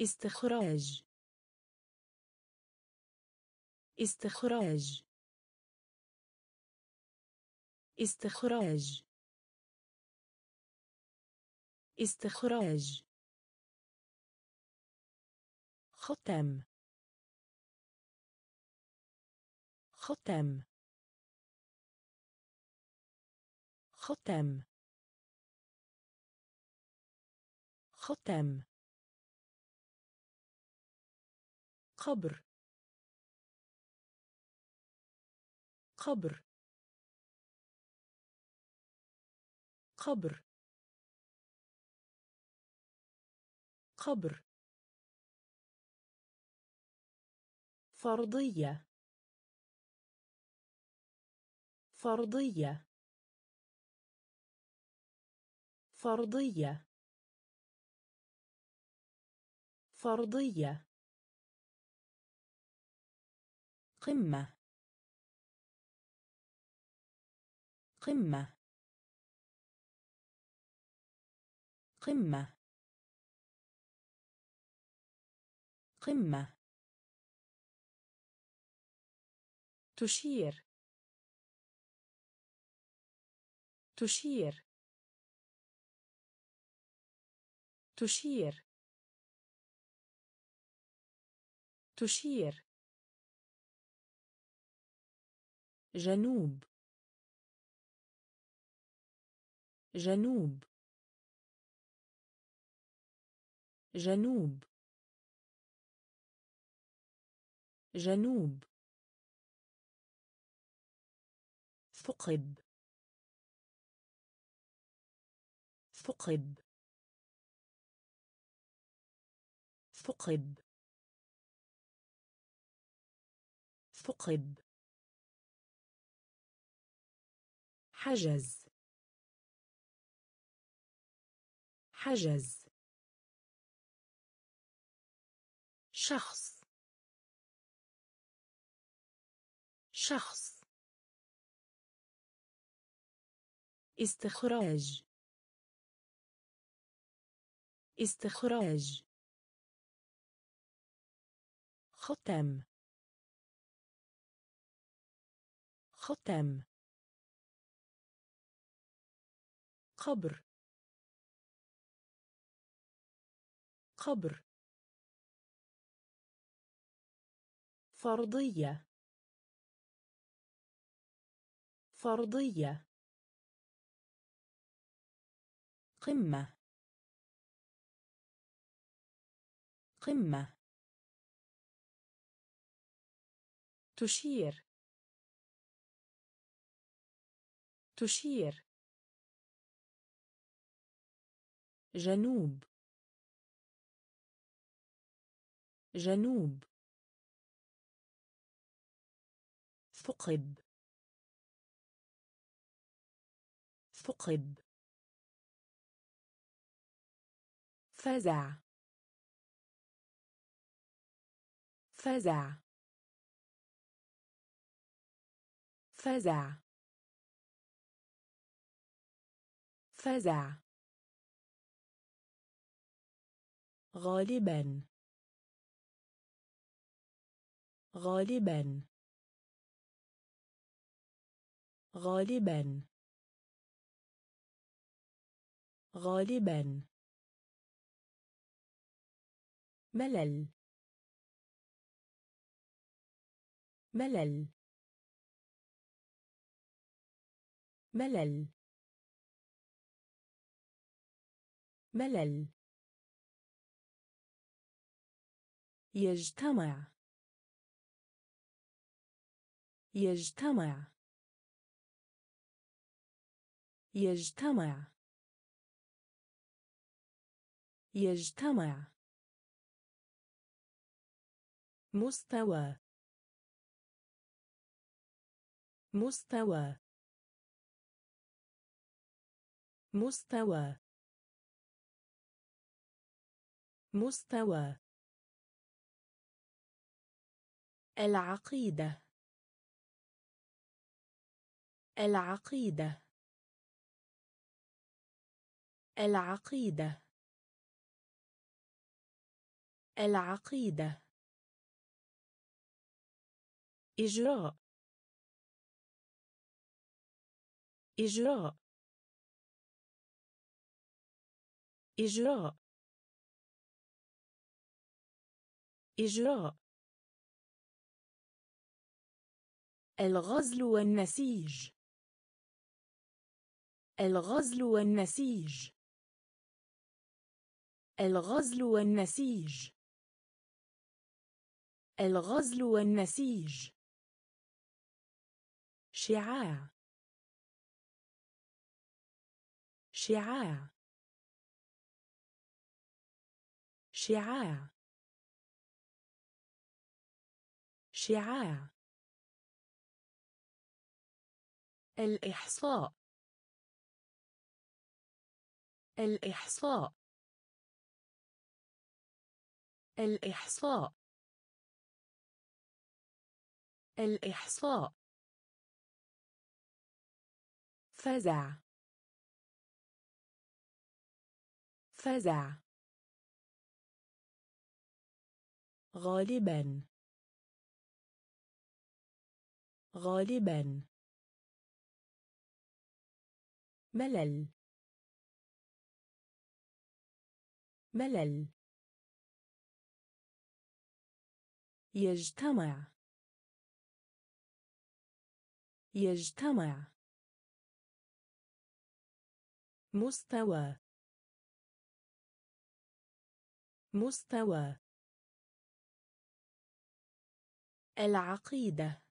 استخراج. استخراج. استخراج. استخراج. ختم. ختم. ختم. ختم. قبر. قبر. قبر. قبر. فرضية. فرضية. فرضية. فرضية. قمة. قمة. قمة. قمة. تشير. تشير. تشير. تشير. جنوب. جنوب. جنوب. جنوب. ثقب. ثقب. ثقب. ثقب. حجز. حجز. شخص. شخص. استخراج. استخراج. ختم. ختم. قبر. قبر. فرضية. فرضية. قمة. قمة. تشير. تشير. جنوب. جنوب. ثقب. ثقب. فزع. فزع. فزع. فزع. غالبا. غالبا. غالبا. غالبا. ملل. ملل. ملل. ملل. يجتمع. يجتمع. يجتمع. يجتمع. مستوى. مستوى. مستوى. مستوى. العقيدة. العقيدة. العقيدة. العقيدة. إجراء. إجراء. إجراء. إجراء. الغزل والنسيج. الغزل والنسيج. الغزل والنسيج. الغزل والنسيج. شعاع. شعاع. شعاع. شعاع. الإحصاء. الإحصاء. الإحصاء. الإحصاء. فزع. فزع. غالبا. غالبا. ملل. ملل. يجتمع. يجتمع. مستوى. مستوى. العقيدة.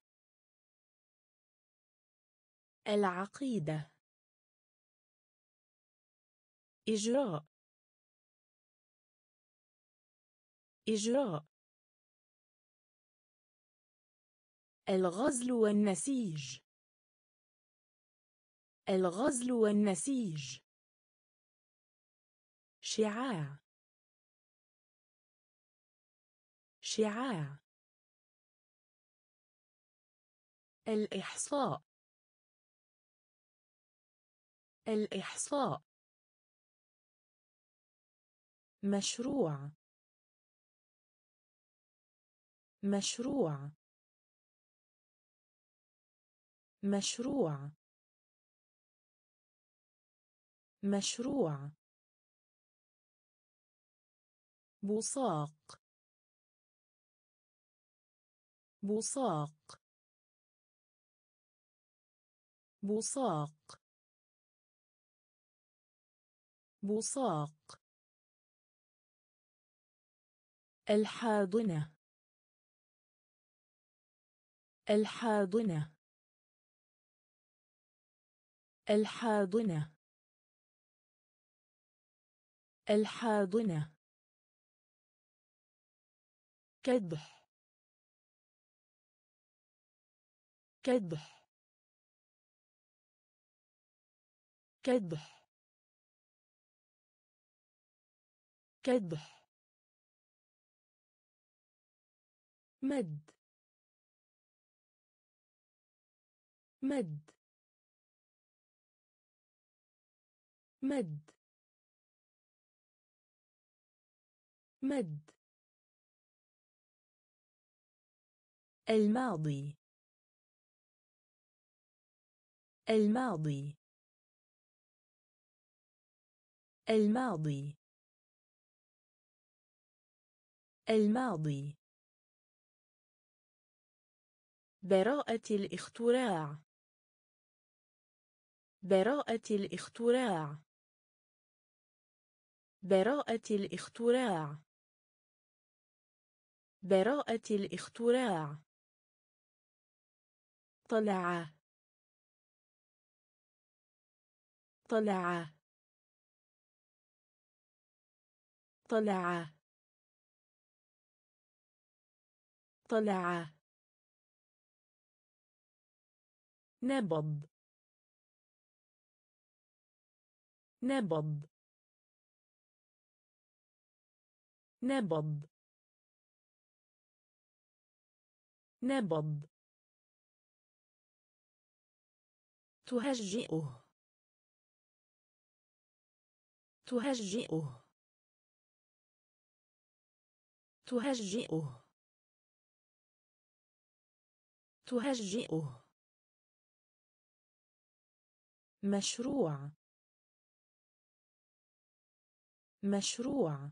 العقيدة. إجراء. إجراء. الغزل والنسيج. الغزل والنسيج. شعاع. شعاع. الإحصاء. الإحصاء. مشروع. مشروع. مشروع. مشروع. بوصاق بوصاق بوصاق بوصاق الحاضنة. الحاضنة. الحاضنة. الحاضنة. كدح. كدح. كدح. كدح. مد. مد. مد. مد. الماضي. الماضي. الماضي. الماضي. براءة الاختراع. براءة الاختراع. براءة الاختراع. براءة الاختراع. طلع. طلع. طلع. طلع. نبض. نبض. نبض. نبض. تهجئه. تهجئه. تهجئه. تهجئه. مشروع. مشروع.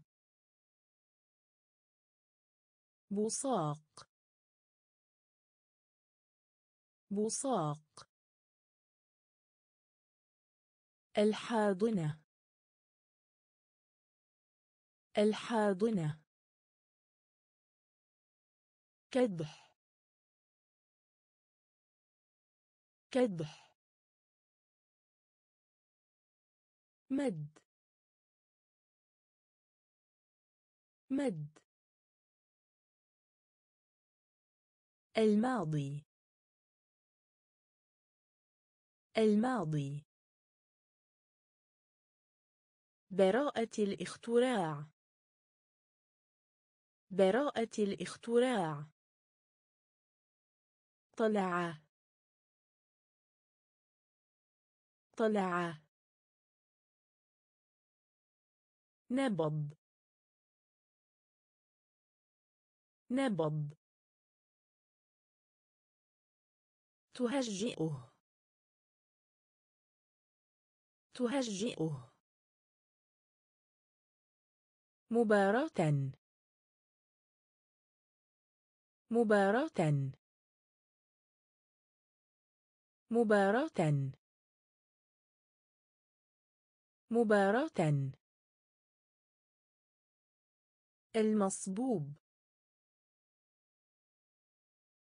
بوصاق بوصاق الحاضنة. الحاضنة. كدح. كدح. مد. مد. الماضي. الماضي. براءة الاختراع. براءة الاختراع. طلع طلع نبض. نبض. تهجئه. تهجئه. مباراة. مباراة. مباراة. مباراة. المصبوب.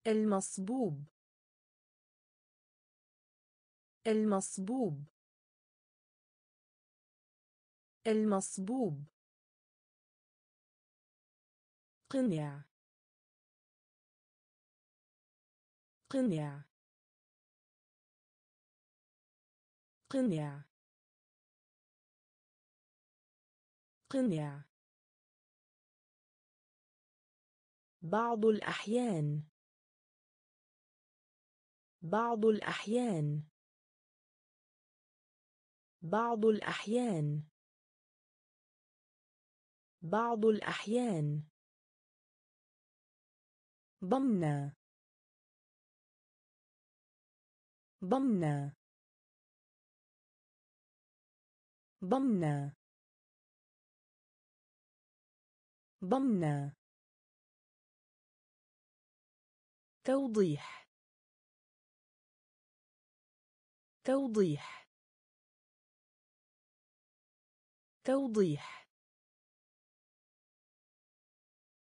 المصبوب. المصبوب. المصبوب. قنع. قنع. قنع. قنع. بعض الأحيان. بعض الأحيان. بعض الأحيان. بعض الأحيان. ضمن ضمن ضمن ضمن توضيح. توضيح. توضيح.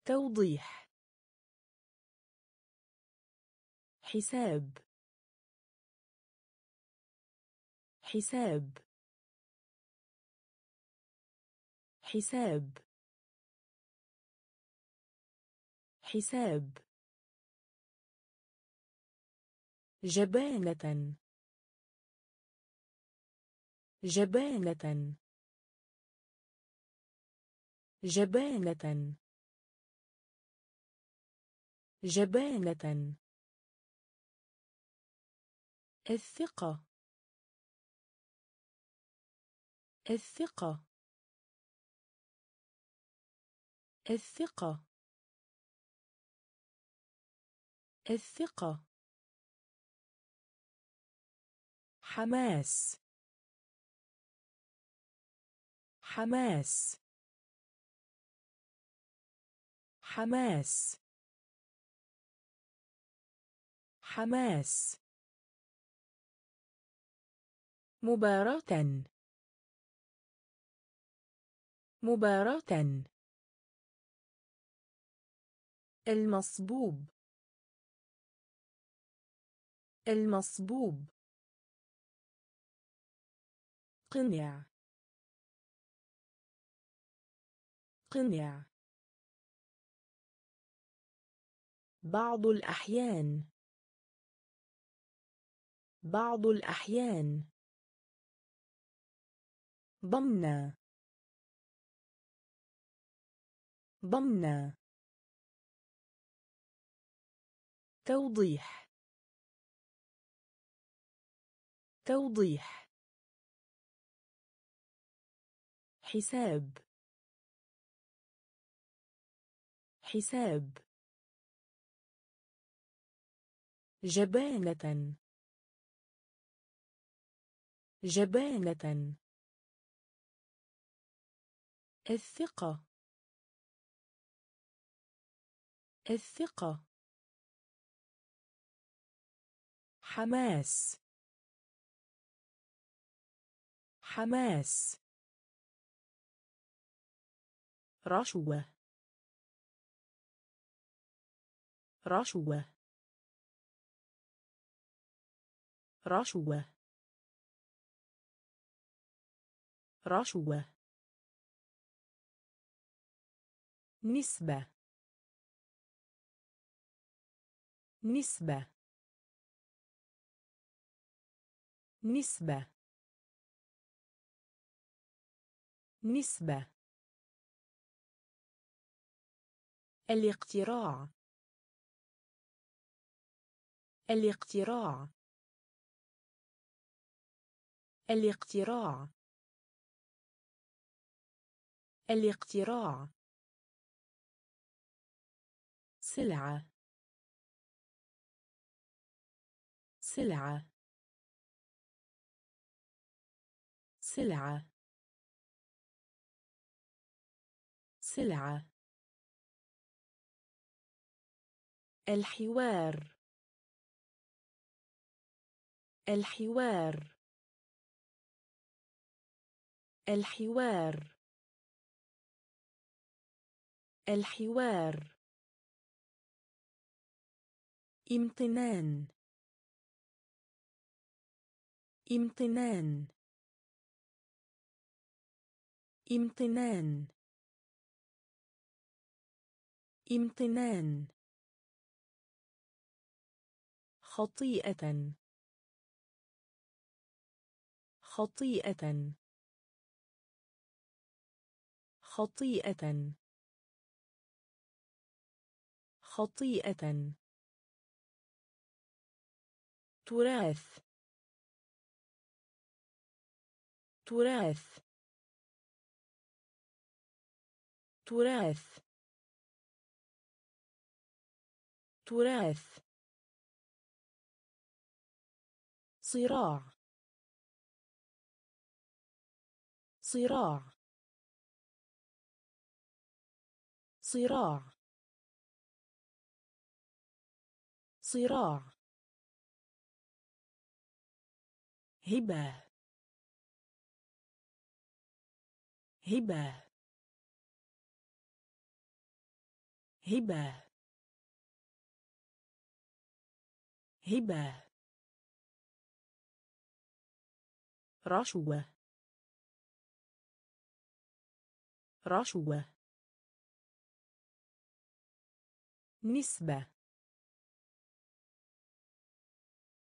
توضيح. حساب. حساب. حساب. حساب. جبانة. جبانة. جبانة. جبانة. الثقة. الثقة. الثقة. الثقة. حماس. حماس. حماس. حماس. مباراة. مباراة. المصبوب. المصبوب. قنع. قنع. بعض الأحيان. بعض الأحيان. ضمنا ضمنا توضيح. توضيح. حساب. حساب. جبانة. جبانة. الثقة. الثقة. حماس. حماس. رشوة رشوة رشوة رشوة نسبة. نسبة. نسبة. نسبة. الاقتراع. الاقتراع. الاقتراع. الاقتراع. سلعة. سلعة. سلعة. سلعة. الحوار. الحوار. الحوار. الحوار. امتنان. امتنان. امتنان. امتنان. خطيئة. خطيئة. خطيئة. خطيئة. تراث. تراث. تراث. تراث. صراع. صراع. صراع. صراع. هبة. هبة. هبة. هبة. رشوة رشوة نسبة.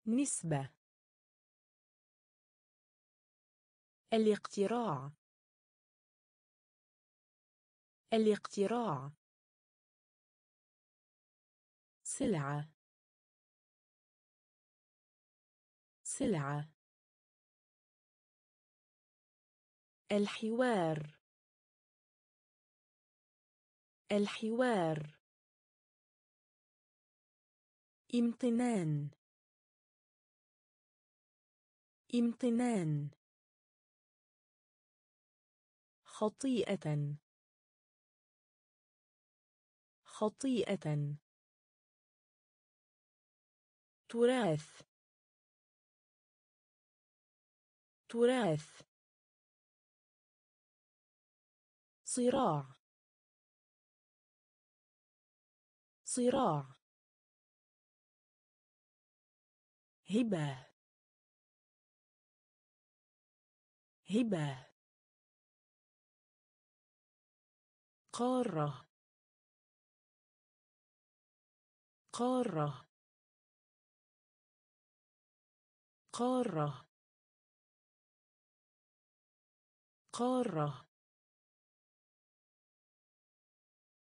نسبة. الاقتراع. الاقتراع. سلعة. سلعة. الحوار. الحوار. امتنان. امتنان. خطيئة. خطيئة. تراث. تراث. صراع. صراع. هبة. هبة. قارة. قارة. قارة. قارة.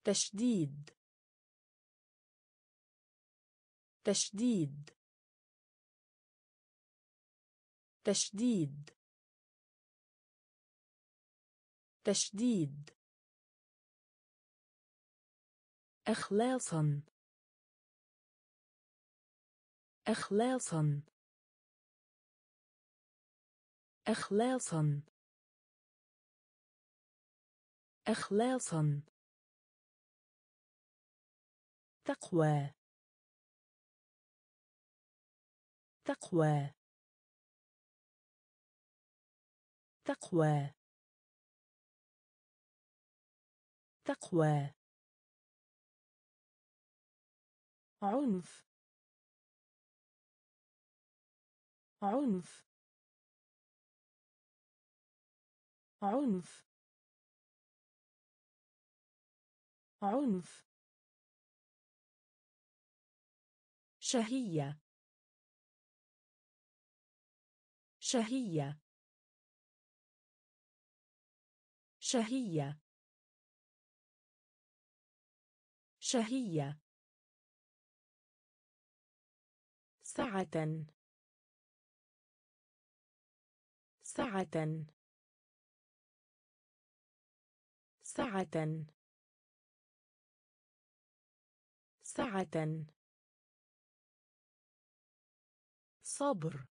تشديد. تشديد. تشديد. تشديد. إخلاصا. إخلاصا. إخلاصا. إخلاصا. تقوى. تقوى. تقوى. تقوى. عنف. عنف. عنف. عنف. شهية. شهية. شهية. شهية. سعة. سعة. سعة. سعة. صبر.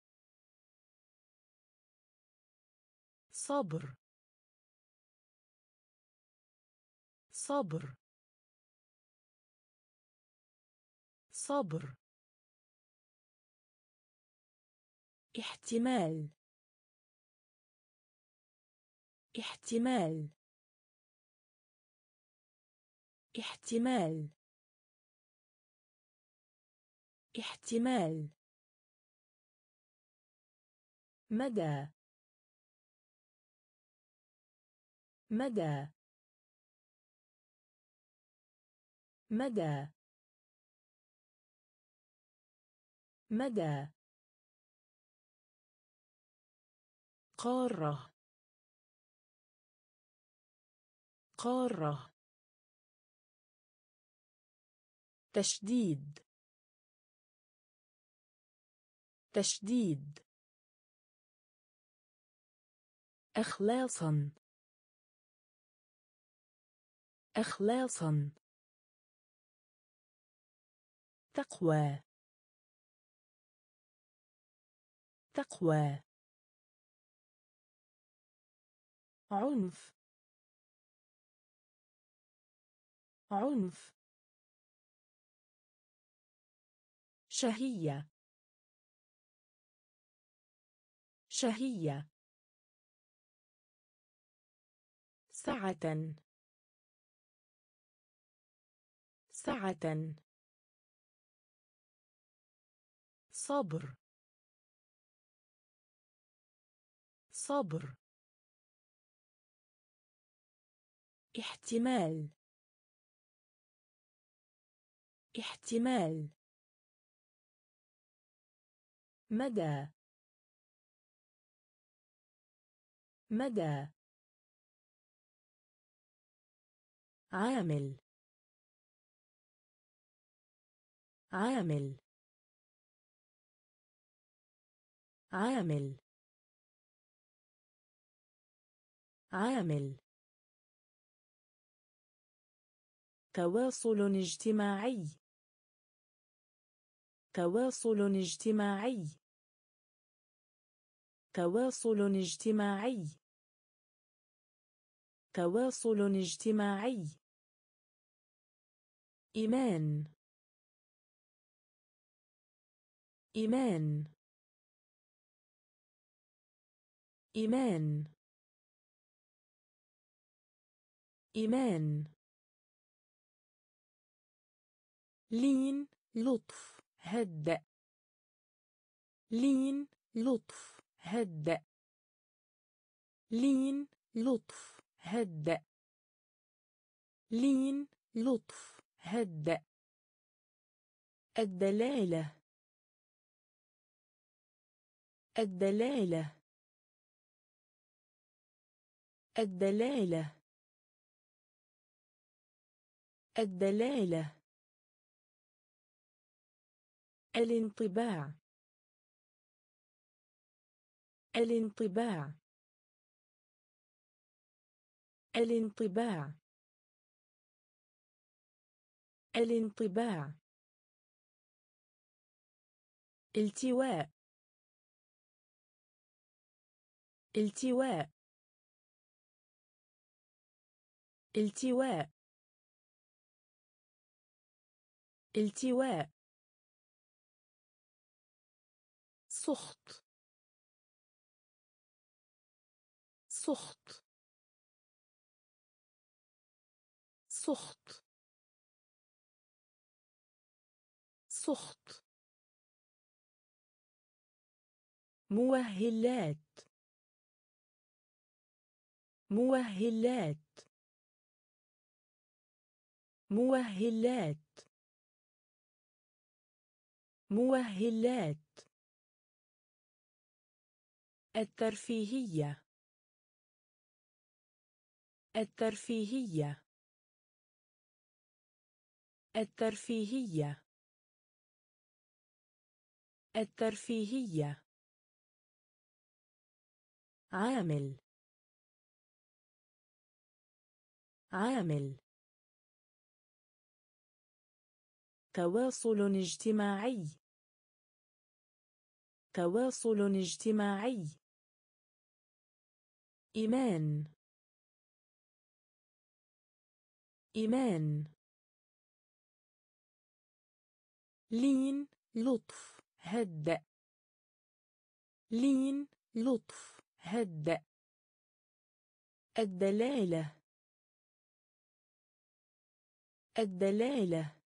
صبر. صبر. صبر. احتمال. احتمال. احتمال. احتمال. مدى مدى مدى مدى. قارة قارة. تشديد تشديد. إخلاصا. إخلاصا. تقوى. تقوى. عنف. عنف. شهية. شهية. سعة سعة صبر. صبر. احتمال. احتمال. مدى. مدى. عامل. عامل. عامل. عامل. تواصل اجتماعي. تواصل اجتماعي. تواصل اجتماعي. تواصل اجتماعي. إيمان. إيمان. إيمان. إيمان. لين لطف هدأ. لين لطف هدأ. لين لطف هدأ. لين لطف. هدأ الدلالة. الدلالة. الدلالة. الدلالة. الانطباع. الانطباع. الانطباع. الانطباع. التواء. التواء. التواء. التواء. سخط. سخط. سخط. سخط. مؤهلات مؤهلات مؤهلات مؤهلات الترفيهية. الترفيهية. الترفيهية. الترفيهية. عامل. عامل. تواصل اجتماعي. تواصل اجتماعي. إيمان. إيمان. لين لطف. هدأ لين لطف هدأ الدلالة. الدلالة.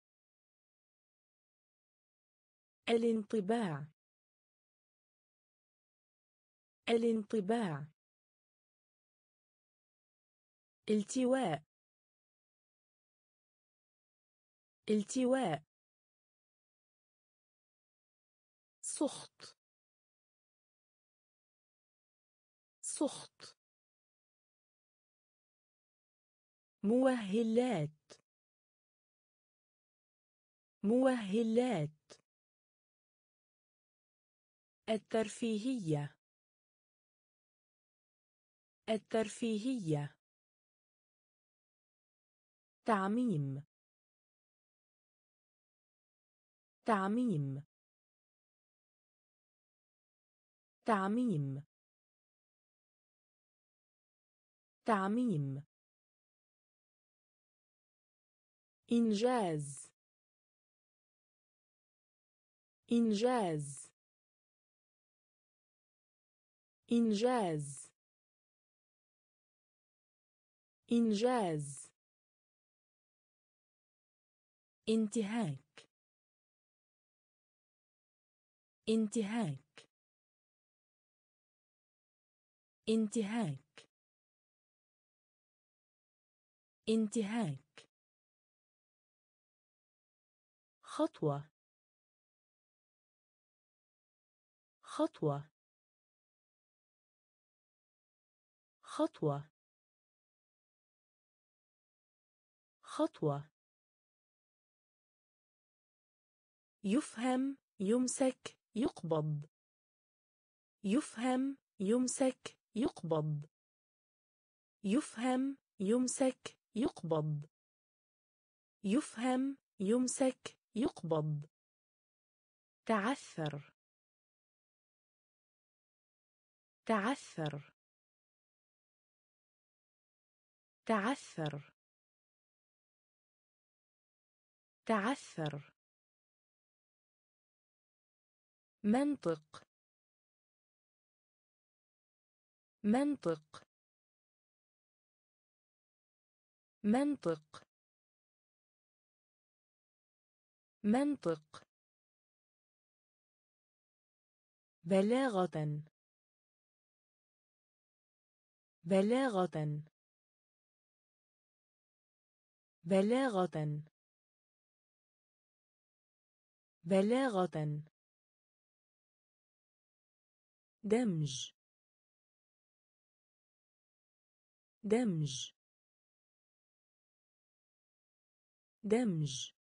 الانطباع. الانطباع. التواء. التواء. سخط. سخط. مؤهلات مؤهلات الترفيهية. الترفيهية. تعميم. تعميم. تعميم. تعميم. إنجاز. إنجاز. إنجاز. إنجاز. انتهاك. انتهاك. انتهاك. انتهاك. خطوة. خطوة. خطوة. خطوة. يفهم يمسك يقبض. يفهم يمسك يقبض. يفهم يمسك يقبض. يفهم يمسك يقبض. تعثر. تعثر. تعثر. تعثر. منطق. منطق. منطق. منطق. بلاغة. بلاغة. بلاغة. بلاغة. دمج. دمج. دمج.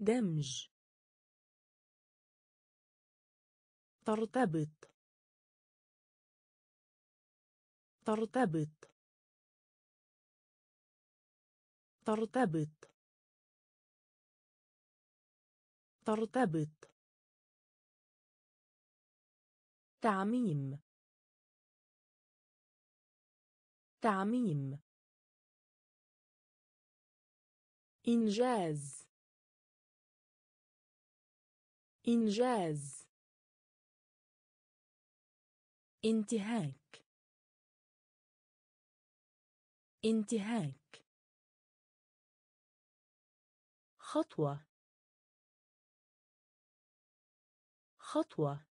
دمج. ترتبط. ترتبط. ترتبط. ترتبط. تعميم. تعميم. إنجاز. إنجاز. انتهاك. انتهاك. خطوة. خطوة.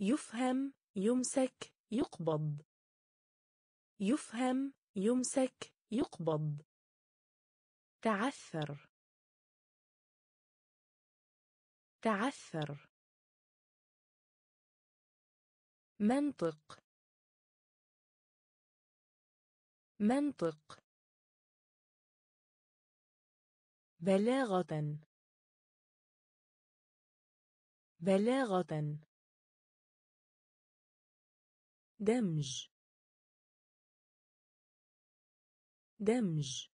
يفهم يمسك يقبض. يفهم يمسك يقبض. تعثر. تعثر. منطق. منطق. بلاغة. بلاغة. دمج. دمج.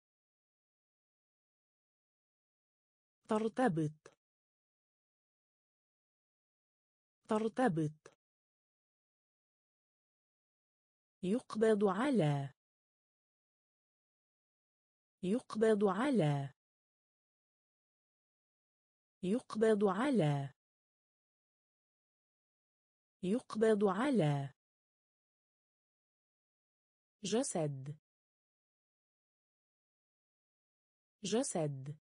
ترتبط. ترتبط. يقبض على. يقبض على. يقبض على. يقبض على. جسد. جسد.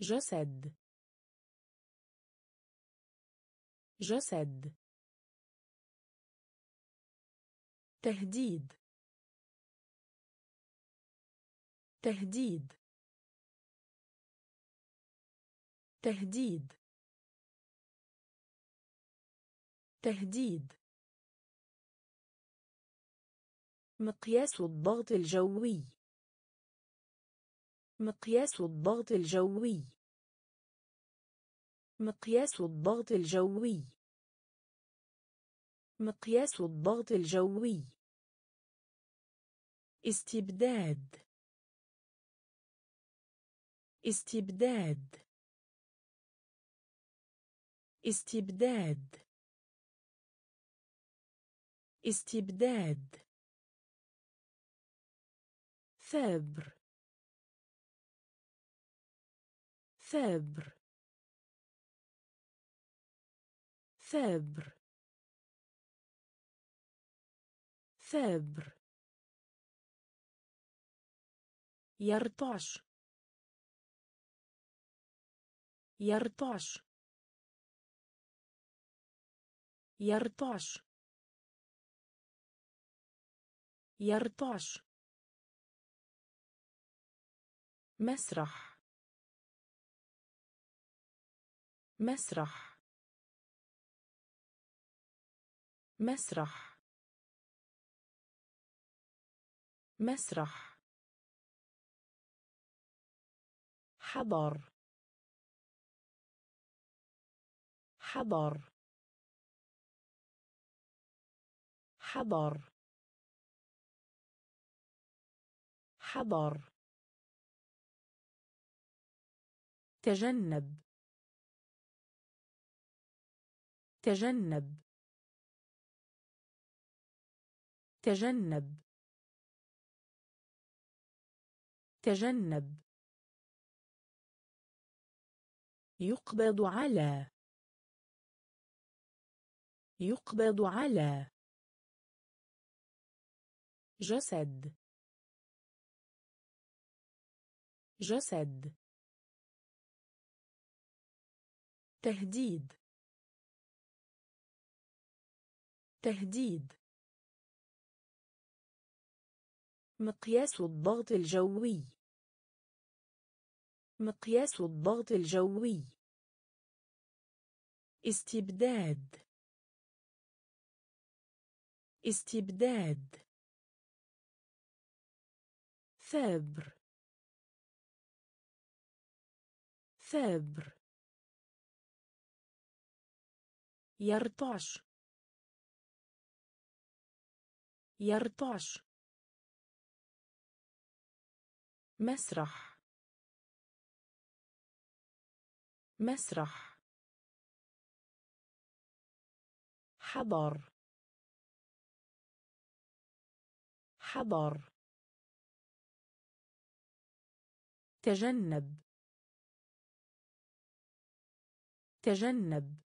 جسد. جسد. تهديد. تهديد. تهديد. تهديد. مقياس الضغط الجوي. مقياس الضغط الجوي. مقياس الضغط الجوي. مقياس الضغط الجوي. استبداد. استبداد. استبداد. استبداد. ثابر ثابر ثابر ثابر يرتعش يرتعش يرتعش يرتعش. مسرح. مسرح. مسرح. مسرح. حضر. حضر. حضر. حضر. تجنب. تجنب. تجنب. تجنب. يقبض على. يقبض على. جسد. جسد. تهديد. تهديد. مقياس الضغط الجوي. مقياس الضغط الجوي. استبداد. استبداد. ثابر ثابر يرتعش. يرتعش. مسرح. مسرح. حضر. حضر. تجنب. تجنب.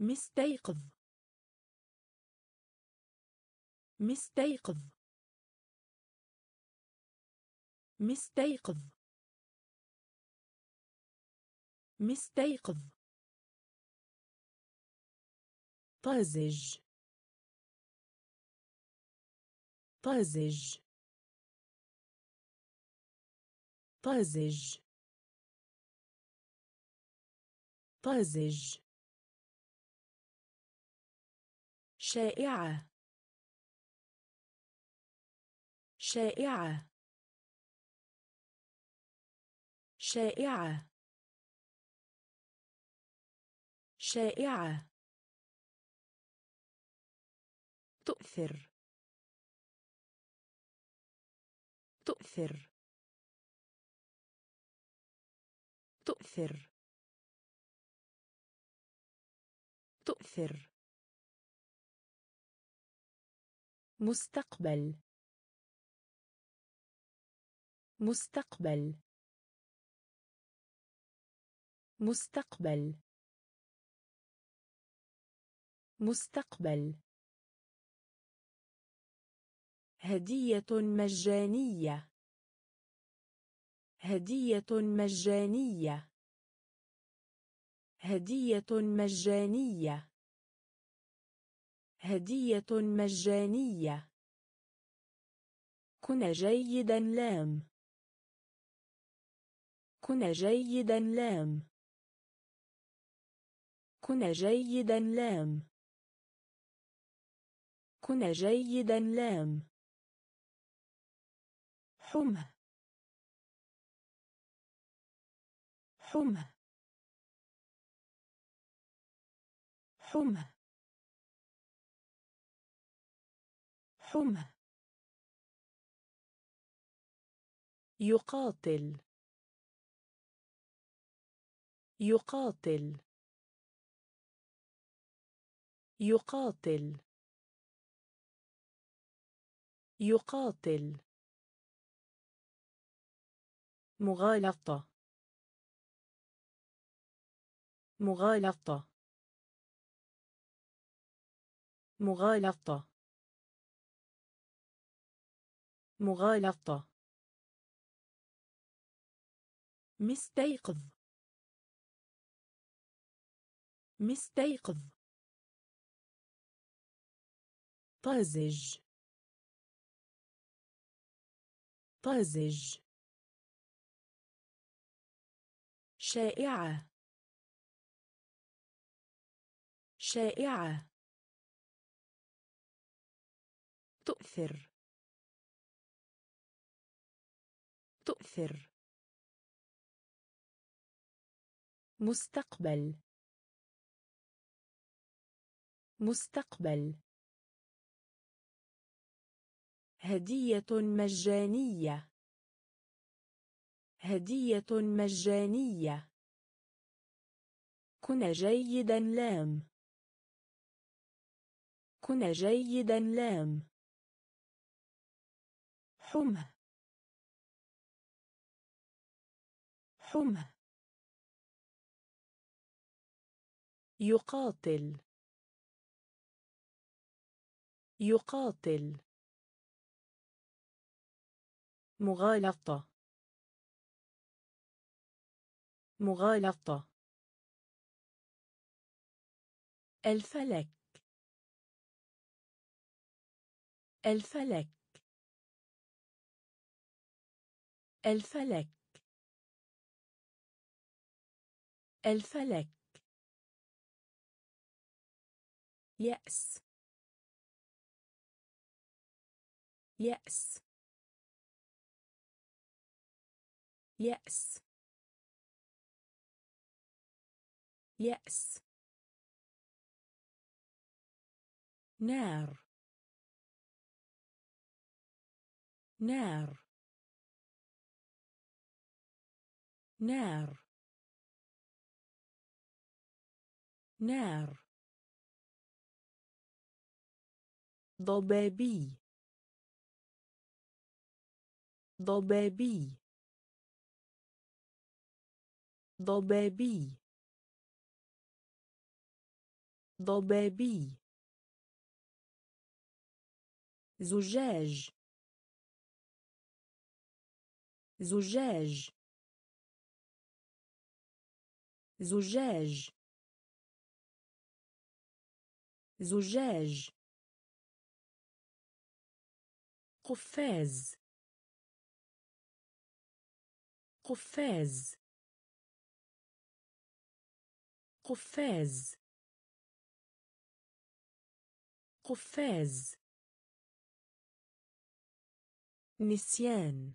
مستيقظ. مستيقظ. مستيقظ. مستيقظ. طازج. طازج. طازج. طازج. شائعة. شائعة. شائعة. شائعة. تؤثر. تؤثر. تؤثر. تؤثر. مستقبل. مستقبل. مستقبل. مستقبل. هدية مجانية. هدية مجانية. هدية مجانية. هدية مجانية. كن جيدا لام. كن جيدا لام. كن جيدا لام. كن جيدا لام. حمى حمى حمى حمى. يقاتل. يقاتل. يقاتل. يقاتل. مغالطة. مغالطة. مغالطة. مغالطة. مستيقظ. مستيقظ. طازج. طازج. شائعة. شائعة. تؤثر. تؤثر. مستقبل. مستقبل. هدية مجانية. هدية مجانية. كن جيدا لام. كن جيدا لام. حمى. حمى. يقاتل. يقاتل. مغالطة. مغالطة. الفلك. الفلك. الفلك. الفلك. يأس. يأس. يأس. يأس. نار. نار. نار. نار. ضبابي. ضبابي. ضبابي. ضبابي. زجاج. زجاج. زجاج. زجاج. قفاز. قفاز. قفاز. قفاز. نسيان.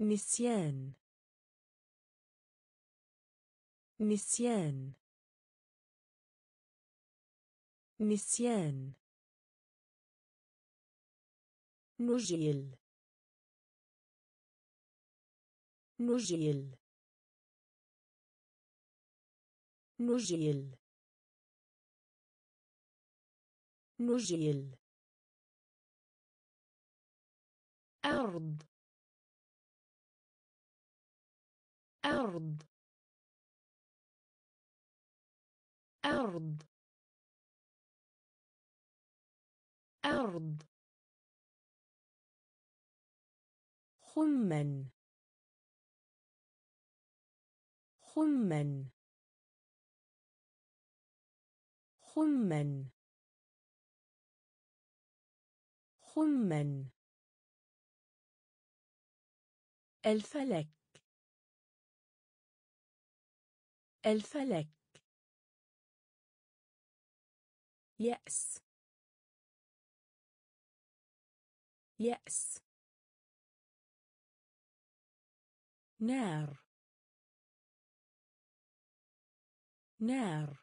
نسيان. نسيان. نسيان. نجيل. نجيل. نجيل. نجيل. أرض. أرض. أرض. أرض. خمن خمن خمن خمن الفلك. الفلك. يأس. يأس. نار. نار.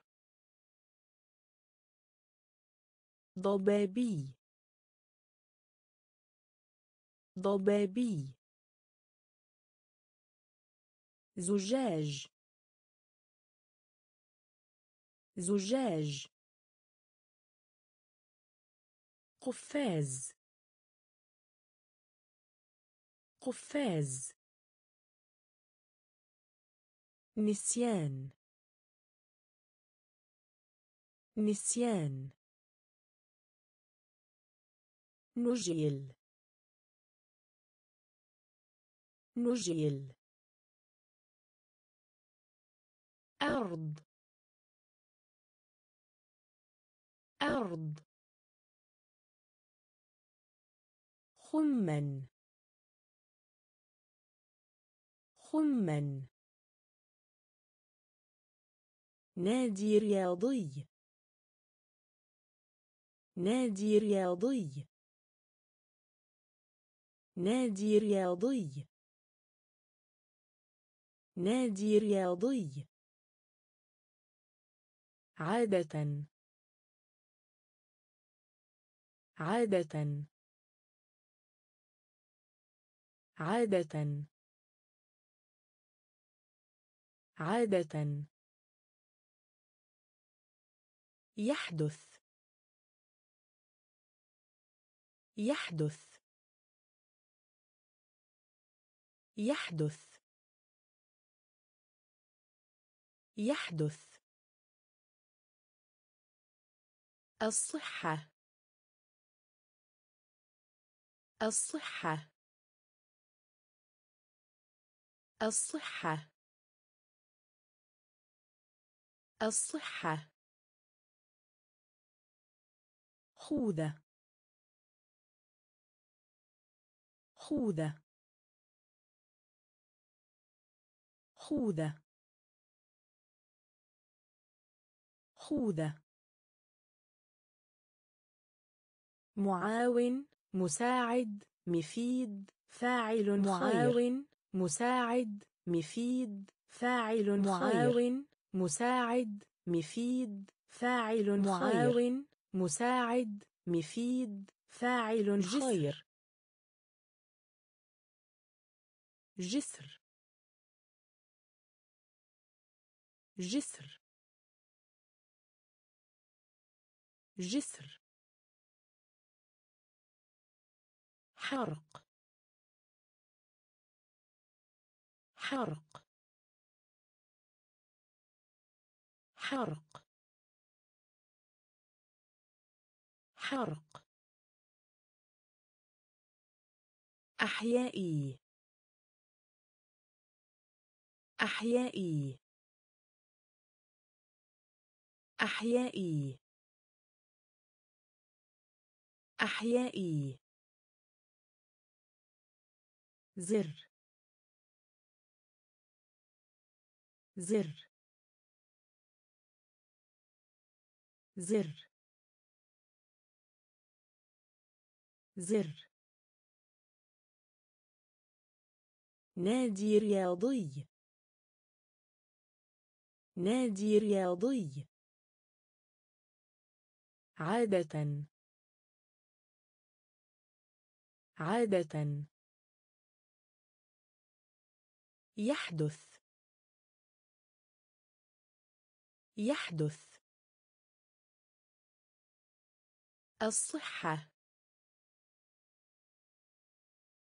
ضبابي. ضبابي. زجاج. زجاج. قفاز. قفاز. نسيان. نسيان. نجيل. نجيل. أرض. أرض. خمن خمن نادي رياضي. نادي رياضي. نادي رياضي. نادي رياضي. عادة. عادة. عادة. عادة. يحدث. يحدث. يحدث. يحدث. الصحة. الصحة. الصحة. الصحة. خوذة. خوذة. خوذة. خوذة. معاون مساعد مفيد فاعل معاون مساعد مفيد فاعل معاون مساعد مفيد فاعل معاون مساعد مفيد فاعل خير جسر. جسر. جسر. حرق. حرق. حرق حرق أحيائي. أحيائي. أحيائي. أحيائي. زر. زر. زر. زر. نادي رياضي. نادي رياضي. عادة. عادة. يحدث. يحدث. الصحة.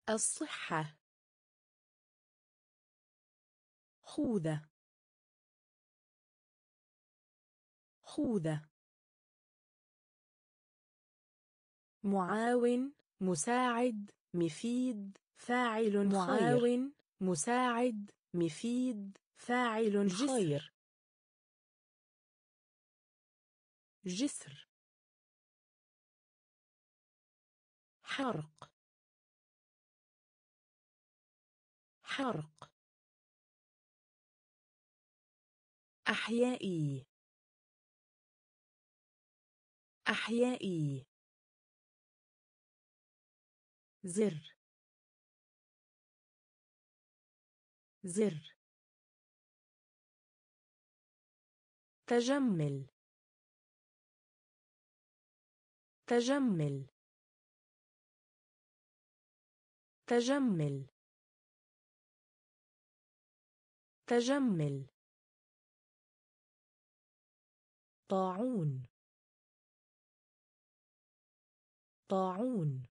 الصحة. خوذة. خوذة. معاون مساعد مفيد فاعل معاون مساعد مفيد فاعل خير. جسر. حرق حرق أحيائي. أحيائي. زر. زر. تجمل. تجمل. تجمل. تجمل. طاعون. طاعون.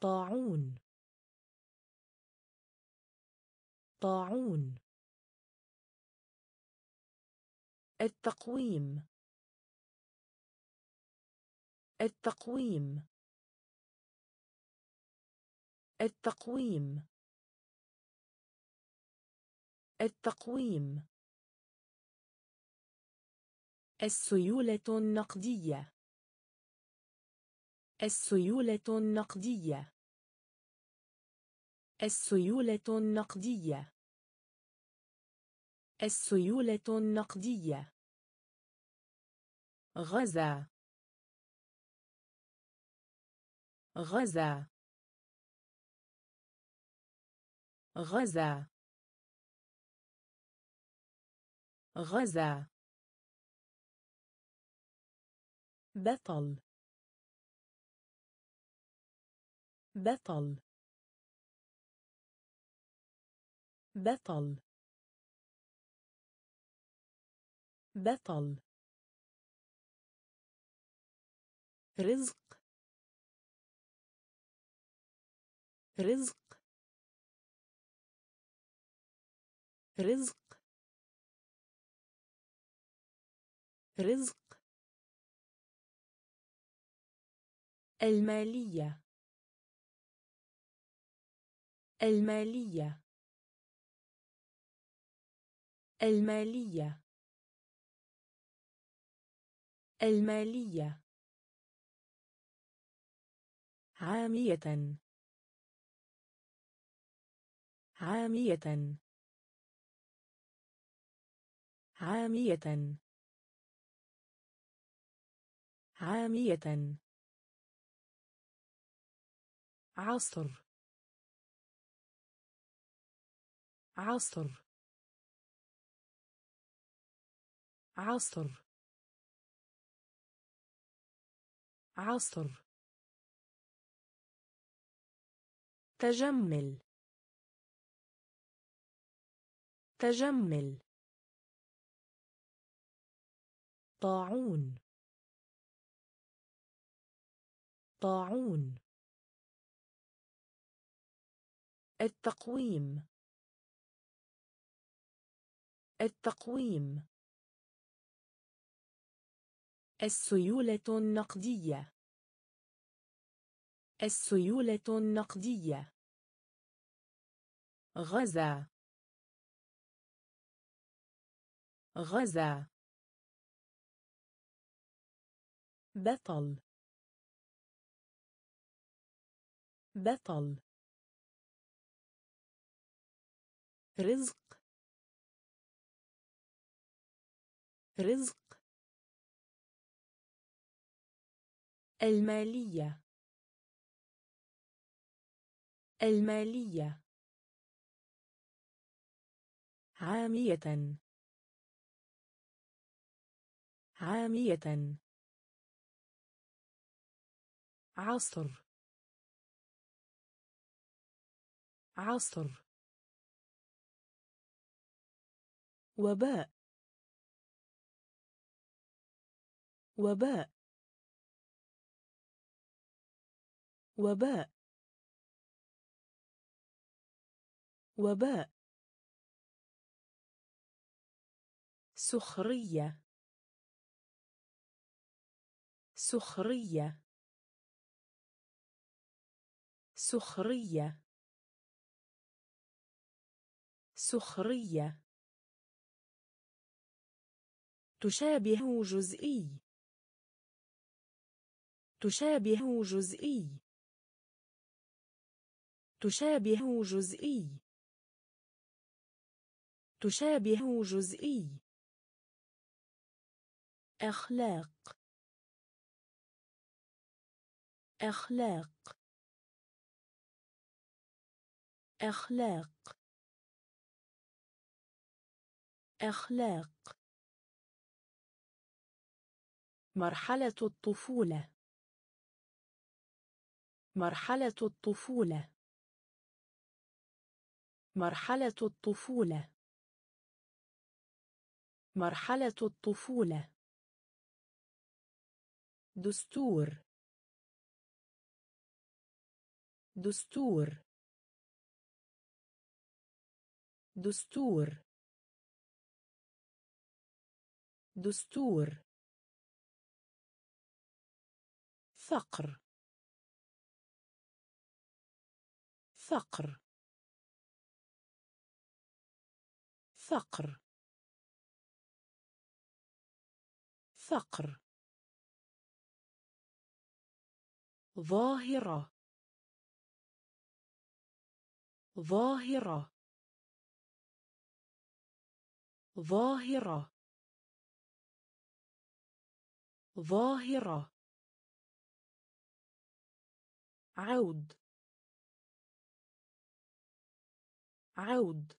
طاعون. طاعون. التقويم. التقويم. التقويم. التقويم. السيولة النقدية. السيولة النقدية. السيولة النقدية. السيولة النقدية. غزا غزا غزا. غزا. بطل. بطل. بطل. بطل. رزق. رزق. رزق. رزق. المالية. المالية. المالية. المالية. عامية. عامية. عامية. عامية. عصر. عصر. عصر. عصر. تجمل. تجمل. طاعون. طاعون. التقويم. التقويم. السيولة النقدية. السيولة النقدية. غزا غزا بطل. بطل. رزق. رزق. المالية. المالية. عامية. عامية. عصر. عصر. وباء. وباء. وباء. وباء. سخرية. سخرية. سخرية. سخرية. تشابه جزئي. تشابه جزئي. تشابه جزئي. تشابه جزئي. أخلاق. أخلاق. أخلاق. أخلاق. مرحلة الطفولة. مرحلة الطفولة. مرحلة الطفولة. مرحلة الطفولة. دستور. دستور. دستور. دستور. فقر فقر فقر فقر ظاهرة. ظاهرة. ظاهرة. ظاهرة. عود. عود.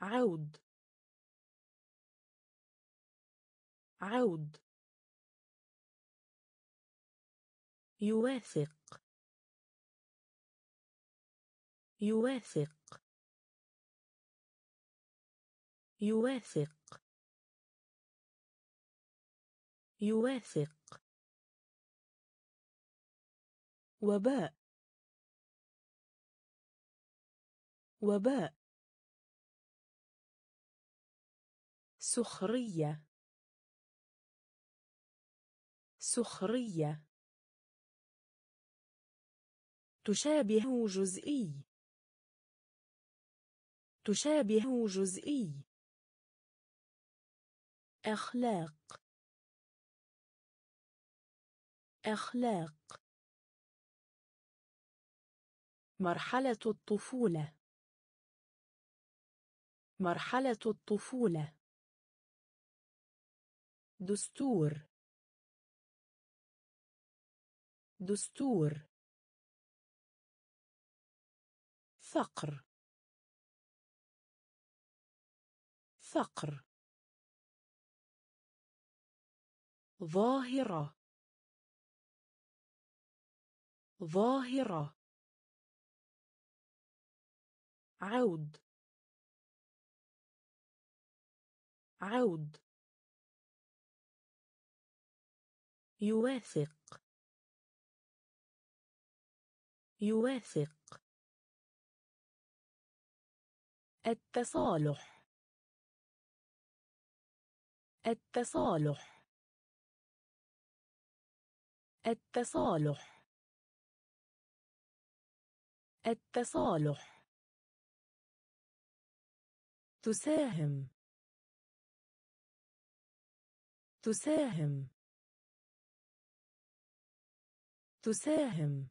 عود. عود. يوافق. يوافق. يوافق. يوافق. وباء. وباء. سخرية. سخرية. تشابه جزئي. تشابه جزئي. أخلاق. أخلاق. مرحلة الطفولة. مرحلة الطفولة. دستور. دستور. فقر. فقر. ظاهرة. ظاهرة. عود. عود. يوافق يوافق التصالح. التصالح. التصالح. التصالح. تساهم. تساهم. تساهم.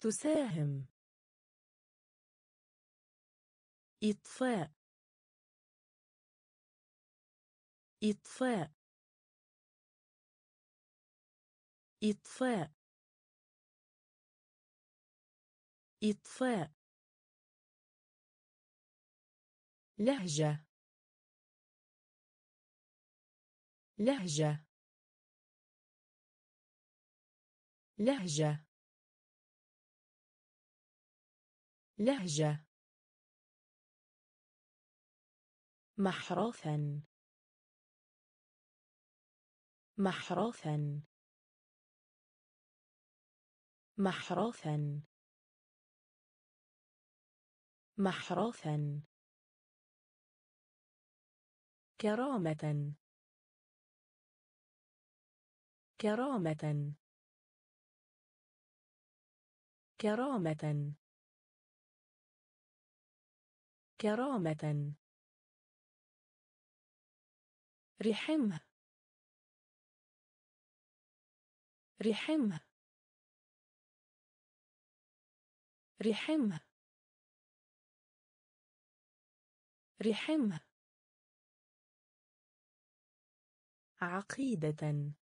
تساهم. إطفاء. إطفاء. إطفاء إطفاء لهجة لهجة لهجة لهجة محرثا محرثا محرثا محرثا كرامة. كرامة. كرامة. كرامة. رحمه. رحمه. رحمه رحمه عقيدة.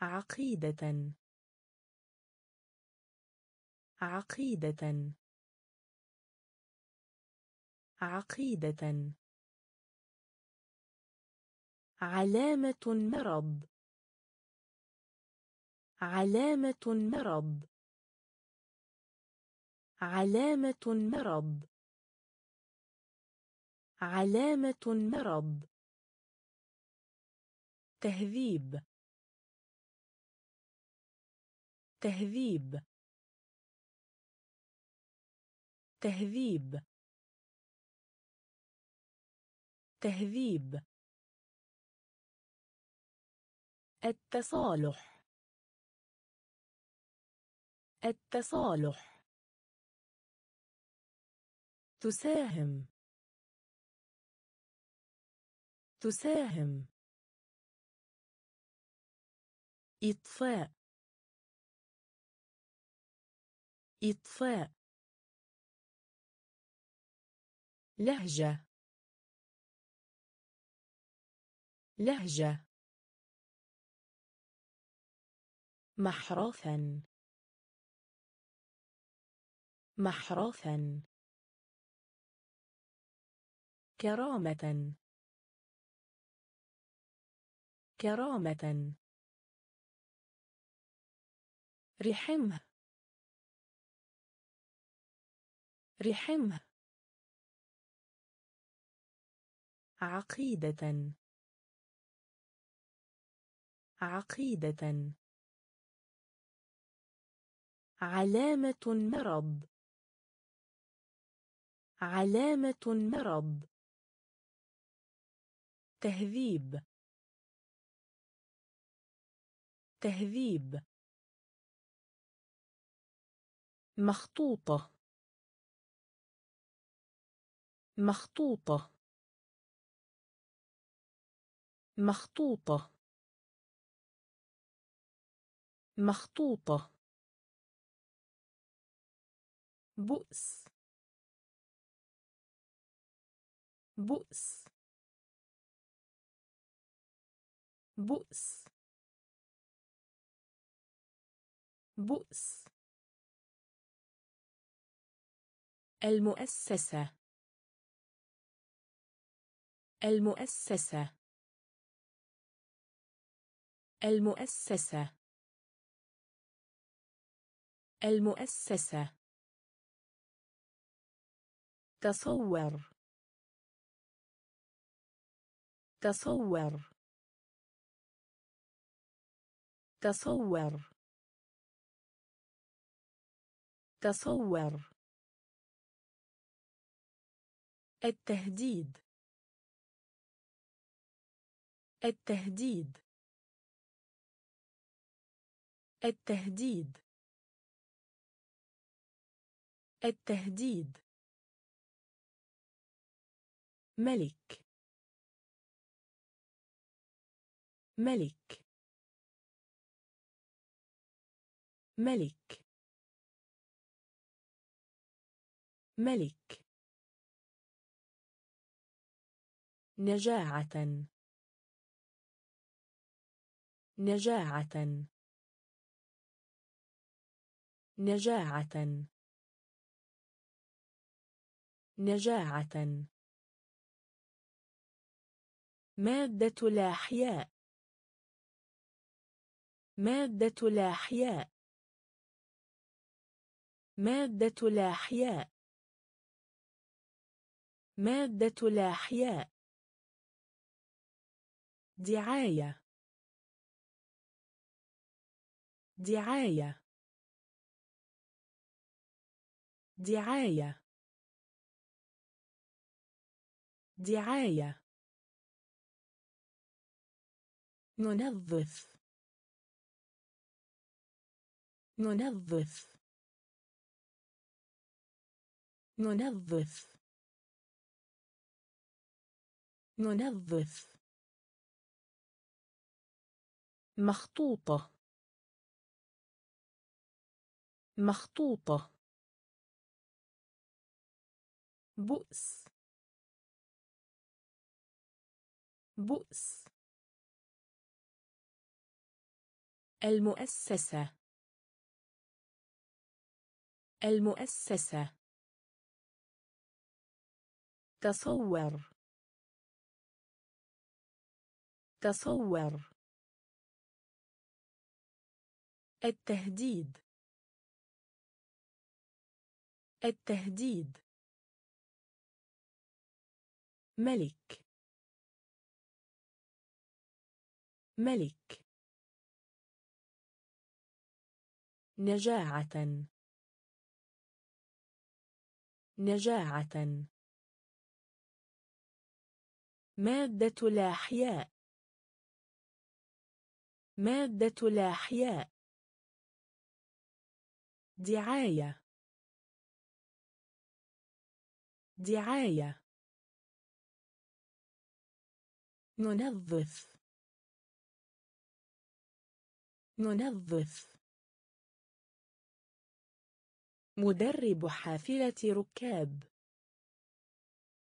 عقيدة. عقيدة. عقيدة. علامة مرض. علامة مرض. علامة مرض. علامة مرض. تهذيب. تهذيب. تهذيب. تهذيب. التصالح. التصالح. تساهم. تساهم. إطفاء. إطفاء. لهجة. لهجة. محرثا محرثا كرامة. كرامة. رحمه رحمه عقيدة. عقيدة. علامة مرض. علامة مرض. تهذيب. تهذيب. مخطوطة. مخطوطة. مخطوطة. مخطوطة. بؤس. بؤس. بؤس. بؤس. المؤسسة. المؤسسة. المؤسسة. المؤسسة. تصور. تصور. تصور. تصور. التهديد. التهديد. التهديد. التهديد. ملك. ملك. ملك. ملك. نجاعة. نجاعة. نجاعة. نجاعة. مادة الأحياء. مادة الأحياء. مادة الأحياء. مادة الأحياء. دعاية. دعاية. دعاية. دعاية. ننظف. ننظف. ننظف. ننظف. مخطوطة. مخطوطة. بؤس. بؤس. المؤسسة. المؤسسة. تصور. تصور. التهديد. التهديد. ملك. ملك. نجاعة. نجاعة. مادة الأحياء. مادة الأحياء. دعاية. دعاية. ننظف. ننظف. مدرب حافلة ركاب.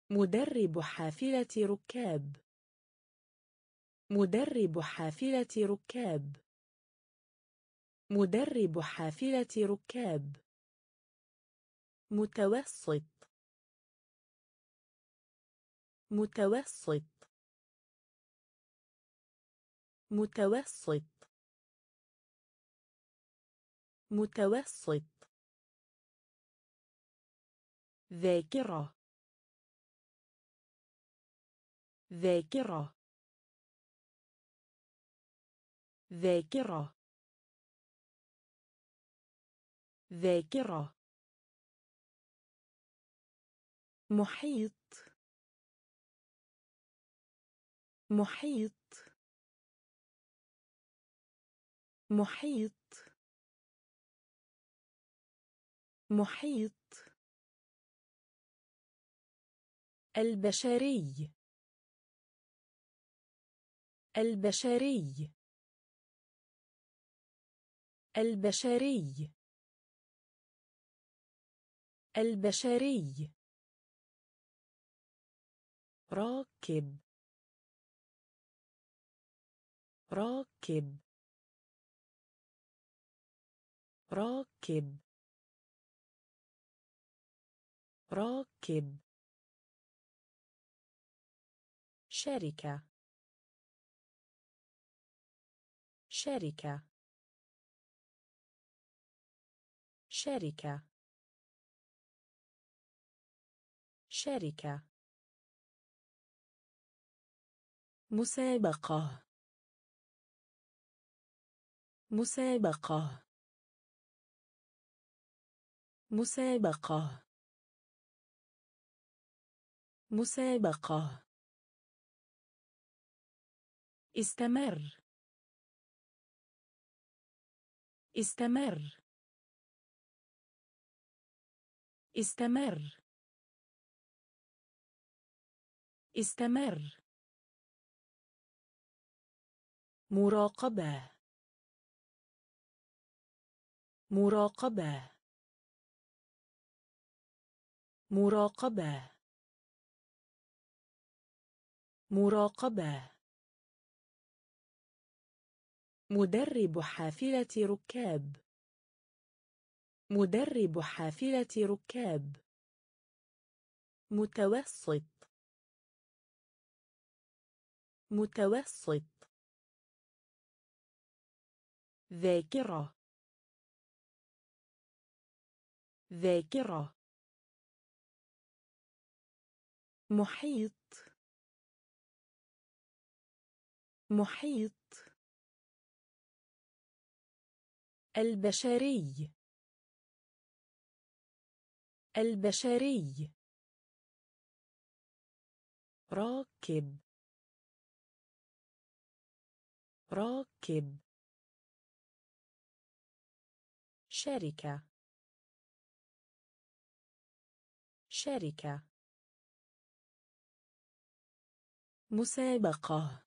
مدرب حافلة ركاب. مدرب حافلة ركاب. مدرب حافلة ركاب. متوسط. متوسط. متوسط. متوسط. ذاكرة. ذاكرة. ذاكرة. ذاكرة. محيط. محيط. محيط. محيط. البشري. البشري. البشري. البشري. راكب. راكب. راكب. راكب. شركة. شركة. شركة. شركة. مسابقة. مسابقة. مسابقة. مسابقة. استمر. استمر. استمر. استمر. مراقبة. مراقبة. مراقبة. مراقبة. مدرب حافلة ركاب. مدرب حافلة ركاب. متوسط. متوسط. ذاكرة. ذاكرة. محيط. محيط. البشري. البشري. راكب. راكب. شركة. شركة. مسابقة.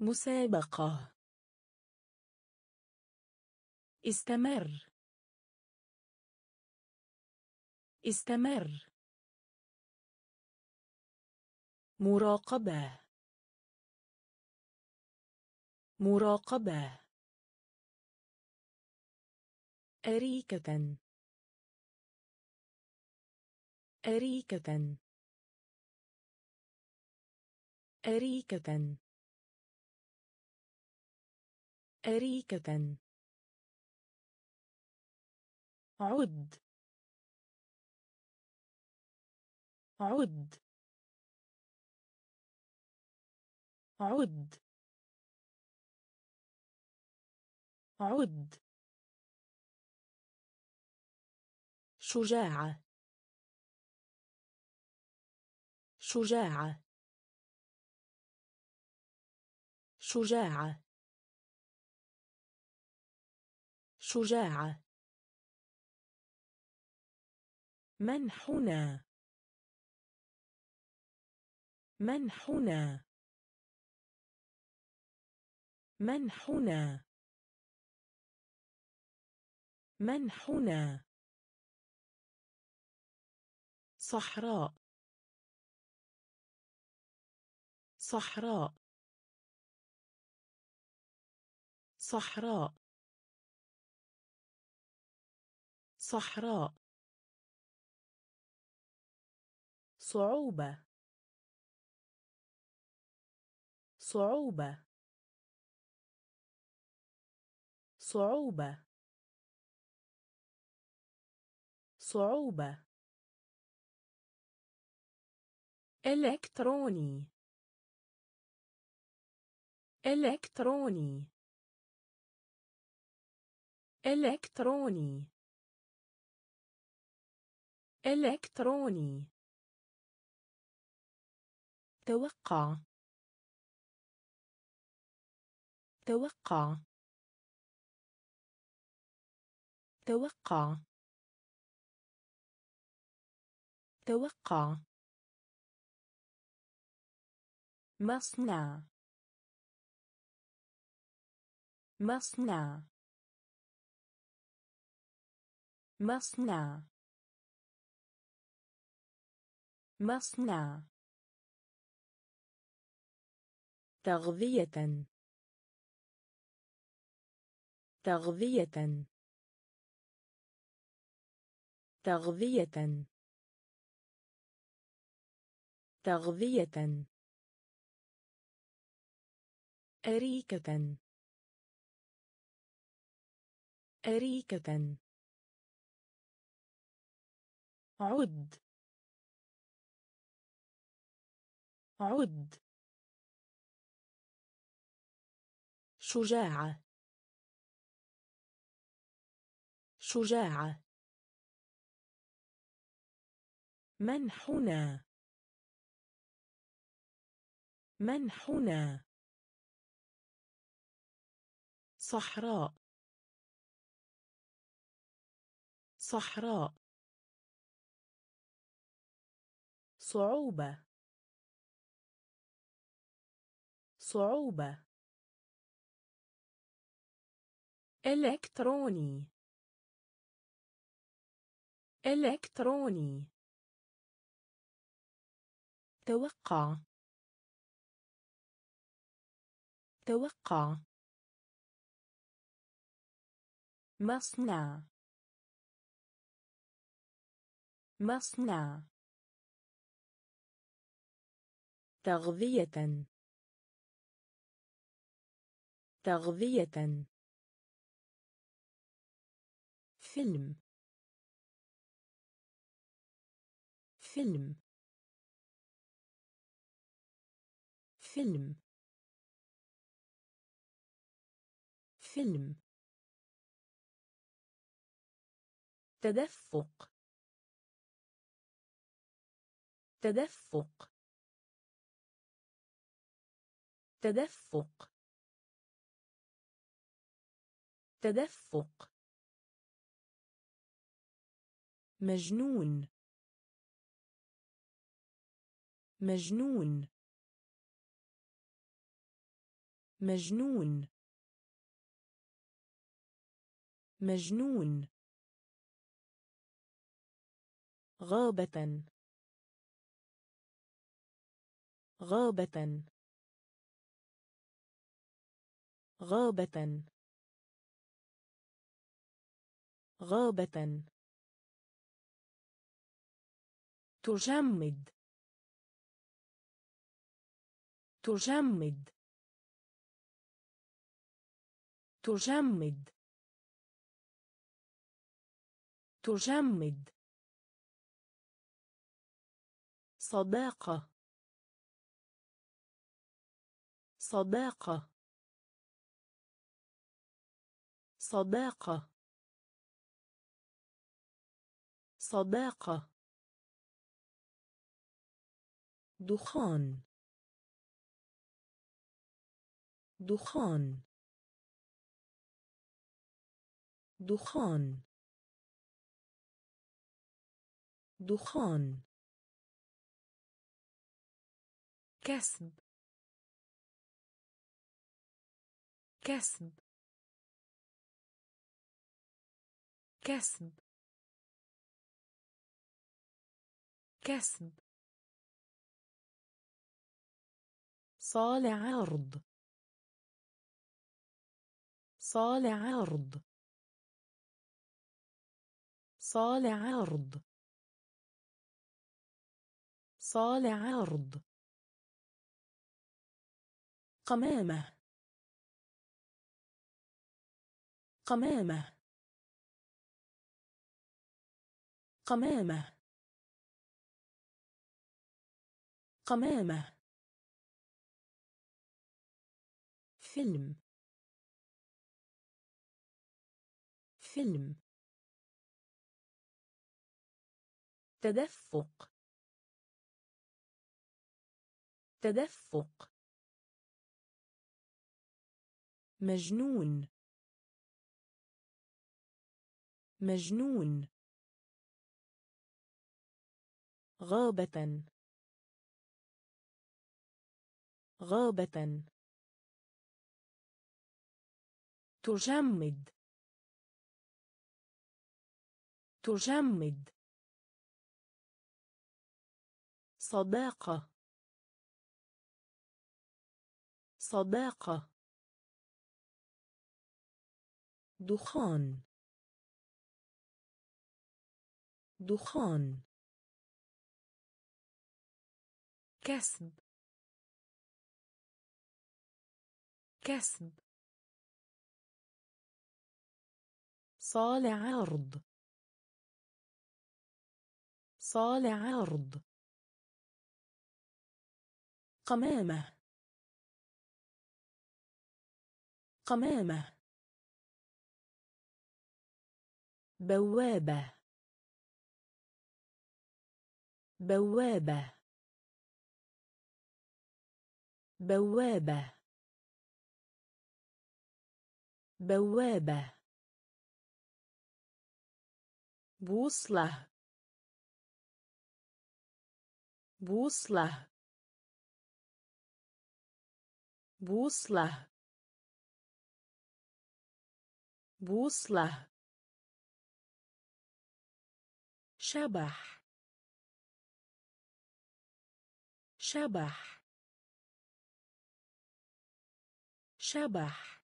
مسابقة. استمر. استمر. مراقبة. مراقبة. أريكة. أريكة. أريكة. أريكة. عد. عد. عد. عد. شجاعة. شجاعة. شجاعة. شجاعة. منحنا منحنا منحنا منحنا صحراء. صحراء. صحراء. صحراء. صعوبة. صعوبة. صعوبة. صعوبة. إلكتروني. إلكتروني. إلكتروني. إلكتروني. توقع. توقع. توقع. توقع. مصنع. مصنع. مصنع. مصنع. تغذية. تغذية. تغذية. تغذية. أريكة. أريكة. عد. عد. شجاعة. شجاعة. منحنا منحنا صحراء. صحراء. صعوبة. صعوبة. إلكتروني. إلكتروني. توقع. توقع. مصنع. مصنع. تغذية. تغذية. فيلم. فيلم. فيلم. فيلم. تدفق. تدفق. تدفق. تدفق. مجنون. مجنون. مجنون. مجنون. غابة. غابة. غابة. غابة. تجمد. تجمد. تجمد. تجمد. صداقة. صداقة. صداقة. صداقة. دخان. دخان. دخان. دخان. كسب. كسب. كسب. كسب. صالع عرض. صالع عرض. صالع عرض. صالع عرض. قمامة. قمامة. قمامة. قمامة. فيلم. فيلم. تدفق. تدفق. مجنون. مجنون. غابة. غابة. تجمد. تجمد. صداقة. صداقة. دخان. دخان. كسب. كسب. صالع عرض. صالع عرض. قمامة. قمامة. بوابة. بوابة. بوابة. بوابة. بوصلة بوصلة بوصلة بوصلة شبح شبح شبح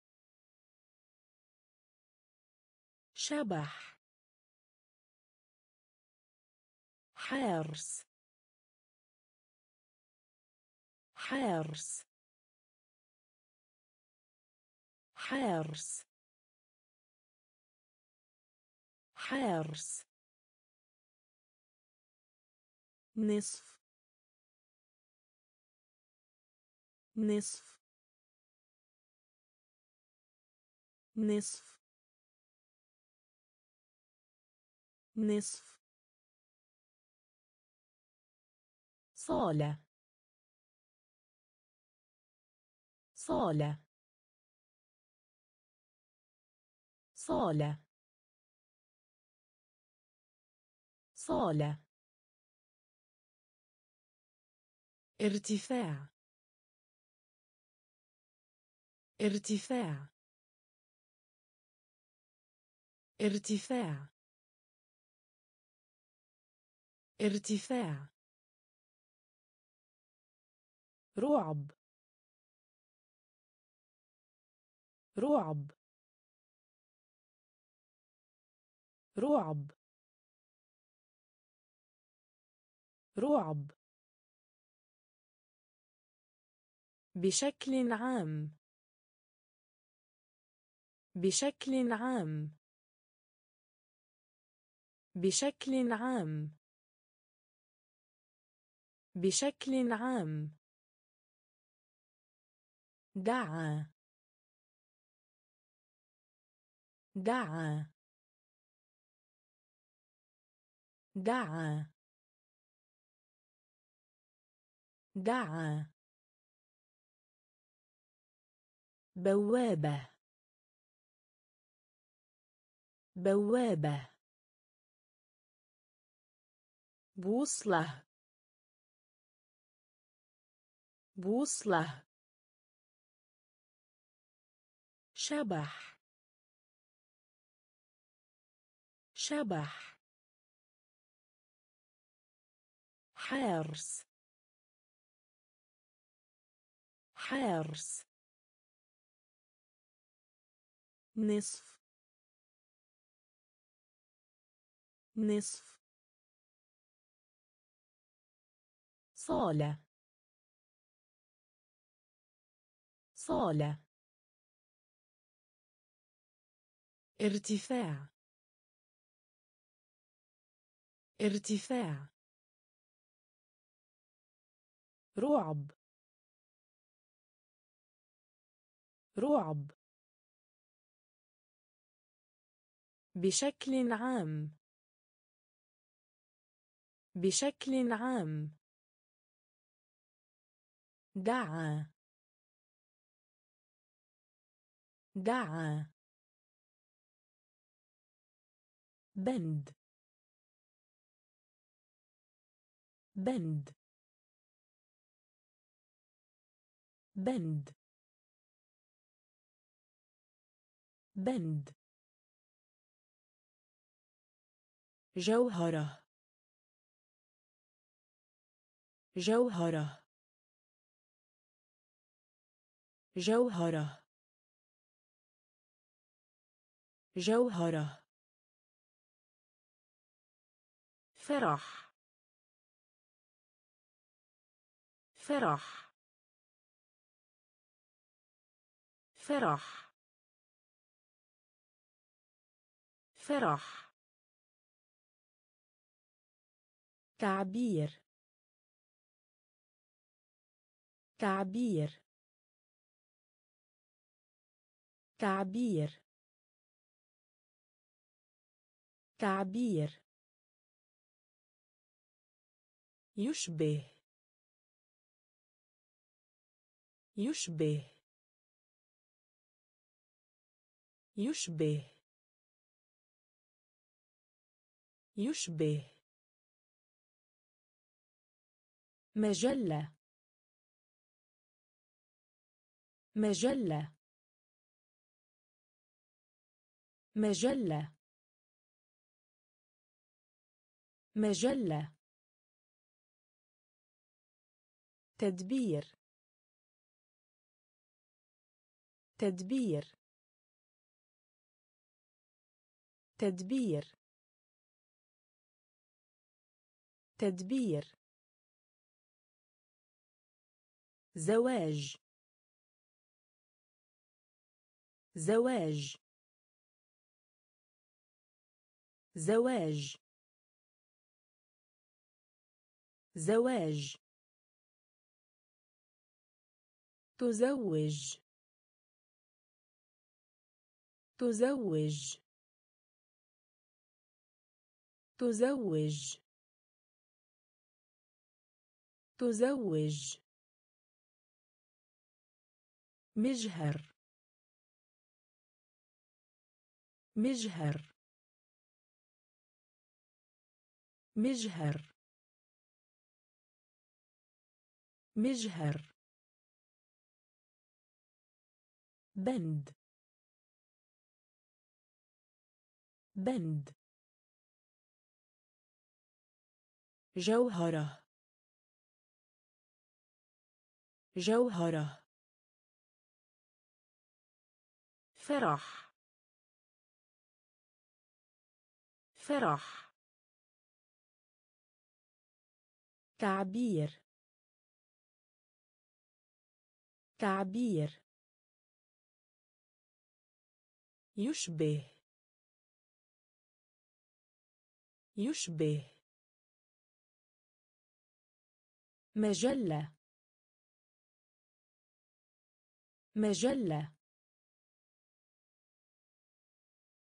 شبح حارس حارس حارس حارس نصف. نصف. نصف. نصف. صالة. صالة. صالة. صالة. ارتفاع. ارتفاع. ارتفاع. ارتفاع. رعب. رعب. رعب. رعب. بشكل عام. بشكل عام. بشكل عام. بشكل عام. دعا. دعا. دعا. دعا. بوابة. بوابة. بوصلة. بوصلة. شبح. شبح. حارس حارس نصف. نصف. صالة. صالة. ارتفاع. ارتفاع. رعب. رعب. بشكل عام. بشكل عام. دعا. دعا. بند. بند. بند. بند. جوهرة. جوهرة. جوهرة. جوهرة. فرح. فرح. فرح. فرح. تعبير. تعبير. تعبير. تعبير. يشبه. يشبه. يشبه. يشبه. مجلة. مجلة. مجلة. مجلة. تدبير. تدبير. تدبير. تدبير. زواج. زواج. زواج. زواج. تزوج. تزوج. تزوج. تزوج. مجهر. مجهر. مجهر. مجهر. بند. بند. جوهرة. جوهرة. فرح. فرح. تعبير. تعبير. يشبه. يشبه. مجلة. مجلة.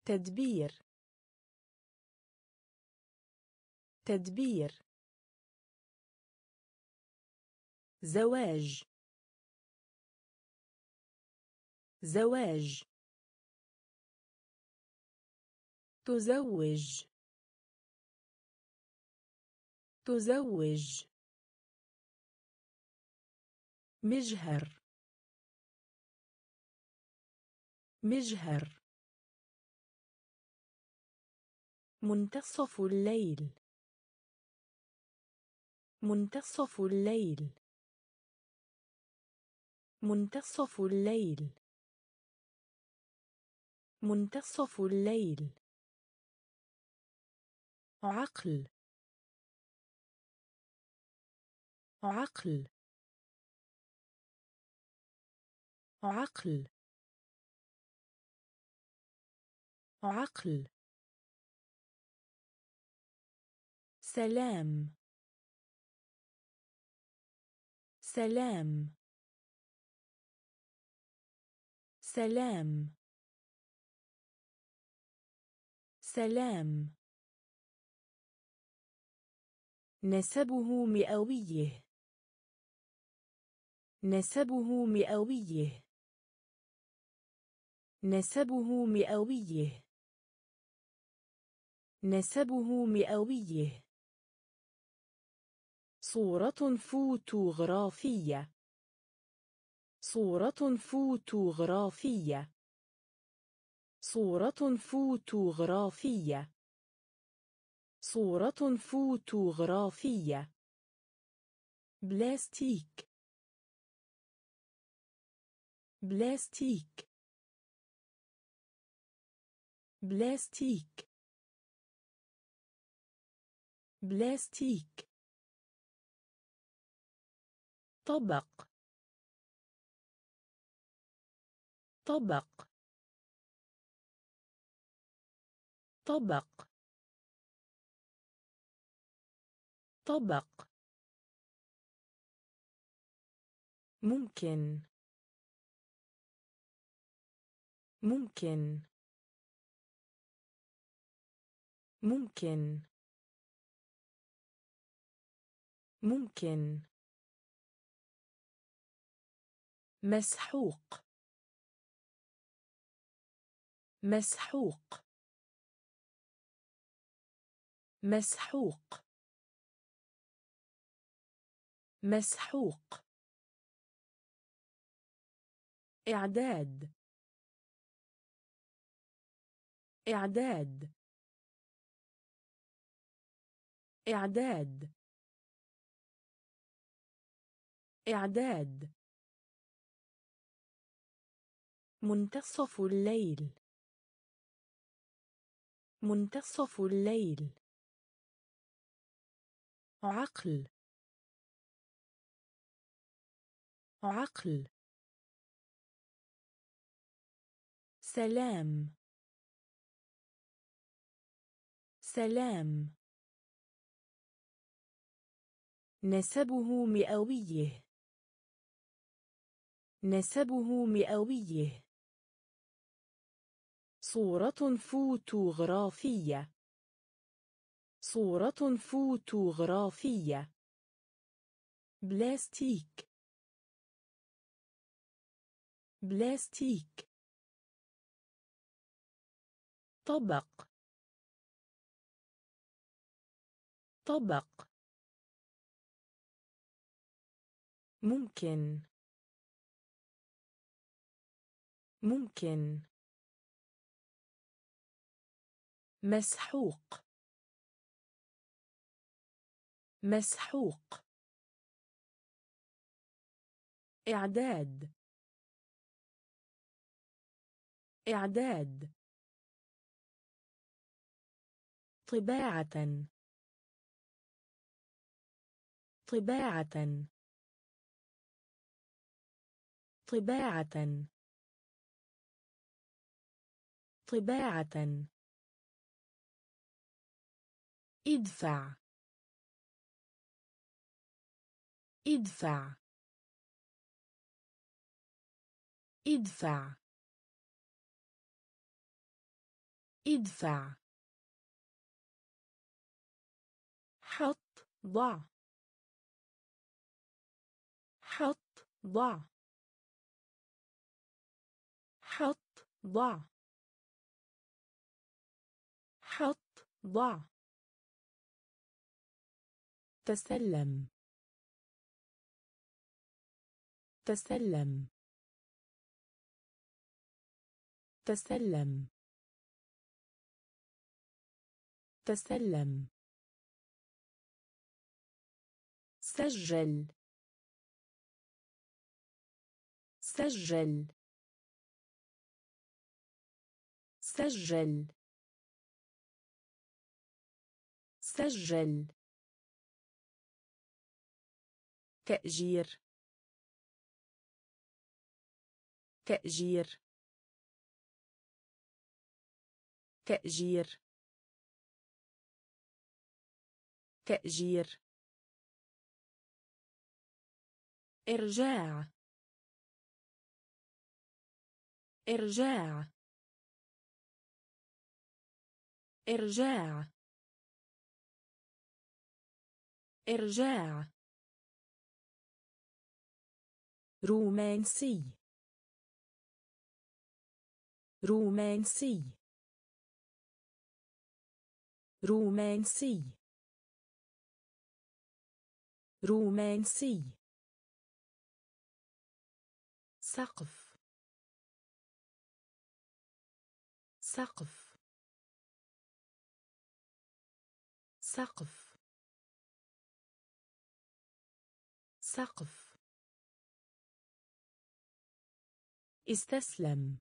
تدبير. تدبير. زواج. زواج. تزوج. تزوج. مجهر. مجهر. منتصف الليل. منتصف الليل. منتصف الليل. منتصف الليل. عقل. عقل. عقل. عقل. سلام. سلام. سلام. سلام. نسبه مئويه. نسبه مئويه. نسبه مئويه. نسبه مئويه. صورة فوتوغرافية. صورة فوتوغرافية. صورة فوتوغرافية. صورة فوتوغرافية. بلاستيك. بلاستيك. بلاستيك. بلاستيك. طبق. طبق. طبق. طبق. ممكن. ممكن. ممكن. ممكن. مسحوق. مسحوق. مسحوق. مسحوق. إعداد. إعداد. إعداد. إعداد. منتصف الليل. منتصف الليل. عقل. عقل. سلام. سلام. نسبه مئويه. نسبه مئويه. صورة فوتوغرافية. صورة فوتوغرافية. بلاستيك. بلاستيك. طبق. طبق. ممكن. ممكن. مسحوق. مسحوق. إعداد. إعداد. طباعة. طباعة. طباعة. طباعة. ادفع. ادفع. ادفع. ادفع حط ضع. حط ضع. حط ضع. حط ضع. تسلم. تسلم. تسلم. تسلم. سجل. سجل. سجل. سجل. تأجير. تأجير. تأجير. تأجير إرجاع. إرجاع. إرجاع. إرجاع. رومانسي. رومانسي. رومانسي. رومانسي. سقف. سقف. سقف. سقف. استسلم.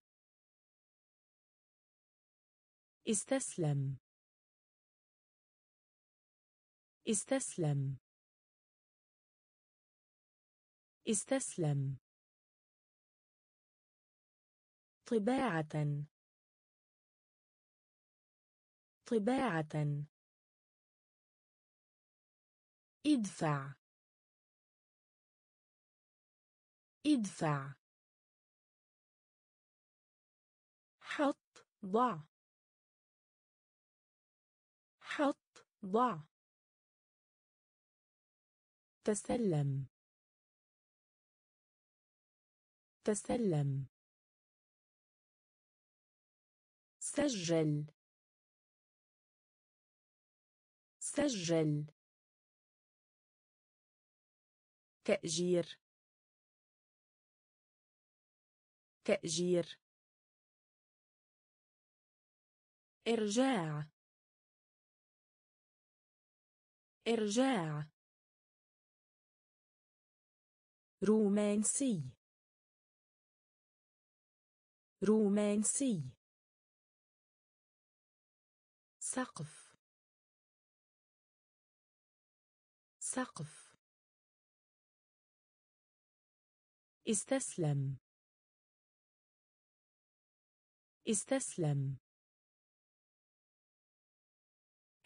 استسلم. استسلم. استسلم. طباعة. طباعة. ادفع. ادفع. حط ضع. حط ضع. تسلم. تسلم. سجل. سجل. تأجير. تأجير. إرجاع. إرجاع. رومانسي. رومانسي. سقف. سقف. استسلم. استسلم.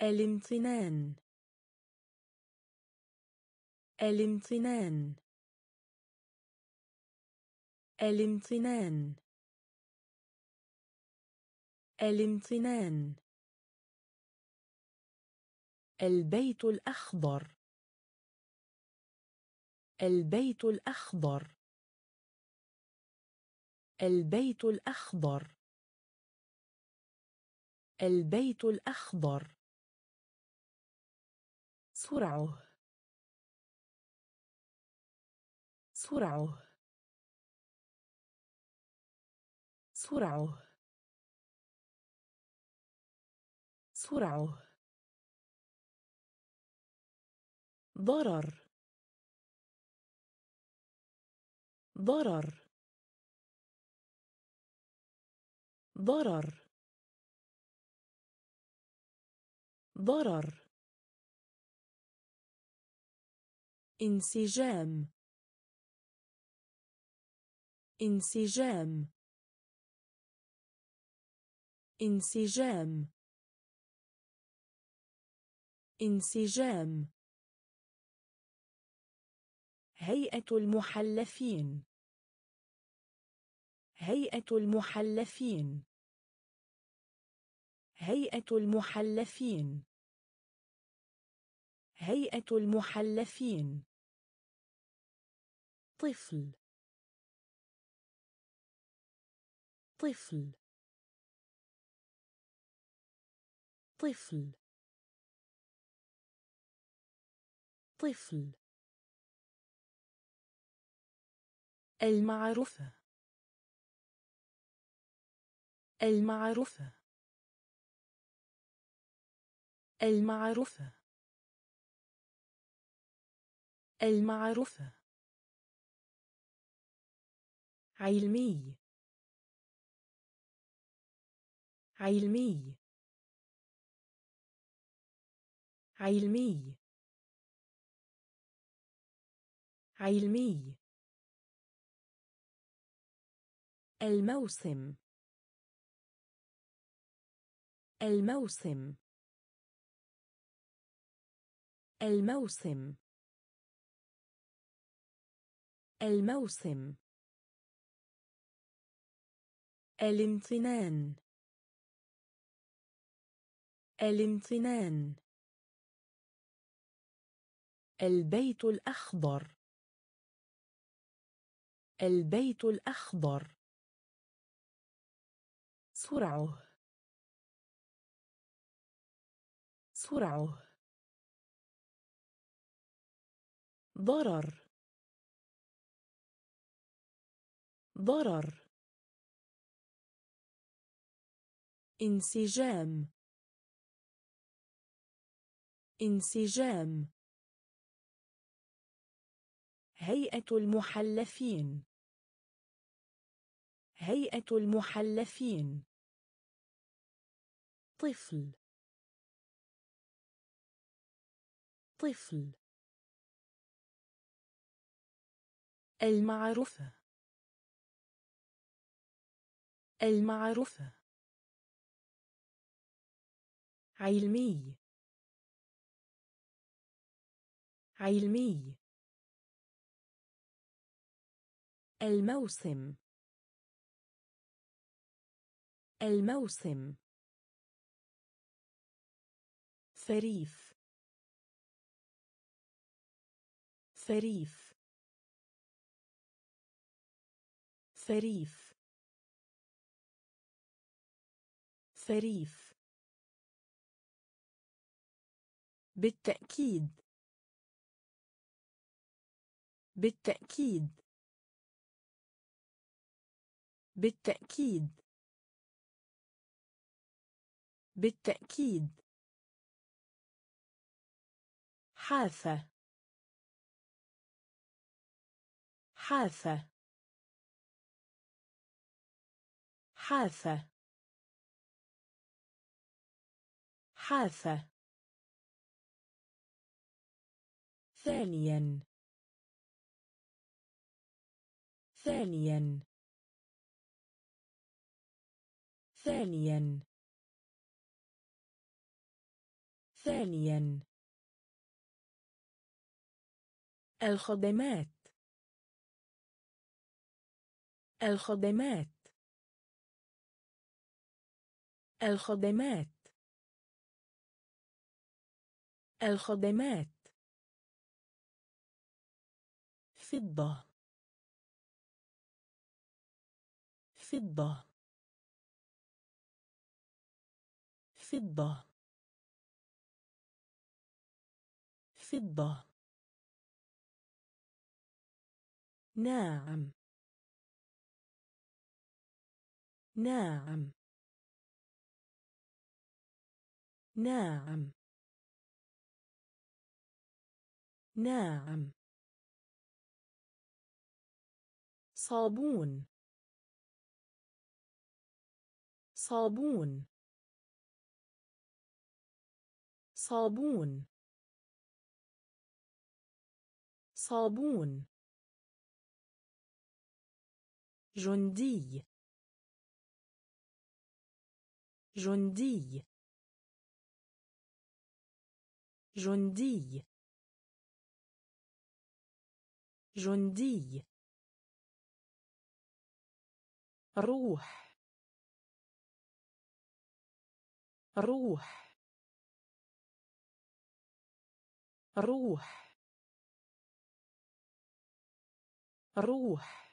الامتنان. الامتنان. الامتنان. الامتنان. البيت الأخضر. البيت الأخضر. البيت الأخضر. البيت الأخضر. سرعه. سرعه. سرعه. سرعة. ضرر. ضرر. ضرر. ضرر. انسجام. انسجام. انسجام. انسجام. هيئة المحلفين. هيئة المحلفين. هيئة المحلفين. هيئة المحلفين. طفل. طفل. طفل. طفل المعروفة المعروفة المعروفة المعروفة علمي. علمي. علمي. علمي. الموسم. الموسم. الموسم. الموسم. الامتنان. الامتنان. البيت الأخضر. البيت الأخضر. سرعه. سرعه. ضرر. ضرر. انسجام. انسجام. هيئة المحلفين. هيئة المحلفين. طفل. طفل. المعروفة المعروفة علمي. علمي. الموسم. الموسم. فريف. فريف. فريف. فريف. بالتأكيد. بالتأكيد. بالتأكيد. بالتأكيد. حافة حافة حافة حافة ثانيا. ثانيا. ثانيا. ثانيا. الخدمات. الخدمات. الخدمات. الخدمات. فضة. فضة. فضة. فضة ناعم ناعم ناعم ناعم صابون. صابون. صابون. صابون. جندي. جندي. جندي. جندي. روح. روح. روح. روح.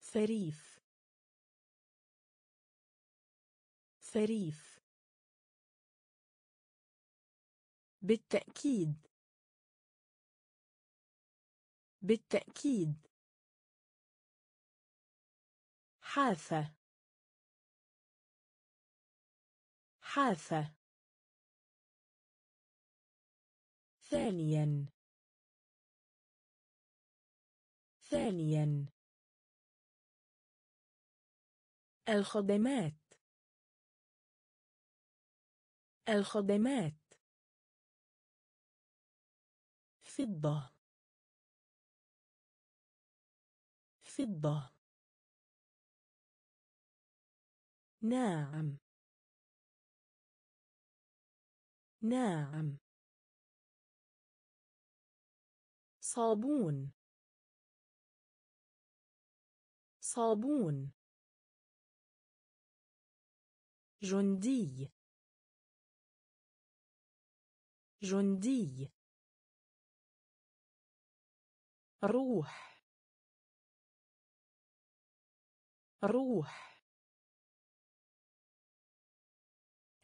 فريف. فريف. بالتأكيد. بالتأكيد. حافة حافة ثانيا. ثانيا. الخدمات. الخدمات. فضة. فضة. ناعم. ناعم. صابون. صابون. جندي. جندي. روح. روح.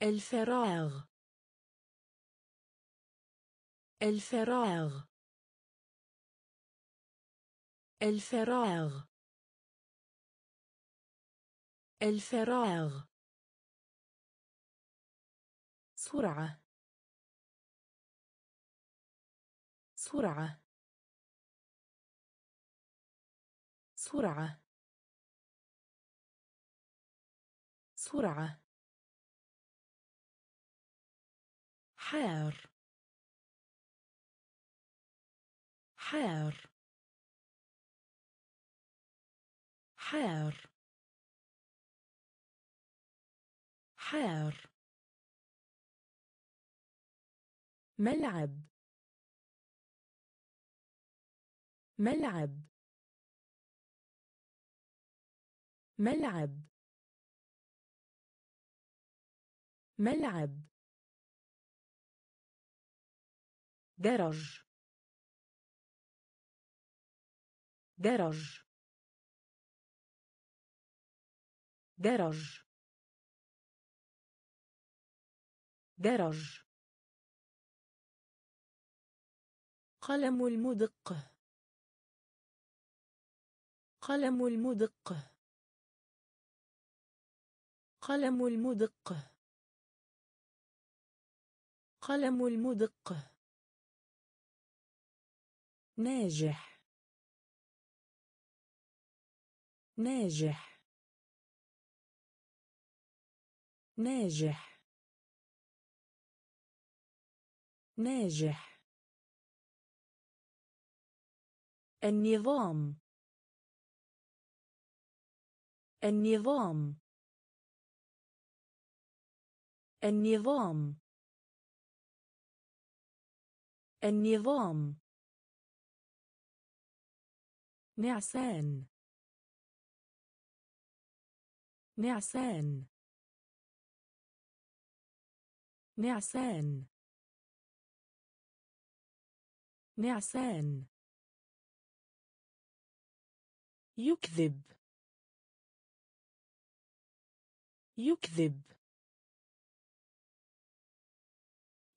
الفراغ. الفراغ. الفراغ. الفراغ. سرعة. سرعة. سرعة. سرعة. حار. حار. حار. حار. ملعب. ملعب. ملعب. ملعب. درج درج درج درج قلم المدق. قلم المدق. قلم المدق. قلم المدق. ناجح. ناجح. ناجح. ناجح. النظام. النظام. النظام. النظام. نعسان نعسان نعسان نعسان يكذب. يكذب.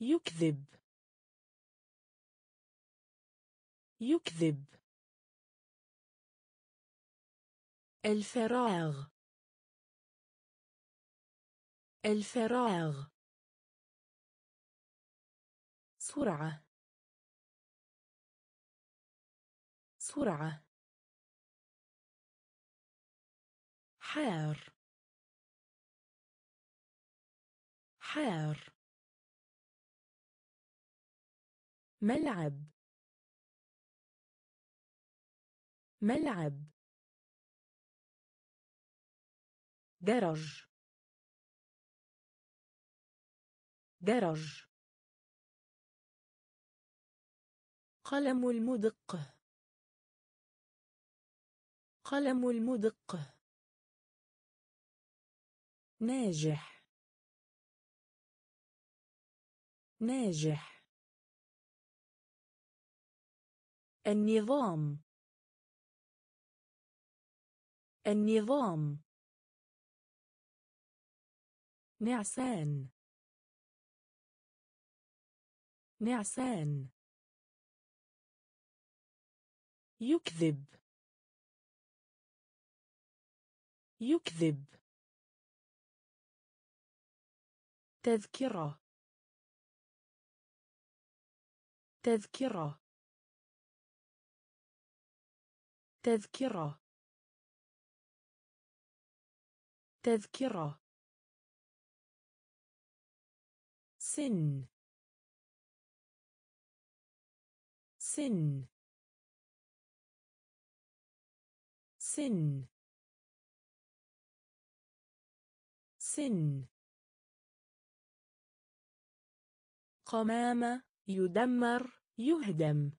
يكذب. يكذب. الفراغ. الفراغ. سرعة. سرعة. حار. حار. ملعب. ملعب. درج درج قلم المدق. قلم المدق ناجح. ناجح. النظام. النظام. نعسان نعسان يكذب. يكذب. تذكرة. تذكرة. تذكرة. تذكرة. سن. سن. سن. سن قمامة يدمر يهدم.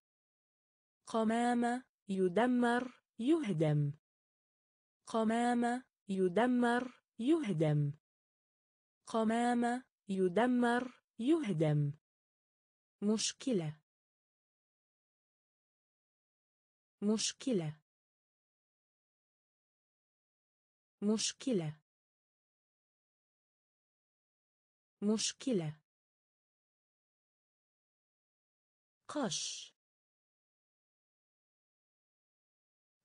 قمامة يدمر يهدم. قمامة يدمر يهدم. قمامة يدمر يهدم. مشكلة. مشكلة. مشكلة. مشكلة. قش.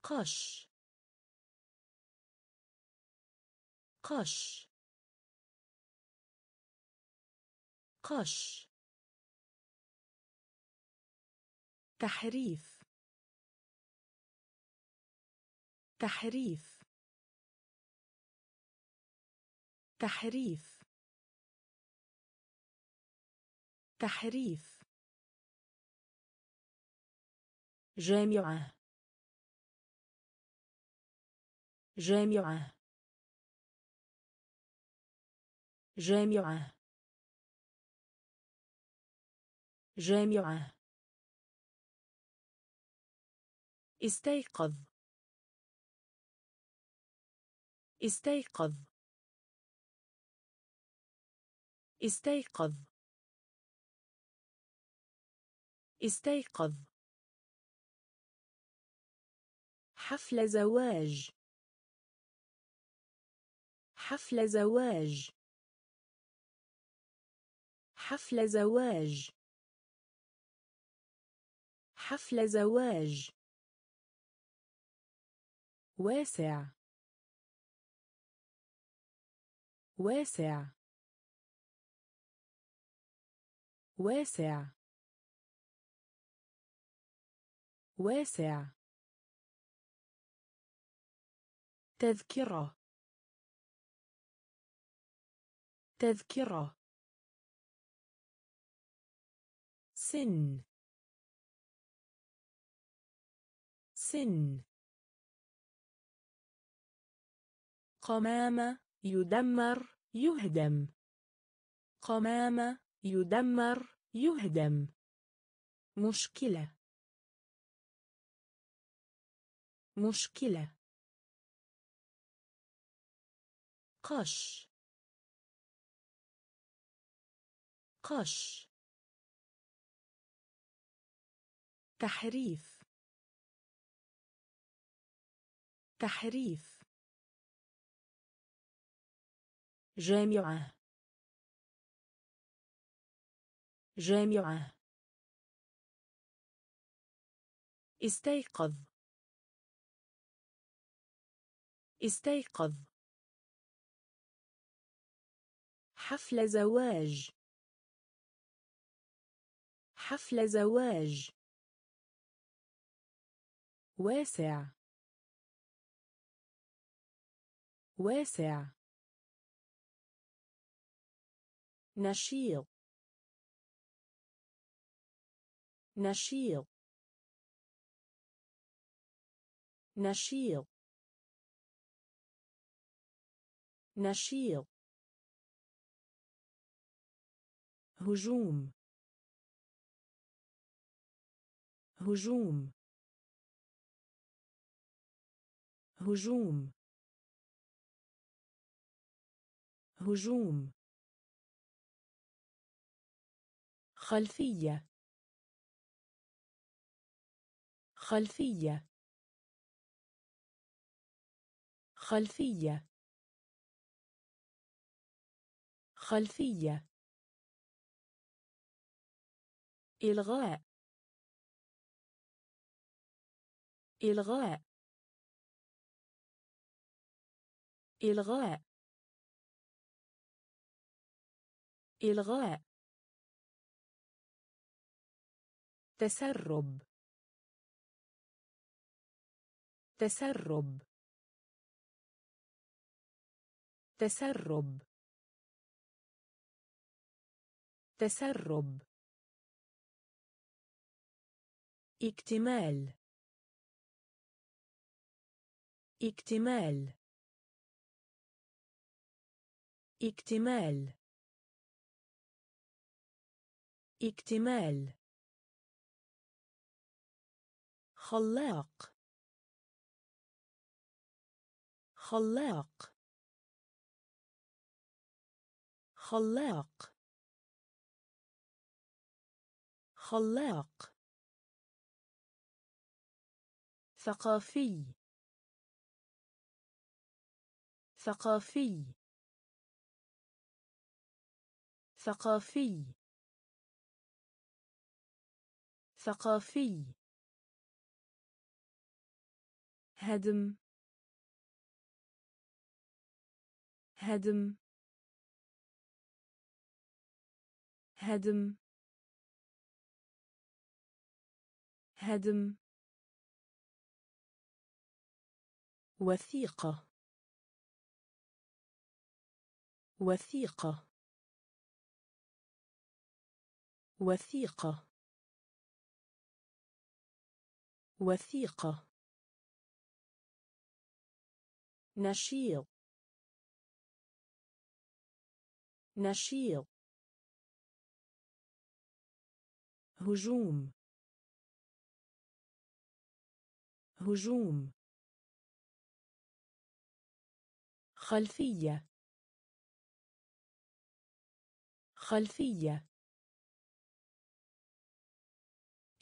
قش. قش. قش. تحريف. تحريف. تحريف. تحريف. جامعة. جامعة. جامعة. جامعة. استيقظ. استيقظ. استيقظ. استيقظ. حفل زواج. حفل زواج. حفل زواج. حفل زواج. واسع. واسع. واسع. واسع. تذكرة. تذكرة. سن. سن. قمامة يدمر يهدم. قمامة يدمر يهدم. مشكلة. مشكلة. قش. قش. تحريف. تحريف. جامعة. جامعة. استيقظ. استيقظ. حفل زواج. حفل زواج. واسع. واسع. نشيط. نشيط. نشيط. نشيط. هجوم. هجوم. هجوم. هجوم. خلفية. خلفية. خلفية. خلفية. إلغاء. إلغاء. إلغاء. إلغاء. تسرب. تسرب. تسرب. تسرب. اكتمال. اكتمال. اكتمال. اكتمال. خلاق. خلاق. خلاق. خلاق. ثقافي. ثقافي. ثقافي. ثقافي. هدم. هدم. هدم. هدم. وثيقة. وثيقة. وثيقة. وثيقة. نشيط. نشيط. هجوم. هجوم. خلفية. خلفية.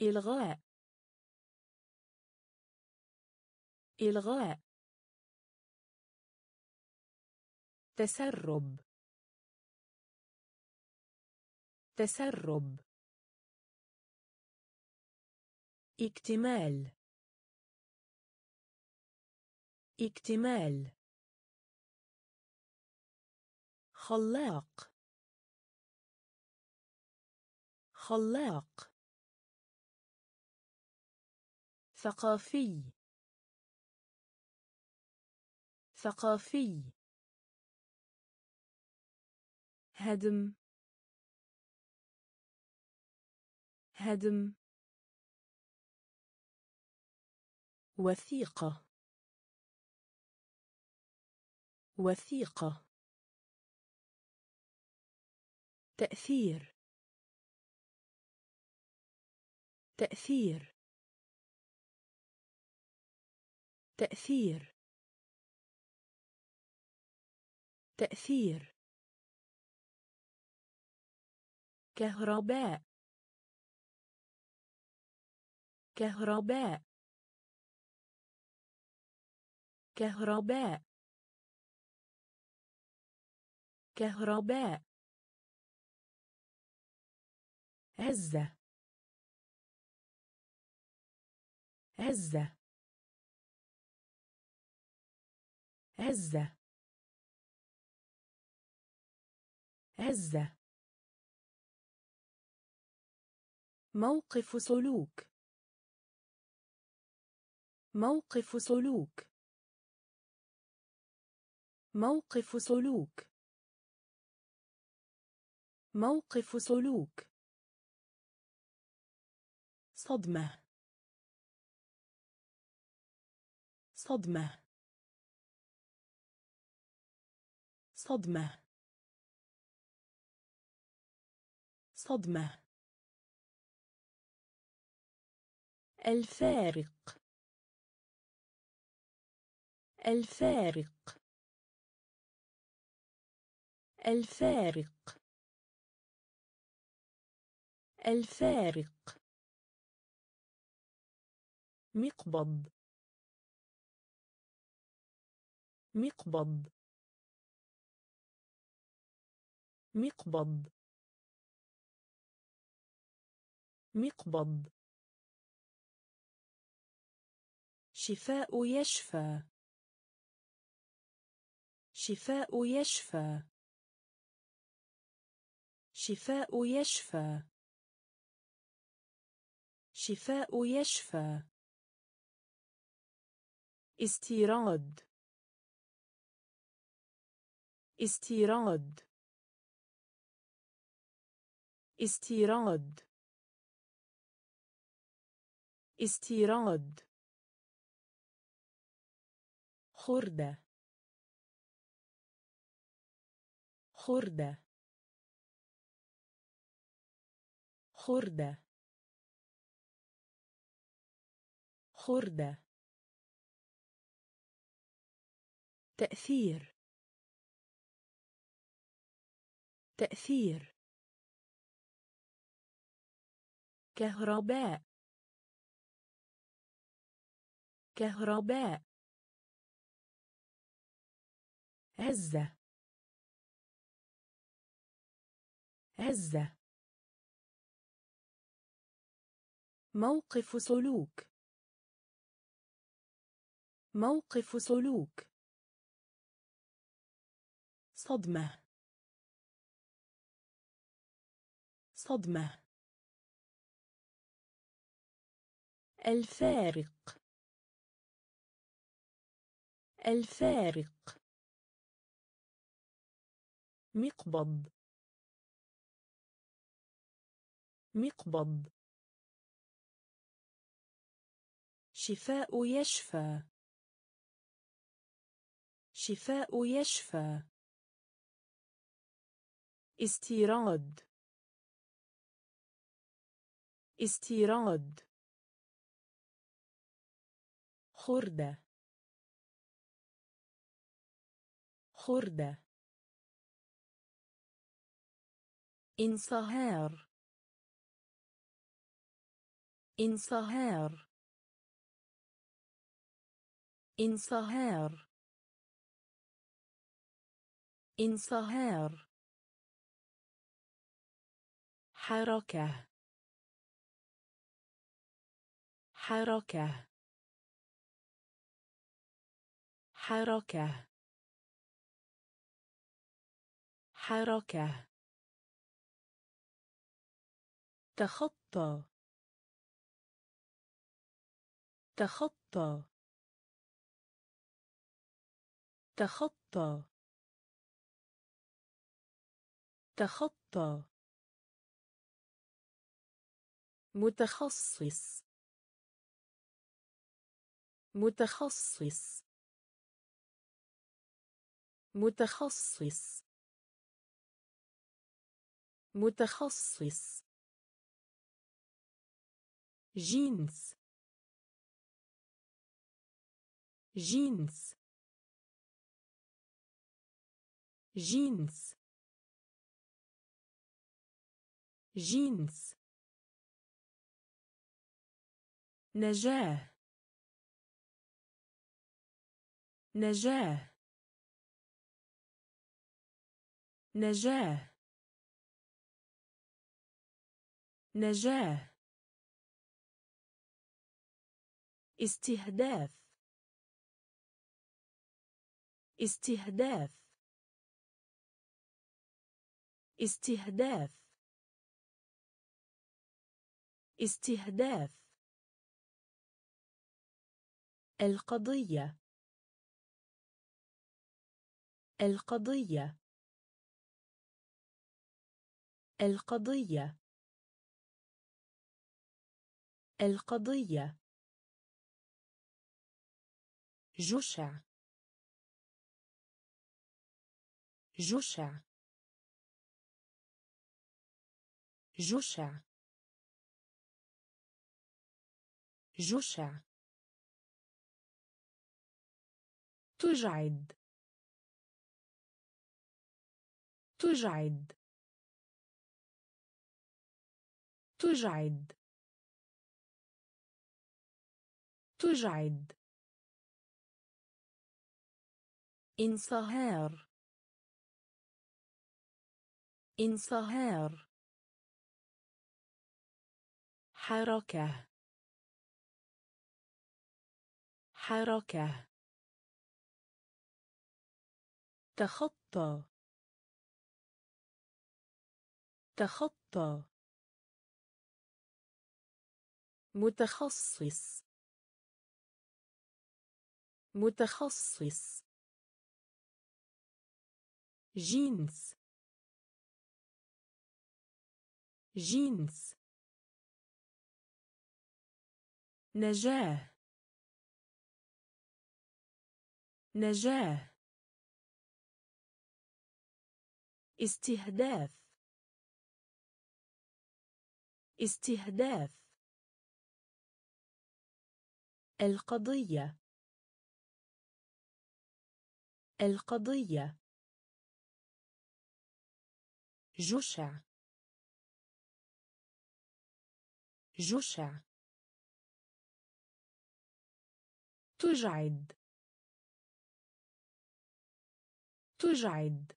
إلغاء. إلغاء. تسرب. تسرب. اكتمال. اكتمال. خلاق. خلاق. ثقافي. ثقافي. هدم. هدم. وثيقة. وثيقة. تأثير. تأثير. تأثير. تأثير. كهرباء. كهرباء. كهرباء. كهرباء. هزة هزة هزة هزة موقف سلوك. موقف سلوك. موقف سلوك. موقف سلوك. صدمة. صدمة. صدمة. صدمة. الفارق. الفارق. الفارق. الفارق. مقبض. مقبض. مقبض. مقبض. شفاء يشفى. شفاء يشفى. شفاء يشفى. شفاء يشفى. استيراد. استيراد. استيراد. استيراد. خردة. خردة. خردة. خردة. تأثير. تأثير. كهرباء. كهرباء. هزة هزة موقف سلوك. موقف سلوك. صدمة. صدمة. الفارق. الفارق. مقبض. مقبض. شفاء يشفى. شفاء يشفى. استيراد. استيراد. خردة. خردة. انصهار. انصهار. انصهار. انصهار. حركة. حركة. حركة. حركة. تخطى. تخطى. تخطى. تخطى متخصص. متخصص. متخصص. متخصص. جينز. جينز. جينز. جينز. نجاة نجاة نجاة نجاة استهداف. استهداف. استهداف. استهداف. القضية. القضية. القضية. القضية. جشع. جشع. جشع. جشع. تجعد. تجعد. تجعد. تجعد. انصهار. انصهار. حركة. حركة. تخطى. تخطى. متخصص. متخصص. جينز. جينز. نجاة نجاة استهداف. استهداف. القضية. القضية. جشع. جشع. تجعد. تجعد.